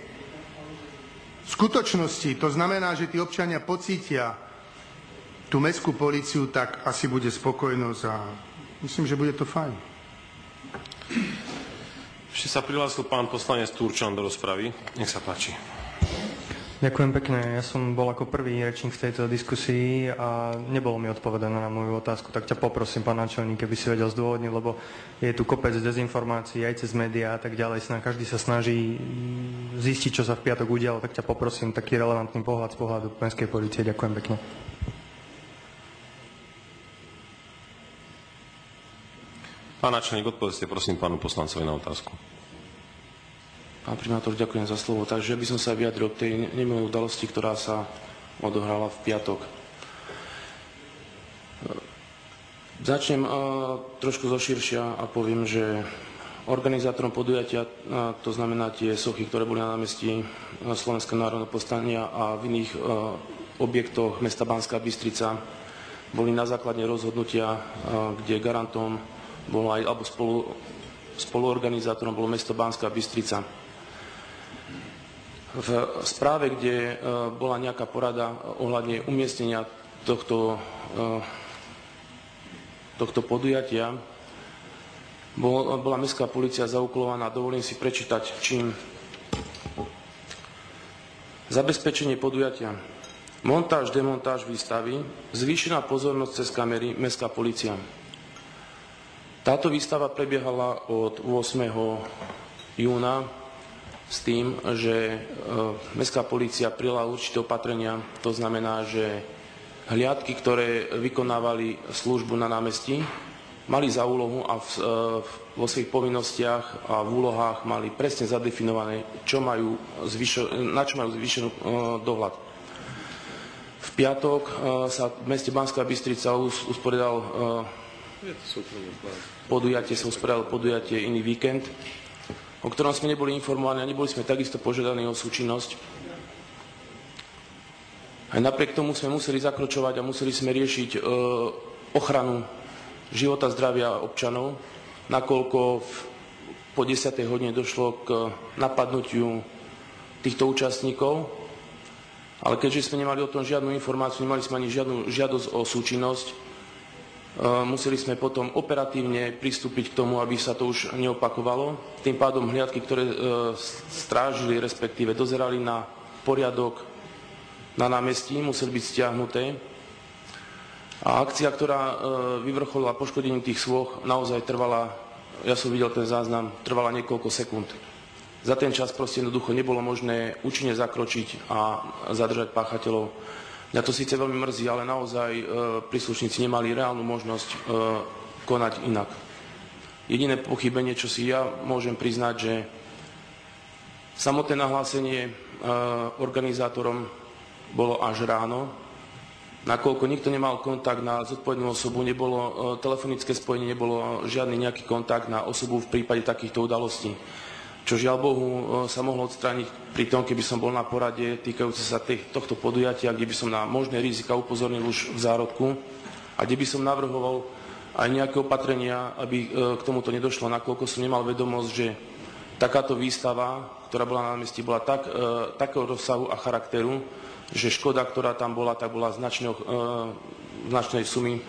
skutočnosti, to znamená, že tí občania pocítia tú mestskú policiu, tak asi bude spokojnosť a myslím, že bude to fajn. Ešte sa prihlásil pán poslanec Turčan do rozpravy. Nech sa páči. Ďakujem pekne. Ja som bol ako prvý rečník v tejto diskusii a nebolo mi odpovedané na moju otázku, tak ťa poprosím, pán náčelník, keby si vedel zdôvodniť, lebo je tu kopec dezinformácií aj cez médiá a tak ďalej. Každý sa snaží zistiť, čo sa v piatok udialo, tak ťa poprosím taký relevantný pohľad z pohľadu Mestskej policie. Ďakujem pekne. Pán načelník, odpovedzte prosím pánu poslancovi na otázku. Pán primátor, ďakujem za slovo. Takže by som sa vyjadril k tej nemilej udalosti, ktorá sa odohrala v piatok. Začnem trošku zoširšia a poviem, že organizátorom podujatia, to znamená tie sochy, ktoré boli na námestí Slovenského národného povstania a v iných objektoch mesta Banská Bystrica, boli na základe rozhodnutia, kde garantom bol aj, alebo spolu, spoluorganizátorom bolo mesto Banská Bystrica. V správe, kde e, bola nejaká porada ohľadne umiestnenia tohto, e, tohto podujatia, bol, bola mestská policia zauklovaná, dovolím si prečítať, čím zabezpečenie podujatia, montáž, demontáž výstavy, zvýšená pozornosť cez kamery, mestská policia. Táto výstava prebiehala od 8. júna s tým, že mestská polícia prijala určité opatrenia. To znamená, že hliadky, ktoré vykonávali službu na námestí, mali za úlohu a v, vo svojich povinnostiach a v úlohách mali presne zadefinované, čo majú zvyšo, na čo majú zvýšenú dohľad. V piatok sa v meste Banská Bystrica usporiadal podujatie, sa usporiadal podujatie iný víkend, o ktorom sme neboli informovaní a neboli sme takisto požiadaní o súčinnosť. Aj napriek tomu sme museli zakročovať a museli sme riešiť e, ochranu života, zdravia občanov, nakoľko v, po 10. hodine došlo k napadnutiu týchto účastníkov. Ale keďže sme nemali o tom žiadnu informáciu, nemali sme ani žiadnu žiadosť o súčinnosť, museli sme potom operatívne pristúpiť k tomu, aby sa to už neopakovalo. Tým pádom hliadky, ktoré e, strážili, respektíve dozerali na poriadok na námestí, museli byť stiahnuté. A akcia, ktorá e, vyvrcholila poškodením tých svoch, naozaj trvala, ja som videl ten záznam, trvala niekoľko sekúnd. Za ten čas proste jednoducho nebolo možné účinne zakročiť a zadržať páchateľov. Mňa to síce veľmi mrzí, ale naozaj e, príslušníci nemali reálnu možnosť e, konať inak. Jediné pochybenie, čo si ja môžem priznať, že samotné nahlásenie organizátorom bolo až ráno, nakoľko nikto nemal kontakt na zodpovednú osobu, nebolo e, telefonické spojenie, nebolo žiadny nejaký kontakt na osobu v prípade takýchto udalostí. Čo žiaľ Bohu e, sa mohlo odstrániť pri tom, keby som bol na porade týkajúce sa tohto podujatia, kde by som na možné rizika upozornil už v zárodku a kde by som navrhoval aj nejaké opatrenia, aby e, k tomuto nedošlo, nakoľko som nemal vedomosť, že takáto výstava, ktorá bola na námestí, bola tak, takého rozsahu a charakteru, že škoda, ktorá tam bola, tak bola značného, e, značnej sumy.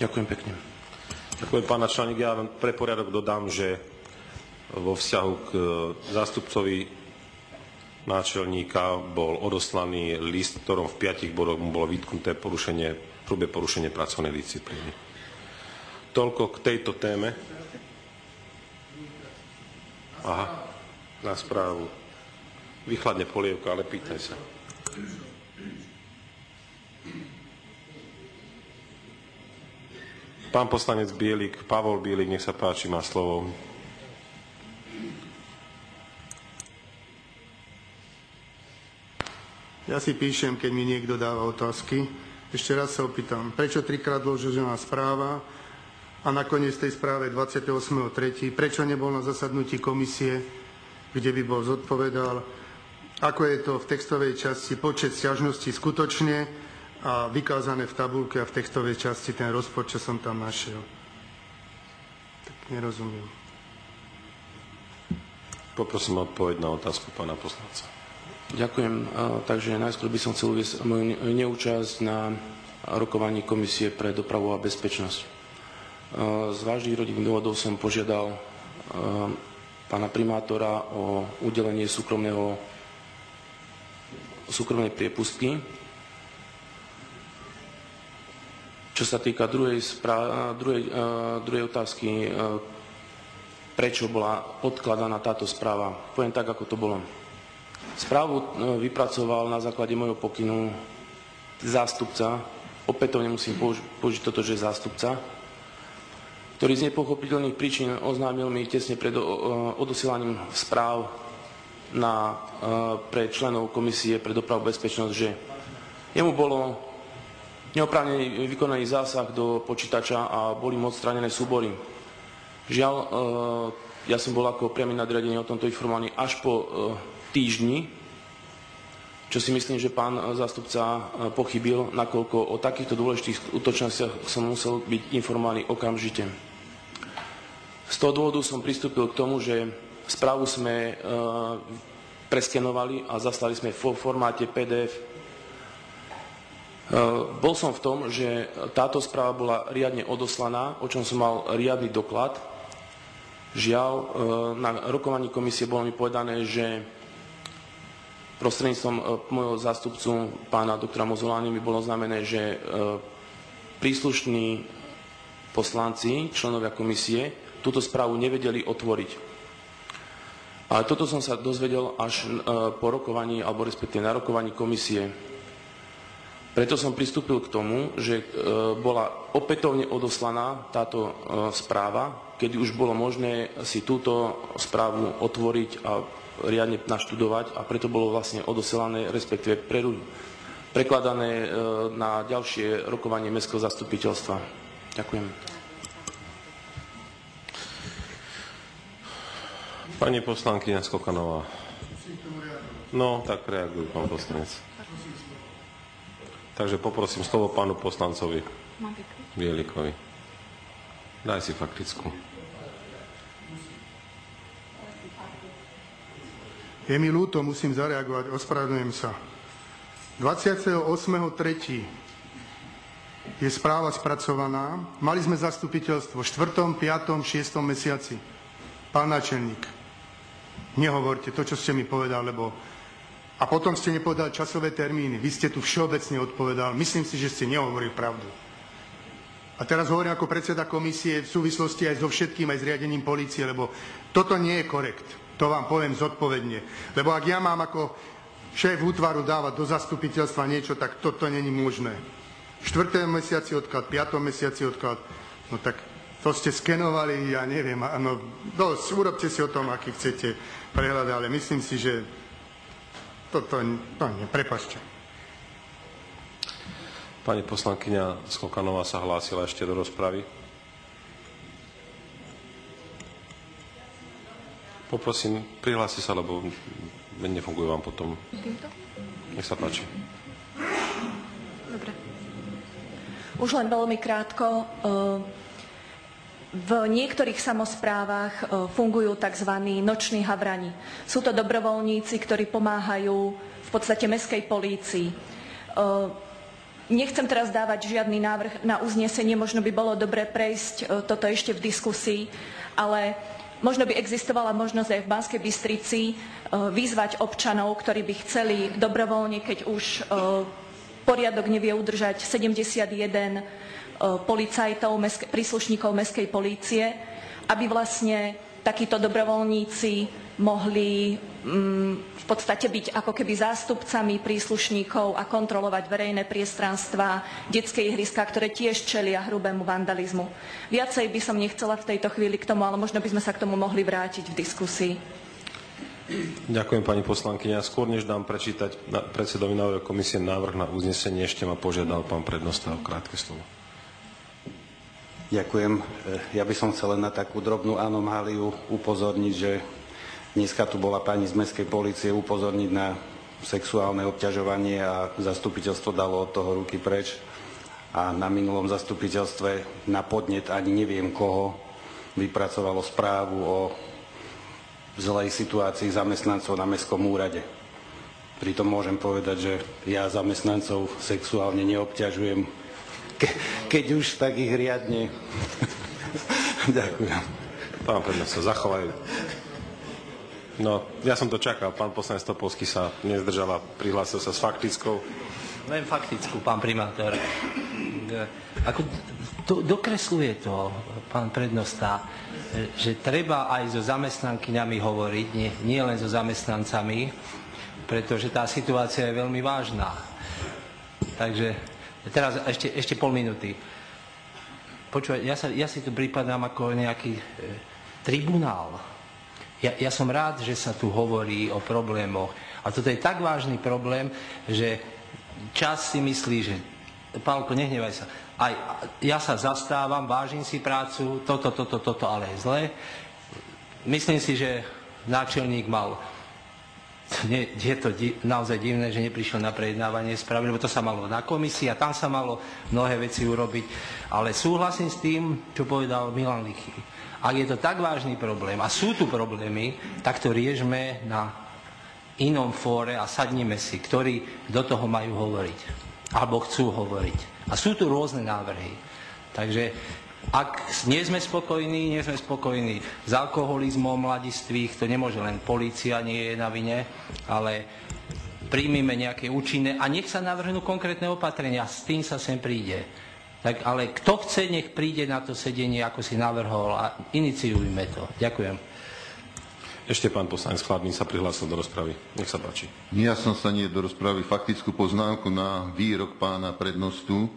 Ďakujem pekne. Ďakujem, pán načelník. Ja pre poriadok dodám, že vo vzťahu k e, zástupcovi náčelníka bol odoslaný list, ktorom v piatich bodoch mu bolo vytknuté porušenie, prúbe porušenie pracovnej disciplíny. Toľko k tejto téme. Aha, na správu. Vychladne polievka, ale pýtaj sa. Pán poslanec Bielik, Pavol Bielik, nech sa páči, má slovo. Ja si píšem, keď mi niekto dáva otázky. Ešte raz sa opýtam, prečo trikrát dlžožená správa a nakoniec tej správe 28.3. Prečo nebol na zasadnutí komisie, kde by bol zodpovedal ako je to v textovej časti počet sťažností skutočne a vykázané v tabulke a v textovej časti ten rozpor, čo som tam našiel. Tak nerozumiem. Poprosím odpoveď na otázku pána poslanca. Ďakujem. Takže najskôr by som chcel uvieť moju neúčasť na rokovaní Komisie pre dopravu a bezpečnosť. Z vážnych rodinných dôvodov som požiadal pána primátora o udelenie súkromného súkromnej priepustky. Čo sa týka druhej, správ, druhej, druhej otázky, prečo bola odkladaná táto správa, poviem tak, ako to bolo. Správu vypracoval na základe môjho pokynu zástupca, opätovne musím použiť toto, že zástupca, ktorý z nepochopiteľných príčin oznámil mi tesne pred odosielaním správ na, e, pre členov Komisie pre dopravu bezpečnosť, že jemu bolo neoprávnený vykonaný zásah do počítača a boli mu odstranené súbory. Žiaľ, e, ja som bol ako priamy nadriadenie o tomto informovaný až po e, týždni, čo si myslím, že pán zástupca pochybil, nakoľko o takýchto dôležitých útočnostiach som musel byť informovaný okamžite. Z toho dôvodu som pristúpil k tomu, že Správu sme preskenovali a zaslali sme v formáte PDF. E, bol som v tom, že táto správa bola riadne odoslaná, o čom som mal riadny doklad. Žiaľ, e, na rokovaní komisie bolo mi povedané, že prostredníctvom môjho zástupcu pána doktora Mozolány mi bolo znamené, že príslušní poslanci, členovia komisie, túto správu nevedeli otvoriť. Ale toto som sa dozvedel až po rokovaní, alebo respektíve na rokovaní komisie. Preto som pristúpil k tomu, že bola opätovne odoslaná táto správa, kedy už bolo možné si túto správu otvoriť a riadne naštudovať a preto bolo vlastne odosielané, respektíve prekladané na ďalšie rokovanie Mestského zastupiteľstva. Ďakujem. Pani poslankyňa Skokanová. No, tak reagujú, pán poslanec. Takže poprosím slovo pánu poslancovi Bielikovi. Daj si faktickú. Je mi ľúto, musím zareagovať, ospravedlňujem sa. 28.3. je správa spracovaná. Mali sme zastupiteľstvo v 4., 5., 6. mesiaci. Pán načelník, nehovorte to, čo ste mi povedal, lebo... A potom ste nepovedal časové termíny. Vy ste tu všeobecne odpovedal. Myslím si, že ste nehovorili pravdu. A teraz hovorím ako predseda komisie v súvislosti aj so všetkým, aj s riadením policie, lebo toto nie je korekt. To vám poviem zodpovedne. Lebo ak ja mám ako šéf útvaru dávať do zastupiteľstva niečo, tak toto není možné. V 4. mesiaci odklad, 5. mesiaci odklad, no tak to ste skenovali, ja neviem, áno, dosť, urobte si o tom, aký chcete prehľad, ale myslím si, že toto, to nie, prepašte. Pani poslankyňa Skokanová sa hlásila ešte do rozpravy. Poprosím, prihlási sa, lebo nefunguje vám potom. Týmto? Nech sa páči. Dobre. Už len veľmi krátko. Uh v niektorých samozprávach e, fungujú tzv. noční havrani. Sú to dobrovoľníci, ktorí pomáhajú v podstate meskej polícii. E, nechcem teraz dávať žiadny návrh na uznesenie, možno by bolo dobre prejsť e, toto ešte v diskusii, ale možno by existovala možnosť aj v Banskej Bystrici vyzvať občanov, ktorí by chceli dobrovoľne, keď už poriadok nevie udržať 71 policajtov, príslušníkov mestskej polície, aby vlastne takíto dobrovoľníci mohli mm, v podstate byť ako keby zástupcami príslušníkov a kontrolovať verejné priestranstva, detské ihriska, ktoré tiež čelia hrubému vandalizmu. Viacej by som nechcela v tejto chvíli k tomu, ale možno by sme sa k tomu mohli vrátiť v diskusii. Ďakujem pani poslankyňa. Skôr než dám prečítať predsedovi návrhu komisie návrh na uznesenie, ešte ma požiadal pán prednosta o krátke slovo. Ďakujem. Ja by som chcel len na takú drobnú anomáliu upozorniť, že dneska tu bola pani z Mestskej policie upozorniť na sexuálne obťažovanie a zastupiteľstvo dalo od toho ruky preč. A na minulom zastupiteľstve na podnet ani neviem koho vypracovalo správu o zlej situácii zamestnancov na Mestskom úrade. Pritom môžem povedať, že ja zamestnancov sexuálne neobťažujem, Ke, keď už, tak ich riadne. Ďakujem. Pán Prednes sa zachovajú. No, ja som to čakal. Pán poslanec Topolský sa nezdržal a prihlásil sa s faktickou. Len faktickú, pán primátor. Ako to, dokresluje to, pán prednosta, že treba aj so zamestnankyňami hovoriť, nie, nie len so zamestnancami, pretože tá situácia je veľmi vážna. Takže Teraz ešte, ešte pol minúty. Počúvaj, ja, sa, ja si tu pripadám ako nejaký e, tribunál. Ja, ja som rád, že sa tu hovorí o problémoch. A toto je tak vážny problém, že čas si myslí, že Pálko, nehnevaj sa. Aj ja sa zastávam, vážim si prácu, toto, toto, toto, ale je zlé. Myslím si, že náčelník mal nie, je to di- naozaj divné, že neprišiel na prejednávanie správy, lebo to sa malo na komisii a tam sa malo mnohé veci urobiť. Ale súhlasím s tým, čo povedal Milan Lichy. Ak je to tak vážny problém, a sú tu problémy, tak to riešme na inom fóre a sadnime si, ktorí do toho majú hovoriť. Alebo chcú hovoriť. A sú tu rôzne návrhy. Takže ak nie sme spokojní, nie sme spokojní s alkoholizmom mladistvých, to nemôže len policia, nie je na vine, ale príjmime nejaké účinné a nech sa navrhnú konkrétne opatrenia, s tým sa sem príde. Tak ale kto chce, nech príde na to sedenie, ako si navrhol a iniciujme to. Ďakujem. Ešte pán poslanec Chladný sa prihlásil do rozpravy. Nech sa páči. Ja som sa nie do rozpravy faktickú poznámku na výrok pána prednostu,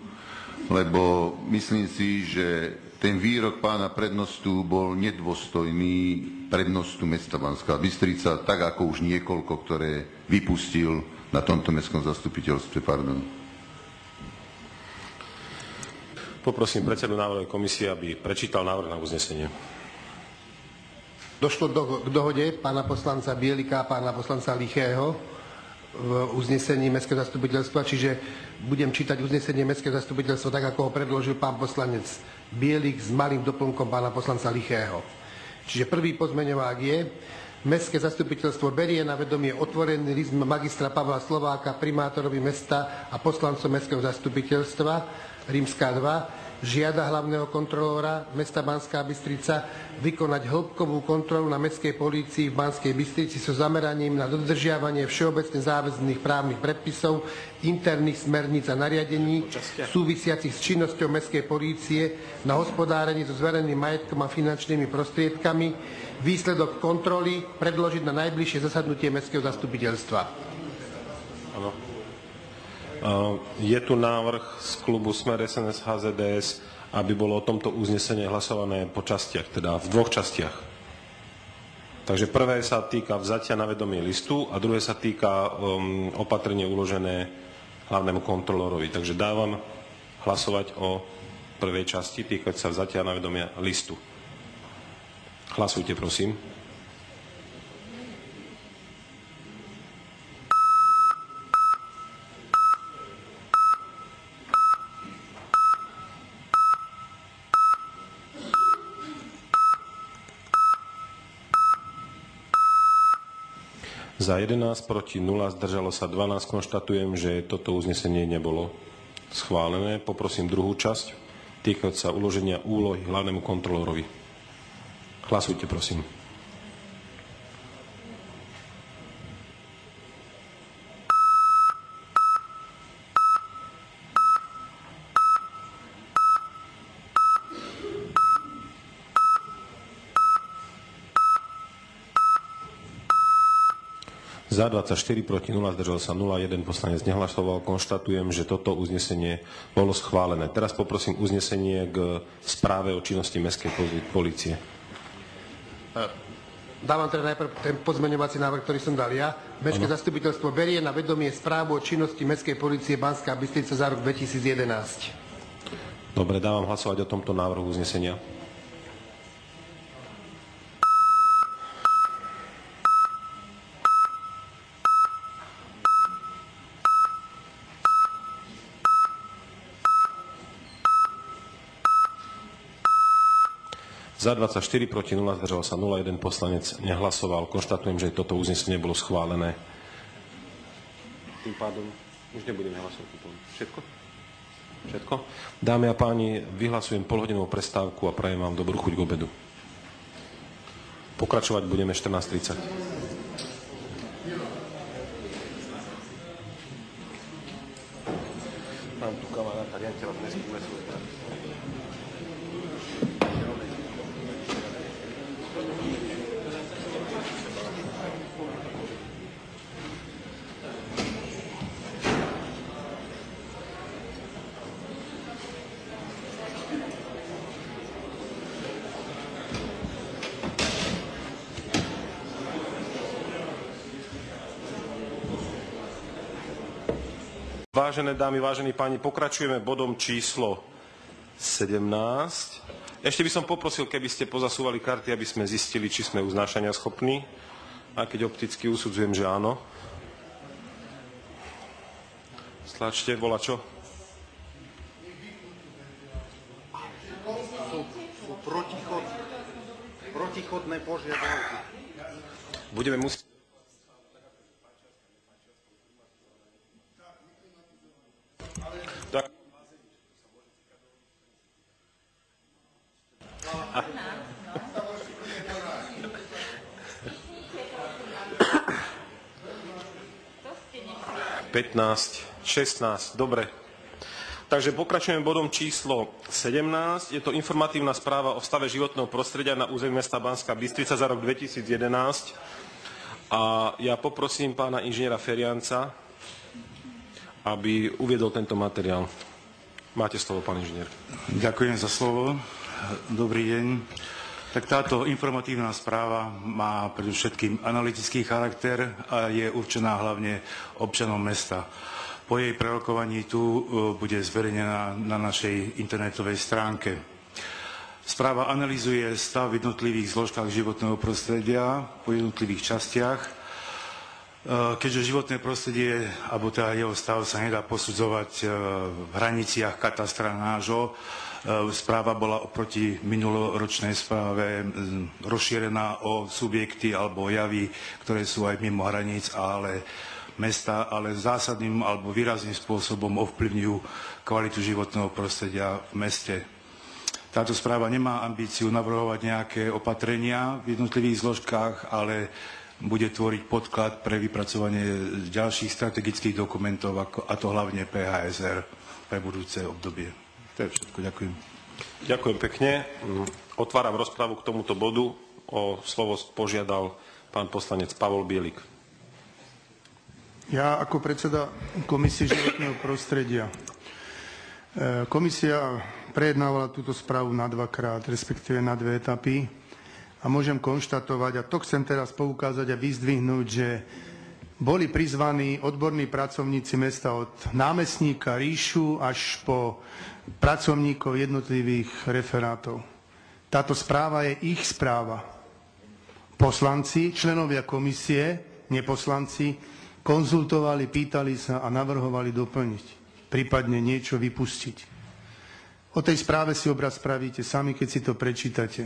lebo myslím si, že ten výrok pána prednostu bol nedôstojný prednostu mesta Banská Bystrica, tak ako už niekoľko, ktoré vypustil na tomto mestskom zastupiteľstve. Pardon. Poprosím predsedu návrhovej komisie, aby prečítal návrh na uznesenie. Došlo do, k dohode pána poslanca Bielika a pána poslanca Lichého v uznesení Mestského zastupiteľstva, čiže budem čítať uznesenie Mestského zastupiteľstva tak, ako ho predložil pán poslanec Bielik s malým doplnkom pána poslanca Lichého. Čiže prvý pozmeňovák je, Mestské zastupiteľstvo berie na vedomie otvorený list magistra Pavla Slováka, primátorovi mesta a poslancom Mestského zastupiteľstva, rímska 2, žiada hlavného kontrolóra mesta Banská Bystrica vykonať hĺbkovú kontrolu na mestskej polícii v Banskej Bystrici so zameraním na dodržiavanie všeobecne záväzných právnych predpisov, interných smerníc a nariadení súvisiacich s činnosťou mestskej polície na hospodárení so zvereným majetkom a finančnými prostriedkami, výsledok kontroly predložiť na najbližšie zasadnutie mestského zastupiteľstva. Áno. Je tu návrh z klubu Smer SNS HZDS, aby bolo o tomto uznesenie hlasované po častiach, teda v dvoch častiach. Takže prvé sa týka vzatia na vedomie listu a druhé sa týka um, opatrenie uložené hlavnému kontrolórovi. Takže dávam hlasovať o prvej časti týkať sa vzatia na vedomie listu. Hlasujte, prosím. Za 11, proti 0, zdržalo sa 12. Konštatujem, že toto uznesenie nebolo schválené. Poprosím druhú časť, týkať sa uloženia úlohy hlavnému kontrolórovi. Hlasujte, prosím. Za 24 proti 0, zdržal sa 0, jeden poslanec nehlasoval. Konštatujem, že toto uznesenie bolo schválené. Teraz poprosím uznesenie k správe o činnosti Mestskej policie. Dávam teda najprv ten pozmeňovací návrh, ktorý som dal ja. Mestské zastupiteľstvo berie na vedomie správu o činnosti Mestskej policie Banská Bystrica za rok 2011. Dobre, dávam hlasovať o tomto návrhu uznesenia. Za 24 proti 0, zdržal sa 0, jeden poslanec nehlasoval. Konštatujem, že toto uznesenie bolo schválené. Tým pádom už nebudeme hlasovať. Všetko? Všetko? Dámy a páni, vyhlasujem polhodinovú prestávku a prajem vám dobrú chuť k obedu. Pokračovať budeme 14.30. Mám tu kamaráta, riaditeľa Mestskú Vážené dámy, vážení páni, pokračujeme bodom číslo 17. Ešte by som poprosil, keby ste pozasúvali karty, aby sme zistili, či sme uznášania schopní. A keď opticky usudzujem, že áno. Stlačte, volá čo? Sú protichod, protichodné požiadavky. Budeme musieť... 15, 16. Dobre. Takže pokračujeme bodom číslo 17. Je to informatívna správa o stave životného prostredia na území mesta Banská Bystrica za rok 2011. A ja poprosím pána inžiniera Ferianca, aby uviedol tento materiál. Máte slovo, pán inžinier. Ďakujem za slovo. Dobrý deň. Tak táto informatívna správa má predovšetkým analytický charakter a je určená hlavne občanom mesta. Po jej prerokovaní tu e, bude zverejnená na našej internetovej stránke. Správa analizuje stav v jednotlivých zložkách životného prostredia po jednotlivých častiach. E, keďže životné prostredie, alebo teda jeho stav sa nedá posudzovať e, v hraniciach katastra nášho, správa bola oproti minuloročnej správe rozšírená o subjekty alebo javy, ktoré sú aj mimo hraníc, ale mesta, ale zásadným alebo výrazným spôsobom ovplyvňujú kvalitu životného prostredia v meste. Táto správa nemá ambíciu navrhovať nejaké opatrenia v jednotlivých zložkách, ale bude tvoriť podklad pre vypracovanie ďalších strategických dokumentov, a to hlavne PHSR pre budúce obdobie. To je všetko. Ďakujem. Ďakujem pekne. Otváram rozprávu k tomuto bodu. O slovo požiadal pán poslanec Pavol Bielik. Ja ako predseda Komisie životného prostredia. E, komisia prejednávala túto správu na dvakrát, respektíve na dve etapy. A môžem konštatovať, a to chcem teraz poukázať a vyzdvihnúť, že boli prizvaní odborní pracovníci mesta od námestníka Ríšu až po pracovníkov jednotlivých referátov. Táto správa je ich správa. Poslanci, členovia komisie, neposlanci, konzultovali, pýtali sa a navrhovali doplniť, prípadne niečo vypustiť. O tej správe si obraz spravíte sami, keď si to prečítate.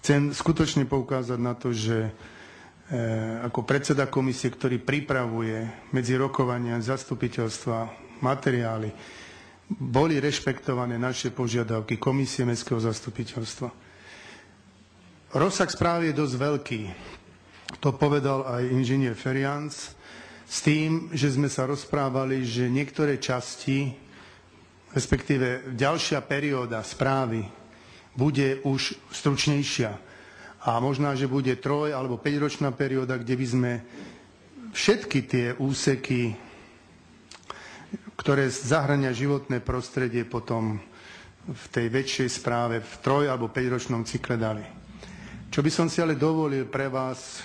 Chcem skutočne poukázať na to, že ako predseda komisie, ktorý pripravuje medzi rokovania zastupiteľstva materiály, boli rešpektované naše požiadavky Komisie Mestského zastupiteľstva. Rozsah správy je dosť veľký. To povedal aj inžinier Ferians s tým, že sme sa rozprávali, že niektoré časti, respektíve ďalšia perióda správy bude už stručnejšia. A možná, že bude troj- alebo päťročná perióda, kde by sme všetky tie úseky, ktoré zahrania životné prostredie, potom v tej väčšej správe v troj- alebo päťročnom cykle dali. Čo by som si ale dovolil pre vás,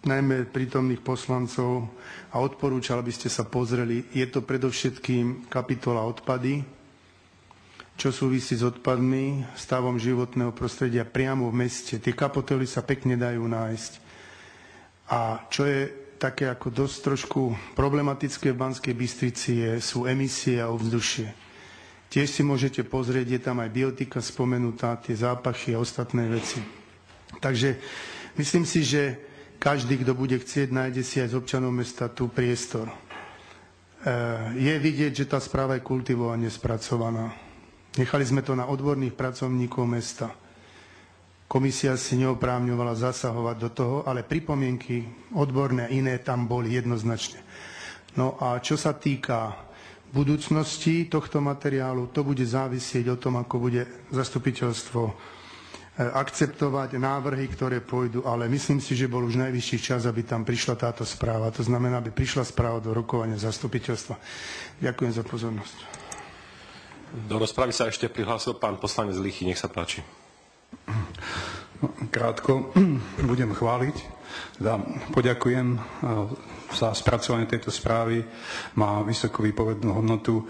najmä prítomných poslancov a odporúčal, aby ste sa pozreli. Je to predovšetkým kapitola odpady, čo súvisí s odpadmi, stavom životného prostredia priamo v meste. Tie kapitoly sa pekne dajú nájsť. A čo je také ako dosť trošku problematické v Banskej Bystrici je, sú emisie a ovzdušie. Tiež si môžete pozrieť, je tam aj biotika spomenutá, tie zápachy a ostatné veci. Takže myslím si, že každý, kto bude chcieť, nájde si aj z občanov mesta tu priestor. E, je vidieť, že tá správa je kultivovane spracovaná. Nechali sme to na odborných pracovníkov mesta. Komisia si neoprávňovala zasahovať do toho, ale pripomienky odborné a iné tam boli jednoznačne. No a čo sa týka budúcnosti tohto materiálu, to bude závisieť o tom, ako bude zastupiteľstvo E, akceptovať návrhy, ktoré pôjdu, ale myslím si, že bol už najvyšší čas, aby tam prišla táto správa. To znamená, aby prišla správa do rokovania zastupiteľstva. Ďakujem za pozornosť. Do rozpravy sa ešte prihlásil pán poslanec Lichy. Nech sa páči. Krátko budem chváliť. Teda poďakujem e, za spracovanie tejto správy. Má vysokú výpovednú hodnotu e,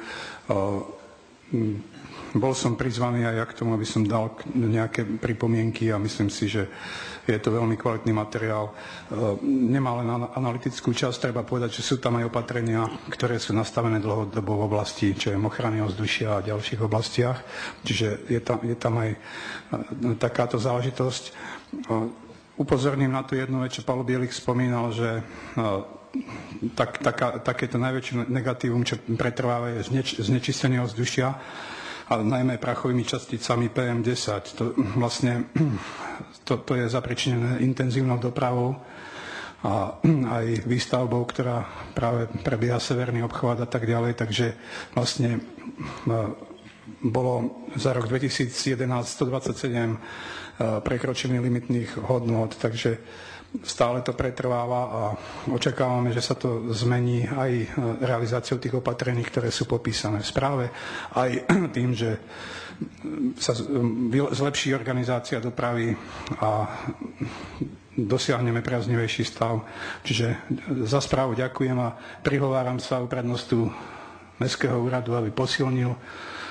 bol som prizvaný aj ja k tomu, aby som dal nejaké pripomienky a myslím si, že je to veľmi kvalitný materiál. E, nemá len analytickú časť, treba povedať, že sú tam aj opatrenia, ktoré sú nastavené dlhodobo v oblasti, čo je ochrany ovzdušia a ďalších oblastiach. Čiže je tam, je tam aj e, takáto záležitosť. E, upozorním na to jednu vec, čo Paolo Bielik spomínal, že tak, taká, takéto najväčšie negatívum, čo pretrváva, je zneč, znečistenie ovzdušia a najmä prachovými časticami PM10. To, vlastne, to, to je zapričinené intenzívnou dopravou a aj výstavbou, ktorá práve prebieha severný obchvat a tak ďalej. Takže vlastne bolo za rok 2011 127 prekročených limitných hodnot, takže stále to pretrváva a očakávame, že sa to zmení aj realizáciou tých opatrení, ktoré sú popísané v správe, aj tým, že sa zlepší organizácia dopravy a dosiahneme priaznivejší stav. Čiže za správu ďakujem a prihováram sa u prednostu Mestského úradu, aby posilnil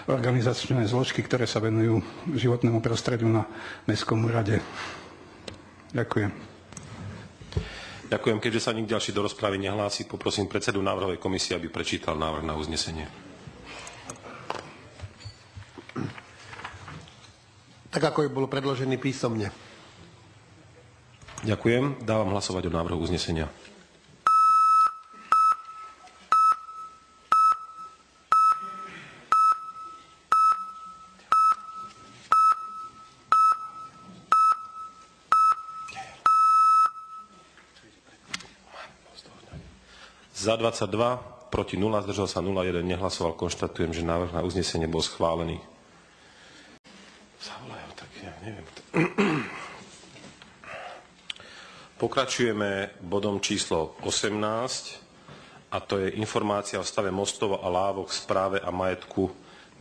organizačné zložky, ktoré sa venujú životnému prostrediu na Mestskom úrade. Ďakujem. Ďakujem. Keďže sa nik ďalší do rozpravy nehlási, poprosím predsedu návrhovej komisie, aby prečítal návrh na uznesenie. Tak ako je bolo predložený písomne. Ďakujem. Dávam hlasovať o návrhu uznesenia. Za 22, proti 0, zdržal sa 0, 1 nehlasoval. Konštatujem, že návrh na uznesenie bol schválený. Zavolajú, tak ja neviem. Pokračujeme bodom číslo 18 a to je informácia o stave mostov a lávok správe a majetku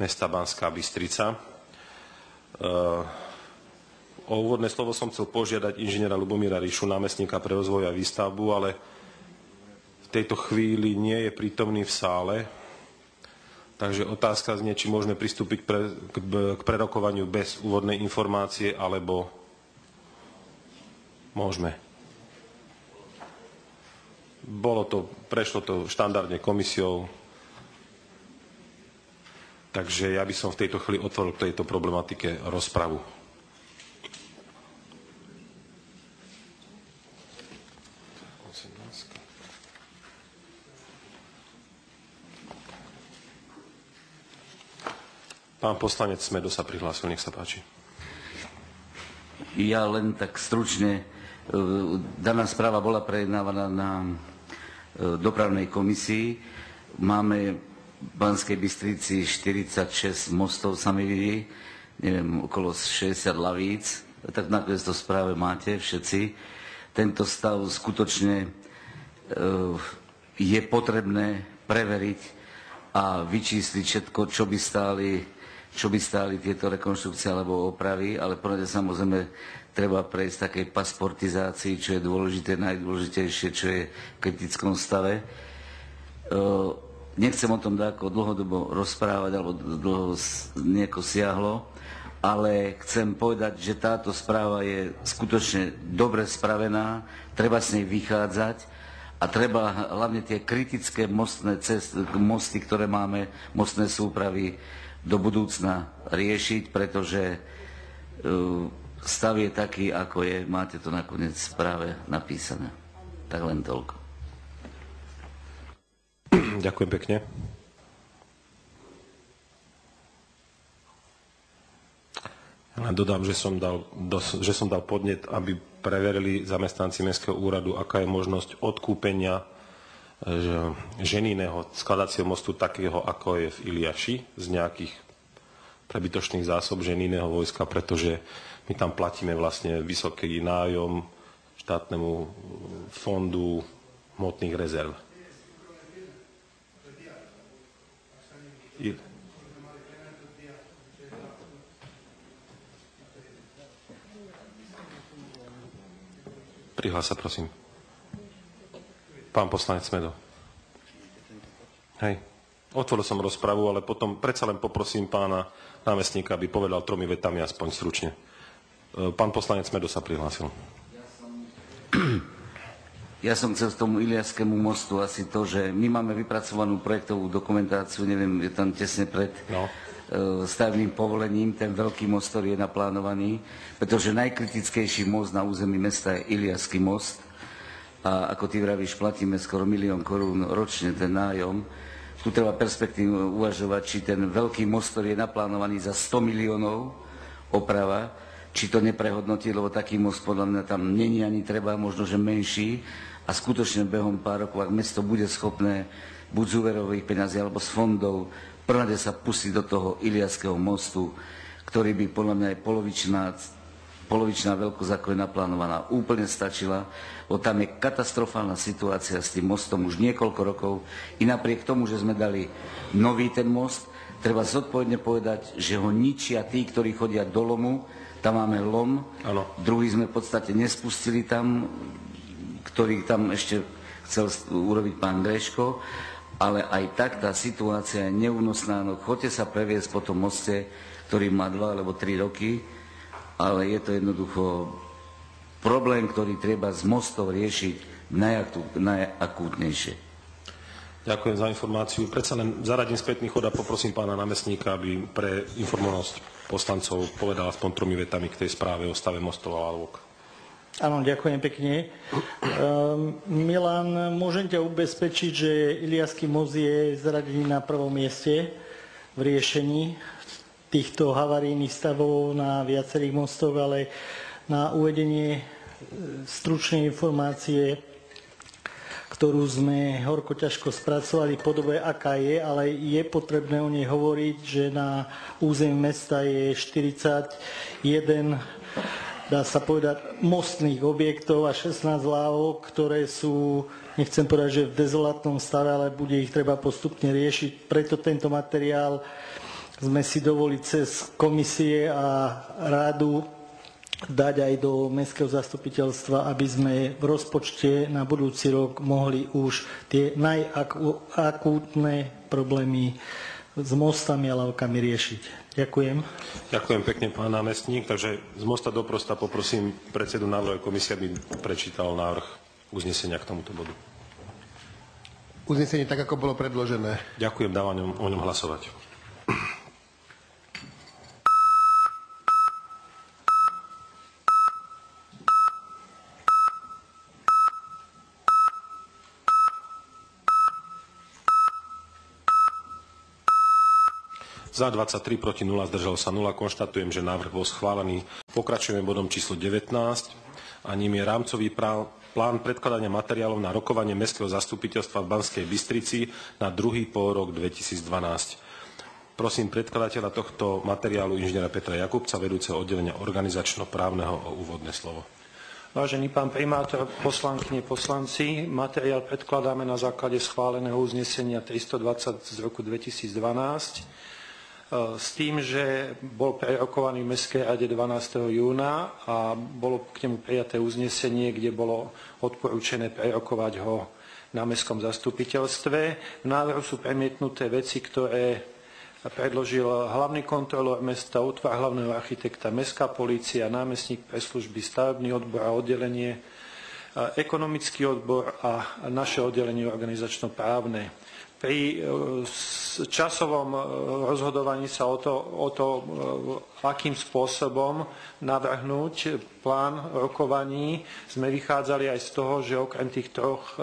mesta Banská Bystrica. O úvodné slovo som chcel požiadať inžiniera Lubomíra Ríšu, námestníka pre rozvoj a výstavbu, ale v tejto chvíli nie je prítomný v sále, takže otázka znie, či môžeme pristúpiť pre, k, k prerokovaniu bez úvodnej informácie, alebo môžeme. Bolo to, prešlo to štandardne komisiou, takže ja by som v tejto chvíli otvoril k tejto problematike rozpravu. Pán poslanec Smedo sa prihlásil, nech sa páči. Ja len tak stručne. E, daná správa bola prejednávaná na e, dopravnej komisii. Máme v Banskej Bystrici 46 mostov, sa mi vidí, neviem, okolo 60 lavíc. Tak nakoniec to správe máte všetci. Tento stav skutočne e, je potrebné preveriť a vyčísliť všetko, čo by stáli čo by stáli tieto rekonštrukcie alebo opravy, ale prvé samozrejme treba prejsť takej pasportizácii, čo je dôležité, najdôležitejšie, čo je v kritickom stave. Nechcem o tom ako dlhodobo rozprávať, alebo dlho nieko siahlo, ale chcem povedať, že táto správa je skutočne dobre spravená, treba s nej vychádzať a treba hlavne tie kritické mostné cesty, mosty, ktoré máme, mostné súpravy, do budúcna riešiť, pretože e, stav je taký, ako je. Máte to nakoniec správe napísané. Tak len toľko. Ďakujem pekne. Len dodám, že som, dal, že som dal podnet, aby preverili zamestnanci Mestského úradu, aká je možnosť odkúpenia ženíneho skladacieho mostu takého, ako je v Iliaši, z nejakých prebytočných zásob ženíneho vojska, pretože my tam platíme vlastne vysoký nájom štátnemu fondu hmotných rezerv. Prihlás sa, prosím. Pán poslanec Smedo. Hej. Otvoril som rozpravu, ale potom predsa len poprosím pána námestníka, aby povedal tromi vetami aspoň stručne. E, pán poslanec Smedo sa prihlásil. Ja som chcel k tomu Iliaskému mostu asi to, že my máme vypracovanú projektovú dokumentáciu, neviem, je tam tesne pred no. E, stavným povolením, ten veľký most, ktorý je naplánovaný, pretože najkritickejší most na území mesta je Iliaský most, a ako ty vravíš, platíme skoro milión korún ročne ten nájom. Tu treba perspektívu uvažovať, či ten veľký most, ktorý je naplánovaný za 100 miliónov oprava, či to neprehodnotí, lebo taký most podľa mňa tam není ani treba, možno, že menší, a skutočne behom pár rokov, ak mesto bude schopné buď z úverových peniazí alebo z fondov prvé sa pustiť do toho Iliaského mostu, ktorý by podľa mňa aj polovičná, polovičná veľkosť, ako je naplánovaná, úplne stačila, lebo tam je katastrofálna situácia s tým mostom už niekoľko rokov. I napriek tomu, že sme dali nový ten most, treba zodpovedne povedať, že ho ničia tí, ktorí chodia do lomu, tam máme lom, ano. druhý sme v podstate nespustili tam, ktorý tam ešte chcel urobiť pán Greško, ale aj tak tá situácia je neúnosná. No, chodte sa previesť po tom moste, ktorý má dva alebo tri roky, ale je to jednoducho problém, ktorý treba z mostov riešiť najakútnejšie. Ďakujem za informáciu. Predsa len zaradím spätný chod a poprosím pána námestníka, aby pre informovanosť poslancov povedal aspoň tromi vetami k tej správe o stave mostov a lalvok. Áno, ďakujem pekne. Um, Milan, môžem ťa ubezpečiť, že Iliasský most je zaradený na prvom mieste v riešení týchto havarijných stavov na viacerých mostoch, ale na uvedenie e, stručnej informácie, ktorú sme horko ťažko spracovali v podobe, aká je, ale je potrebné o nej hovoriť, že na území mesta je 41 dá sa povedať, mostných objektov a 16 lávok, ktoré sú, nechcem povedať, že v dezolátnom stave, ale bude ich treba postupne riešiť. Preto tento materiál sme si dovolili cez komisie a rádu dať aj do Mestského zastupiteľstva, aby sme v rozpočte na budúci rok mohli už tie najakútne problémy s mostami a lavkami riešiť. Ďakujem. Ďakujem pekne, pán námestník. Takže z mosta do prosta poprosím predsedu návrhovej komisie, aby prečítal návrh uznesenia k tomuto bodu. Uznesenie tak, ako bolo predložené. Ďakujem, dávam o ňom hlasovať. Za 23 proti 0, zdržal sa 0. Konštatujem, že návrh bol schválený. Pokračujeme bodom číslo 19 a ním je rámcový plán predkladania materiálov na rokovanie Mestského zastupiteľstva v Banskej Bystrici na druhý pol rok 2012. Prosím predkladateľa tohto materiálu inžiniera Petra Jakubca, vedúceho oddelenia organizačno-právneho o úvodné slovo. Vážený pán primátor, poslankyne, poslanci, materiál predkladáme na základe schváleného uznesenia 320 z roku 2012 E, s tým, že bol prerokovaný v Mestskej rade 12. júna a bolo k nemu prijaté uznesenie, kde bolo odporúčené prerokovať ho na Mestskom zastupiteľstve. V návrhu sú premietnuté veci, ktoré predložil hlavný kontrolór mesta, útvar hlavného architekta, Mestská polícia, námestník pre služby, stavebný odbor a oddelenie, e, ekonomický odbor a naše oddelenie organizačno-právne pri e, časovom e, rozhodovaní sa o to, o to, e, akým spôsobom navrhnúť plán rokovaní, sme vychádzali aj z toho, že okrem tých troch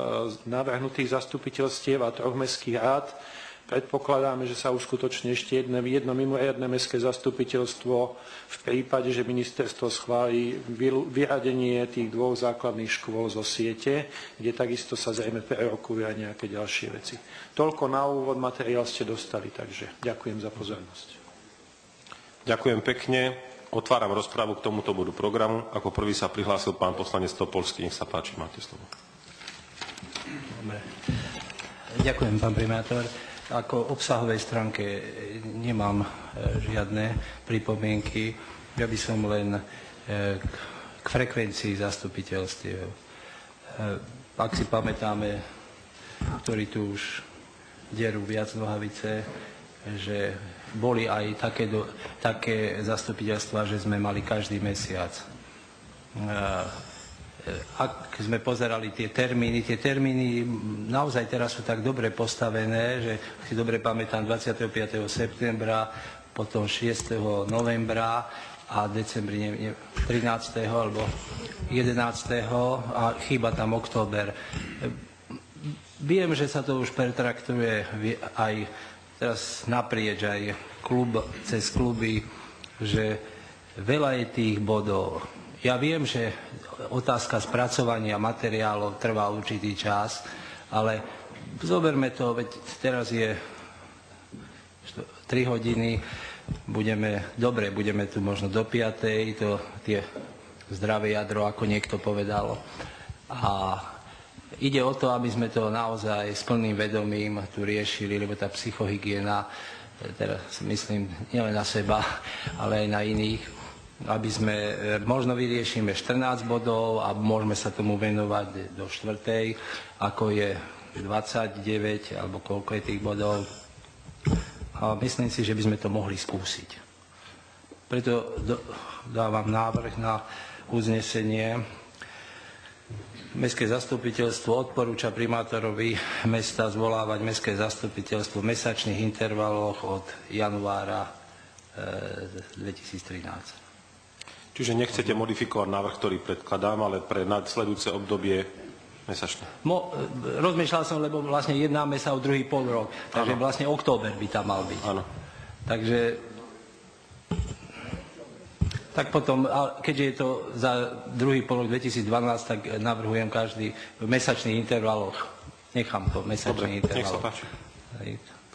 navrhnutých zastupiteľstiev a troch mestských rád Predpokladáme, že sa uskutoční ešte jedno, jedno mimoriadne mestské zastupiteľstvo v prípade, že ministerstvo schváli vyradenie tých dvoch základných škôl zo siete, kde takisto sa zrejme prerokujú aj nejaké ďalšie veci. Toľko na úvod, materiál ste dostali, takže ďakujem za pozornosť. Ďakujem pekne. Otváram rozprávu k tomuto bodu programu. Ako prvý sa prihlásil pán poslanec Topolský. Nech sa páči, máte slovo. Dobre. Ďakujem, pán primátor. Ako obsahovej stránke nemám e, žiadne pripomienky. Ja by som len e, k frekvencii zastupiteľstiev. E, ak si pamätáme, ktorí tu už derú viac nohavice, že boli aj také, do, také zastupiteľstva, že sme mali každý mesiac ak sme pozerali tie termíny, tie termíny naozaj teraz sú tak dobre postavené, že si dobre pamätám 25. septembra, potom 6. novembra a decembri ne, ne, 13. alebo 11. a chýba tam október. Viem, že sa to už pertraktuje aj teraz naprieč, aj klub, cez kluby, že veľa je tých bodov, ja viem, že otázka spracovania materiálov trvá určitý čas, ale zoberme to, veď teraz je 3 hodiny, budeme, dobre, budeme tu možno do 5. to tie zdravé jadro, ako niekto povedal. A ide o to, aby sme to naozaj s plným vedomím tu riešili, lebo tá psychohygiena, teraz myslím nielen na seba, ale aj na iných, aby sme, e, možno vyriešime 14 bodov a môžeme sa tomu venovať do štvrtej, ako je 29 alebo koľko je tých bodov. A myslím si, že by sme to mohli skúsiť. Preto dávam návrh na uznesenie. Mestské zastupiteľstvo odporúča primátorovi mesta zvolávať mestské zastupiteľstvo v mesačných intervaloch od januára e, 2013. Čiže nechcete modifikovať návrh, ktorý predkladám, ale pre nadsledujúce obdobie mesačne. Mo, rozmýšľal som, lebo vlastne jednáme sa o druhý pol rok, takže ano. vlastne október by tam mal byť. Áno. Takže tak potom, keďže je to za druhý pol rok 2012, tak navrhujem každý v mesačných intervaloch. Nechám to v mesačných Dobre, intervaloch. nech sa páči.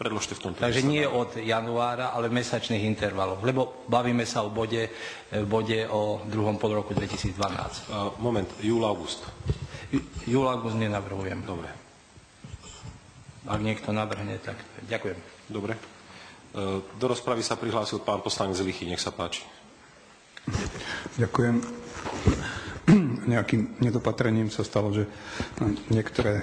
Predložte v tomto. Takže nie od januára, ale v mesačných intervaloch, lebo bavíme sa o bode, v bode o druhom pol roku 2012. Uh, moment, júl, august. Júl, august nenavrhujem. Dobre. Ak niekto navrhne, tak ďakujem. Dobre. Uh, do rozpravy sa prihlásil pán poslanec Lichy, nech sa páči. Ďakujem. Nejakým nedopatrením sa stalo, že niektoré,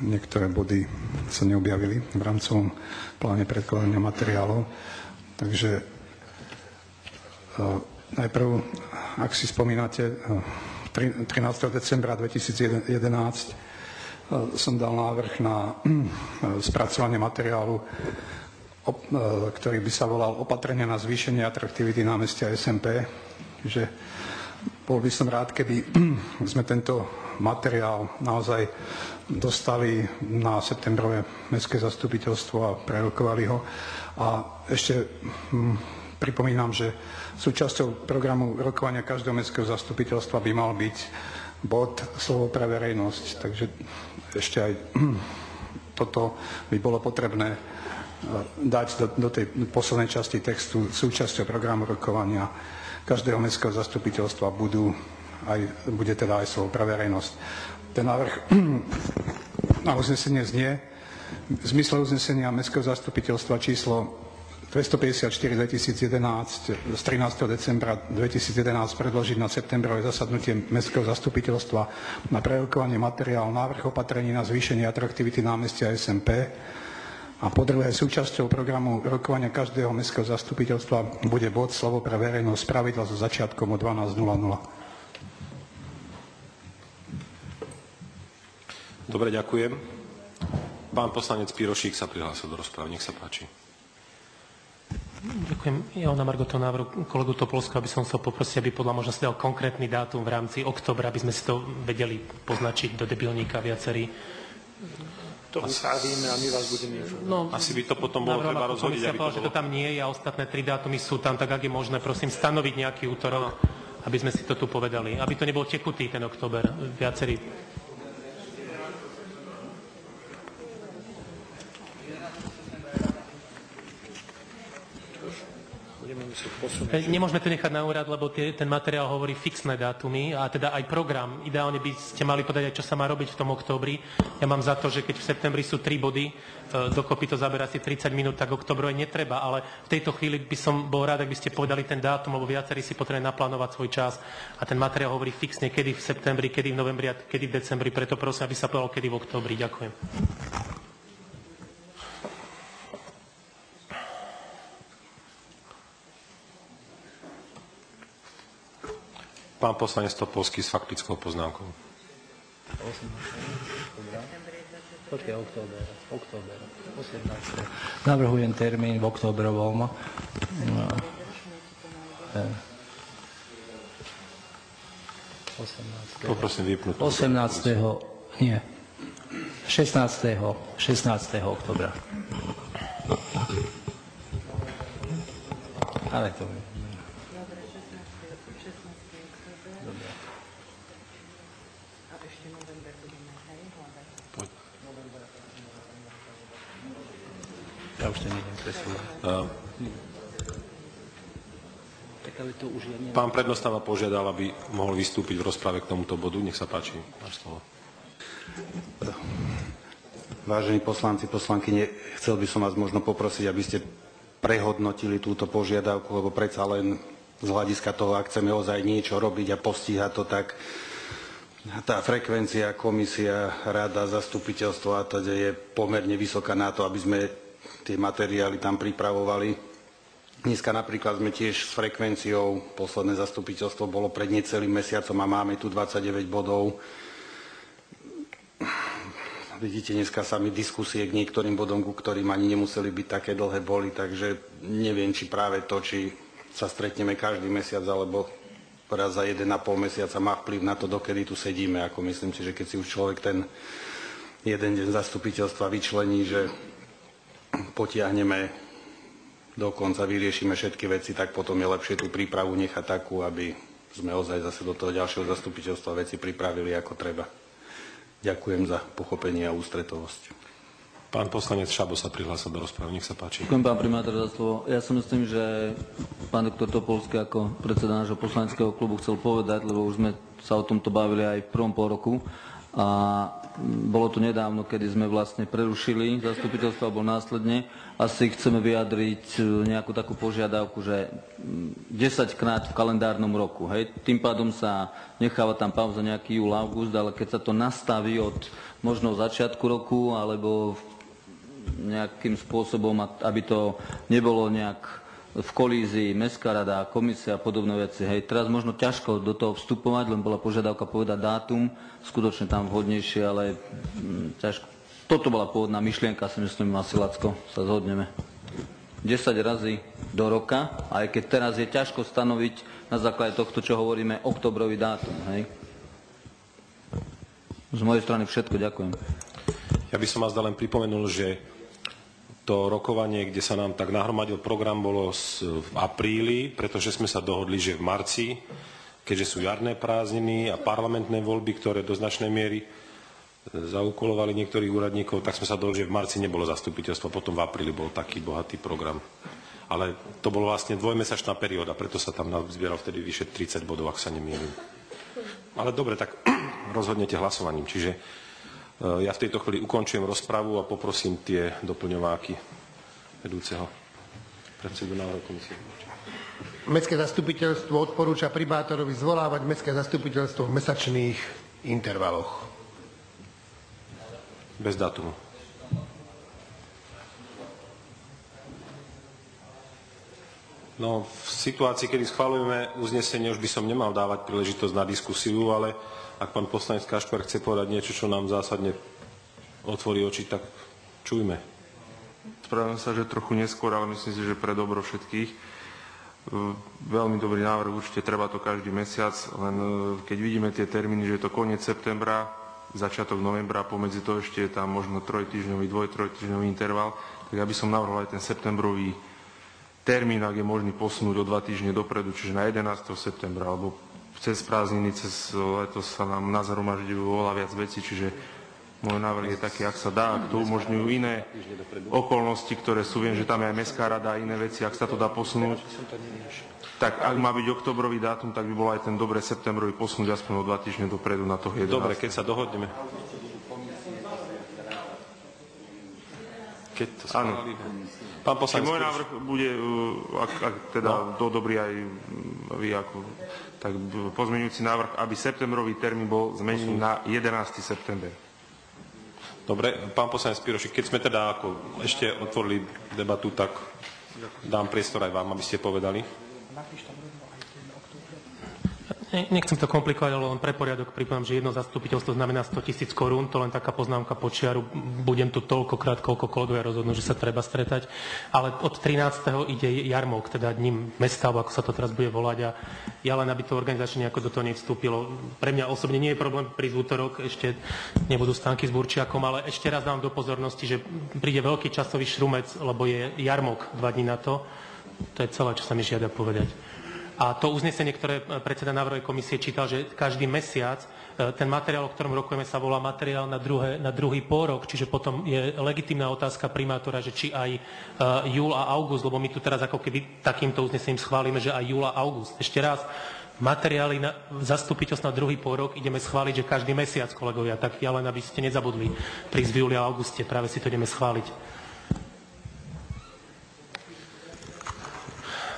niektoré body sa neobjavili v rámcovom pláne predkladania materiálov. Takže najprv, ak si spomínate, 13. decembra 2011 som dal návrh na spracovanie materiálu ktorý by sa volal Opatrenia na zvýšenie atraktivity námestia SMP že bol by som rád, keby sme tento materiál naozaj dostali na septembrové mestské zastupiteľstvo a prerokovali ho. A ešte hm, pripomínam, že súčasťou programu rokovania každého mestského zastupiteľstva by mal byť bod slovo pre verejnosť. Takže ešte aj toto by bolo potrebné hm, dať do, do tej poslednej časti textu súčasťou programu rokovania každého mestského zastupiteľstva budú aj, bude teda aj slovo pre. Ten návrh na uznesenie znie v zmysle uznesenia Mestského zastupiteľstva číslo 254 2011 z 13. decembra 2011 predložiť na septembrové zasadnutie Mestského zastupiteľstva na prerokovanie materiál návrh opatrení na zvýšenie atraktivity námestia SMP a po druhé, súčasťou programu rokovania každého mestského zastupiteľstva bude bod slovo pre verejnosť pravidla so začiatkom o 12.00. Dobre, ďakujem. Pán poslanec Pirošík sa prihlásil do rozprávy. Nech sa páči. Ďakujem. Ja na Margo to návrhu kolegu Topolského aby som chcel poprosiť, aby podľa možnosti dal konkrétny dátum v rámci oktobra, aby sme si to vedeli poznačiť do debilníka viacerí to upravíme a my vás budeme informovať. No, Asi by to potom bolo treba rozhodiť, aby to bolo... že to tam nie je a ostatné tri dátumy sú tam, tak ak je možné, prosím, stanoviť nejaký útorok, aby sme si to tu povedali. Aby to nebol tekutý ten október. Viacerí Nemôžeme to nechať na úrad, lebo tie, ten materiál hovorí fixné dátumy a teda aj program. Ideálne by ste mali povedať, čo sa má robiť v tom októbri. Ja mám za to, že keď v septembri sú tri body, e, dokopy to zabera si 30 minút, tak oktobrové netreba, ale v tejto chvíli by som bol rád, ak by ste povedali ten dátum, lebo viacerí si potrebujú naplánovať svoj čas a ten materiál hovorí fixne, kedy v septembri, kedy v novembri a kedy v decembri, preto prosím, aby sa povedal, kedy v októbri. Ďakujem. Pán poslanec Topolský s faktickou poznámkou. Počkej, október, október, 18. Navrhujem termín v oktobrovom. No. 18. Poprosím vypnúť. 18. Nie. 16. 16. oktobra. Ale to je. Pán prednosta ma požiadal, aby mohol vystúpiť v rozprave k tomuto bodu. Nech sa páči, máš slovo. Vážení poslanci, poslankyne, chcel by som vás možno poprosiť, aby ste prehodnotili túto požiadavku, lebo predsa len z hľadiska toho, ak chceme ozaj niečo robiť a postíhať to, tak tá frekvencia, komisia, rada, zastupiteľstvo a teda je pomerne vysoká na to, aby sme tie materiály tam pripravovali. Dneska napríklad sme tiež s frekvenciou, posledné zastupiteľstvo bolo pred necelým mesiacom a máme tu 29 bodov. Vidíte, dneska sami diskusie k niektorým bodom, ku ktorým ani nemuseli byť také dlhé boli, takže neviem, či práve to, či sa stretneme každý mesiac, alebo raz za 1,5 mesiaca má vplyv na to, dokedy tu sedíme. Ako myslím si, že keď si už človek ten jeden deň zastupiteľstva vyčlení, že potiahneme dokonca vyriešime všetky veci, tak potom je lepšie tú prípravu nechať takú, aby sme ozaj zase do toho ďalšieho zastupiteľstva veci pripravili ako treba. Ďakujem za pochopenie a ústretovosť. Pán poslanec Šabo sa prihlásil do rozprávy, nech sa páči. Ďakujem, pán primátor, za slovo. Ja si myslím, že pán doktor Topolský ako predseda nášho poslaneckého klubu chcel povedať, lebo už sme sa o tomto bavili aj v prvom pol roku a bolo to nedávno, kedy sme vlastne prerušili zastupiteľstvo alebo následne. Asi chceme vyjadriť e, nejakú takú požiadavku, že 10 mm, krát v kalendárnom roku. Hej. Tým pádom sa necháva tam pauza nejaký júl, august, ale keď sa to nastaví od možno začiatku roku alebo nejakým spôsobom, aby to nebolo nejak v kolízii Mestská rada, komisia a podobné veci. Hej, teraz možno ťažko do toho vstupovať, len bola požiadavka povedať dátum, skutočne tam vhodnejšie, ale hm, ťažko. Toto bola pôvodná myšlienka, si myslím, asi Lacko, sa zhodneme. 10 razy do roka, aj keď teraz je ťažko stanoviť na základe tohto, čo hovoríme, oktobrový dátum. Hej. Z mojej strany všetko, ďakujem. Ja by som vás len pripomenul, že to rokovanie, kde sa nám tak nahromadil program, bolo v apríli, pretože sme sa dohodli, že v marci, keďže sú jarné prázdniny a parlamentné voľby, ktoré do značnej miery e, zaukolovali niektorých úradníkov, tak sme sa dohodli, že v marci nebolo zastupiteľstvo, potom v apríli bol taký bohatý program. Ale to bolo vlastne dvojmesačná perióda, preto sa tam zbieral vtedy vyše 30 bodov, ak sa nemýlim. Ale dobre, tak rozhodnete hlasovaním. Čiže ja v tejto chvíli ukončujem rozpravu a poprosím tie doplňováky vedúceho predsedu návrhu komisie. Mestské zastupiteľstvo odporúča pribátorovi zvolávať mestské zastupiteľstvo v mesačných intervaloch. Bez dátumu. No, v situácii, kedy schválujeme uznesenie, už by som nemal dávať príležitosť na diskusiu, ale ak pán poslanec Kašpar chce povedať niečo, čo nám zásadne otvorí oči, tak čujme. Spravím sa, že trochu neskôr, ale myslím si, že pre dobro všetkých. E, veľmi dobrý návrh, určite treba to každý mesiac, len e, keď vidíme tie termíny, že je to koniec septembra, začiatok novembra, pomedzi to ešte je tam možno trojtýždňový, dvoj, trojtýždňový interval, tak ja by som navrhol aj ten septembrový termín, ak je možný posunúť o dva týždne dopredu, čiže na 11. septembra, alebo cez prázdniny, cez leto sa nám nazhromažďujú oveľa viac vecí, čiže môj návrh je taký, ak sa dá, ak to umožňujú iné okolnosti, ktoré sú, viem, že tam je aj Mestská rada a iné veci, ak sa to dá posunúť, tak ak má byť oktobrový dátum, tak by bol aj ten dobre septembrový posunúť aspoň o dva týždne dopredu na toho 11. Dobre, keď sa dohodneme. Keď to schválime. Pán poslanec. Môj návrh bude, ak, ak teda no. to dobrý aj vy ako tak pozmeňujúci návrh, aby septembrový termín bol zmenený na 11. september. Dobre, pán poslanec Pirošik, keď sme teda ako ešte otvorili debatu, tak dám priestor aj vám, aby ste povedali. Nechcem to komplikovať, ale len pre poriadok pripomínam, že jedno zastupiteľstvo znamená 100 tisíc korún, to len taká poznámka počiaru. Budem tu toľkokrát, koľko kolegovia rozhodnú, že sa treba stretať. Ale od 13. ide jarmok, teda dním mesta, alebo ako sa to teraz bude volať. A ja len, aby to organizačne nejako do toho nevstúpilo. Pre mňa osobne nie je problém prísť útorok, ešte nebudú stánky s Burčiakom, ale ešte raz dám do pozornosti, že príde veľký časový šrumec, lebo je jarmok dva dní na to. To je celé, čo sa mi žiada povedať. A to uznesenie, ktoré predseda návrhovej komisie čítal, že každý mesiac ten materiál, o ktorom rokujeme, sa volá materiál na, druhé, na druhý pôrok, čiže potom je legitimná otázka primátora, že či aj júl a august, lebo my tu teraz ako keby takýmto uznesením schválime, že aj júl a august. Ešte raz, materiály na zastupiteľstvo na druhý pôrok ideme schváliť, že každý mesiac, kolegovia, tak ja len aby ste nezabudli prísť v júli a auguste, práve si to ideme schváliť.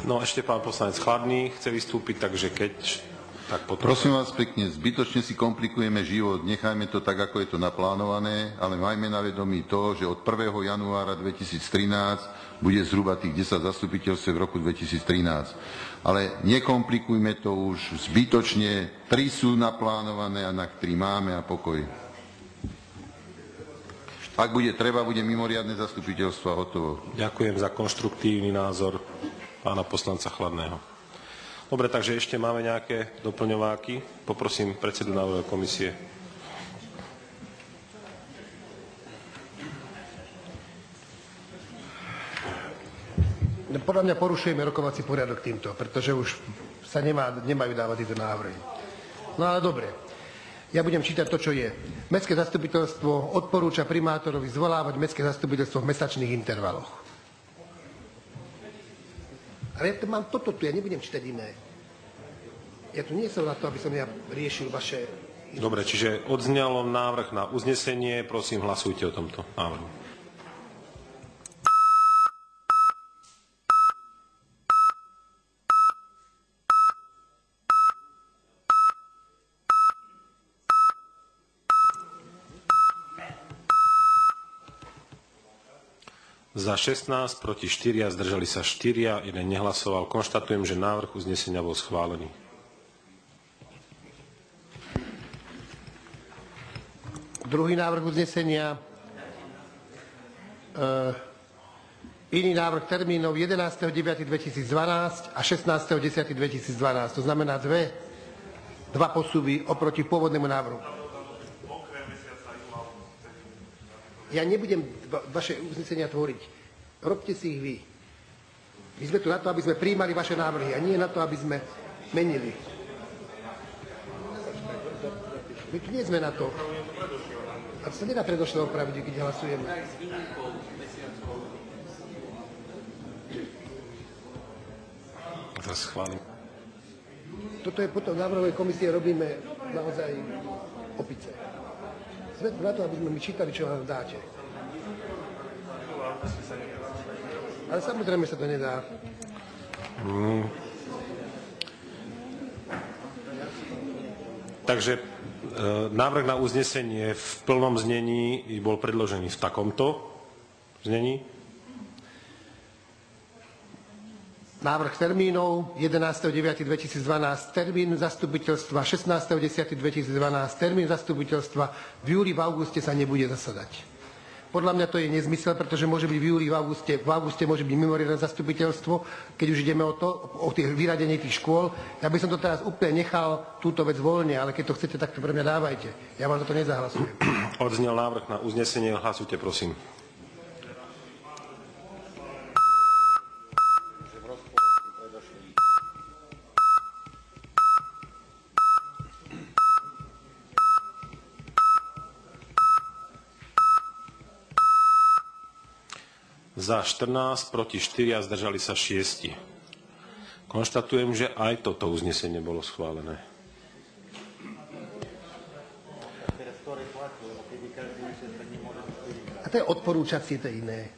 No ešte pán poslanec Chladný chce vystúpiť, takže keď... Tak potom... Prosím vás pekne, zbytočne si komplikujeme život, nechajme to tak, ako je to naplánované, ale majme na vedomí to, že od 1. januára 2013 bude zhruba tých 10 zastupiteľstv v roku 2013. Ale nekomplikujme to už zbytočne, tri sú naplánované a na tri máme a pokoj. Ak bude treba, bude mimoriadne zastupiteľstvo a hotovo. Ďakujem za konštruktívny názor pána poslanca Chladného. Dobre, takže ešte máme nejaké doplňováky. Poprosím predsedu návrhovej komisie. Podľa mňa porušujeme rokovací poriadok týmto, pretože už sa nemá, nemajú dávať tieto návrhy. No ale dobre. Ja budem čítať to, čo je. Mestské zastupiteľstvo odporúča primátorovi zvolávať mestské zastupiteľstvo v mesačných intervaloch. Ale ja to mám toto tu, ja nebudem čítať iné. Ja tu nie som na to, aby som ja riešil vaše... Dobre, čiže odznelo návrh na uznesenie, prosím, hlasujte o tomto návrhu. Za 16, proti 4, zdržali sa 4, jeden nehlasoval. Konštatujem, že návrh uznesenia bol schválený. Druhý návrh uznesenia. E, iný návrh termínov 11.9.2012 a 16.10.2012. To znamená dve, dva posúvy oproti pôvodnému návrhu. Ja nebudem vaše uznesenia tvoriť. Robte si ich vy. My sme tu na to, aby sme príjmali vaše návrhy a nie na to, aby sme menili. My tu nie sme na to. A to sa nedá predošle opraviť, keď hlasujeme. Teraz schválim. Toto je potom návrhovej komisie robíme naozaj opice. Sme tu na to, aby sme my čítali, čo vám dáte. Ale samozrejme sa to nedá. Mm. Takže e, návrh na uznesenie v plnom znení bol predložený v takomto znení. Návrh termínov 11.9.2012, termín zastupiteľstva 16.10.2012, termín zastupiteľstva v júli, v auguste sa nebude zasadať. Podľa mňa to je nezmysel, pretože môže byť v júli, v auguste, v auguste môže byť mimoriadne zastupiteľstvo, keď už ideme o to, o tých vyradení tých škôl. Ja by som to teraz úplne nechal túto vec voľne, ale keď to chcete, tak to pre mňa dávajte. Ja vám za to nezahlasujem. Odznel návrh na uznesenie, hlasujte prosím. Za 14, proti 4 a zdržali sa 6. Konštatujem, že aj toto uznesenie bolo schválené. A to je odporúčacie, to je iné.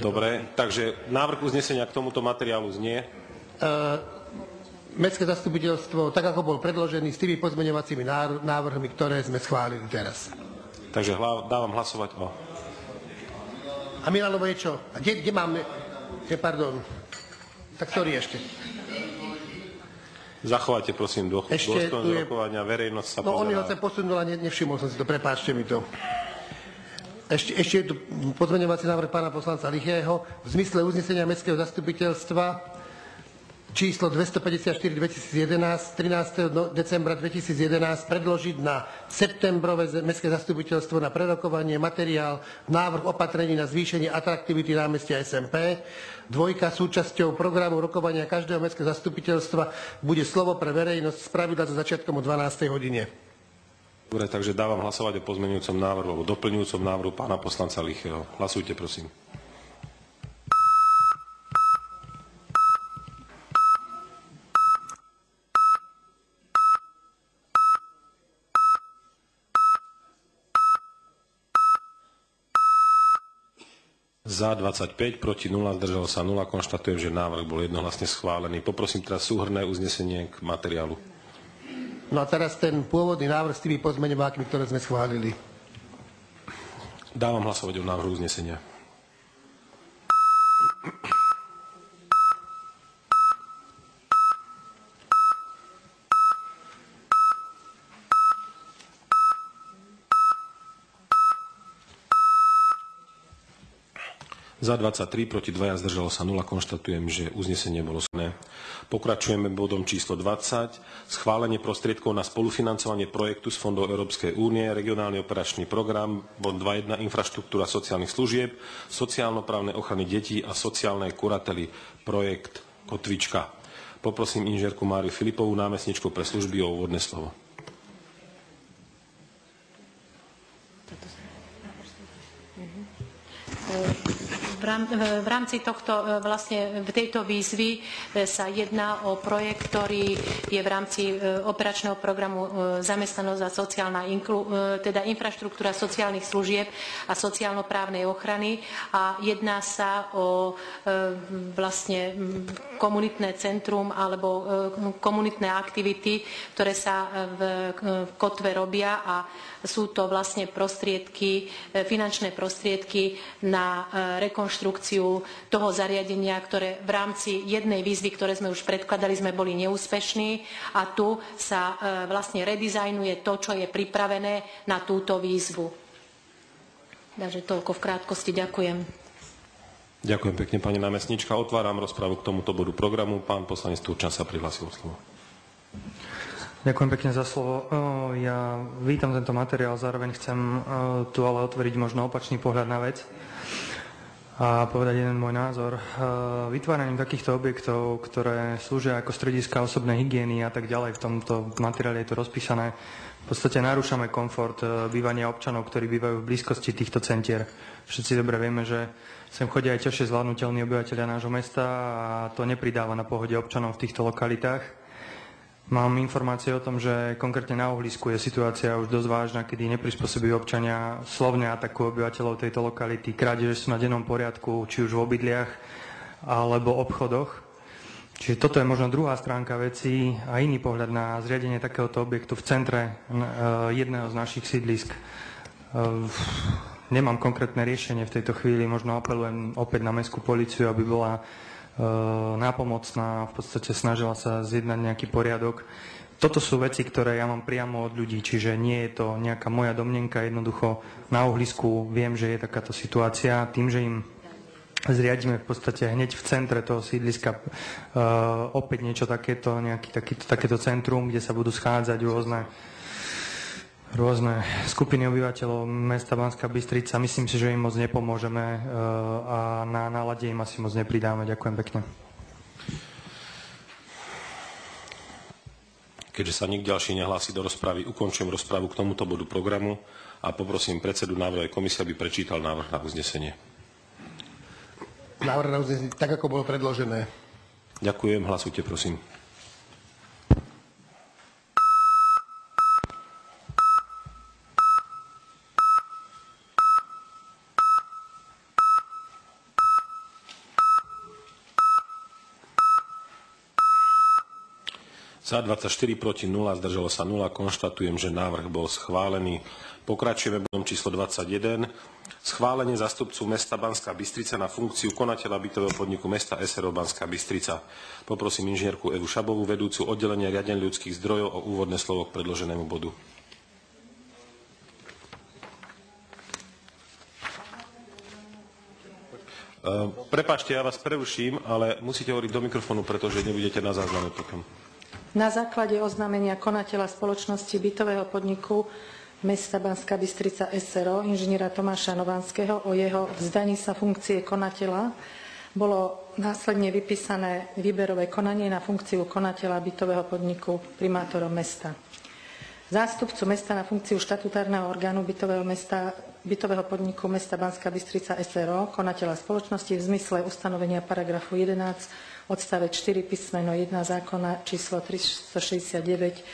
Dobre, takže návrh uznesenia k tomuto materiálu znie. Uh, Mestské zastupiteľstvo, tak ako bol predložený, s tými pozmeňovacími návrhmi, ktoré sme schválili teraz. Takže dávam hlasovať o a Milanovo je čo? A kde, kde máme? Je, pardon. Tak ktorý ešte? Zachovajte prosím dô, dôstojnosť je... rokovania, verejnosť sa No pozerá. on ho sem posunul a ne, nevšimol som si to, prepáčte mi to. Ešte, ešte je tu pozmeňovací návrh pána poslanca Lichého v zmysle uznesenia Mestského zastupiteľstva číslo 254 2011 13. decembra 2011 predložiť na septembrové mestské zastupiteľstvo na prerokovanie materiál návrh opatrení na zvýšenie atraktivity námestia SMP. Dvojka súčasťou programu rokovania každého mestského zastupiteľstva bude slovo pre verejnosť z pravidla so začiatkom o 12. hodine. Dobre, takže dávam hlasovať o pozmenujúcom návrhu alebo doplňujúcom návrhu pána poslanca Lichého. Hlasujte, prosím. Za 25, proti 0, zdržalo sa 0. Konštatujem, že návrh bol jednohlasne schválený. Poprosím teraz súhrné uznesenie k materiálu. No a teraz ten pôvodný návrh s tými pozmeňovákmi, ktoré sme schválili. Dávam hlasovať o návrhu uznesenia. Za 23, proti 2, zdržalo sa 0. Konštatujem, že uznesenie bolo schválené. Pokračujeme bodom číslo 20. Schválenie prostriedkov na spolufinancovanie projektu z fondov Európskej únie, regionálny operačný program, bod 2.1 infraštruktúra sociálnych služieb, sociálno-právne ochrany detí a sociálnej kurately, projekt Kotvička. Poprosím inžierku Máriu Filipovú, námestničku pre služby o úvodné slovo. V rámci tohto, e, vlastne v tejto výzvy e, sa jedná o projekt, ktorý je v rámci e, operačného programu Zamestnanosť a sociálna inklu, teda infraštruktúra sociálnych služieb a sociálno-právnej ochrany a jedná sa o vlastne komunitné centrum alebo komunitné aktivity, ktoré sa v kotve robia a sú to vlastne prostriedky, finančné prostriedky na rekonštrukciu rekonštrukciu toho zariadenia, ktoré v rámci jednej výzvy, ktoré sme už predkladali, sme boli neúspešní a tu sa e, vlastne redizajnuje to, čo je pripravené na túto výzvu. Takže toľko v krátkosti. Ďakujem. Ďakujem pekne, pani námestnička. Otváram rozpravu k tomuto bodu programu. Pán poslanec Turčan sa prihlásil slovo. Ďakujem pekne za slovo. Ja vítam tento materiál, zároveň chcem tu ale otvoriť možno opačný pohľad na vec a povedať jeden môj názor. Vytváraním takýchto objektov, ktoré slúžia ako strediska osobnej hygieny a tak ďalej, v tomto materiáli je to rozpísané, v podstate narúšame komfort bývania občanov, ktorí bývajú v blízkosti týchto centier. Všetci dobre vieme, že sem chodia aj ťažšie zvládnutelní obyvateľia nášho mesta a to nepridáva na pohode občanov v týchto lokalitách. Mám informácie o tom, že konkrétne na ohlisku je situácia už dosť vážna, kedy neprispôsobí občania slovne atakujú obyvateľov tejto lokality. Krádeže sú na dennom poriadku, či už v obydliach alebo obchodoch. Čiže toto je možno druhá stránka veci a iný pohľad na zriadenie takéhoto objektu v centre e, jedného z našich sídlisk. E, nemám konkrétne riešenie v tejto chvíli, možno apelujem opäť na mestskú policiu, aby bola nápomocná, v podstate snažila sa zjednať nejaký poriadok. Toto sú veci, ktoré ja mám priamo od ľudí, čiže nie je to nejaká moja domnenka, jednoducho na uhlisku viem, že je takáto situácia. Tým, že im zriadíme v podstate hneď v centre toho sídliska uh, opäť niečo takéto, nejaký, takýto, takéto centrum, kde sa budú schádzať rôzne rôzne skupiny obyvateľov mesta Banská Bystrica. Myslím si, že im moc nepomôžeme e, a na nálade im asi moc nepridáme. Ďakujem pekne. Keďže sa nik ďalší nehlási do rozpravy, ukončujem rozpravu k tomuto bodu programu a poprosím predsedu návrhovej komisie, aby prečítal návrh na uznesenie. Návrh na uznesenie, tak ako bolo predložené. Ďakujem, hlasujte prosím. Za 24 proti 0, zdržalo sa 0. Konštatujem, že návrh bol schválený. Pokračujeme bodom číslo 21. Schválenie zastupcu mesta Banská Bystrica na funkciu konateľa bytového podniku mesta SRO Banská Bystrica. Poprosím inžinierku Evu Šabovú, vedúcu oddelenia riaden ľudských zdrojov o úvodné slovo k predloženému bodu. Prepačte, ja vás preruším, ale musíte hovoriť do mikrofónu, pretože nebudete na zázname potom. Na základe oznámenia konateľa spoločnosti bytového podniku mesta Banská Bystrica SRO, inžiniera Tomáša Novanského, o jeho vzdaní sa funkcie konateľa bolo následne vypísané výberové konanie na funkciu konateľa bytového podniku primátorom mesta. Zástupcu mesta na funkciu štatutárneho orgánu bytového, mesta, bytového podniku mesta Banská Bystrica SRO, konateľa spoločnosti v zmysle ustanovenia paragrafu 11 odstavec 4 písmeno 1 zákona číslo 369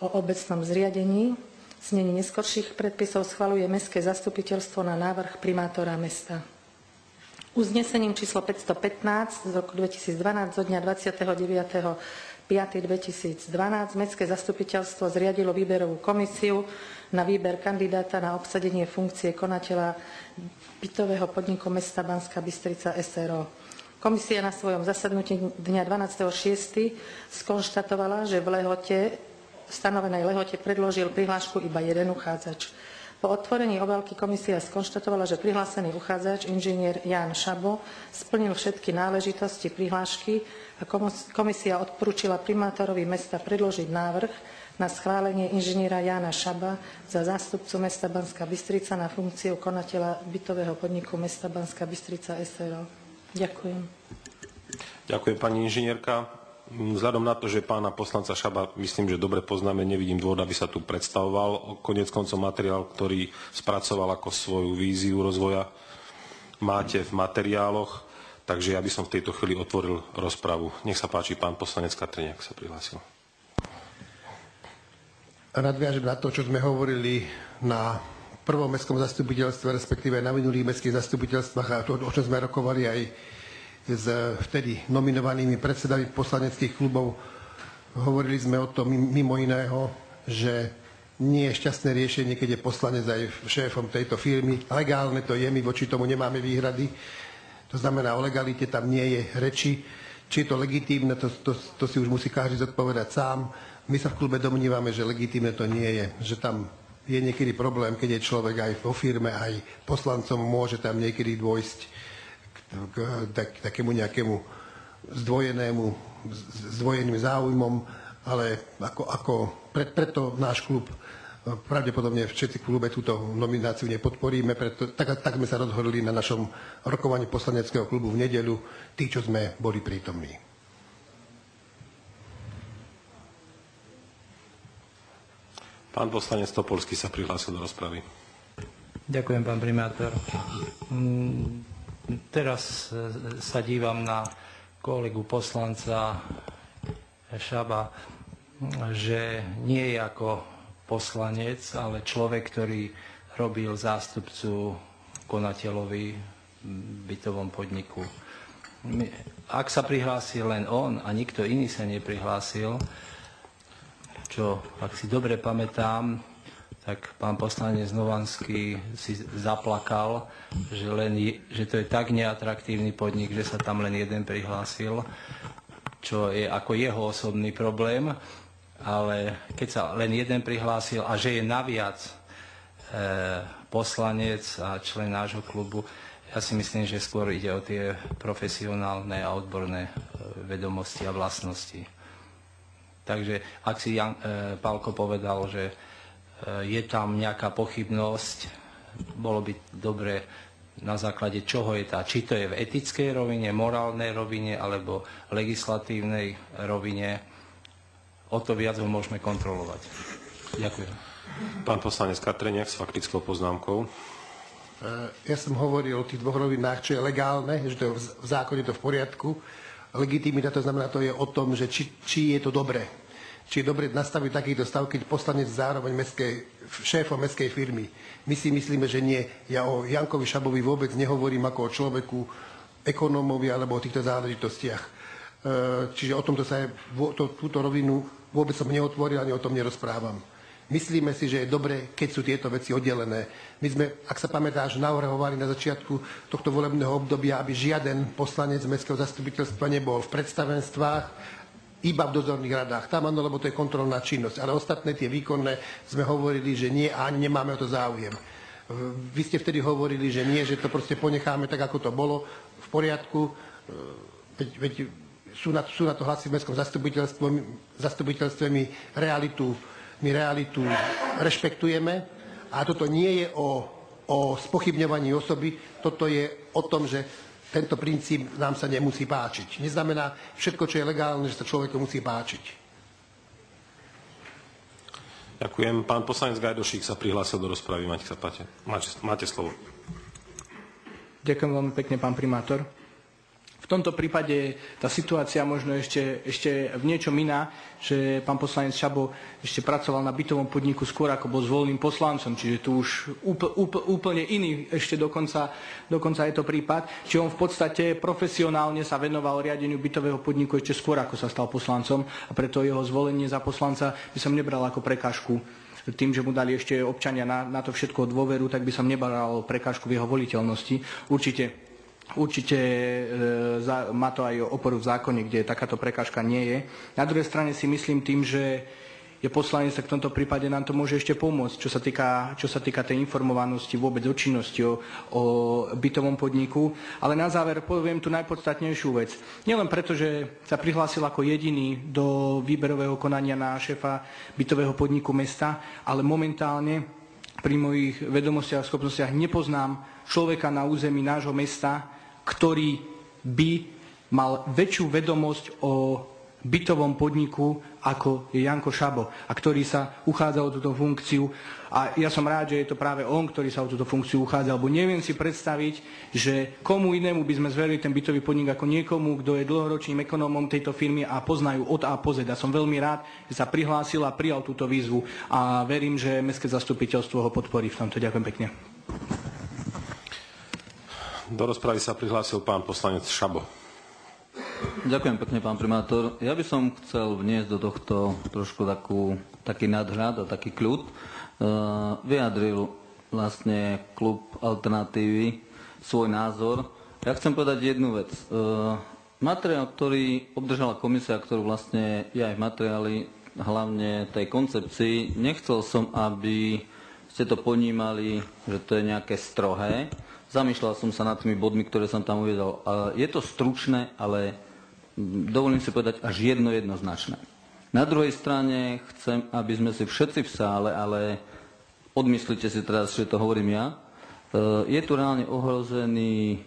o obecnom zriadení znení neskorších predpisov schvaluje Mestské zastupiteľstvo na návrh primátora mesta. Uznesením číslo 515 z roku 2012 zo dňa 29. 5. 2012 Mestské zastupiteľstvo zriadilo výberovú komisiu na výber kandidáta na obsadenie funkcie konateľa bytového podniku mesta Banská Bystrica SRO. Komisia na svojom zasadnutí dňa 12.6. skonštatovala, že v lehote stanovenej lehote predložil prihlášku iba jeden uchádzač. Po otvorení obálky komisia skonštatovala, že prihlásený uchádzač, inžinier Jan Šabo, splnil všetky náležitosti prihlášky a komisia odporúčila primátorovi mesta predložiť návrh na schválenie inžiniera Jana Šaba za zástupcu mesta Banská Bystrica na funkciu konateľa bytového podniku mesta Banská Bystrica SRO. Ďakujem. Ďakujem pani inžinierka. Vzhľadom na to, že pána poslanca Šaba myslím, že dobre poznáme, nevidím dôvod, aby sa tu predstavoval. Konec koncov materiál, ktorý spracoval ako svoju víziu rozvoja, máte v materiáloch, takže ja by som v tejto chvíli otvoril rozpravu. Nech sa páči, pán poslanec Katriniak sa prihlásil. Nadviažem na to, čo sme hovorili na prvom mestskom zastupiteľstve, respektíve na minulých mestských zastupiteľstvách a to, o čom sme rokovali aj s vtedy nominovanými predsedami poslaneckých klubov. Hovorili sme o tom mimo iného, že nie je šťastné riešenie, keď je poslanec aj šéfom tejto firmy. Legálne to je, my voči tomu nemáme výhrady. To znamená, o legalite tam nie je reči. Či je to legitímne, to, to, to si už musí každý zodpovedať sám. My sa v klube domnívame, že legitímne to nie je. Že tam je niekedy problém, keď je človek aj vo firme, aj poslancom, môže tam niekedy dôjsť k tak, takému nejakému zdvojenému, zdvojeným záujmom, ale ako, ako pre, preto náš klub pravdepodobne všetci klube túto nomináciu nepodporíme, preto, tak, tak sme sa rozhodli na našom rokovaní poslaneckého klubu v nedeľu, tí, čo sme boli prítomní. Pán poslanec Topolský sa prihlásil do rozpravy. Ďakujem, pán primátor. Mm, Teraz e, sa dívam na kolegu poslanca Šaba, že nie je ako poslanec, ale človek, ktorý robil zástupcu konateľovi v bytovom podniku. Ak sa prihlásil len on a nikto iný sa neprihlásil, čo, ak si dobre pamätám, tak pán poslanec Novanský si zaplakal, že, len, že to je tak neatraktívny podnik, že sa tam len jeden prihlásil, čo je ako jeho osobný problém, ale keď sa len jeden prihlásil a že je naviac e, poslanec a člen nášho klubu, ja si myslím, že skôr ide o tie profesionálne a odborné e, vedomosti a vlastnosti. Takže ak si Jan, e, Pálko povedal, že Eh, je tam nejaká pochybnosť, bolo by dobre na základe čoho je tá, či to je v etickej rovine, morálnej rovine alebo legislatívnej rovine, o to viac ho môžeme kontrolovať. Ďakujem. Pán poslanec Katreniak s faktickou poznámkou. Eh, ja som hovoril o tých dvoch rovinách, čo je legálne, že to je v zákone to v poriadku. Legitimita to znamená, to je o tom, že či, či je to dobré či je dobre nastaviť takýto stav, keď poslanec zároveň mestskej, šéfom mestskej firmy. My si myslíme, že nie. Ja o Jankovi Šabovi vôbec nehovorím ako o človeku, ekonómovi alebo o týchto záležitostiach. E, čiže o tomto sa to, túto rovinu vôbec som neotvoril ani o tom nerozprávam. Myslíme si, že je dobre, keď sú tieto veci oddelené. My sme, ak sa pamätáš, navrhovali na začiatku tohto volebného obdobia, aby žiaden poslanec mestského zastupiteľstva nebol v predstavenstvách iba v dozorných radách. Tam áno, lebo to je kontrolná činnosť. Ale ostatné tie výkonné sme hovorili, že nie a nemáme o to záujem. Vy ste vtedy hovorili, že nie, že to proste ponecháme tak, ako to bolo, v poriadku. Veď, veď sú, na, sú na to hlasy v mestskom zastupiteľstve, my realitu, my realitu rešpektujeme a toto nie je o, o spochybňovaní osoby, toto je o tom, že tento princíp nám sa nemusí páčiť. Neznamená všetko, čo je legálne, že sa človeku musí páčiť. Ďakujem. Pán poslanec Gajdošík sa prihlásil do rozpravy. Máte, sa páte. Máte, máte slovo. Ďakujem veľmi pekne, pán primátor. V tomto prípade tá situácia možno ešte, ešte v niečom iná, že pán poslanec Šabo ešte pracoval na bytovom podniku skôr, ako bol zvoleným poslancom, čiže tu už úpl, úpl, úplne iný ešte dokonca, dokonca je to prípad. Čiže on v podstate profesionálne sa venoval riadeniu bytového podniku ešte skôr, ako sa stal poslancom a preto jeho zvolenie za poslanca by som nebral ako prekážku tým, že mu dali ešte občania na, na to všetko dôveru, tak by som nebral prekážku v jeho voliteľnosti. Určite Určite e, má to aj oporu v zákone, kde takáto prekážka nie je. Na druhej strane si myslím tým, že je poslanec, tak v tomto prípade nám to môže ešte pomôcť, čo sa týka, čo sa týka tej informovanosti vôbec o činnosti, o, o bytovom podniku. Ale na záver poviem tu najpodstatnejšiu vec. Nielen preto, že sa prihlásil ako jediný do výberového konania na šéfa bytového podniku mesta, ale momentálne pri mojich vedomostiach a schopnostiach nepoznám človeka na území nášho mesta, ktorý by mal väčšiu vedomosť o bytovom podniku, ako je Janko Šabo a ktorý sa uchádza o túto funkciu. A ja som rád, že je to práve on, ktorý sa o túto funkciu uchádza, lebo neviem si predstaviť, že komu inému by sme zverili ten bytový podnik ako niekomu, kto je dlhoročným ekonómom tejto firmy a poznajú od A po Z. A som veľmi rád, že sa prihlásil a prijal túto výzvu a verím, že Mestské zastupiteľstvo ho podporí v tomto. Ďakujem pekne. Do rozpravy sa prihlásil pán poslanec Šabo. Ďakujem pekne, pán primátor. Ja by som chcel vniesť do tohto trošku takú, taký nadhľad a taký kľud. Uh, vyjadril vlastne klub Alternatívy svoj názor. Ja chcem povedať jednu vec. Uh, materiál, ktorý obdržala komisia, ktorú vlastne je aj v materiáli, hlavne tej koncepcii, nechcel som, aby ste to ponímali, že to je nejaké strohé, Zamýšľal som sa nad tými bodmi, ktoré som tam uvedol. Je to stručné, ale dovolím si povedať až jedno jednoznačné. Na druhej strane chcem, aby sme si všetci v sále, ale odmyslite si teraz, že to hovorím ja, e, je tu reálne ohrozený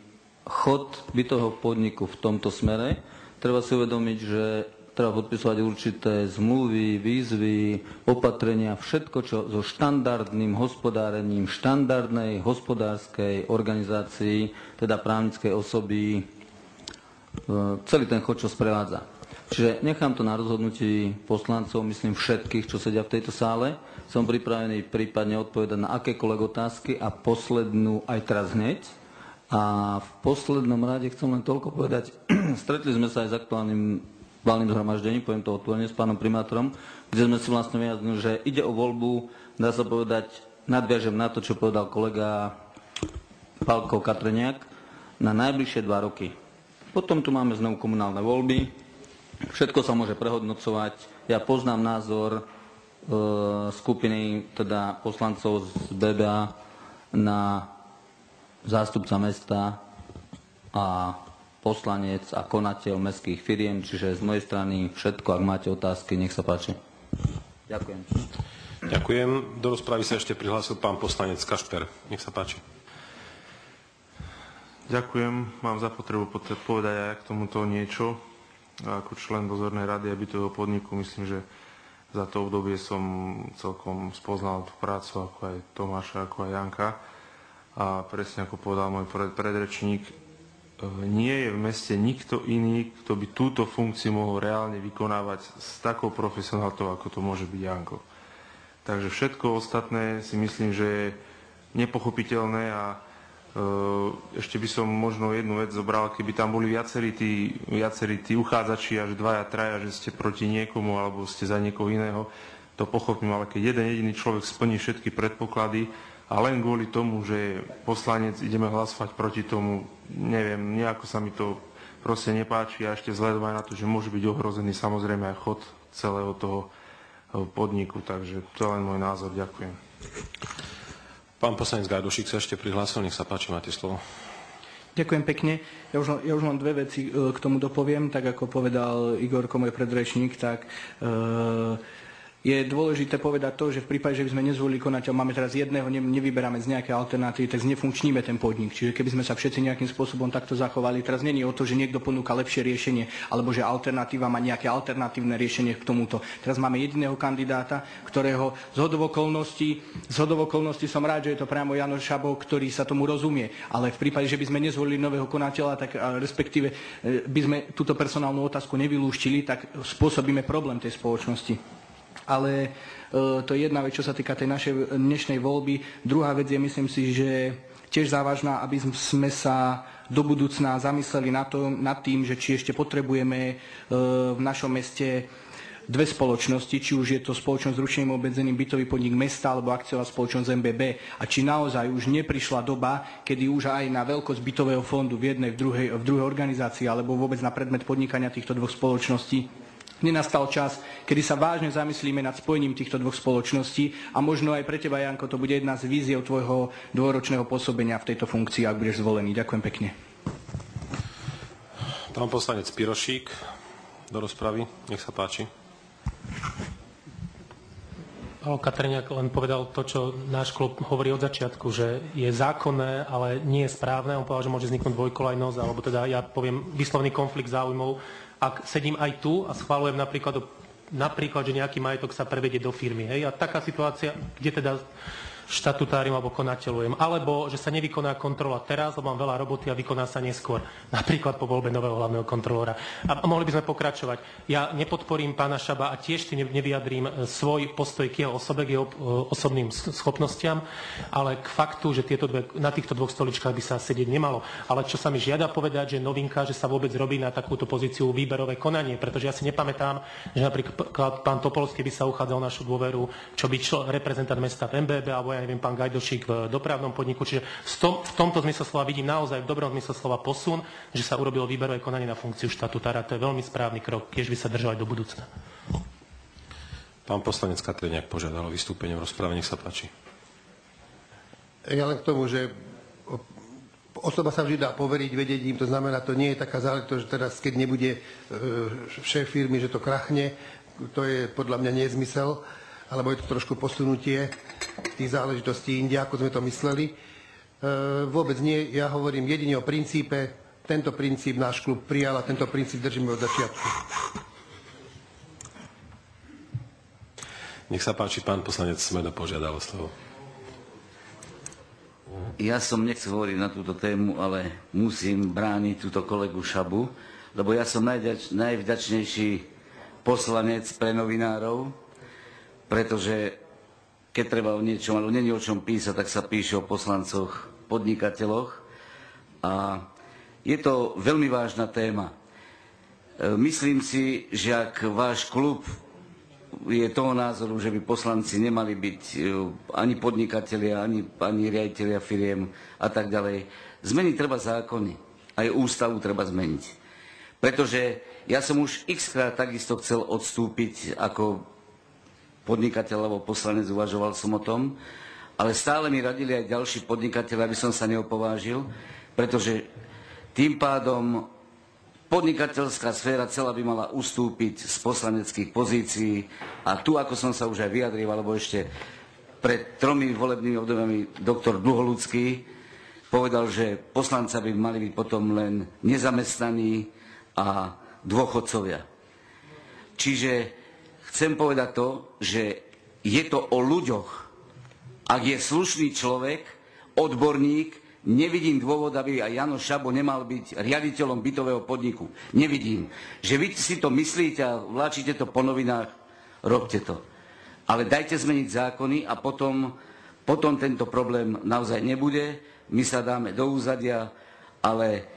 chod bytového podniku v tomto smere. Treba si uvedomiť, že treba podpisovať určité zmluvy, výzvy, opatrenia, všetko, čo so štandardným hospodárením štandardnej hospodárskej organizácii, teda právnickej osoby, e, celý ten chod, čo sprevádza. Čiže nechám to na rozhodnutí poslancov, myslím všetkých, čo sedia v tejto sále. Som pripravený prípadne odpovedať na akékoľvek otázky a poslednú aj teraz hneď. A v poslednom rade chcem len toľko povedať, stretli sme sa aj s aktuálnym valným zhromaždením, poviem to otvorene, s pánom primátorom, kde sme si vlastne vyjadrili, že ide o voľbu, dá sa povedať, nadviažem na to, čo povedal kolega Palko Katreniak, na najbližšie dva roky. Potom tu máme znovu komunálne voľby, všetko sa môže prehodnocovať. Ja poznám názor e, skupiny teda poslancov z BBA na zástupca mesta a poslanec a konateľ mestských firiem, čiže z mojej strany všetko, ak máte otázky, nech sa páči. Ďakujem. Ďakujem. Do rozpravy sa ešte prihlásil pán poslanec Kašper. Nech sa páči. Ďakujem. Mám za potrebu povedať aj k tomuto niečo. A ako člen dozornej rady a bytového podniku myslím, že za to obdobie som celkom spoznal tú prácu ako aj Tomáša, ako aj Janka. A presne ako povedal môj predrečník, nie je v meste nikto iný, kto by túto funkciu mohol reálne vykonávať s takou profesionáltou, ako to môže byť Janko. Takže všetko ostatné si myslím, že je nepochopiteľné a e, ešte by som možno jednu vec zobral, keby tam boli viacerí tí, viacerí tí uchádzači, až dvaja, traja, že ste proti niekomu alebo ste za niekoho iného, to pochopím, ale keď jeden jediný človek splní všetky predpoklady, a len kvôli tomu, že poslanec ideme hlasovať proti tomu, neviem, nejako sa mi to proste nepáči a ešte vzhľadom aj na to, že môže byť ohrozený samozrejme aj chod celého toho eh, podniku. Takže to je len môj názor. Ďakujem. Pán poslanec Gajdošik sa ešte prihlásil, nech sa páči, máte slovo. Ďakujem pekne. Ja už, ja už len dve veci e, k tomu dopoviem. Tak ako povedal Igorko, môj predrečník, tak e, je dôležité povedať to, že v prípade, že by sme nezvolili konateľ, máme teraz jedného, ne, nevyberáme z nejaké alternatívy, tak znefunkčníme ten podnik. Čiže keby sme sa všetci nejakým spôsobom takto zachovali, teraz není o to, že niekto ponúka lepšie riešenie, alebo že alternatíva má nejaké alternatívne riešenie k tomuto. Teraz máme jediného kandidáta, ktorého z hodovokolností, som rád, že je to priamo Jano Šabov, ktorý sa tomu rozumie. Ale v prípade, že by sme nezvolili nového konateľa, tak respektíve e, by sme túto personálnu otázku nevylúštili, tak spôsobíme problém tej spoločnosti ale e, to je jedna vec, čo sa týka tej našej dnešnej voľby. Druhá vec je, myslím si, že tiež závažná, aby sme sa do budúcna zamysleli na to, nad tým, že či ešte potrebujeme e, v našom meste dve spoločnosti, či už je to spoločnosť s ručeným obmedzeným bytový podnik mesta alebo akciová spoločnosť MBB a či naozaj už neprišla doba, kedy už aj na veľkosť bytového fondu v jednej, v druhej, v druhej organizácii alebo vôbec na predmet podnikania týchto dvoch spoločností nenastal čas, kedy sa vážne zamyslíme nad spojením týchto dvoch spoločností a možno aj pre teba, Janko, to bude jedna z víziev tvojho dôročného pôsobenia v tejto funkcii, ak budeš zvolený. Ďakujem pekne. Pán poslanec Pirošík do rozpravy. Nech sa páči. Pán Katriniak len povedal to, čo náš klub hovorí od začiatku, že je zákonné, ale nie je správne. On povedal, že môže vzniknúť dvojkolajnosť, alebo teda ja poviem vyslovný konflikt záujmov ak sedím aj tu a schválujem napríklad, napríklad že nejaký majetok sa prevedie do firmy. Hej? A taká situácia, kde teda štatutárium alebo konateľujem. Alebo, že sa nevykoná kontrola teraz, lebo mám veľa roboty a vykoná sa neskôr. Napríklad po voľbe nového hlavného kontrolóra. A mohli by sme pokračovať. Ja nepodporím pána Šaba a tiež si nevyjadrím e, svoj postoj k jeho osobe, k jeho e, osobným schopnostiam, ale k faktu, že tieto dve, na týchto dvoch stoličkách by sa sedieť nemalo. Ale čo sa mi žiada povedať, že novinka, že sa vôbec robí na takúto pozíciu výberové konanie, pretože ja si nepamätám, že napríklad pán Topolský by sa uchádzal našu dôveru, čo by čl- reprezentant mesta v MBB alebo ja neviem, pán Gajdošík v dopravnom podniku. Čiže v, tom, v tomto zmysle slova vidím naozaj v dobrom zmysle slova posun, že sa urobilo výberové konanie na funkciu štatutára. To je veľmi správny krok, tiež by sa držal aj do budúcna. Pán poslanec Katriniak požiadal o vystúpenie v rozpráve, nech sa páči. Ja len k tomu, že osoba sa vždy dá poveriť vedením, to znamená, to nie je taká záležitosť, že teraz, keď nebude e, šéf firmy, že to krachne, to je podľa mňa nezmysel alebo je to trošku posunutie tých záležitostí inde, ako sme to mysleli. E, vôbec nie, ja hovorím jedine o princípe, tento princíp náš klub prijal a tento princíp držíme od začiatku. Nech sa páči, pán poslanec Smedo požiadal o slovo. Ja som nechcel hovoriť na túto tému, ale musím brániť túto kolegu Šabu, lebo ja som najvďačnejší poslanec pre novinárov, pretože keď treba o niečom, ale není o čom písať, tak sa píše o poslancoch, podnikateľoch. A je to veľmi vážna téma. E, myslím si, že ak váš klub je toho názoru, že by poslanci nemali byť e, ani podnikatelia, ani, ani riaditeľia firiem a tak ďalej, zmeniť treba zákony. Aj ústavu treba zmeniť. Pretože ja som už x krát takisto chcel odstúpiť ako podnikateľ alebo poslanec, uvažoval som o tom, ale stále mi radili aj ďalší podnikateľ, aby som sa neopovážil, pretože tým pádom podnikateľská sféra celá by mala ustúpiť z poslaneckých pozícií a tu, ako som sa už aj vyjadril, alebo ešte pred tromi volebnými obdobiami doktor Dluholudský povedal, že poslanca by mali byť potom len nezamestnaní a dôchodcovia. Čiže chcem povedať to, že je to o ľuďoch. Ak je slušný človek, odborník, nevidím dôvod, aby aj Jano Šabo nemal byť riaditeľom bytového podniku. Nevidím. Že vy si to myslíte a vláčite to po novinách, robte to. Ale dajte zmeniť zákony a potom, potom tento problém naozaj nebude. My sa dáme do úzadia, ale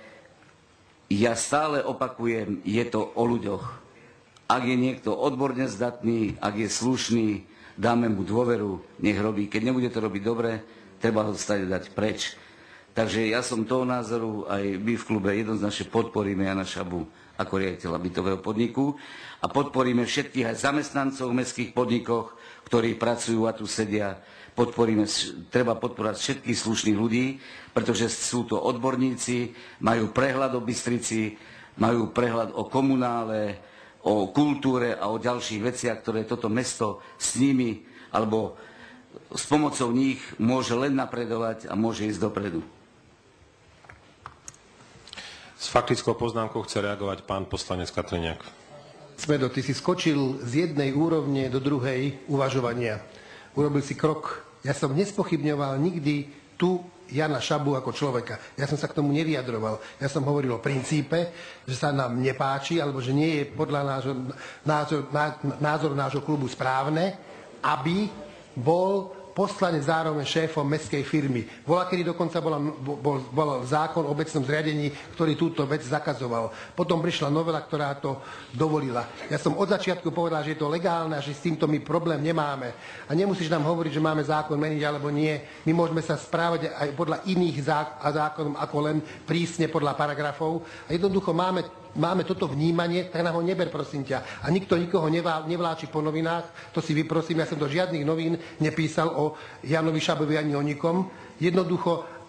ja stále opakujem, je to o ľuďoch. Ak je niekto odborne zdatný, ak je slušný, dáme mu dôveru, nech robí. Keď nebude to robiť dobre, treba ho stať dať preč. Takže ja som toho názoru, aj my v klube jednoznačne podporíme Jana Šabu ako riaditeľa bytového podniku a podporíme všetkých aj zamestnancov v mestských podnikoch, ktorí pracujú a tu sedia. Podporíme, treba podporovať všetkých slušných ľudí, pretože sú to odborníci, majú prehľad o Bystrici, majú prehľad o komunále, o kultúre a o ďalších veciach, ktoré toto mesto s nimi alebo s pomocou nich môže len napredovať a môže ísť dopredu. S faktickou poznámkou chce reagovať pán poslanec Katriniak. Smedo, ty si skočil z jednej úrovne do druhej uvažovania. Urobil si krok. Ja som nespochybňoval nikdy tu Jana Šabu ako človeka. Ja som sa k tomu nevyjadroval. Ja som hovoril o princípe, že sa nám nepáči, alebo že nie je podľa nášho, názor, názor nášho klubu správne, aby bol poslanec zároveň šéfom mestskej firmy. Bola, kedy dokonca bola, bol, bol zákon o obecnom zriadení, ktorý túto vec zakazoval. Potom prišla novela, ktorá to dovolila. Ja som od začiatku povedal, že je to legálne a že s týmto my problém nemáme. A nemusíš nám hovoriť, že máme zákon meniť alebo nie. My môžeme sa správať aj podľa iných zákonov, ako len prísne podľa paragrafov. A jednoducho máme máme toto vnímanie, tak nám ho neber, prosím ťa. A nikto nikoho nevláči po novinách, to si vyprosím, ja som do žiadnych novín nepísal o Janovi Šabovi ani o nikom. Jednoducho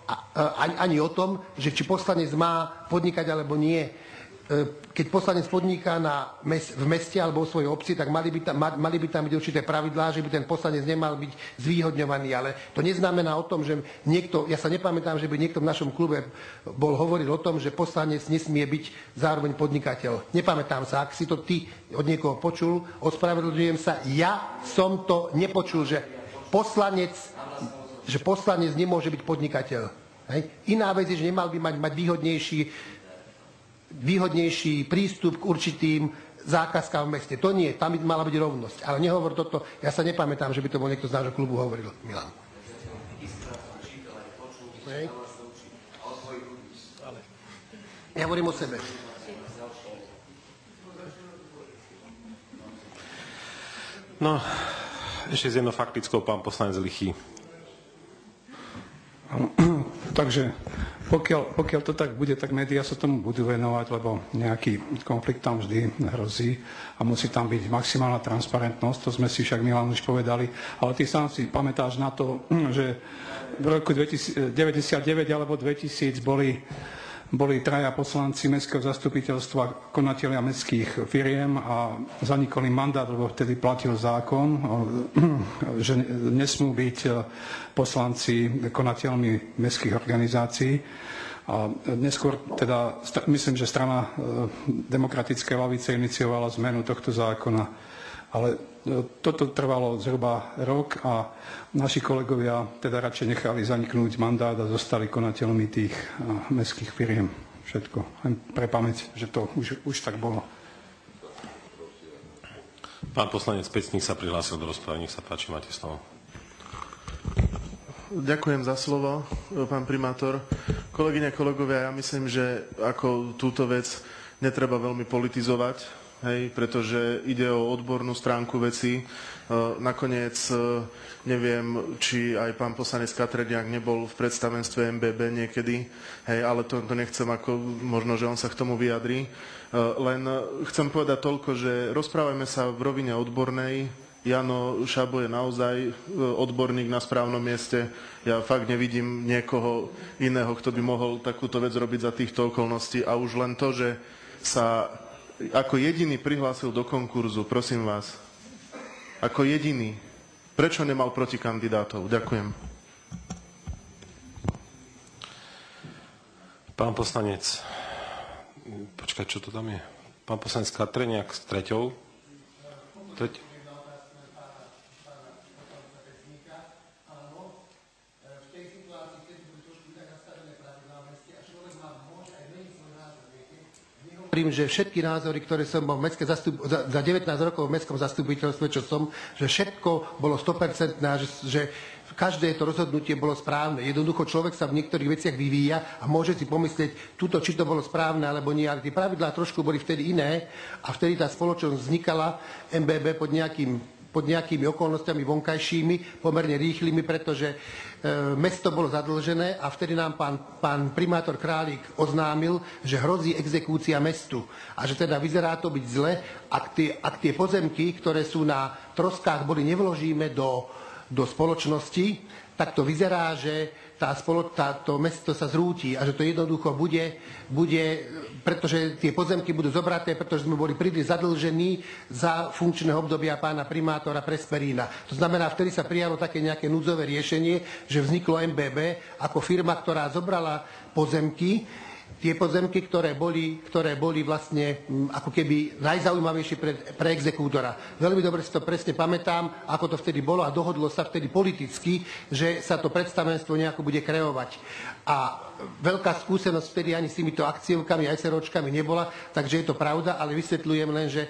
ani, ani o tom, že či poslanec má podnikať alebo nie. E, keď poslanec podniká na mes, v meste alebo vo svojej obci, tak mali by, tam, mali by tam byť určité pravidlá, že by ten poslanec nemal byť zvýhodňovaný. Ale to neznamená o tom, že niekto, ja sa nepamätám, že by niekto v našom klube bol hovoril o tom, že poslanec nesmie byť zároveň podnikateľ. Nepamätám sa, ak si to ty od niekoho počul, ospravedlňujem sa. Ja som to nepočul, že poslanec, že poslanec nemôže byť podnikateľ. Hej. Iná vec je, že nemal by mať, mať výhodnejší výhodnejší prístup k určitým zákazkám v meste. To nie, tam by mala byť rovnosť. Ale nehovor toto, ja sa nepamätám, že by to bol niekto z nášho klubu hovoril, Milan. Ja hovorím o sebe. No, ešte s jednou faktickou pán poslanec Lichý. Takže pokiaľ, pokiaľ to tak bude, tak médiá sa tomu budú venovať, lebo nejaký konflikt tam vždy hrozí a musí tam byť maximálna transparentnosť, to sme si však Milan už povedali, ale ty sám si pamätáš na to, že v roku 1999 alebo 2000 boli boli traja poslanci mestského zastupiteľstva konatelia mestských firiem a zanikol im mandát, lebo vtedy platil zákon, že nesmú byť e, poslanci konateľmi mestských organizácií. A neskôr teda, myslím, že strana e, demokratické lavice iniciovala zmenu tohto zákona. Ale e, toto trvalo zhruba rok a naši kolegovia teda radšej nechali zaniknúť mandát a zostali konateľmi tých mestských firiem. Všetko. Len pre pamäť, že to už, už tak bolo. Pán poslanec Pecník sa prihlásil do rozprávy. Nech sa páči, máte slovo. Ďakujem za slovo, pán primátor. Kolegyne, kolegovia, ja myslím, že ako túto vec netreba veľmi politizovať hej, pretože ide o odbornú stránku veci. E, nakoniec e, neviem, či aj pán poslanec Katrediak nebol v predstavenstve MBB niekedy, hej, ale to, to nechcem ako, možno, že on sa k tomu vyjadrí. E, len chcem povedať toľko, že rozprávajme sa v rovine odbornej, Jano Šabo je naozaj odborník na správnom mieste. Ja fakt nevidím niekoho iného, kto by mohol takúto vec robiť za týchto okolností. A už len to, že sa ako jediný prihlásil do konkurzu, prosím vás. Ako jediný. Prečo nemal proti kandidátov? Ďakujem. Pán poslanec, počkaj, čo to tam je? Pán poslanec Katreniak s treťou. Treť... hovorím, že všetky názory, ktoré som bol v zastup- za, za 19 rokov v mestskom zastupiteľstve, čo som, že všetko bolo 100% a že, že každé to rozhodnutie bolo správne. Jednoducho človek sa v niektorých veciach vyvíja a môže si pomyslieť, tuto, či to bolo správne alebo nie. Ale tie pravidlá trošku boli vtedy iné a vtedy tá spoločnosť vznikala, MBB pod nejakým pod nejakými okolnostiami vonkajšími, pomerne rýchlymi, pretože e, mesto bolo zadlžené a vtedy nám pán, pán primátor Králik oznámil, že hrozí exekúcia mestu a že teda vyzerá to byť zle, ak tie, ak tie pozemky, ktoré sú na troskách, boli nevložíme do, do spoločnosti, tak to vyzerá, že tá spolo, tá, to mesto sa zrúti a že to jednoducho bude, bude, pretože tie pozemky budú zobraté, pretože sme boli príliš zadlžení za funkčného obdobia pána primátora Presperína. To znamená, vtedy sa prijalo také nejaké núdzové riešenie, že vzniklo MBB ako firma, ktorá zobrala pozemky, tie pozemky, ktoré boli, ktoré boli vlastne m, ako keby najzaujímavejšie pre, pre exekútora. Veľmi dobre si to presne pamätám, ako to vtedy bolo a dohodlo sa vtedy politicky, že sa to predstavenstvo nejako bude kreovať. A veľká skúsenosť vtedy ani s týmito akciovkami, aj seročkami nebola, takže je to pravda, ale vysvetľujem len, že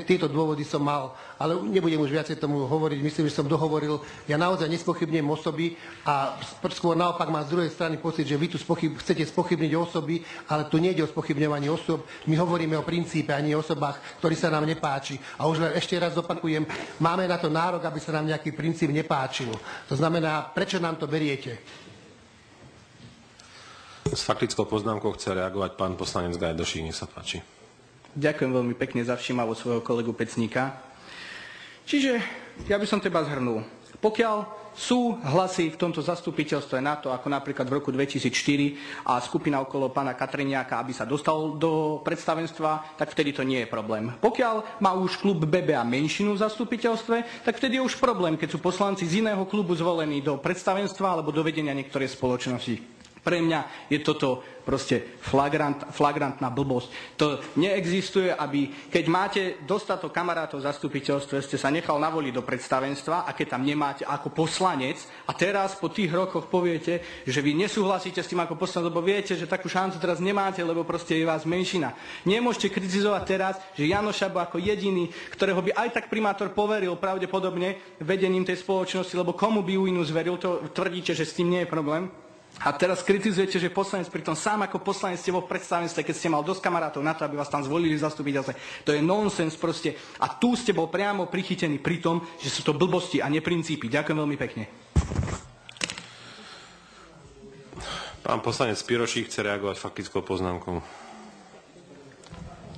tieto dôvody som mal, ale nebudem už viacej tomu hovoriť, myslím, že som dohovoril. Ja naozaj nespochybnem osoby a skôr naopak mám z druhej strany pocit, že vy tu spochyb, chcete spochybniť osoby, ale tu nejde o spochybňovanie osob. My hovoríme o princípe a nie o osobách, ktorí sa nám nepáči. A už len ešte raz opakujem, máme na to nárok, aby sa nám nejaký princíp nepáčil. To znamená, prečo nám to beriete? S faktickou poznámkou chce reagovať pán poslanec Gajdošík, nech sa páči. Ďakujem veľmi pekne za všímavosť svojho kolegu Pecníka. Čiže ja by som teba zhrnul. Pokiaľ sú hlasy v tomto zastupiteľstve na to, ako napríklad v roku 2004 a skupina okolo pána Katreniaka, aby sa dostal do predstavenstva, tak vtedy to nie je problém. Pokiaľ má už klub BBA menšinu v zastupiteľstve, tak vtedy je už problém, keď sú poslanci z iného klubu zvolení do predstavenstva alebo do vedenia niektorej spoločnosti. Pre mňa je toto proste flagrant, flagrantná blbosť. To neexistuje, aby keď máte dostatok kamarátov v zastupiteľstve, ste sa nechal navoliť do predstavenstva a keď tam nemáte ako poslanec a teraz po tých rokoch poviete, že vy nesúhlasíte s tým ako poslanec, lebo viete, že takú šancu teraz nemáte, lebo proste je vás menšina. Nemôžete kritizovať teraz, že Jano Šabo ako jediný, ktorého by aj tak primátor poveril pravdepodobne vedením tej spoločnosti, lebo komu by ju inú zveril, to tvrdíte, že s tým nie je problém. A teraz kritizujete, že poslanec pritom sám ako poslanec ste vo predstavenstve, keď ste mal dosť kamarátov na to, aby vás tam zvolili zastupiteľstve. To je nonsens proste. A tu ste bol priamo prichytený pri tom, že sú to blbosti a neprincípy. Ďakujem veľmi pekne. Pán poslanec Pirošík chce reagovať faktickou poznámkou.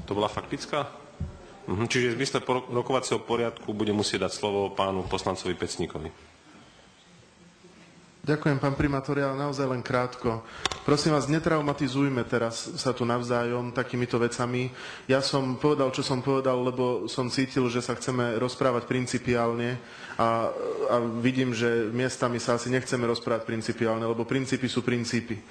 To bola faktická? Mhm, čiže v zmysle rokovacieho poriadku bude musieť dať slovo pánu poslancovi Pecníkovi. Ďakujem, pán primátor, ja naozaj len krátko. Prosím vás, netraumatizujme teraz sa tu navzájom takýmito vecami. Ja som povedal, čo som povedal, lebo som cítil, že sa chceme rozprávať principiálne a, a vidím, že miestami sa asi nechceme rozprávať principiálne, lebo princípy sú princípy.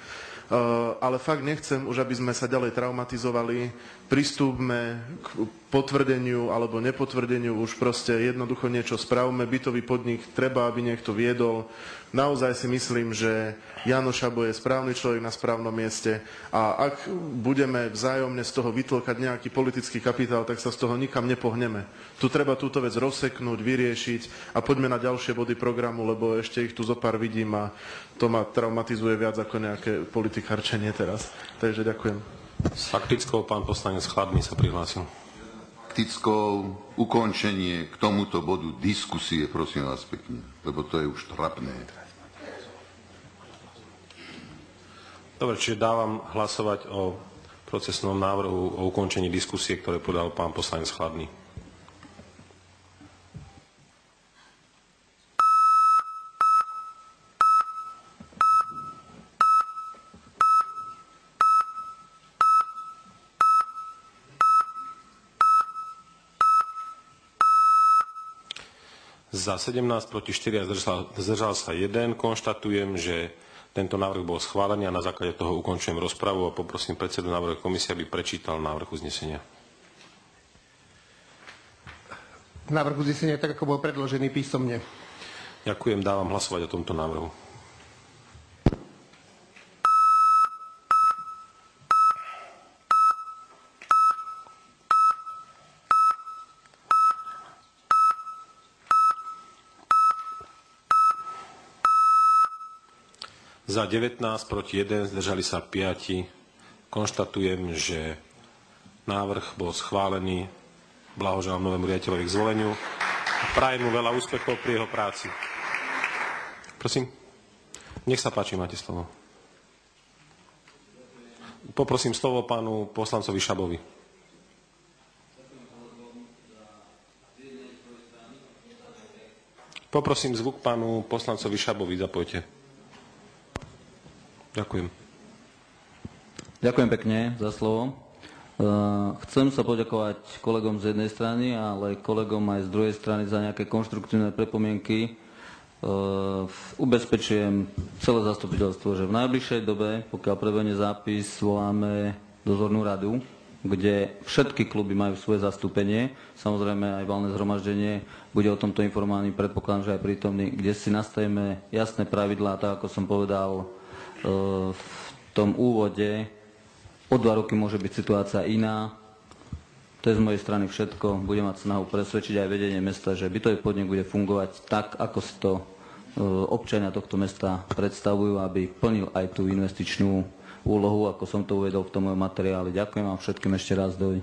Uh, ale fakt nechcem už, aby sme sa ďalej traumatizovali. Pristúpme k potvrdeniu alebo nepotvrdeniu, už proste jednoducho niečo spravme. Bytový podnik treba, aby niekto viedol naozaj si myslím, že Jano Šabo je správny človek na správnom mieste a ak budeme vzájomne z toho vytlkať nejaký politický kapitál, tak sa z toho nikam nepohneme. Tu treba túto vec rozseknúť, vyriešiť a poďme na ďalšie body programu, lebo ešte ich tu zo pár vidím a to ma traumatizuje viac ako nejaké politikárčenie teraz. Takže ďakujem. S faktickou pán poslanec Chladný sa prihlásil faktickou ukončenie k tomuto bodu diskusie, prosím vás pekne, lebo to je už trapné. Dobre, čiže dávam hlasovať o procesnom návrhu o ukončení diskusie, ktoré podal pán poslanec Chladný. Za 17 proti 4 zdržal, zdržal sa 1. Konštatujem, že tento návrh bol schválený a na základe toho ukončujem rozpravu a poprosím predsedu návrhu komisie, aby prečítal návrh uznesenia. Návrh uznesenia tak, ako bol predložený písomne. Ďakujem, dávam hlasovať o tomto návrhu. Za 19, proti 1, zdržali sa 5. Konštatujem, že návrh bol schválený. Blahoželám novému riaditeľovi k zvoleniu. Prajem mu veľa úspechov pri jeho práci. Prosím. Nech sa páči, máte slovo. Poprosím slovo pánu poslancovi Šabovi. Poprosím zvuk pánu poslancovi Šabovi, zapojte. Ďakujem. Ďakujem pekne za slovo. E, chcem sa poďakovať kolegom z jednej strany, ale kolegom aj z druhej strany za nejaké konštruktívne prepomienky Eh, ubezpečujem celé zastupiteľstvo, že v najbližšej dobe, pokiaľ prebehne zápis, voláme dozornú radu, kde všetky kluby majú svoje zastúpenie, samozrejme aj valné zhromaždenie bude o tomto informovaný, predpokladám, že aj prítomný, kde si nastavíme jasné pravidlá, tak ako som povedal v tom úvode, o dva roky môže byť situácia iná, to je z mojej strany všetko. Budem mať snahu presvedčiť aj vedenie mesta, že bytový podnik bude fungovať tak, ako si to E, občania tohto mesta predstavujú, aby plnil aj tú investičnú úlohu, ako som to uvedol v tom mojom materiáli. Ďakujem vám všetkým ešte raz. Dovi.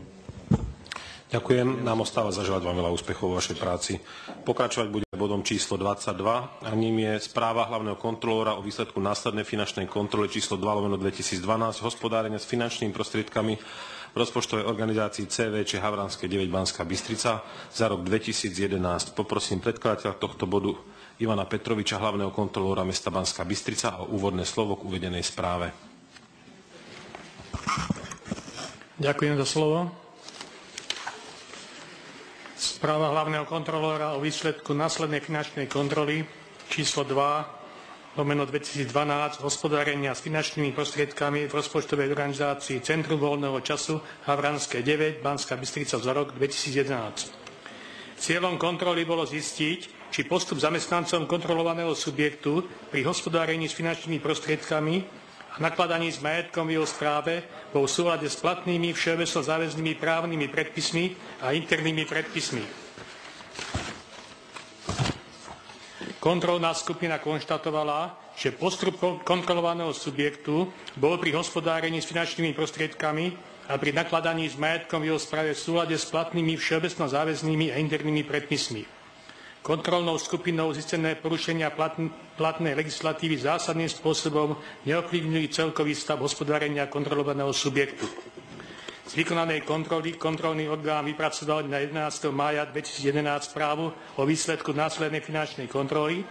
Ďakujem. Nám ostáva zaželať vám veľa úspechov vo vašej práci. Pokračovať bude bodom číslo 22 a ním je správa hlavného kontrolóra o výsledku následnej finančnej kontroly číslo 2 lomeno 2012 hospodárenia s finančnými prostriedkami v rozpočtovej organizácii CVČ Havranské 9 Banská Bystrica za rok 2011. Poprosím predkladateľa tohto bodu Ivana Petroviča, hlavného kontrolóra mesta Banská Bystrica o úvodné slovo k uvedenej správe. Ďakujem za slovo. Správa hlavného kontrolóra o výsledku následnej finančnej kontroly číslo 2 lomeno 2012 hospodárenia s finančnými prostriedkami v rozpočtovej organizácii Centrum voľného času Havranské 9 Banská Bystrica za rok 2011. Cieľom kontroly bolo zistiť, či postup zamestnancom kontrolovaného subjektu pri hospodárení s finančnými prostriedkami a nakladaní s majetkom v jeho správe bol v súlade s platnými všeobecno záväznými právnymi predpismi a internými predpismi. Kontrolná skupina konštatovala, že postup kontrolovaného subjektu bol pri hospodárení s finančnými prostriedkami a pri nakladaní s majetkom v jeho správe v súlade s platnými všeobecno záväznými a internými predpismi. Kontrolnou skupinou zistené porušenia platnej legislatívy zásadným spôsobom neovplyvňujú celkový stav hospodárenia kontrolovaného subjektu. Z vykonanej kontroly kontrolný orgán vypracoval na 11. mája 2011 správu o výsledku následnej finančnej kontroly.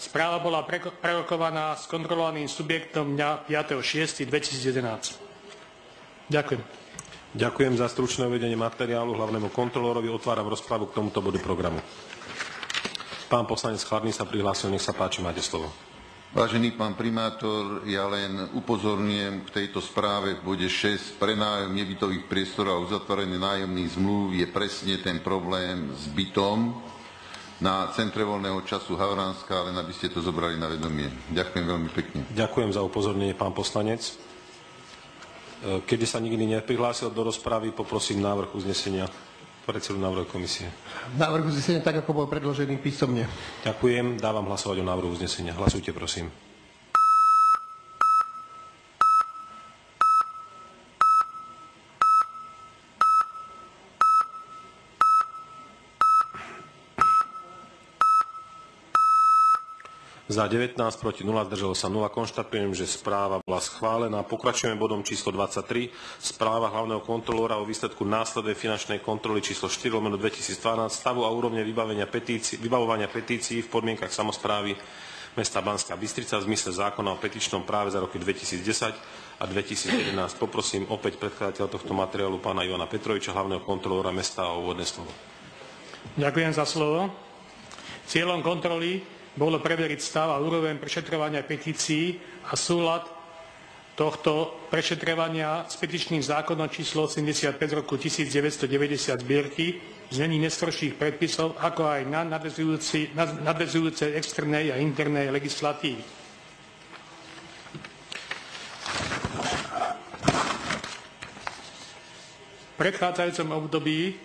Správa bola prerokovaná s kontrolovaným subjektom dňa 5.6.2011. Ďakujem. Ďakujem za stručné uvedenie materiálu hlavnému kontrolórovi. Otváram rozpravu k tomuto bodu programu. Pán poslanec Chladný sa prihlásil, nech sa páči, máte slovo. Vážený pán primátor, ja len upozorňujem k tejto správe v bode 6. Prenájom nebytových priestorov a uzatváranie nájomných zmluv je presne ten problém s bytom na centre voľného času Havránska, len aby ste to zobrali na vedomie. Ďakujem veľmi pekne. Ďakujem za upozornenie, pán poslanec. E, Kedy sa nikdy neprihlásil do rozpravy, poprosím návrh uznesenia predsedu návrhu komisie. Návrh uznesenia tak, ako bol predložený písomne. Ďakujem. Dávam hlasovať o návrhu uznesenia. Hlasujte, prosím. Za 19, proti 0, zdržalo sa 0. Konštatujem, že správa bola schválená. Pokračujeme bodom číslo 23. Správa hlavného kontrolóra o výsledku následnej finančnej kontroly číslo 4 lomeno 2012 stavu a úrovne vybavenia petícií, vybavovania petícií v podmienkach samozprávy mesta Banská Bystrica v zmysle zákona o petičnom práve za roky 2010 a 2011. Poprosím opäť predkladateľa tohto materiálu pána Ivana Petroviča, hlavného kontrolóra mesta o úvodné slovo. Ďakujem za slovo. Cieľom kontroly bolo preveriť stav a úroveň prešetrovania petícií a súlad tohto prešetrovania s petičným zákonom číslo 85 roku 1990 zbierky znení neskorších predpisov, ako aj na nadvezujúce externej a internej legislatívy. V predchádzajúcom období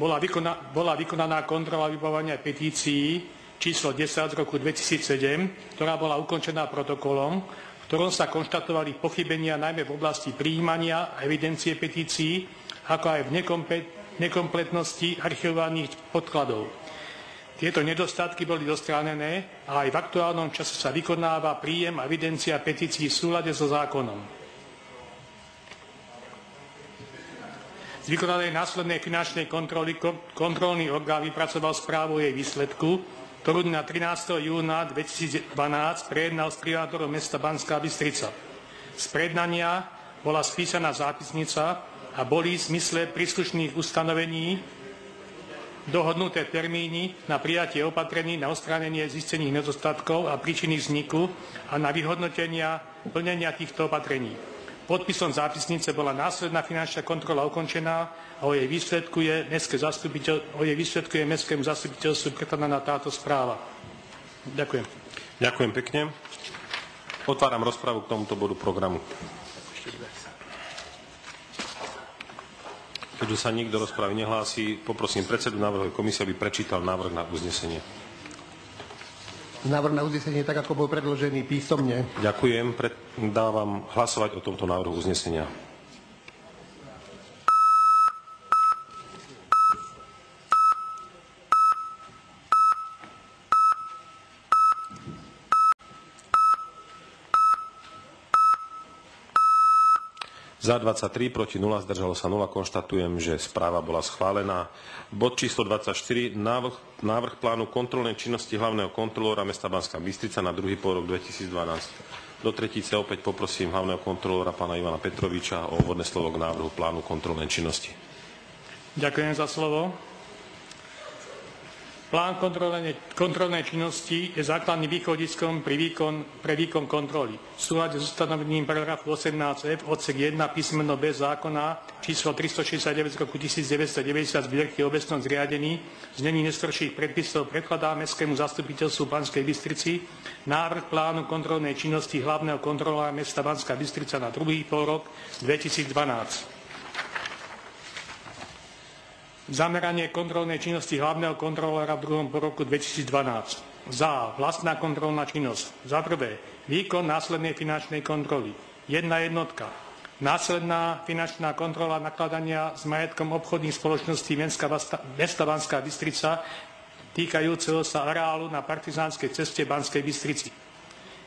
bola, vykonaná, bola vykonaná kontrola vybavania petícií číslo 10 z roku 2007, ktorá bola ukončená protokolom, v ktorom sa konštatovali pochybenia najmä v oblasti príjmania a evidencie petícií, ako aj v nekompletnosti archivovaných podkladov. Tieto nedostatky boli dostránené a aj v aktuálnom čase sa vykonáva príjem a evidencia petícií v súlade so zákonom. Z vykonanej následnej finančnej kontroly kontrolný orgán vypracoval správu jej výsledku, ktorú na 13. júna 2012 prejednal s primátorom mesta Banská Bystrica. Z prednania bola spísaná zápisnica a boli v zmysle príslušných ustanovení dohodnuté termíny na prijatie opatrení na odstránenie zistených nedostatkov a príčiny vzniku a na vyhodnotenia plnenia týchto opatrení. Podpisom zápisnice bola následná finančná kontrola ukončená a o jej výsledku je, zastupiteľ, o jej výsledku je Mestskému zastupiteľstvu prekladaná táto správa. Ďakujem. Ďakujem pekne. Otváram rozpravu k tomuto bodu programu. Keďže sa nikto rozpravy nehlási, poprosím predsedu návrhovej komisie, aby prečítal návrh na uznesenie. Návrh na uznesenie tak, ako bol predložený písomne. Ďakujem. Dávam hlasovať o tomto návrhu uznesenia. Za 23, proti 0, zdržalo sa 0. Konštatujem, že správa bola schválená. Bod číslo 24, návrh, návrh plánu kontrolnej činnosti hlavného kontrolóra mesta Banská Bystrica na druhý pôrok 2012. Do tretice opäť poprosím hlavného kontrolóra pána Ivana Petroviča o úvodné slovo k návrhu plánu kontrolnej činnosti. Ďakujem za slovo. Plán kontrolnej činnosti je základným východiskom pri výkon, pre výkon kontroly. V súlade s ustanovením paragrafu 18f odsek 1 písmeno B zákona číslo 369 z roku 1990 zbierky obecnom zriadení znení nestorších predpisov predkladá Mestskému zastupiteľstvu Banskej Bystrici návrh plánu kontrolnej činnosti hlavného kontrolóra mesta Banská Bystrica na druhý rok 2012. Zameranie kontrolnej činnosti hlavného kontrolóra v druhom roku 2012. Za vlastná kontrolná činnosť. Za prvé, výkon následnej finančnej kontroly. Jedna jednotka. Následná finančná kontrola nakladania s majetkom obchodných spoločností mesta Banská Bystrica týkajúceho sa areálu na partizánskej ceste Banskej Bystrici.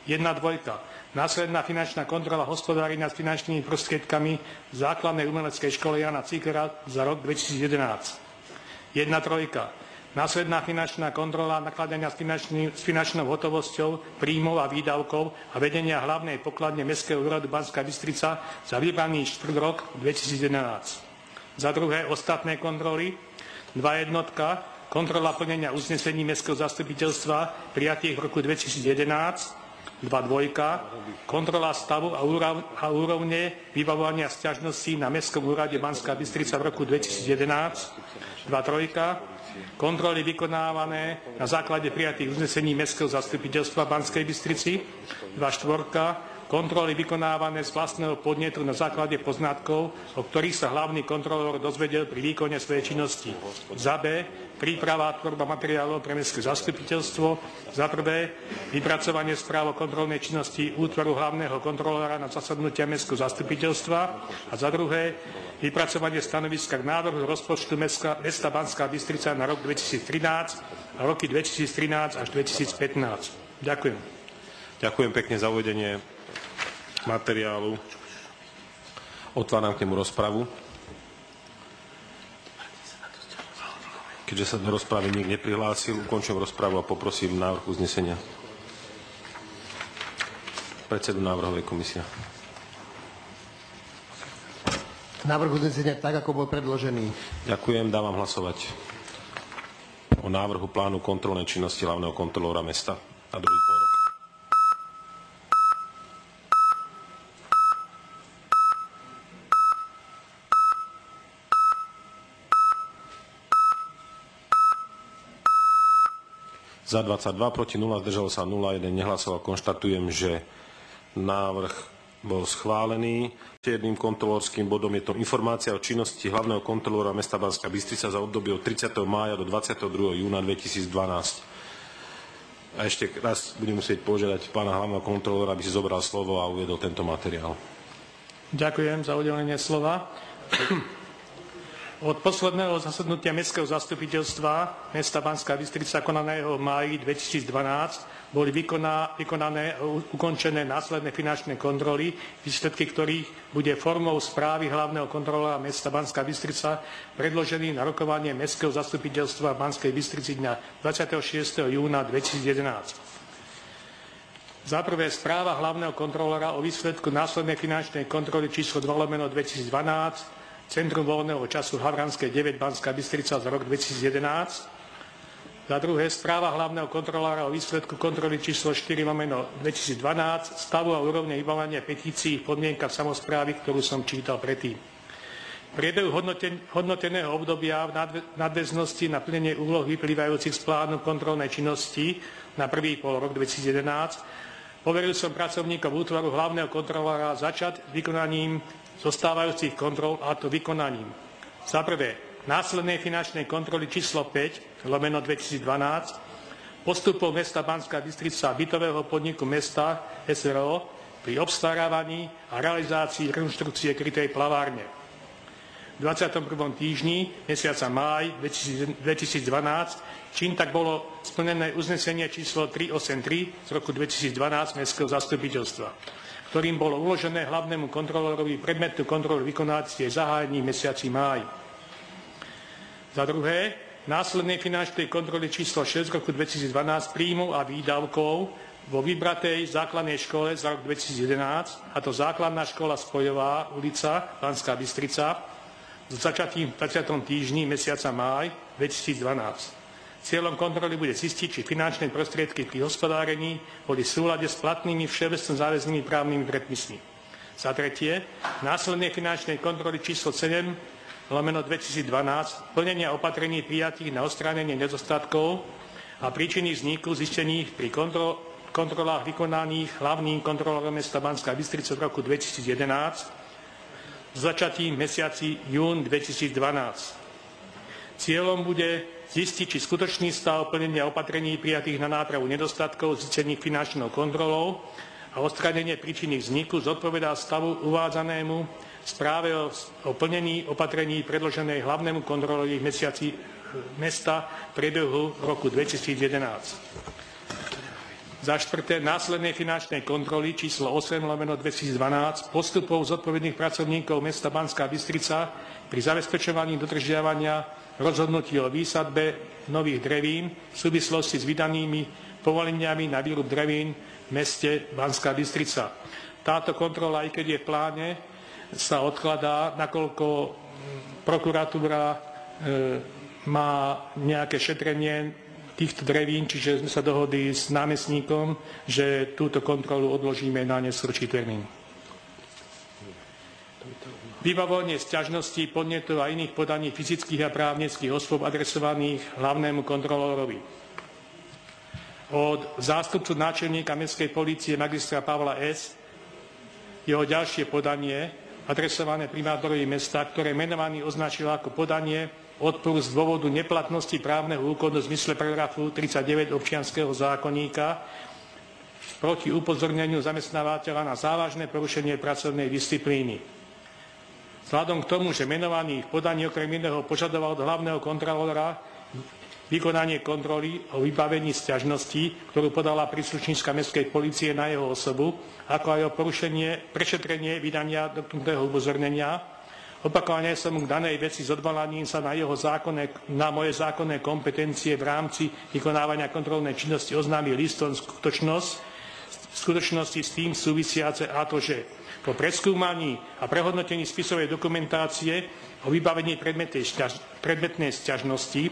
Jedna dvojka. Následná finančná kontrola hospodárenia s finančnými prostriedkami v základnej umeleckej škole Jana Cikera za rok 2011. Jedna trojka. Následná finančná kontrola nakladania s, s finančnou hotovosťou, príjmov a výdavkov a vedenia hlavnej pokladne Mestského úradu Banská Bystrica za vybraný štvrt rok 2011. Za druhé ostatné kontroly. Dva jednotka. Kontrola plnenia uznesení Mestského zastupiteľstva prijatých v roku 2011 2.2. Kontrola stavu a úrovne vybavovania sťažností na Mestskom úrade Banská Bystrica v roku 2011. 2.3. Kontroly vykonávané na základe prijatých uznesení Mestského zastupiteľstva Banskej Bystrici. 2.4 kontroly vykonávané z vlastného podnetu na základe poznatkov, o ktorých sa hlavný kontrolór dozvedel pri výkone svojej činnosti. Za B. Príprava a tvorba materiálov pre mestské zastupiteľstvo. Za prvé, vypracovanie správ o kontrolnej činnosti útvoru hlavného kontrolóra na zasadnutia mestského zastupiteľstva. A za druhé, vypracovanie stanoviska k návrhu rozpočtu mesta, mesta Banská Bystrica na rok 2013 a roky 2013 až 2015. Ďakujem. Ďakujem pekne za uvedenie materiálu. Otváram k nemu rozpravu. Keďže sa do rozpravy nik neprihlásil, ukončujem rozpravu a poprosím návrh uznesenia. Predsedu návrhovej komisie. Návrh uznesenia tak, ako bol predložený. Ďakujem, dávam hlasovať o návrhu plánu kontrolnej činnosti hlavného kontrolóra mesta na druhý pôrok. Za 22, proti 0, zdržalo sa 0, 1 nehlasoval. Konštatujem, že návrh bol schválený. Jedným kontrolórským bodom je to informácia o činnosti hlavného kontrolóra mesta Banská Bystrica za obdobie od 30. mája do 22. júna 2012. A ešte raz budem musieť požiadať pána hlavného kontrolóra, aby si zobral slovo a uviedol tento materiál. Ďakujem za udelenie slova. Od posledného zasadnutia Mestského zastupiteľstva mesta Banská Bystrica konaného v máji 2012 boli vykoná, vykonané ukončené následné finančné kontroly, výsledky ktorých bude formou správy hlavného kontrolora mesta Banská Bystrica predložený na rokovanie Mestského zastupiteľstva v Banskej Bystrici dňa 26. júna 2011. Za prvé správa hlavného kontrolora o výsledku následnej finančnej kontroly číslo 2 lomeno 2012 Centrum voľného času Havranské 9 Banská Bystrica za rok 2011. Za druhé správa hlavného kontrolára o výsledku kontroly číslo 4 lomeno 2012 stavu a úrovne vybavania petícií v podmienkach samozprávy, ktorú som čítal predtým. V priebehu hodnoteného obdobia v nadväznosti na plnenie úloh vyplývajúcich z plánu kontrolnej činnosti na prvý pol rok 2011 poveril som pracovníkov útvaru hlavného kontrolára začať vykonaním zostávajúcich kontrol, a to vykonaním. Za prvé, následnej finančnej kontroly číslo 5, lomeno 2012, postupov mesta Banská Bystrica bytového podniku mesta SRO pri obstarávaní a realizácii rekonštrukcie krytej plavárne. V 21. týždni mesiaca máj 2012, čím tak bolo splnené uznesenie číslo 383 z roku 2012 Mestského zastupiteľstva ktorým bolo uložené hlavnému kontrolórovi predmetnú kontrolu vykonávať zahájení mesiaci máj. Za druhé, následnej finančnej kontroly číslo 6 roku 2012 príjmov a výdavkov vo vybratej základnej škole za rok 2011, a to základná škola Spojová, ulica Banská Bystrica, s začatím v 20. týždni mesiaca máj 2012. Cieľom kontroly bude zistiť, či finančné prostriedky pri hospodárení boli v súlade s platnými všeobecne záväznými právnymi predpismi. Za tretie, následnej finančnej kontroly číslo 7 lomeno 2012 plnenia opatrení prijatých na odstránenie nedostatkov a príčiny vzniku zistených pri kontro, kontrolách vykonaných hlavným kontrolorom mesta Banská Bystrica v roku 2011 začatým mesiaci jún 2012. Cieľom bude zistiť, či skutočný stav plnenia opatrení prijatých na nápravu nedostatkov zistených finančnou kontrolou a odstranenie príčiny vzniku zodpovedá stavu uvádzanému správe o, plnení opatrení predloženej hlavnému kontrolovi v mesiaci mesta priebehu roku 2011. Za štvrté, následnej finančnej kontroly číslo 8 lomeno 2012 postupov zodpovedných pracovníkov mesta Banská Bystrica pri zabezpečovaní dodržiavania rozhodnutí o výsadbe nových drevín v súvislosti s vydanými povoleniami na výrub drevín v meste Banská Bystrica. Táto kontrola, aj keď je v pláne, sa odkladá, nakoľko prokuratúra e, má nejaké šetrenie týchto drevín, čiže sme sa dohodli s námestníkom, že túto kontrolu odložíme na neskorší termín. Vybavovanie sťažností, podnetov a iných podaní fyzických a právnických osôb adresovaných hlavnému kontrolórovi. Od zástupcu náčelníka Mestskej policie magistra Pavla S. jeho ďalšie podanie adresované primátorovi mesta, ktoré menovaný označil ako podanie odporu z dôvodu neplatnosti právneho úkonu v zmysle paragrafu 39 občianského zákonníka proti upozorneniu zamestnávateľa na závažné porušenie pracovnej disciplíny. Vzhľadom k tomu, že menovaný v podaní okrem iného požadoval od hlavného kontrolóra vykonanie kontroly o vybavení sťažnosti, ktorú podala príslušníčka Mestskej policie na jeho osobu, ako aj o porušenie, prešetrenie vydania dotknutého upozornenia. Opakovane som k danej veci s odvolaním sa na, jeho zákonné, na moje zákonné kompetencie v rámci vykonávania kontrolnej činnosti oznámil listom skutočnosť, skutočnosti s tým súvisiace a to, že po preskúmaní a prehodnotení spisovej dokumentácie o vybavení predmetnej sťažnosti,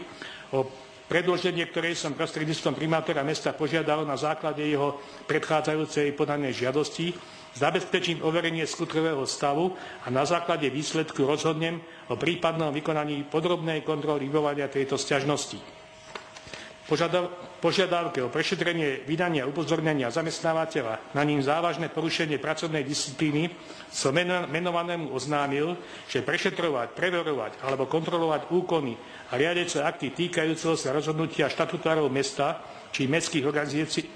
o predloženie, ktoré som prostredníctvom primátora mesta požiadal na základe jeho predchádzajúcej podanej žiadosti, zabezpečím overenie skutkového stavu a na základe výsledku rozhodnem o prípadnom vykonaní podrobnej kontroly vybavania tejto sťažnosti požiadavke o prešetrenie vydania upozornenia zamestnávateľa na ním závažné porušenie pracovnej disciplíny som menovanému oznámil, že prešetrovať, preverovať alebo kontrolovať úkony a riadece akty týkajúceho sa rozhodnutia štatutárov mesta či mestských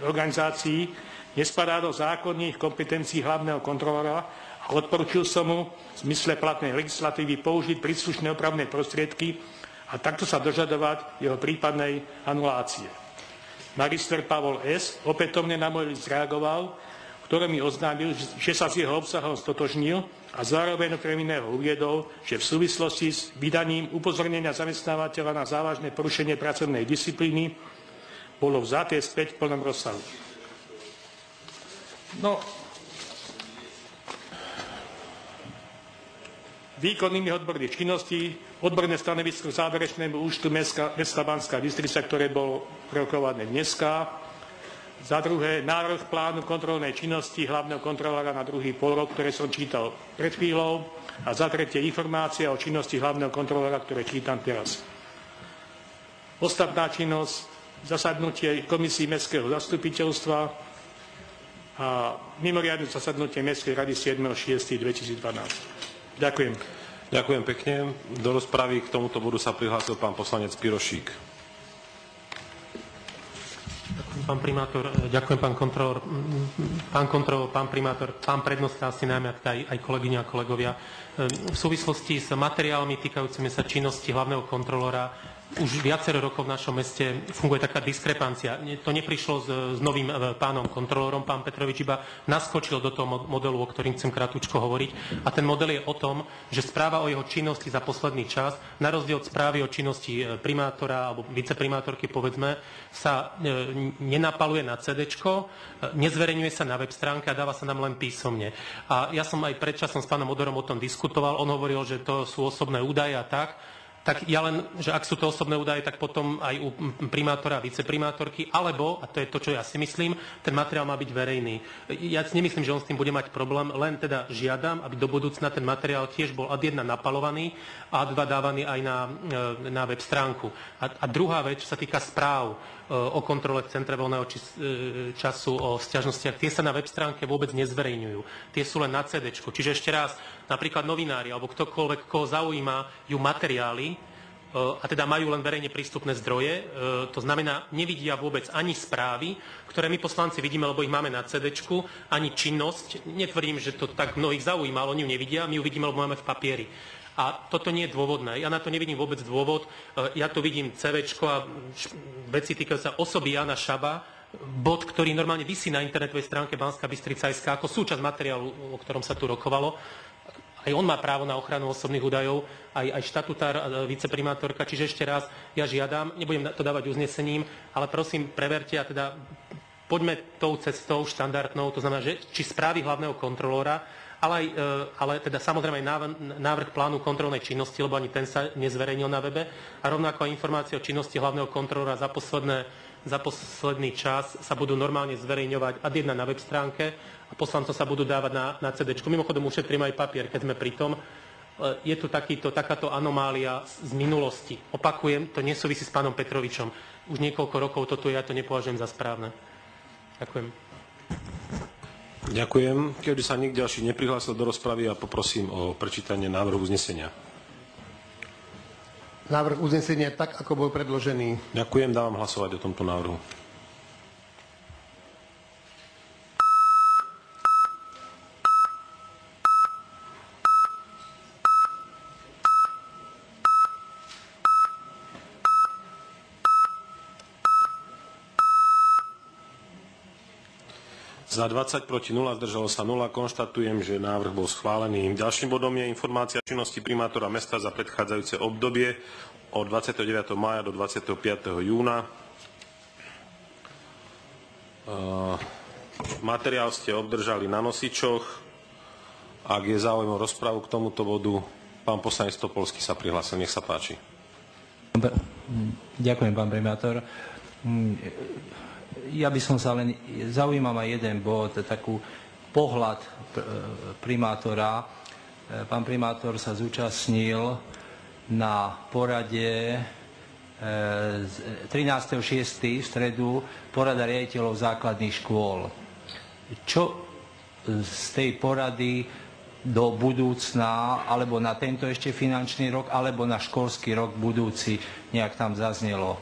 organizácií nespadá do zákonných kompetencií hlavného kontrolora a Odporučil som mu v zmysle platnej legislatívy použiť príslušné opravné prostriedky a takto sa dožadovať jeho prípadnej anulácie. Magister Pavol S. opätovne na môj list reagoval, ktoré mi oznámil, že sa s jeho obsahom stotožnil a zároveň okrem iného uviedol, že v súvislosti s vydaním upozornenia zamestnávateľa na závažné porušenie pracovnej disciplíny bolo vzaté späť v plnom rozsahu. No, výkonnými odborných činností, odborné stanovisko k záverečnému účtu mesta, mesta Banská Bystrica, ktoré bolo rokované dneska. Za druhé, návrh plánu kontrolnej činnosti hlavného kontrolóra na druhý polrok, ktoré som čítal pred chvíľou. A za tretie, informácia o činnosti hlavného kontrolóra, ktoré čítam teraz. Ostatná činnosť, zasadnutie komisí Mestského zastupiteľstva a mimoriadne zasadnutie Mestskej rady 7.6.2012. Ďakujem. Ďakujem pekne. Do rozpravy k tomuto bodu sa prihlásil pán poslanec Pirošík. Pán primátor, ďakujem, pán kontrolor, pán kontrolor, pán primátor, pán prednosta, asi najmä aj, aj kolegyňa a kolegovia. V súvislosti s materiálmi týkajúcimi sa činnosti hlavného kontrolora už viacero rokov v našom meste funguje taká diskrepancia. To neprišlo s, s novým e, pánom kontrolórom, pán Petrovič iba naskočil do toho modelu, o ktorým chcem krátko hovoriť. A ten model je o tom, že správa o jeho činnosti za posledný čas, na rozdiel od správy o činnosti e, primátora alebo viceprimátorky, povedzme, sa e, nenapaluje na CD, nezverejňuje sa na web stránke a dáva sa nám len písomne. A ja som aj predčasom s pánom Odorom o tom diskutoval. On hovoril, že to sú osobné údaje a tak tak ja len, že ak sú to osobné údaje, tak potom aj u primátora a viceprimátorky, alebo, a to je to, čo ja si myslím, ten materiál má byť verejný. Ja si nemyslím, že on s tým bude mať problém, len teda žiadam, aby do budúcna ten materiál tiež bol ad 1 napalovaný a ad 2 dávaný aj na, e, na web stránku. A, a druhá vec, čo sa týka správ, e, o kontrole v Centre voľného e, času, o sťažnostiach, tie sa na web stránke vôbec nezverejňujú. Tie sú len na CD. Čiže ešte raz, napríklad novinári alebo ktokoľvek, koho zaujíma ju materiály, e, a teda majú len verejne prístupné zdroje. E, to znamená, nevidia vôbec ani správy, ktoré my poslanci vidíme, lebo ich máme na CD, ani činnosť. Netvrdím, že to tak mnohých zaujíma, ale oni ju nevidia, my ju vidíme, lebo máme v papieri. A toto nie je dôvodné. Ja na to nevidím vôbec dôvod. E, ja tu vidím CV a veci týkajú sa osoby Jana Šaba, bod, ktorý normálne vysí na internetovej stránke Banská Bystrica SK ako súčasť materiálu, o ktorom sa tu rokovalo aj on má právo na ochranu osobných údajov, aj, aj štatutár, viceprimátorka. Čiže ešte raz, ja žiadam, nebudem to dávať uznesením, ale prosím, preverte a teda poďme tou cestou štandardnou, to znamená, že či správy hlavného kontrolóra, ale, aj, e, ale teda samozrejme aj návrh plánu kontrolnej činnosti, lebo ani ten sa nezverejnil na webe, a rovnako aj informácie o činnosti hlavného kontrolóra za posledné za posledný čas sa budú normálne zverejňovať ad jedna na web stránke a poslancom sa budú dávať na, na CD. Mimochodom ušetrím aj papier, keď sme pri tom. E, je tu takýto, takáto anomália z minulosti. Opakujem, to nesúvisí s pánom Petrovičom. Už niekoľko rokov toto ja to nepovažujem za správne. Ďakujem. Ďakujem. Keby sa nikto ďalší neprihlásil do rozpravy, ja poprosím o prečítanie návrhu uznesenia. Návrh uznesenia tak, ako bol predložený. Ďakujem, dávam hlasovať o tomto návrhu. Za 20 proti 0, zdržalo sa 0. Konštatujem, že návrh bol schválený. Ďalším bodom je informácia činnosti primátora mesta za predchádzajúce obdobie od 29. mája do 25. júna. Uh, materiál ste obdržali na nosičoch. Ak je záujem o rozpravu k tomuto bodu, pán poslanec Topolský sa prihlásil. Nech sa páči. Ďakujem, pán primátor ja by som sa len, zaujímam aj jeden bod, takú pohľad primátora. Pán primátor sa zúčastnil na porade 13.6. v stredu porada riaditeľov základných škôl. Čo z tej porady do budúcna, alebo na tento ešte finančný rok, alebo na školský rok budúci nejak tam zaznelo.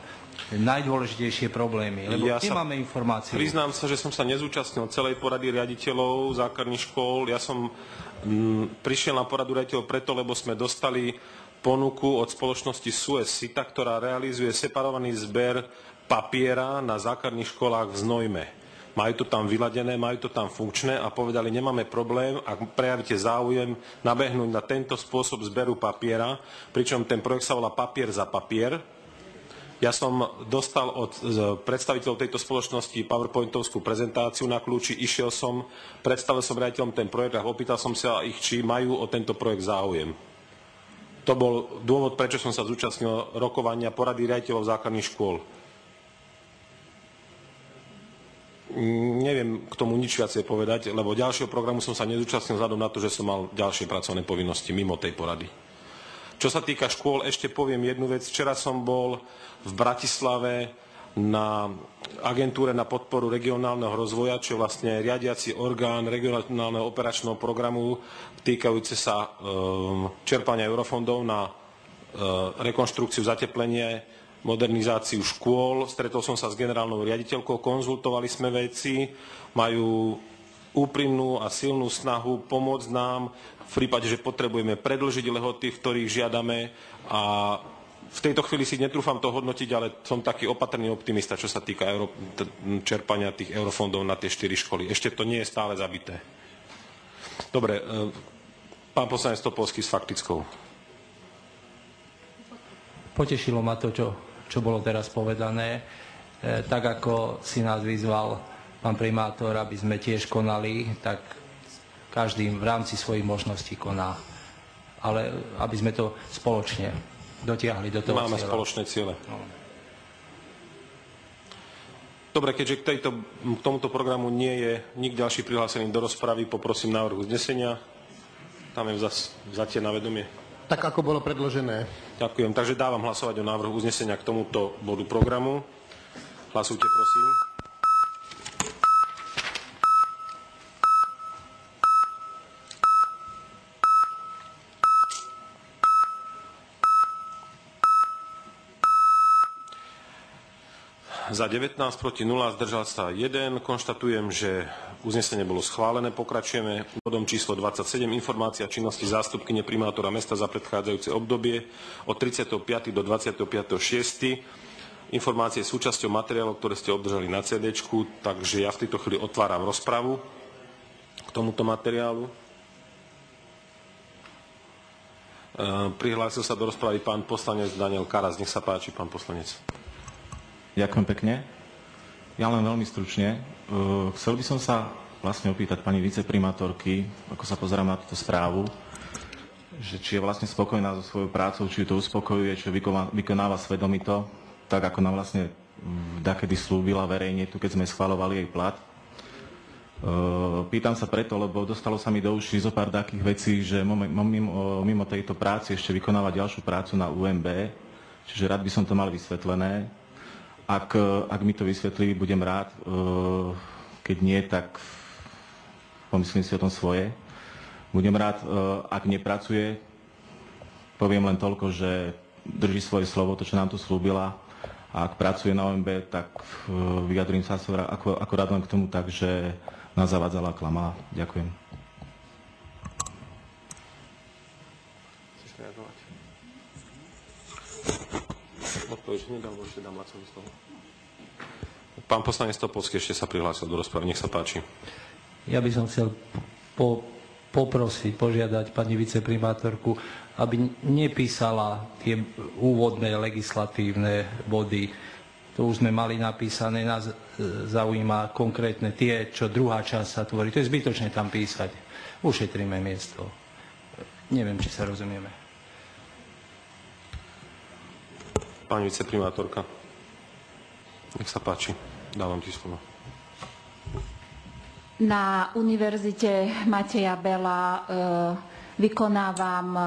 Najdôležitejšie problémy? Lebo Ja sa- nemáme informáciu. Priznám sa, že som sa nezúčastnil celej porady riaditeľov základných škôl. Ja som mm, prišiel na poradu riaditeľov preto, lebo sme dostali ponuku od spoločnosti Suez Sita, ktorá realizuje separovaný zber papiera na základných školách v Znojme. Majú to tam vyladené, majú to tam funkčné a povedali, nemáme problém, ak prejavíte záujem nabehnúť na tento spôsob zberu papiera, pričom ten projekt sa volá Papier za papier, ja som dostal od predstaviteľov tejto spoločnosti PowerPointovskú prezentáciu na kľúči, išiel som, predstavil som riaditeľom ten projekt a opýtal som sa ich, či majú o tento projekt záujem. To bol dôvod, prečo som sa zúčastnil rokovania porady riaditeľov základných škôl. Neviem k tomu nič viacej povedať, lebo ďalšieho programu som sa nezúčastnil vzhľadom na to, že som mal ďalšie pracovné povinnosti mimo tej porady. Čo sa týka škôl, ešte poviem jednu vec. Včera som bol v Bratislave na agentúre na podporu regionálneho rozvoja, čo je vlastne riadiaci orgán regionálneho operačného programu týkajúce sa um, čerpania eurofondov na uh, rekonštrukciu, zateplenie, modernizáciu škôl. Stretol som sa s generálnou riaditeľkou, konzultovali sme veci, majú úprimnú a silnú snahu pomôcť nám v prípade, že potrebujeme predlžiť lehoty, v ktorých žiadame a v tejto chvíli si netrúfam to hodnotiť, ale som taký opatrný optimista, čo sa týka euro, čerpania tých eurofondov na tie štyri školy. Ešte to nie je stále zabité. Dobre, e, pán poslanec Topolský s faktickou. Potešilo ma to, čo, čo bolo teraz povedané. E, tak ako si nás vyzval pán primátor, aby sme tiež konali, tak každý v rámci svojich možností koná. Ale aby sme to spoločne dotiahli do toho Máme cieľa. spoločné ciele. No. Dobre, keďže k, tejto, k tomuto programu nie je nik ďalší prihlásený do rozpravy, poprosím návrh uznesenia. Tam je vzas, vzatie na vedomie. Tak ako bolo predložené. Ďakujem. Takže dávam hlasovať o návrhu uznesenia k tomuto bodu programu. Hlasujte, prosím. Za 19 proti 0 zdržal sa 1. Konštatujem, že uznesenie bolo schválené. Pokračujeme bodom číslo 27. Informácia činnosti zástupkyne primátora mesta za predchádzajúce obdobie od 35. do 25. 6. Informácie sú súčasťou materiálov, ktoré ste obdržali na CD, takže ja v tejto chvíli otváram rozpravu k tomuto materiálu. E, Prihlásil sa do rozpravy pán poslanec Daniel Karas. Nech sa páči, pán poslanec. Ďakujem pekne. Ja len veľmi stručne. Uh, Chcel by som sa vlastne opýtať pani viceprimátorky, ako sa pozerám na túto správu, že či je vlastne spokojná so svojou prácou, či ju to uspokojuje, či vykonáva svedomito, tak ako nám vlastne dakedy slúbila verejne, tu keď sme schvalovali jej plat. Uh, Pýtam sa preto, lebo dostalo sa mi do uší zo pár takých vecí, že mimo tejto práce ešte vykonáva ďalšiu prácu na UMB, čiže rád by som to mal vysvetlené. Ak, ak mi to vysvetlí, budem rád. Eh, Keď nie, tak pomyslím si o tom svoje. Budem rád, eh, ak nepracuje, poviem len toľko, že drží svoje slovo, to, čo nám tu slúbila. A ak pracuje na OMB, tak eh, vyjadrím sa ako, akorát len k tomu tak, že nás zavadzala a klamala. Ďakujem. Chceš reagovať? Odpoveď nedal, ešte dám Lacovi slovo. Pán poslanec Topolský ešte sa prihlásil do rozpravy. Nech sa páči. Ja by som chcel po, poprosiť, požiadať pani viceprimátorku, aby nepísala tie úvodné legislatívne body. To už sme mali napísané, nás e, zaujíma konkrétne tie, čo druhá časť sa tvorí. To je zbytočné tam písať. Ušetríme miesto. Neviem, či sa rozumieme. Pani viceprimátorka. Nech sa páči. Dávam ti slovo. Na Univerzite Mateja Bela e, vykonávam e,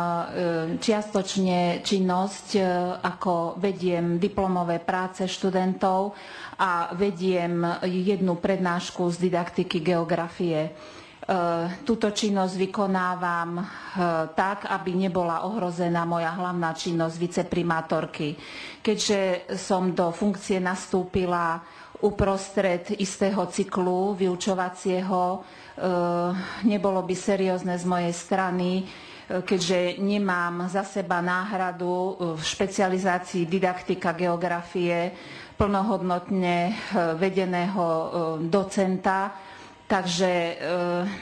čiastočne činnosť, e, ako vediem diplomové práce študentov a vediem jednu prednášku z didaktiky geografie. E, túto činnosť vykonávam tak, aby nebola ohrozená moja hlavná činnosť viceprimátorky. Keďže som do funkcie nastúpila uprostred istého cyklu vyučovacieho, nebolo by seriózne z mojej strany, keďže nemám za seba náhradu v špecializácii didaktika geografie plnohodnotne vedeného docenta, Takže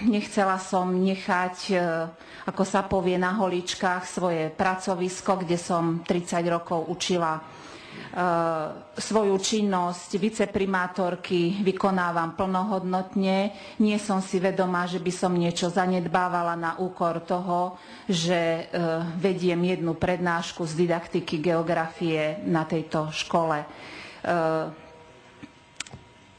nechcela som nechať, ako sa povie na holičkách, svoje pracovisko, kde som 30 rokov učila svoju činnosť viceprimátorky vykonávam plnohodnotne. Nie som si vedomá, že by som niečo zanedbávala na úkor toho, že vediem jednu prednášku z didaktiky geografie na tejto škole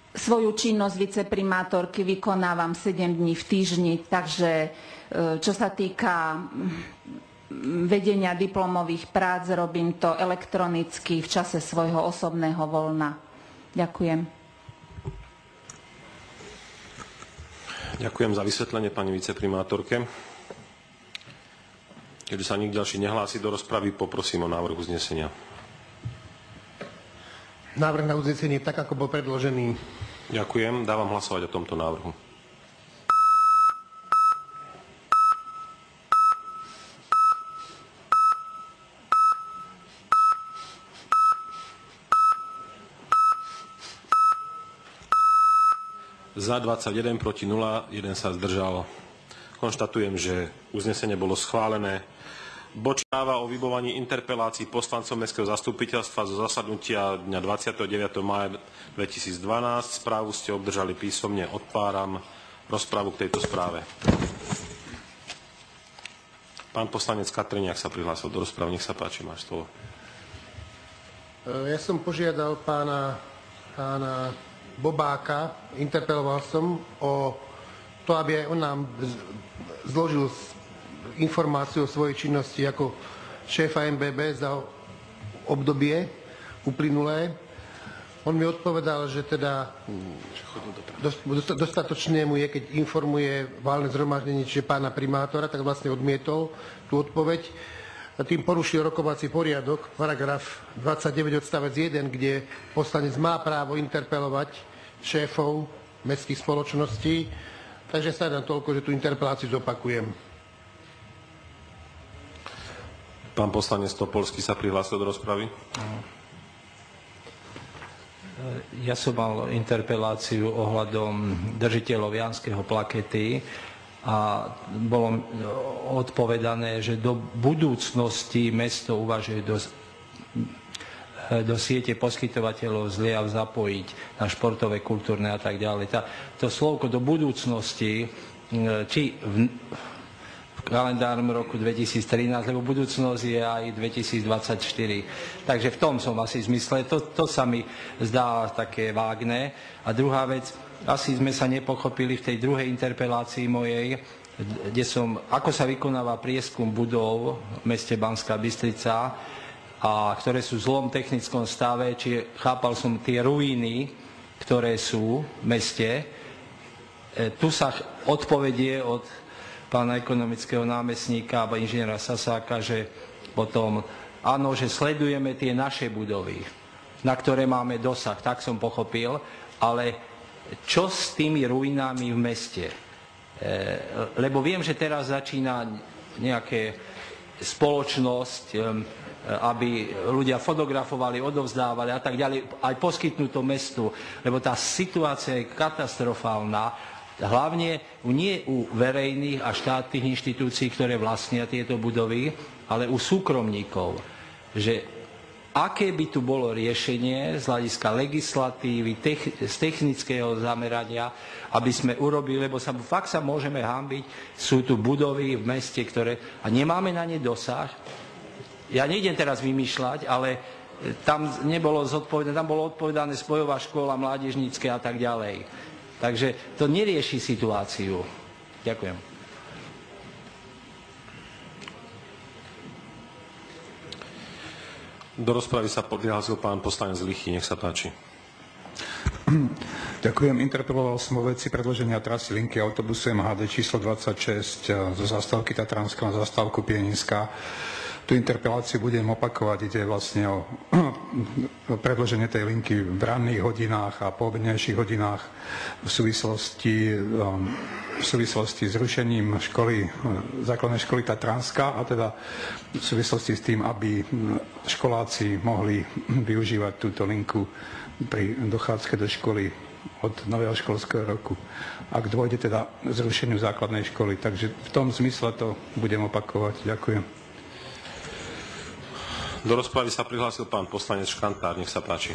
Svoju činnosť viceprimátorky vykonávam 7 dní v týždni, takže čo sa týka vedenia diplomových prác, robím to elektronicky v čase svojho osobného voľna. Ďakujem. Ďakujem za vysvetlenie pani viceprimátorke. Keďže sa nik ďalší nehlási do rozpravy, poprosím o návrh uznesenia. Návrh na uznesenie tak, ako bol predložený Ďakujem. Dávam hlasovať o tomto návrhu. Za 21, proti 0, 1 sa zdržal. Konštatujem, že uznesenie bolo schválené. Bod o vybovaní interpelácií poslancov Mestského zastupiteľstva zo zasadnutia dňa 29. maja 2012. Správu ste obdržali písomne. Otváram rozprávu k tejto správe. Pán poslanec Katriniak sa prihlásil do rozprávy. Nech sa páči, máš slovo. Ja som požiadal pána, pána Bobáka, interpeloval som o to, aby aj on nám zložil informáciu o svojej činnosti ako šéfa MBB za obdobie uplynulé. On mi odpovedal, že teda dostatočné mu je, keď informuje válne zhromaždenie, čiže pána primátora, tak vlastne odmietol tú odpoveď. Tým porušil rokovací poriadok, paragraf 29 odstavec 1, kde poslanec má právo interpelovať šéfov mestských spoločností. Takže sa dám toľko, že tú interpeláciu zopakujem. Pán poslanec Topolský sa prihlásil do rozpravy. Ja som mal interpeláciu ohľadom držiteľov Janského plakety a bolo odpovedané, že do budúcnosti mesto uvažuje do, do siete poskytovateľov zliav zapojiť na športové, kultúrne a tak ďalej. Tá, to slovko do budúcnosti, či v, kalendárnom roku 2013, lebo budúcnosť je aj 2024. Takže v tom som asi zmysle. To, to sa mi zdá také vágne. A druhá vec, asi sme sa nepochopili v tej druhej interpelácii mojej, kde som, ako sa vykonáva prieskum budov v meste Banská Bystrica, a ktoré sú v zlom technickom stave, či chápal som tie ruiny, ktoré sú v meste. E, tu sa odpovedie od pána ekonomického námestníka alebo inžiniera Sasáka, že potom áno, že sledujeme tie naše budovy, na ktoré máme dosah, tak som pochopil, ale čo s tými ruinami v meste? E, lebo viem, že teraz začína nejaké spoločnosť, e, aby ľudia fotografovali, odovzdávali a tak ďalej, aj poskytnúť to mestu, lebo tá situácia je katastrofálna hlavne nie u verejných a štátnych inštitúcií, ktoré vlastnia tieto budovy, ale u súkromníkov. Že aké by tu bolo riešenie z hľadiska legislatívy, tech, z technického zamerania, aby sme urobili, lebo sa, fakt sa môžeme hambiť, sú tu budovy v meste, ktoré, a nemáme na ne dosah. Ja nejdem teraz vymýšľať, ale tam nebolo zodpovedané, tam bolo odpovedané spojová škola, mládežnícke a tak ďalej. Takže to nerieši situáciu. Ďakujem. Do rozpravy sa prihlásil pán poslanec Lichy. Nech sa páči. Ďakujem. Interpeloval som o veci predloženia trasy linky autobusu MHD číslo 26 zo zastávky Tatranská na zastávku Pieninská. Tú interpeláciu budem opakovať. Ide vlastne o predloženie tej linky v ranných hodinách a po hodinách v súvislosti, um, v súvislosti s rušením školy, základnej školy Tatranská a teda v súvislosti s tým, aby školáci mohli využívať túto linku pri dochádzke do školy od nového školského roku. Ak dôjde teda zrušeniu základnej školy. Takže v tom zmysle to budem opakovať. Ďakujem. Do rozpravy sa prihlásil pán poslanec Škantár. Nech sa páči.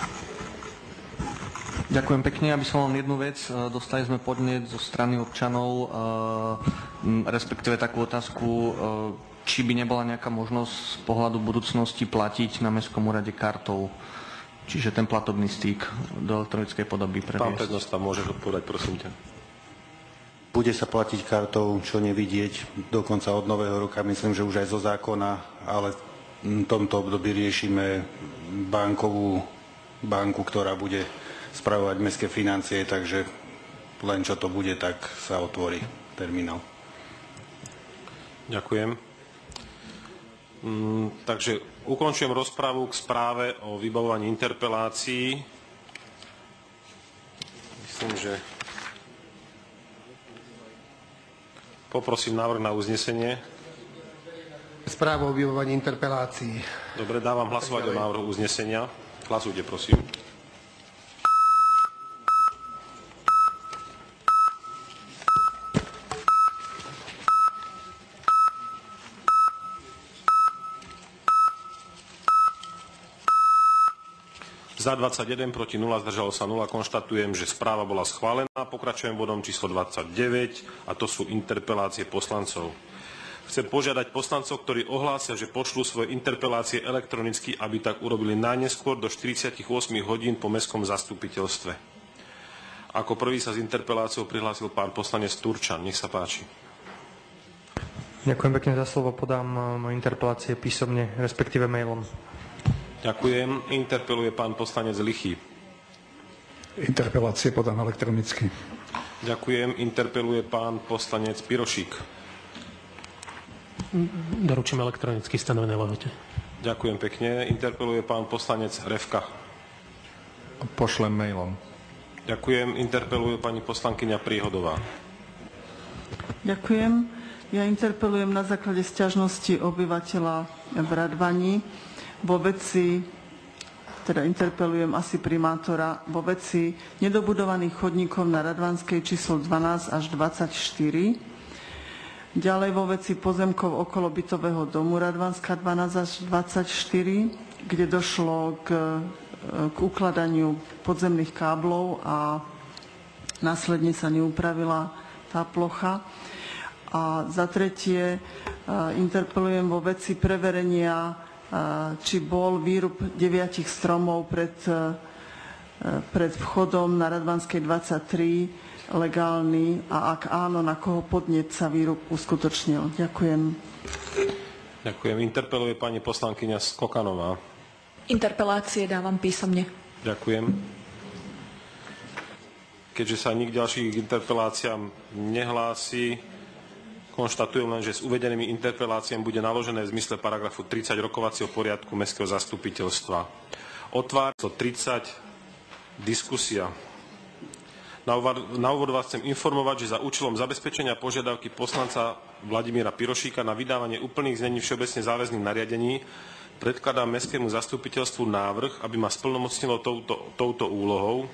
Ďakujem pekne. Aby som len jednu vec. E, dostali sme podnet zo strany občanov, e, respektíve takú otázku, e, či by nebola nejaká možnosť z pohľadu budúcnosti platiť na Mestskom úrade kartou. Čiže ten platobný styk do elektronickej podoby previesť. Pán prednosta, môže odpovedať, prosím ťa. Bude sa platiť kartou, čo nevidieť, dokonca od nového roka, myslím, že už aj zo zákona, ale tomto období riešime bankovú banku, ktorá bude spravovať mestské financie, takže len čo to bude, tak sa otvorí terminál. Ďakujem. Mm, takže ukončujem rozpravu k správe o vybavovaní interpelácií. Myslím, že poprosím návrh na uznesenie. Správa o vyvovaní interpelácií. Dobre, dávam hlasovať o návrhu uznesenia. Hlasujte, prosím. Za 21, proti 0, zdržalo sa 0. Konštatujem, že správa bola schválená. Pokračujem bodom číslo 29 a to sú interpelácie poslancov. Chcem požiadať poslancov, ktorí ohlásia, že pošlú svoje interpelácie elektronicky, aby tak urobili najneskôr do 48 hodín po mestskom zastupiteľstve. Ako prvý sa s interpeláciou prihlásil pán poslanec Turčan. Nech sa páči. Ďakujem pekne za slovo. Podám eh, moje interpelácie písomne, respektíve mailom. Ďakujem. Interpeluje pán poslanec Lichy. Interpelácie podám elektronicky. Ďakujem. Interpeluje pán poslanec Pirošík. Doručím elektronicky stanovené lehote. Ďakujem pekne. Interpeluje pán poslanec Revka. Pošlem mailom. Ďakujem. Interpeluje pani poslankyňa Príhodová. Ďakujem. Ja interpelujem na základe sťažnosti obyvateľa v Radvani vo veci, teda interpelujem asi primátora, vo veci nedobudovaných chodníkov na Radvanskej číslo 12 až 24 Ďalej vo veci pozemkov okolo bytového domu Radvanská 12 až 24, kde došlo k, k ukladaniu podzemných káblov a následne sa neupravila tá plocha. A za tretie interpelujem vo veci preverenia, či bol výrub deviatich stromov pred, pred vchodom na Radvanskej 23 legálny a ak áno, na koho podnet sa výrob uskutočnil. Ďakujem. Ďakujem. Interpeluje pani poslankyňa Skokanová. Interpelácie dávam písomne. Ďakujem. Keďže sa nik ďalších interpeláciám nehlási, konštatujem len, že s uvedenými interpeláciami bude naložené v zmysle paragrafu 30 rokovacieho poriadku Mestského zastupiteľstva. Otvár 30 diskusia. Na úvod vás chcem informovať, že za účelom zabezpečenia požiadavky poslanca Vladimíra Pirošíka na vydávanie úplných znení všeobecne záväzných nariadení predkladám Mestskému zastupiteľstvu návrh, aby ma splnomocnilo touto, touto úlohou,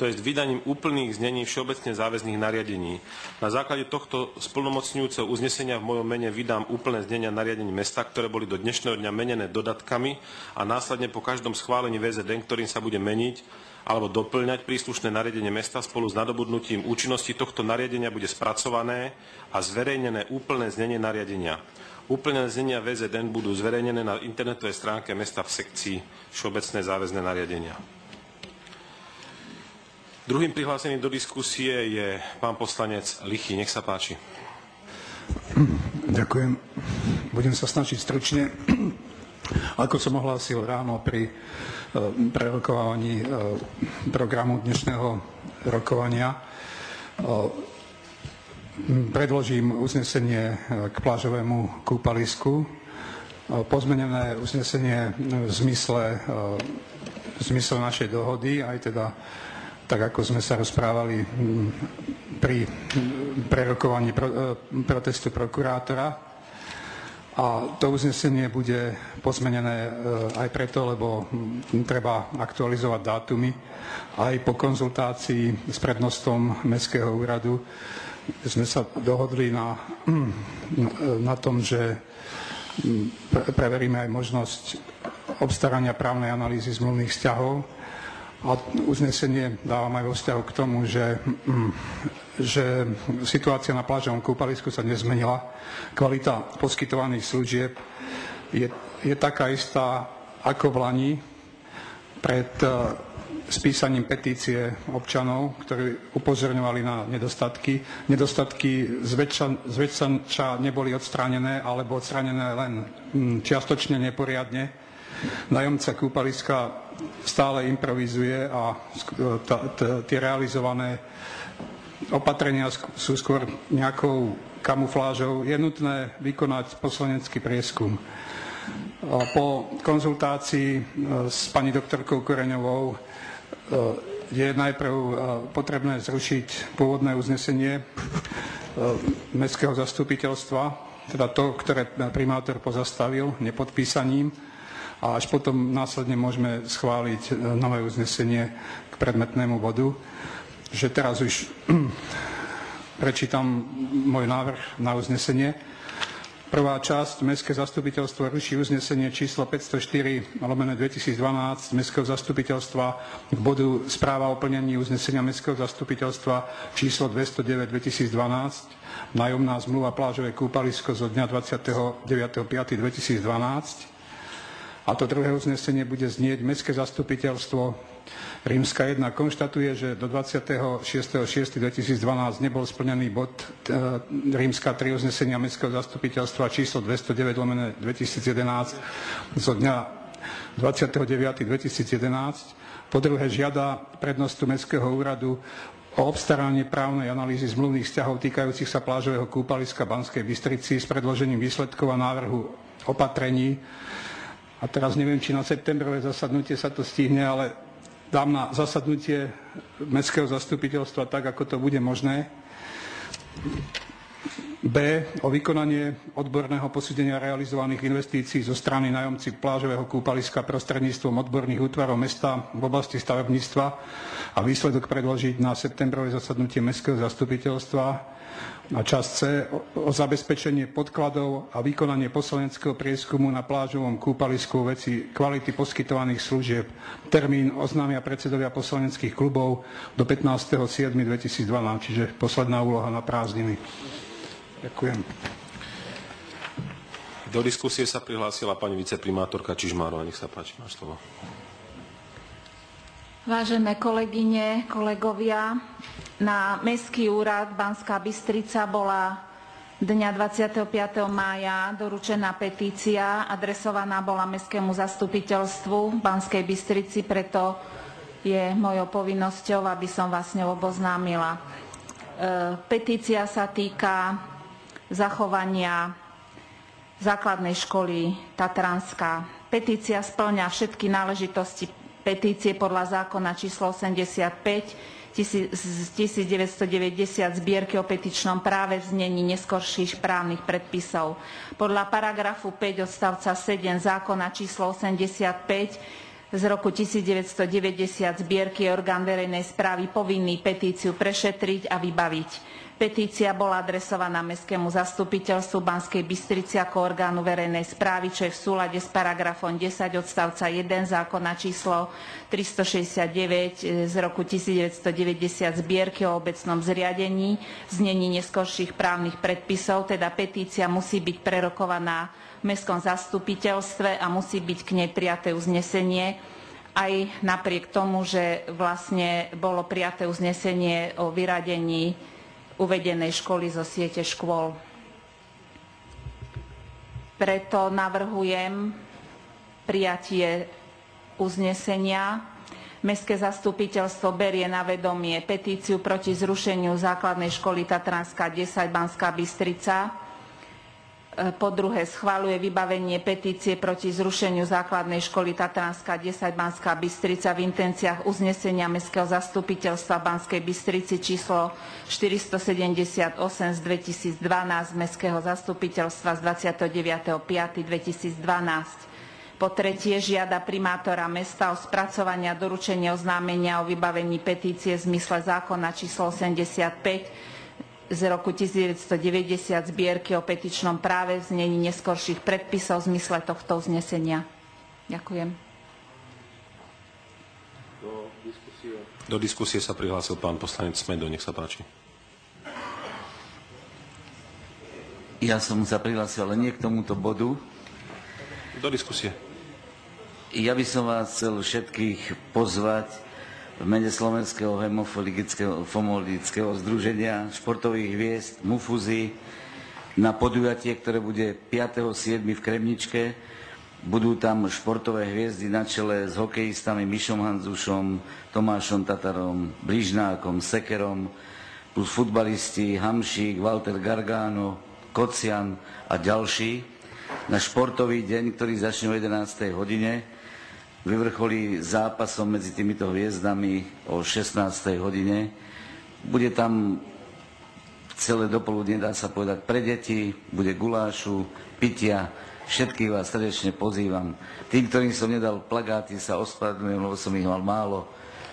to je vydaním úplných znení všeobecne záväzných nariadení. Na základe tohto splnomocňujúceho uznesenia v mojom mene vydám úplné znenia nariadení mesta, ktoré boli do dnešného dňa menené dodatkami a následne po každom schválení VZN, ktorým sa bude meniť, alebo doplňať príslušné nariadenie mesta spolu s nadobudnutím účinnosti tohto nariadenia bude spracované a zverejnené úplné znenie nariadenia. Úplné znenia VZN budú zverejnené na internetovej stránke mesta v sekcii Všeobecné záväzné nariadenia. Druhým prihláseným do diskusie je pán poslanec Lichy. Nech sa páči. Ďakujem. Budem sa snažiť stručne. Ako som ohlásil ráno pri e, prerokovaní e, programu dnešného rokovania, predložím uznesenie k plážovému kúpalisku. Pozmenené uznesenie v zmysle, v zmysle našej dohody, aj teda tak ako sme sa rozprávali pri prerokovaní protestu prokurátora a to uznesenie bude pozmenené e, aj preto, lebo treba aktualizovať dátumy. Aj po konzultácii s prednostom Mestského úradu sme sa dohodli na, na tom, že preveríme aj možnosť obstarania právnej analýzy zmluvných vzťahov a uznesenie dávam aj vo vzťahu k tomu, že, že situácia na plážovom kúpalisku sa nezmenila. Kvalita poskytovaných služieb je, je taká istá ako v Lani pred uh, spísaním petície občanov, ktorí upozorňovali na nedostatky. Nedostatky zväčša neboli odstránené, alebo odstránené len mm, čiastočne neporiadne. Najomca kúpaliska stále improvizuje a tie realizované opatrenia sú skôr nejakou kamuflážou. Je nutné vykonať poslanecký prieskum. Po konzultácii e, s pani doktorkou Koreňovou e, je najprv e, potrebné zrušiť pôvodné uznesenie Mestského zastupiteľstva, teda to, ktoré primátor pozastavil nepodpísaním a až potom následne môžeme schváliť nové uznesenie k predmetnému bodu. Že teraz už prečítam môj návrh na uznesenie. Prvá časť. Mestské zastupiteľstvo ruší uznesenie číslo 504 lomené 2012 Mestského zastupiteľstva k bodu správa o plnení uznesenia Mestského zastupiteľstva číslo 209 2012 nájomná zmluva plážové kúpalisko zo dňa 29.5.2012 a to druhé uznesenie bude znieť. Mestské zastupiteľstvo Rímska 1 konštatuje, že do 26.6.2012 nebol splnený bod e, Rímska 3 uznesenia Mestského zastupiteľstva číslo 209 lomené 2011 zo dňa 29.2011. Po druhé žiada prednostu Mestského úradu o obstaranie právnej analýzy zmluvných vzťahov týkajúcich sa plážového kúpaliska Banskej Bystrici s predložením výsledkov a návrhu opatrení a teraz neviem, či na septembrové zasadnutie sa to stihne, ale dám na zasadnutie Mestského zastupiteľstva tak, ako to bude možné. B. O vykonanie odborného posúdenia realizovaných investícií zo strany nájomci plážového kúpaliska prostredníctvom odborných útvarov mesta v oblasti stavebníctva a výsledok predložiť na septembrové zasadnutie Mestského zastupiteľstva a časť C o zabezpečenie podkladov a vykonanie poslaneckého prieskumu na plážovom kúpalisku veci kvality poskytovaných služieb. Termín oznámia predsedovia poslaneckých klubov do 15.7.2012, čiže posledná úloha na prázdniny. Ďakujem. Do diskusie sa prihlásila pani viceprimátorka Čižmárova. Nech sa páči, máš slovo. Vážené kolegyne, kolegovia, na Mestský úrad Banská Bystrica bola dňa 25. mája doručená petícia, adresovaná bola Mestskému zastupiteľstvu Banskej Bystrici, preto je mojou povinnosťou, aby som vás ňou oboznámila. E, petícia sa týka zachovania základnej školy Tatranská. Petícia splňa všetky náležitosti petície podľa zákona číslo 85 z 1990 zbierky o petičnom práve v znení neskorších právnych predpisov. Podľa paragrafu 5 odstavca 7 zákona číslo 85 z roku 1990 zbierky orgán verejnej správy povinný petíciu prešetriť a vybaviť. Petícia bola adresovaná Mestskému zastupiteľstvu Banskej Bystrici ako orgánu verejnej správy, čo je v súlade s paragrafom 10 odstavca 1 zákona číslo 369 z roku 1990 zbierky o obecnom zriadení, znení neskorších právnych predpisov, teda petícia musí byť prerokovaná v Mestskom zastupiteľstve a musí byť k nej prijaté uznesenie. Aj napriek tomu, že vlastne bolo prijaté uznesenie o vyradení uvedenej školy zo siete škôl. Preto navrhujem prijatie uznesenia. Mestské zastupiteľstvo berie na vedomie petíciu proti zrušeniu základnej školy Tatranská 10 Banská Bystrica po druhé, schváluje vybavenie petície proti zrušeniu základnej školy Tatranská 10 Banská Bystrica v intenciách uznesenia Mestského zastupiteľstva Banskej Bystrici číslo 478 z 2012 Mestského zastupiteľstva z 29.5.2012. Po tretie, žiada primátora mesta o spracovanie a doručenie oznámenia o vybavení petície v zmysle zákona číslo 85 z roku 1990 zbierky o petičnom práve v znení neskorších predpisov v zmysle tohto uznesenia. Ďakujem. Do diskusie, Do diskusie sa prihlásil pán poslanec Smedo, nech sa páči. Ja som sa prihlásil, ale nie k tomuto bodu. Do diskusie. Ja by som vás chcel všetkých pozvať v mene Slovenského hemofilického združenia športových hviezd Mufuzy na podujatie, ktoré bude 5.7. v Kremničke. Budú tam športové hviezdy na čele s hokejistami Mišom Hanzušom, Tomášom Tatarom, Bližnákom, Sekerom, plus futbalisti Hamšík, Walter Gargano, Kocian a ďalší na športový deň, ktorý začne o 11. hodine vyvrcholí zápasom medzi týmito hviezdami o 16. hodine. Bude tam celé dopoludne, dá sa povedať, pre deti, bude gulášu, pitia. Všetkých vás srdečne pozývam. Tým, ktorým som nedal plagáty, sa ospravedlňujem, lebo som ich mal málo,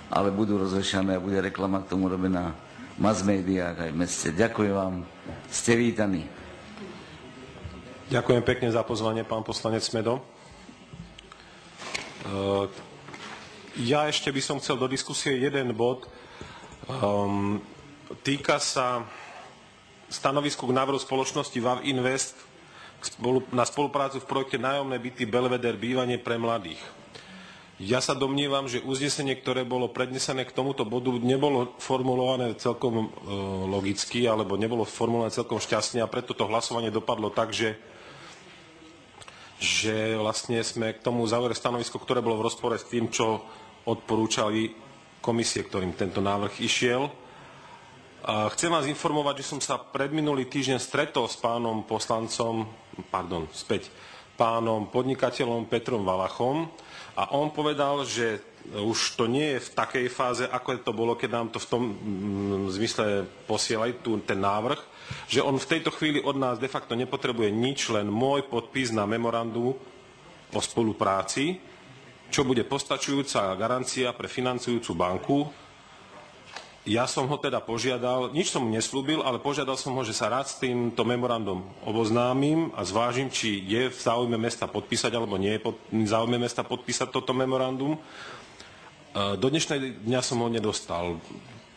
ale budú rozvešané a bude reklama k tomu robená v mass médiách aj v meste. Ďakujem vám, ste vítaní. Ďakujem pekne za pozvanie, pán poslanec Smedo. Eh, ja ešte by som chcel do diskusie jeden bod. Um, týka sa stanovisku k návrhu spoločnosti VAV Invest na spoluprácu v projekte nájomné byty Belveder bývanie pre mladých. Ja sa domnívam, že uznesenie, ktoré bolo prednesené k tomuto bodu, nebolo formulované celkom e, logicky, alebo nebolo formulované celkom šťastne a preto to hlasovanie dopadlo tak, že že vlastne sme k tomu zaujali stanovisko, ktoré bolo v rozpore s tým, čo odporúčali komisie, ktorým tento návrh išiel. Chcem vás informovať, že som sa predminulý týždeň stretol s pánom poslancom, pardon, späť, pánom podnikateľom Petrom Valachom a on povedal, že už to nie je v takej fáze, ako to bolo, keď nám to v tom mm, zmysle posielali, tu, ten návrh, že on v tejto chvíli od nás de facto nepotrebuje nič, len môj podpis na memorandu o spolupráci, čo bude postačujúca garancia pre financujúcu banku. Ja som ho teda požiadal, nič som mu neslúbil, ale požiadal som ho, že sa rád s týmto memorandum oboznámim a zvážim, či je v záujme mesta podpísať, alebo nie je v záujme mesta podpísať toto memorandum. E, do dnešnej dňa som ho nedostal.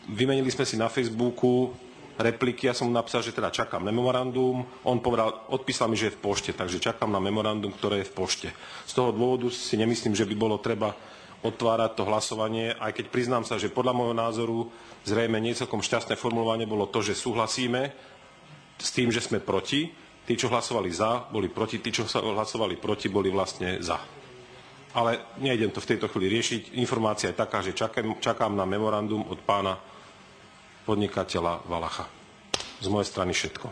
Vymenili sme si na Facebooku repliky. Ja som mu napísal, že teda čakám na memorandum. On povedal, odpísal mi, že je v pošte, takže čakám na memorandum, ktoré je v pošte. Z toho dôvodu si nemyslím, že by bolo treba otvárať to hlasovanie, aj keď priznám sa, že podľa môjho názoru zrejme nie celkom šťastné formulovanie bolo to, že súhlasíme s tým, že sme proti. Tí, čo hlasovali za, boli proti, tí, čo hlasovali proti, boli vlastne za. Ale nejdem to v tejto chvíli riešiť. Informácia je taká, že čakám, čakám na memorandum od pána podnikateľa Valacha. Z mojej strany všetko.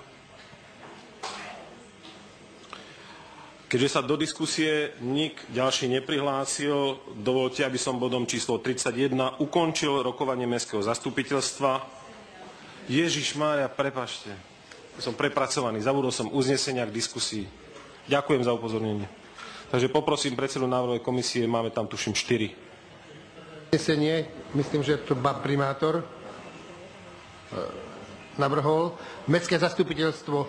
Keďže sa do diskusie nik ďalší neprihlásil, dovolte, aby som bodom číslo 31 ukončil rokovanie Mestského zastupiteľstva. Ježiš Mária, prepašte, som prepracovaný, zabudol som uznesenia k diskusii. Ďakujem za upozornenie. Takže poprosím predsedu návrhovej komisie, máme tam tuším 4. Uznesenie, myslím, že to má primátor. E, navrhol. Mestské zastupiteľstvo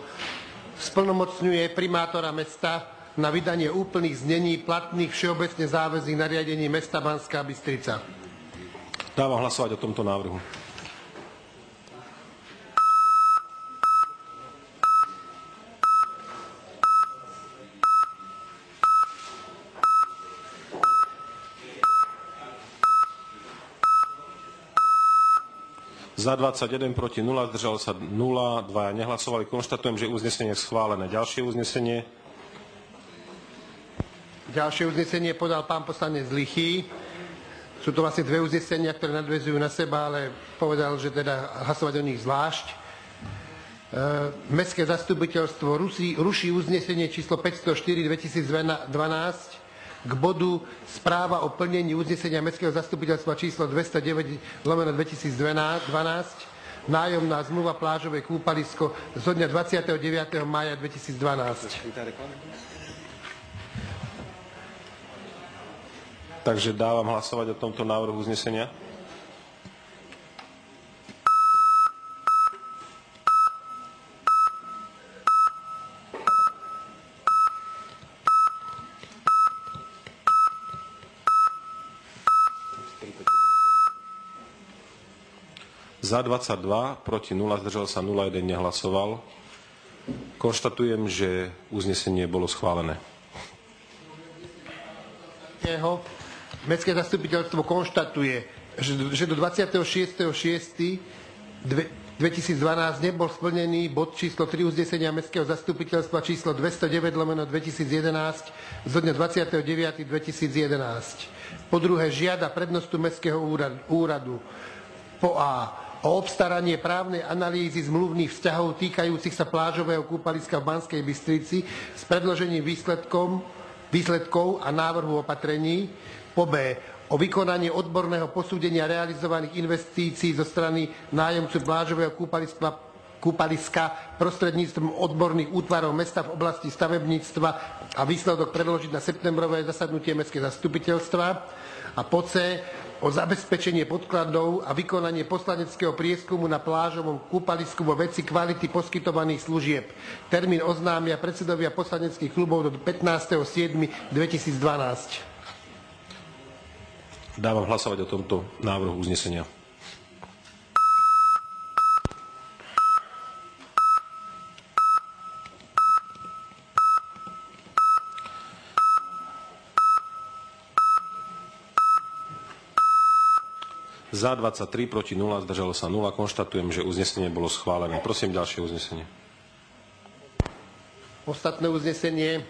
splnomocňuje primátora mesta na vydanie úplných znení platných všeobecne záväzných nariadení mesta Banská Bystrica. Dávam hlasovať o tomto návrhu. Za 21 proti 0, zdržalo sa 0, dvaja nehlasovali. Konštatujem, že uznesenie je schválené. Ďalšie uznesenie. Ďalšie uznesenie podal pán poslanec Lichý. Sú to vlastne dve uznesenia, ktoré nadvezujú na seba, ale povedal, že teda hlasovať o nich zvlášť. E, Mestské zastupiteľstvo ruší, ruší uznesenie číslo 504 2012 k bodu správa o plnení uznesenia Mestského zastupiteľstva číslo 209 lomeno 2012 nájomná zmluva plážové kúpalisko zo dňa 29. maja 2012. Takže dávam hlasovať o tomto návrhu uznesenia. Za 22, proti 0, zdržal sa 0, 1 nehlasoval. Konštatujem, že uznesenie bolo schválené. Mestské zastupiteľstvo konštatuje, že do 26.6.2012 nebol splnený bod číslo 3 uznesenia Mestského zastupiteľstva číslo 209 lomeno 2011 zo dňa 29.2011. Po druhé, žiada prednostu Mestského úradu po A o obstaranie právnej analýzy zmluvných vzťahov týkajúcich sa plážového kúpaliska v Banskej Bystrici s predložením výsledkom, výsledkov a návrhu opatrení. Po B o vykonanie odborného posúdenia realizovaných investícií zo strany nájomcu plážového kúpaliska, kúpaliska prostredníctvom odborných útvarov mesta v oblasti stavebníctva a výsledok predložiť na septembrové zasadnutie Mestského zastupiteľstva. A po C o zabezpečenie podkladov a vykonanie poslaneckého prieskumu na plážovom kúpalisku vo veci kvality poskytovaných služieb. Termín oznámia predsedovia poslaneckých klubov do 15.7.2012. Dávam hlasovať o tomto návrhu uznesenia. Za 23, proti 0, zdržalo sa 0. Konštatujem, že uznesenie bolo schválené. Prosím ďalšie uznesenie. Ostatné uznesenie,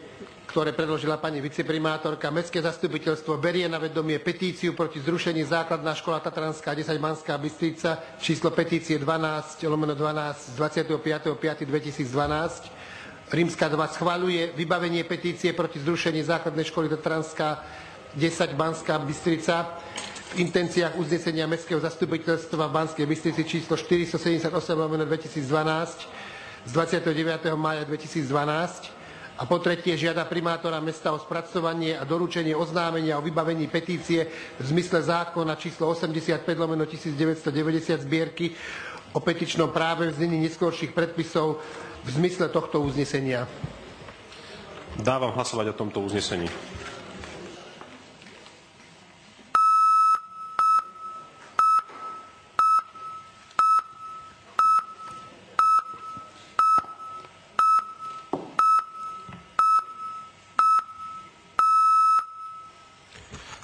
ktoré predložila pani viceprimátorka. Mestské zastupiteľstvo berie na vedomie petíciu proti zrušení základná škola Tatranská 10 Banská Bystrica, číslo petície 12, lomeno 12 z 25.5.2012. Rímska 2 schváľuje vybavenie petície proti zrušení základnej školy Tatranská 10 Banská Bystrica v intenciách uznesenia Mestského zastupiteľstva v Banskej Bystrici číslo 478 2012 z 29. mája 2012 a po tretie žiada primátora mesta o spracovanie a doručenie oznámenia o vybavení petície v zmysle zákona číslo 85 lomeno 1990 zbierky o petičnom práve v znení neskôrších predpisov v zmysle tohto uznesenia. Dávam hlasovať o tomto uznesení.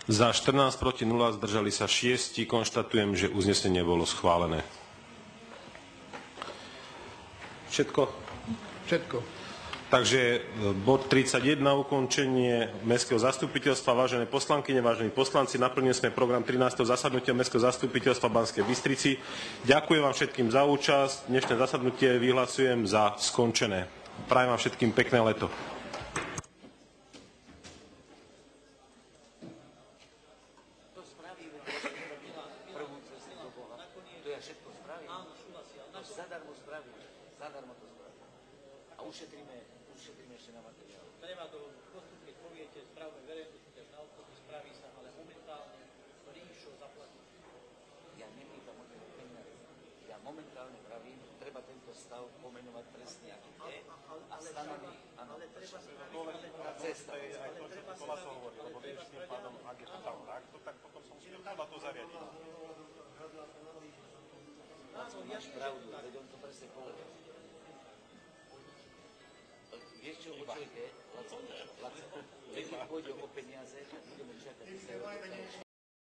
Za 14, proti 0, zdržali sa 6. Konštatujem, že uznesenie bolo schválené. Všetko? Všetko. Takže e, bod 31, ukončenie Mestského zastupiteľstva. Vážené poslankyne, vážení poslanci, naplnili sme program 13. zasadnutia Mestského zastupiteľstva Banskej Bystrici. Ďakujem vám všetkým za účasť. Dnešné zasadnutie vyhlasujem za skončené. Prajem vám všetkým pekné leto. Máš pravdu, veď on to presne povedal. Vieš čo, o čo ide? Laco, Laco, keď pôjde o peniaze, tak budeme čakať 10 rokov.